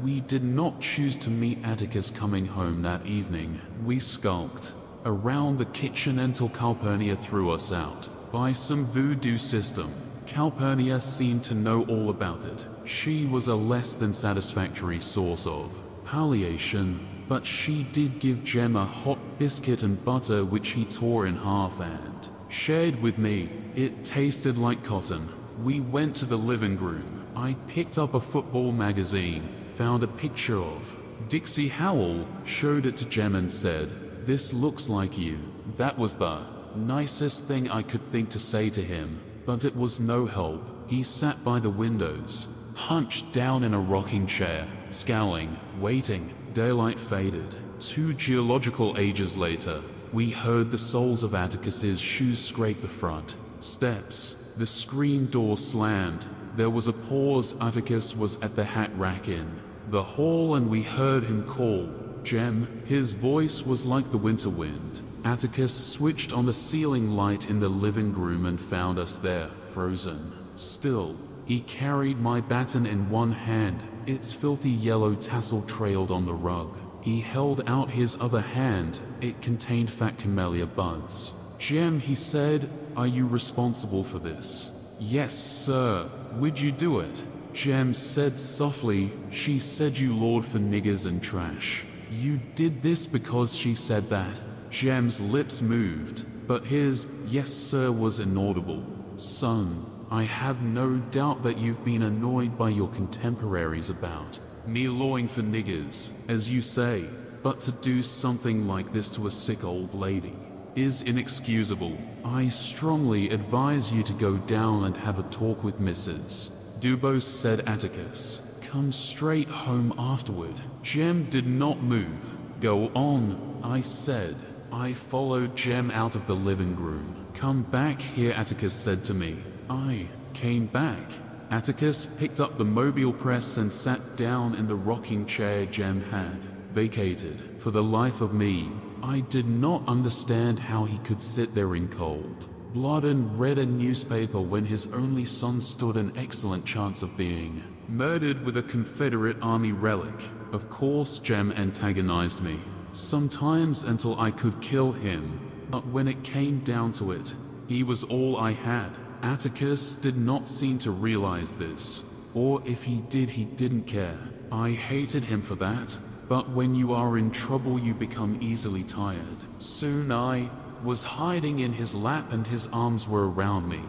We did not choose to meet Atticus coming home that evening. We skulked around the kitchen until Calpurnia threw us out. By some voodoo system, Calpurnia seemed to know all about it. She was a less than satisfactory source of palliation, but she did give Jem a hot biscuit and butter which he tore in half and shared with me. It tasted like cotton. We went to the living room. I picked up a football magazine, found a picture of Dixie Howell, showed it to Jem and said, this looks like you. That was the nicest thing I could think to say to him, but it was no help. He sat by the windows, hunched down in a rocking chair, scowling, waiting. Daylight faded. Two geological ages later, we heard the soles of Atticus's shoes scrape the front steps. The screen door slammed. There was a pause. Atticus was at the hat rack in the hall and we heard him call, Jem, his voice was like the winter wind. Atticus switched on the ceiling light in the living room and found us there, frozen. Still, he carried my baton in one hand. Its filthy yellow tassel trailed on the rug. He held out his other hand. It contained fat camellia buds. Jem, he said, are you responsible for this? Yes, sir. Would you do it? Jem said softly, she said you lord for niggers and trash. You did this because she said that. Jem's lips moved, but his yes sir was inaudible. Son, I have no doubt that you've been annoyed by your contemporaries about me lawing for niggers, as you say, but to do something like this to a sick old lady is inexcusable. I strongly advise you to go down and have a talk with Mrs. Dubose said Atticus. Come straight home afterward. Jem did not move. Go on, I said. I followed Jem out of the living room. Come back here, Atticus said to me. I came back. Atticus picked up the Mobile Press and sat down in the rocking chair Jem had vacated. For the life of me, I did not understand how he could sit there in cold blood and read a newspaper when his only son stood an excellent chance of being Murdered with a Confederate Army relic. Of course, Jem antagonized me. Sometimes until I could kill him. But when it came down to it, he was all I had. Atticus did not seem to realize this. Or if he did, he didn't care. I hated him for that. But when you are in trouble, you become easily tired. Soon I was hiding in his lap and his arms were around me.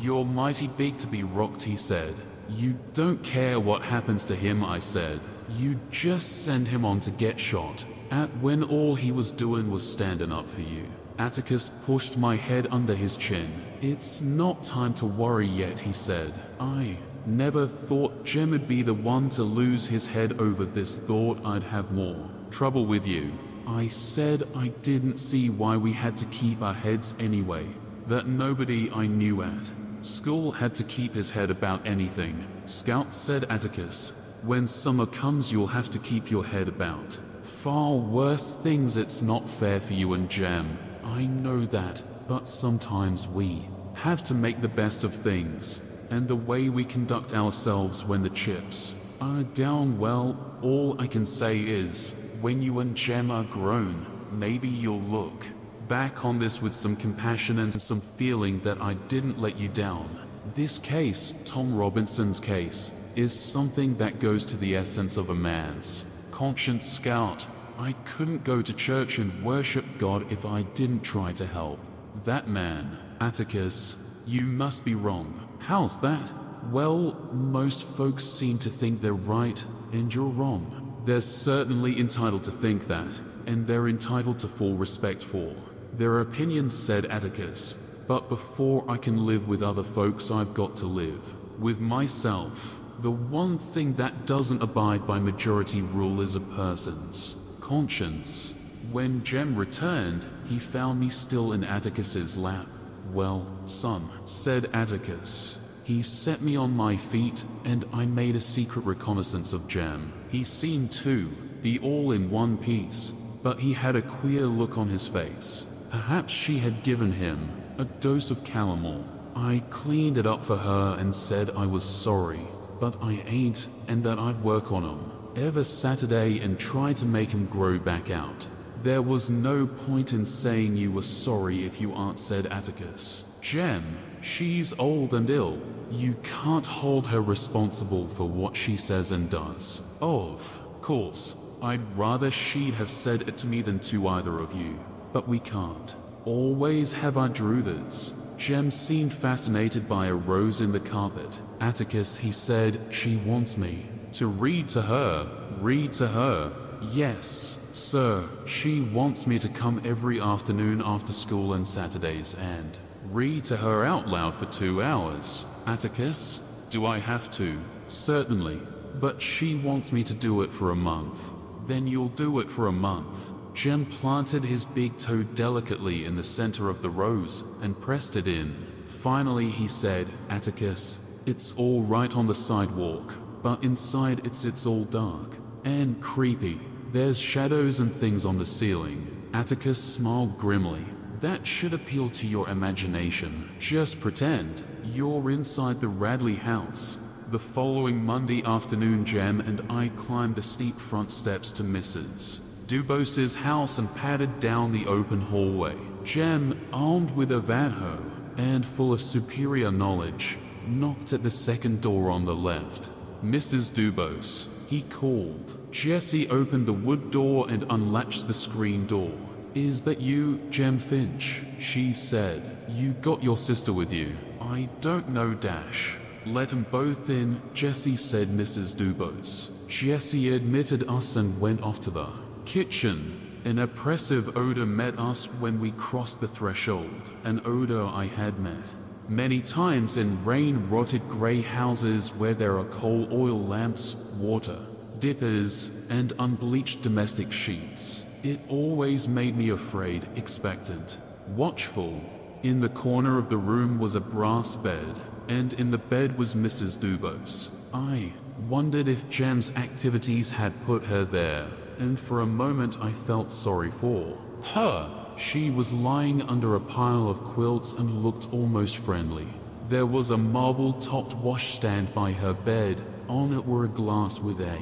You're mighty big to be rocked, he said. You don't care what happens to him, I said. You just send him on to get shot. At when all he was doing was standing up for you. Atticus pushed my head under his chin. It's not time to worry yet, he said. I never thought Jem would be the one to lose his head over this thought I'd have more trouble with you. I said I didn't see why we had to keep our heads anyway. That nobody I knew at School had to keep his head about anything. Scout said Atticus, when summer comes you'll have to keep your head about. Far worse things it's not fair for you and Jem. I know that, but sometimes we have to make the best of things. And the way we conduct ourselves when the chips are down well, all I can say is, when you and Jem are grown, maybe you'll look back on this with some compassion and some feeling that I didn't let you down. This case, Tom Robinson's case, is something that goes to the essence of a man's conscience scout. I couldn't go to church and worship God if I didn't try to help. That man, Atticus, you must be wrong. How's that? Well, most folks seem to think they're right, and you're wrong. They're certainly entitled to think that, and they're entitled to full respect for their opinions, said Atticus. But before I can live with other folks, I've got to live with myself. The one thing that doesn't abide by majority rule is a person's conscience. When Jem returned, he found me still in Atticus's lap. Well, son, said Atticus. He set me on my feet, and I made a secret reconnaissance of Jem. He seemed to be all in one piece, but he had a queer look on his face. Perhaps she had given him a dose of calomel. I cleaned it up for her and said I was sorry, but I ain't, and that I'd work on him ever Saturday and try to make him grow back out. There was no point in saying you were sorry if you aren't, said Atticus. Jem, she's old and ill. You can't hold her responsible for what she says and does. Of course, I'd rather she'd have said it to me than to either of you, but we can't. Always have our druthers. Jem seemed fascinated by a rose in the carpet. Atticus, he said, she wants me. To read to her. Read to her. Yes, sir. She wants me to come every afternoon after school and Saturdays and read to her out loud for two hours. Atticus, do I have to? Certainly. But she wants me to do it for a month. Then you'll do it for a month. Jem planted his big toe delicately in the center of the rose and pressed it in. Finally he said, Atticus, it's all right on the sidewalk, but inside it's it's all dark and creepy. There's shadows and things on the ceiling. Atticus smiled grimly. That should appeal to your imagination. Just pretend you're inside the Radley house. The following Monday afternoon, Jem and I climbed the steep front steps to Mrs. Dubose's house and padded down the open hallway. Jem, armed with Ivanhoe and full of superior knowledge, knocked at the second door on the left. Mrs. Dubos, he called. Jessie opened the wood door and unlatched the screen door. Is that you, Jem Finch? She said. You got your sister with you. I don't know Dash. Let 'em both in, Jessie said Mrs. Dubose. Jessie admitted us and went off to the kitchen. An oppressive odor met us when we crossed the threshold, an odor I had met many times in rain-rotted grey houses where there are coal oil lamps, water, dippers, and unbleached domestic sheets. It always made me afraid, expectant, watchful. In the corner of the room was a brass bed, and in the bed was Mrs. Dubose. I wondered if Jem's activities had put her there, and for a moment I felt sorry for her. She was lying under a pile of quilts and looked almost friendly. There was a marble-topped washstand by her bed. On it were a glass with a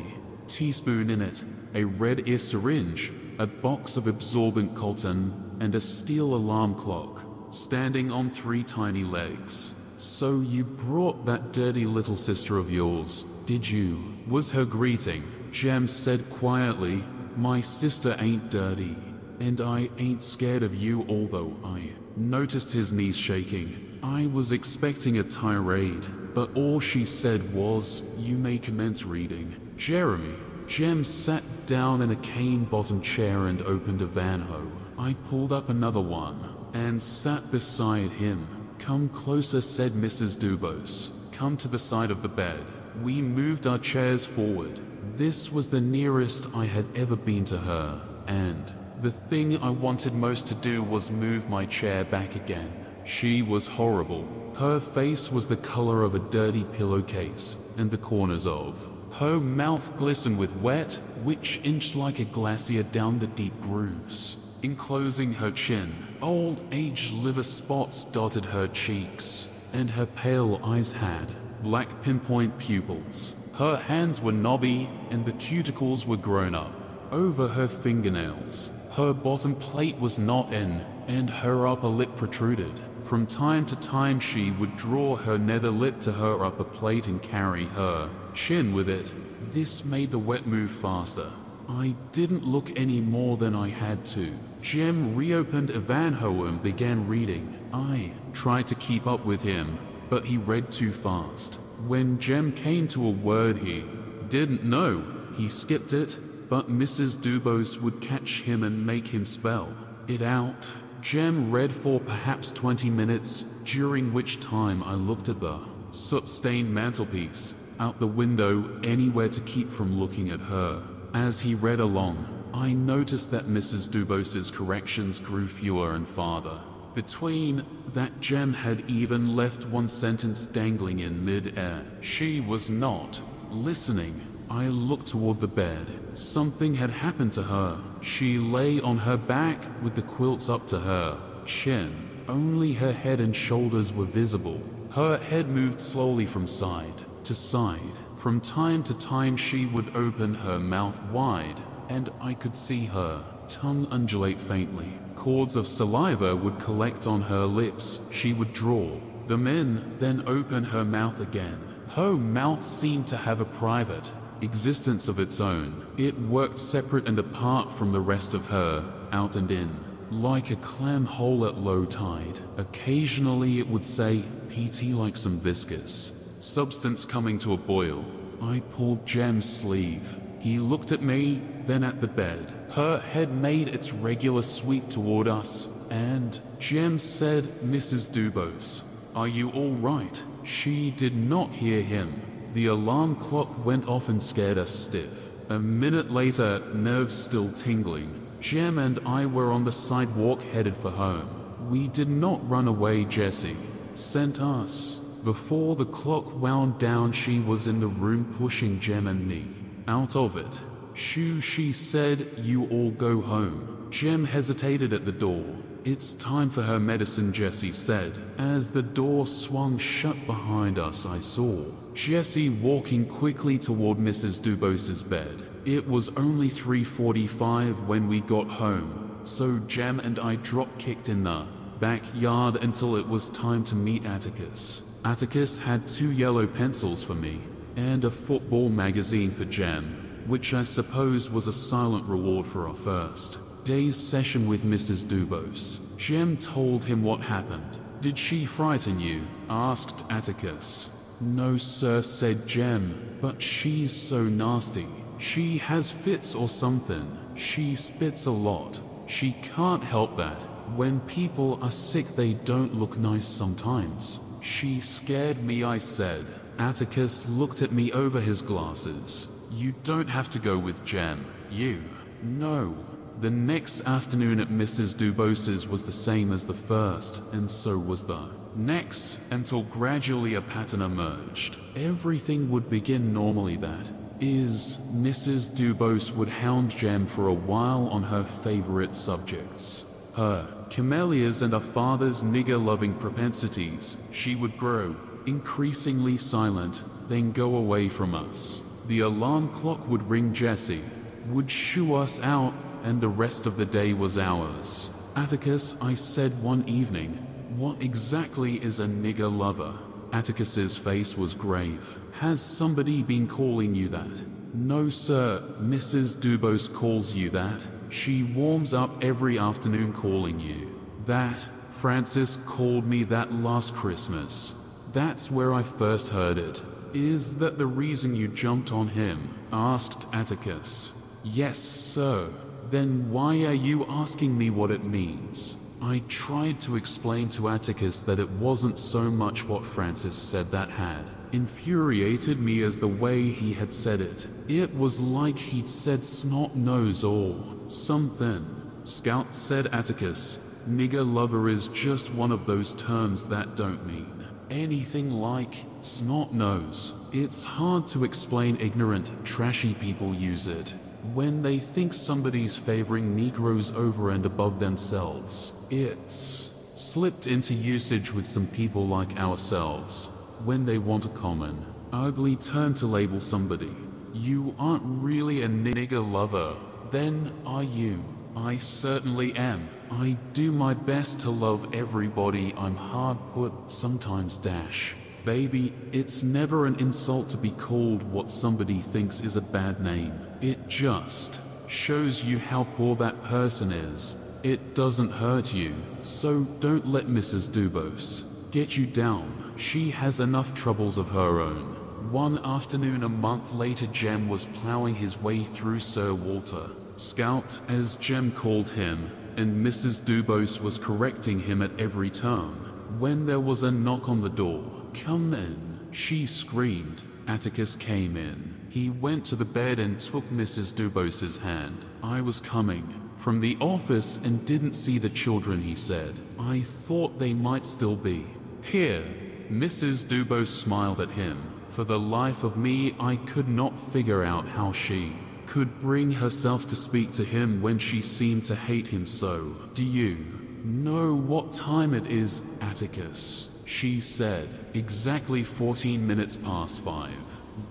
teaspoon in it, a red ear syringe, a box of absorbent cotton, and a steel alarm clock, standing on three tiny legs. So you brought that dirty little sister of yours, did you? Was her greeting. Jem said quietly, my sister ain't dirty. And I ain't scared of you although I noticed his knees shaking. I was expecting a tirade, but all she said was, you may commence reading. Jeremy. Jem sat down in a cane-bottomed chair and opened a Van Vanho. I pulled up another one and sat beside him. Come closer, said Mrs. Dubose. Come to the side of the bed. We moved our chairs forward. This was the nearest I had ever been to her, and the thing I wanted most to do was move my chair back again. She was horrible. Her face was the color of a dirty pillowcase, and the corners of her mouth glistened with wet, which inched like a glacier down the deep grooves, enclosing her chin. Old age liver spots dotted her cheeks, and her pale eyes had black pinpoint pupils. Her hands were knobby, and the cuticles were grown up. over her fingernails. Her bottom plate was not in, and her upper lip protruded. From time to time she would draw her nether lip to her upper plate and carry her chin with it. This made the wet move faster. I didn't look any more than I had to. Jem reopened Ivanhoe and began reading. I tried to keep up with him, but he read too fast. When Jem came to a word he didn't know, he skipped it, but Mrs. Dubose would catch him and make him spell it out. Jem read for perhaps 20 minutes, during which time I looked at the soot-stained mantelpiece, out the window, anywhere to keep from looking at her. As he read along, I noticed that Mrs. Dubose's corrections grew fewer and farther. Between that Jem had even left one sentence dangling in mid-air. She was not listening. I looked toward the bed. Something had happened to her. She lay on her back with the quilts up to her chin. Only her head and shoulders were visible. Her head moved slowly from side to side. From time to time she would open her mouth wide, and I could see her tongue undulate faintly. Cords of saliva would collect on her lips. She would draw them in, then open her mouth again. Her mouth seemed to have a private existence of its own. It worked separate and apart from the rest of her, out and in, like a clam hole at low tide. Occasionally it would say, PT like some viscous substance coming to a boil. I pulled Jem's sleeve. He looked at me, then at the bed. Her head made its regular sweep toward us, and Jem said, Mrs. Dubose, are you all right? She did not hear him. The alarm clock went off and scared us stiff. A minute later, nerves still tingling, Jem and I were on the sidewalk headed for home. We did not run away, Jessie. Sent us. Before the clock wound down, she was in the room pushing Jem and me out of it. Shoo, she said, you all go home. Jem hesitated at the door. It's time for her medicine, Jessie said. As the door swung shut behind us, I saw Jessie walking quickly toward Mrs. Dubose's bed. It was only 3.45 when we got home, so Jem and I drop-kicked in the backyard until it was time to meet Atticus. Atticus had two yellow pencils for me, and a football magazine for Jem, which I suppose was a silent reward for our first day's session with Mrs. Dubose. Jem told him what happened. Did she frighten you? asked Atticus. No, sir, said Jem, but she's so nasty. She has fits or something. She spits a lot. She can't help that. When people are sick, they don't look nice sometimes. She scared me, I said. Atticus looked at me over his glasses. You don't have to go with Jem. You. No. The next afternoon at Mrs. Dubose's was the same as the first, and so was the next, until gradually a pattern emerged. Everything would begin normally that is, Mrs. Dubose would hound Jem for a while on her favorite subjects. Her camellias and her father's nigger-loving propensities, she would grow increasingly silent, then go away from us. The alarm clock would ring Jessie, would shoo us out, and the rest of the day was ours. Atticus, I said one evening, what exactly is a nigger lover? Atticus's face was grave. Has somebody been calling you that? No, sir. Mrs. Dubose calls you that. She warms up every afternoon calling you. That, Francis called me that last Christmas. That's where I first heard it. Is that the reason you jumped on him? asked Atticus. Yes, sir. Then why are you asking me what it means? I tried to explain to Atticus that it wasn't so much what Francis said that had infuriated me as the way he had said it. It was like he'd said snot nose or something. Scout said Atticus, nigger lover is just one of those terms that don't mean anything like snot nose. It's hard to explain ignorant, trashy people use it when they think somebody's favoring Negroes over and above themselves. It's slipped into usage with some people like ourselves when they want a common, ugly term to label somebody. You aren't really a nigger lover. then are you. I certainly am. I do my best to love everybody. I'm hard put, sometimes dash. Baby, it's never an insult to be called what somebody thinks is a bad name. It just shows you how poor that person is. It doesn't hurt you, so don't let Mrs. Dubose get you down. She has enough troubles of her own. One afternoon a month later Jem was plowing his way through Sir Walter, Scout as Jem called him, and Mrs. Dubose was correcting him at every turn. When there was a knock on the door, Come in, she screamed. Atticus came in. He went to the bed and took Mrs. Dubose's hand. I was coming from the office and didn't see the children, he said. I thought they might still be. Here, Mrs. Dubose smiled at him. For the life of me, I could not figure out how she could bring herself to speak to him when she seemed to hate him so. Do you know what time it is, Atticus? She said, exactly 14 minutes past 5.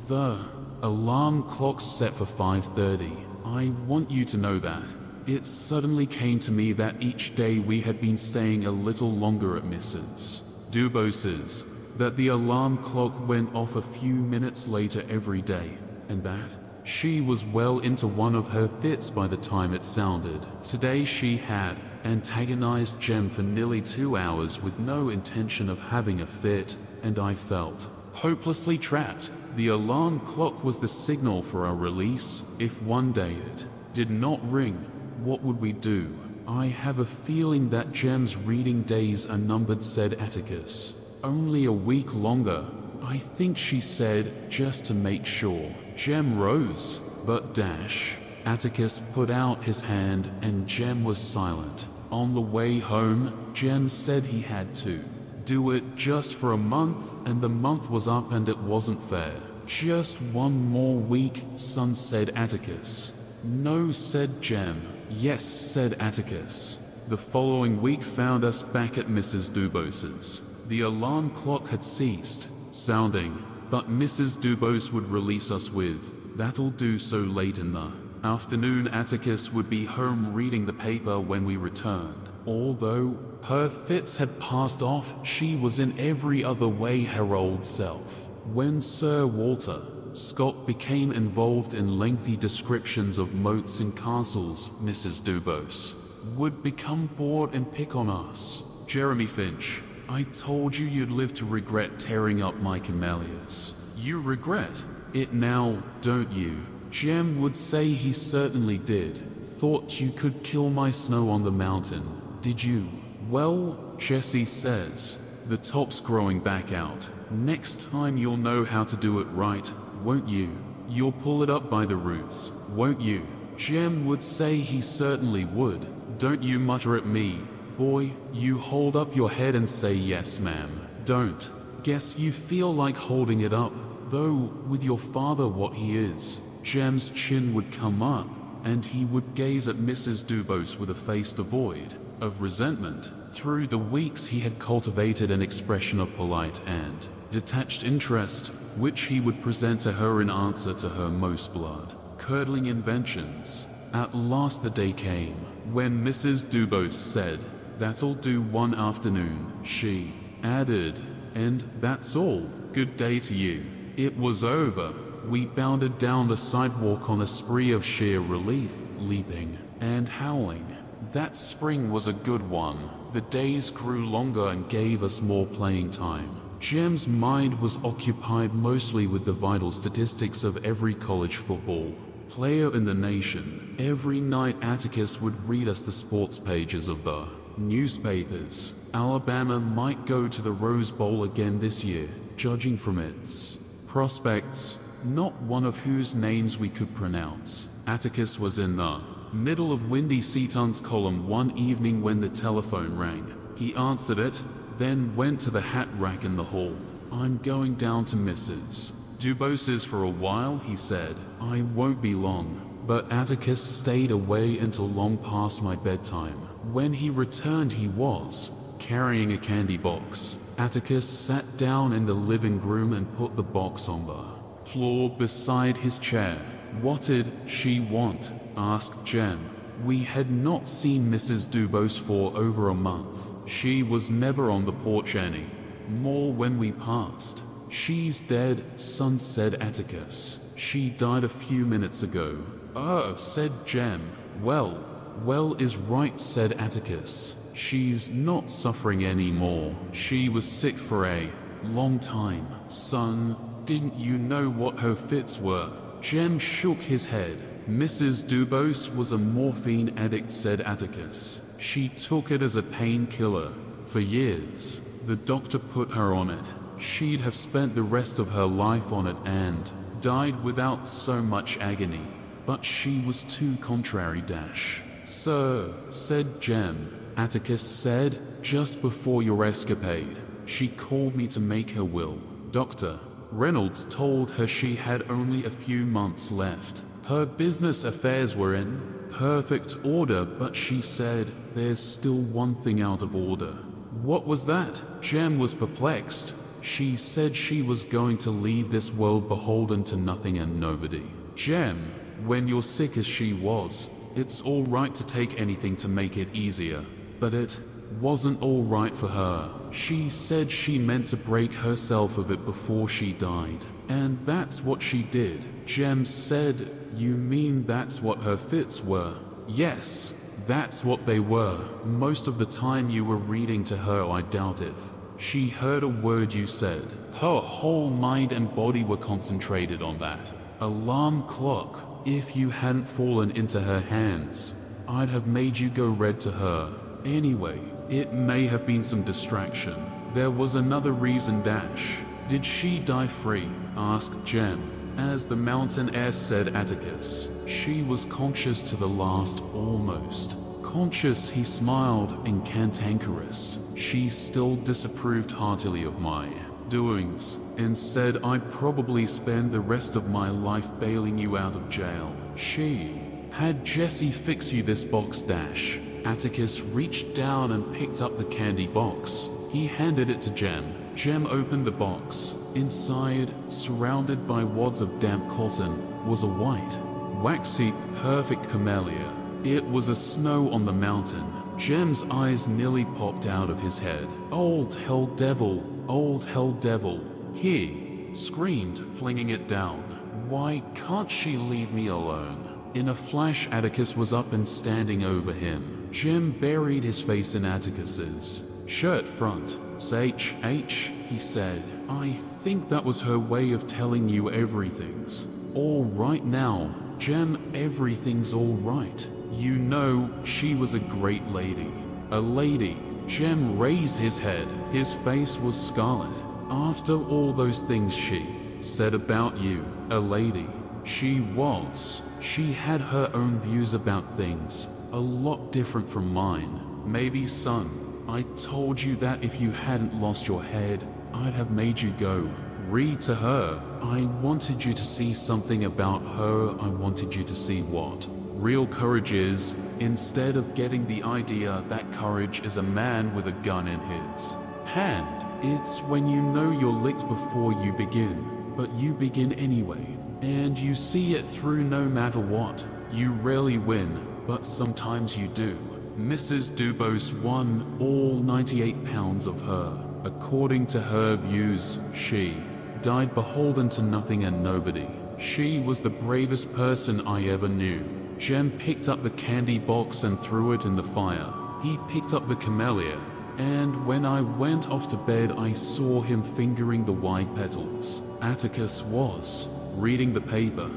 The alarm clock's set for 5.30. I want you to know that. It suddenly came to me that each day we had been staying a little longer at Mrs. Dubose's, that the alarm clock went off a few minutes later every day, and that she was well into one of her fits by the time it sounded. Today she had antagonized Jem for nearly two hours with no intention of having a fit, and I felt hopelessly trapped. The alarm clock was the signal for our release. If one day it did not ring, what would we do? I have a feeling that Jem's reading days are numbered, said Atticus. Only a week longer. I think she said, just to make sure. Jem rose, but Dash. Atticus put out his hand and Jem was silent. On the way home, Jem said he had to do it just for a month, and the month was up and it wasn't fair. Just one more week, son said Atticus. No, said Jem. Yes, said Atticus. The following week found us back at Mrs. Dubose's. The alarm clock had ceased sounding, but Mrs. Dubose would release us with, that'll do so late in the afternoon Atticus would be home reading the paper when we returned. Although her fits had passed off, she was in every other way her old self. When Sir Walter Scott became involved in lengthy descriptions of moats and castles, Mrs. Dubose would become bored and pick on us. Jeremy Finch, I told you you'd live to regret tearing up my camellias. You regret it now, don't you? Jem would say he certainly did. Thought you could kill my snow on the mountain, did you? Well, Jessie says, the top's growing back out. Next time you'll know how to do it right, won't you? You'll pull it up by the roots, won't you? Jem would say he certainly would. Don't you mutter at me, Boy, you hold up your head and say yes, ma'am. Don't. Guess you feel like holding it up, though with your father what he is. Jem's chin would come up, and he would gaze at Mrs. Dubose with a face devoid of resentment. Through the weeks he had cultivated an expression of polite and detached interest, which he would present to her in answer to her most blood-curdling inventions. At last the day came, when Mrs. Dubose said, That'll do one afternoon, she added. And that's all. Good day to you. It was over. We bounded down the sidewalk on a spree of sheer relief, leaping and howling. That spring was a good one. The days grew longer and gave us more playing time. Jem's mind was occupied mostly with the vital statistics of every college football player in the nation. Every night Atticus would read us the sports pages of the newspapers. Alabama might go to the Rose Bowl again this year, judging from its prospects, not one of whose names we could pronounce. Atticus was in the middle of Windy Seaton's column one evening when the telephone rang. He answered it, then went to the hat rack in the hall. I'm going down to Mrs. Dubose's for a while, he said. I won't be long. But Atticus stayed away until long past my bedtime. When he returned he was carrying a candy box. Atticus sat down in the living room and put the box on the floor beside his chair. What did she want? asked Jem. We had not seen Mrs. Dubose for over a month. She was never on the porch any more when we passed. She's dead, son said Atticus. She died a few minutes ago. Oh, said Jem. Well, well is right, said Atticus. She's not suffering any more. She was sick for a long time. Son, didn't you know what her fits were? Jem shook his head. Mrs. Dubose was a morphine addict, said Atticus. She took it as a painkiller. For years, the doctor put her on it. She'd have spent the rest of her life on it and died without so much agony. But she was too contrary, Dash. Sir, said Jem. Atticus said, just before your escapade, she called me to make her will. Doctor, Reynolds told her she had only a few months left. Her business affairs were in perfect order, but she said there's still one thing out of order. What was that? Jem was perplexed. She said she was going to leave this world beholden to nothing and nobody. Jem, when you're sick as she was, it's all right to take anything to make it easier. But it wasn't all right for her. She said she meant to break herself of it before she died. And that's what she did. Jem said, You mean that's what her fits were? Yes, that's what they were. Most of the time you were reading to her, I doubt it. She heard a word you said. Her whole mind and body were concentrated on that. Alarm clock. If you hadn't fallen into her hands, I'd have made you go red to her. Anyway, it may have been some distraction. There was another reason Dash. Did she die free? asked Jem. As the mountain air said Atticus. She was conscious to the last almost. Conscious, he smiled in cantankerous. She still disapproved heartily of my doings and said I'd probably spend the rest of my life bailing you out of jail. She had Jessie fix you this box dash. Atticus reached down and picked up the candy box. He handed it to Jem. Jem opened the box. Inside, surrounded by wads of damp cotton, was a white, waxy, perfect camellia. It was a snow on the mountain. Jem's eyes nearly popped out of his head. Old hell devil, old hell devil. He screamed, flinging it down. Why can't she leave me alone? In a flash, Atticus was up and standing over him. Jem buried his face in Atticus's shirt front. H, H, he said. I think that was her way of telling you everything's all right now. Jem, everything's all right. You know, she was a great lady. A lady. Jem raised his head. His face was scarlet. After all those things she said about you, a lady. She was. She had her own views about things, a lot different from mine. Maybe, son, I told you that if you hadn't lost your head, I'd have made you go. Read to her. I wanted you to see something about her. I wanted you to see what real courage is, instead of getting the idea that courage is a man with a gun in his hand. It's when you know you're licked before you begin, but you begin anyway, and you see it through no matter what. You rarely win, but sometimes you do. Mrs. Dubose won all 98 pounds of her. According to her views, she died beholden to nothing and nobody. She was the bravest person I ever knew. Jem picked up the candy box and threw it in the fire. He picked up the camellia, and when I went off to bed, I saw him fingering the white petals. Atticus was reading the paper.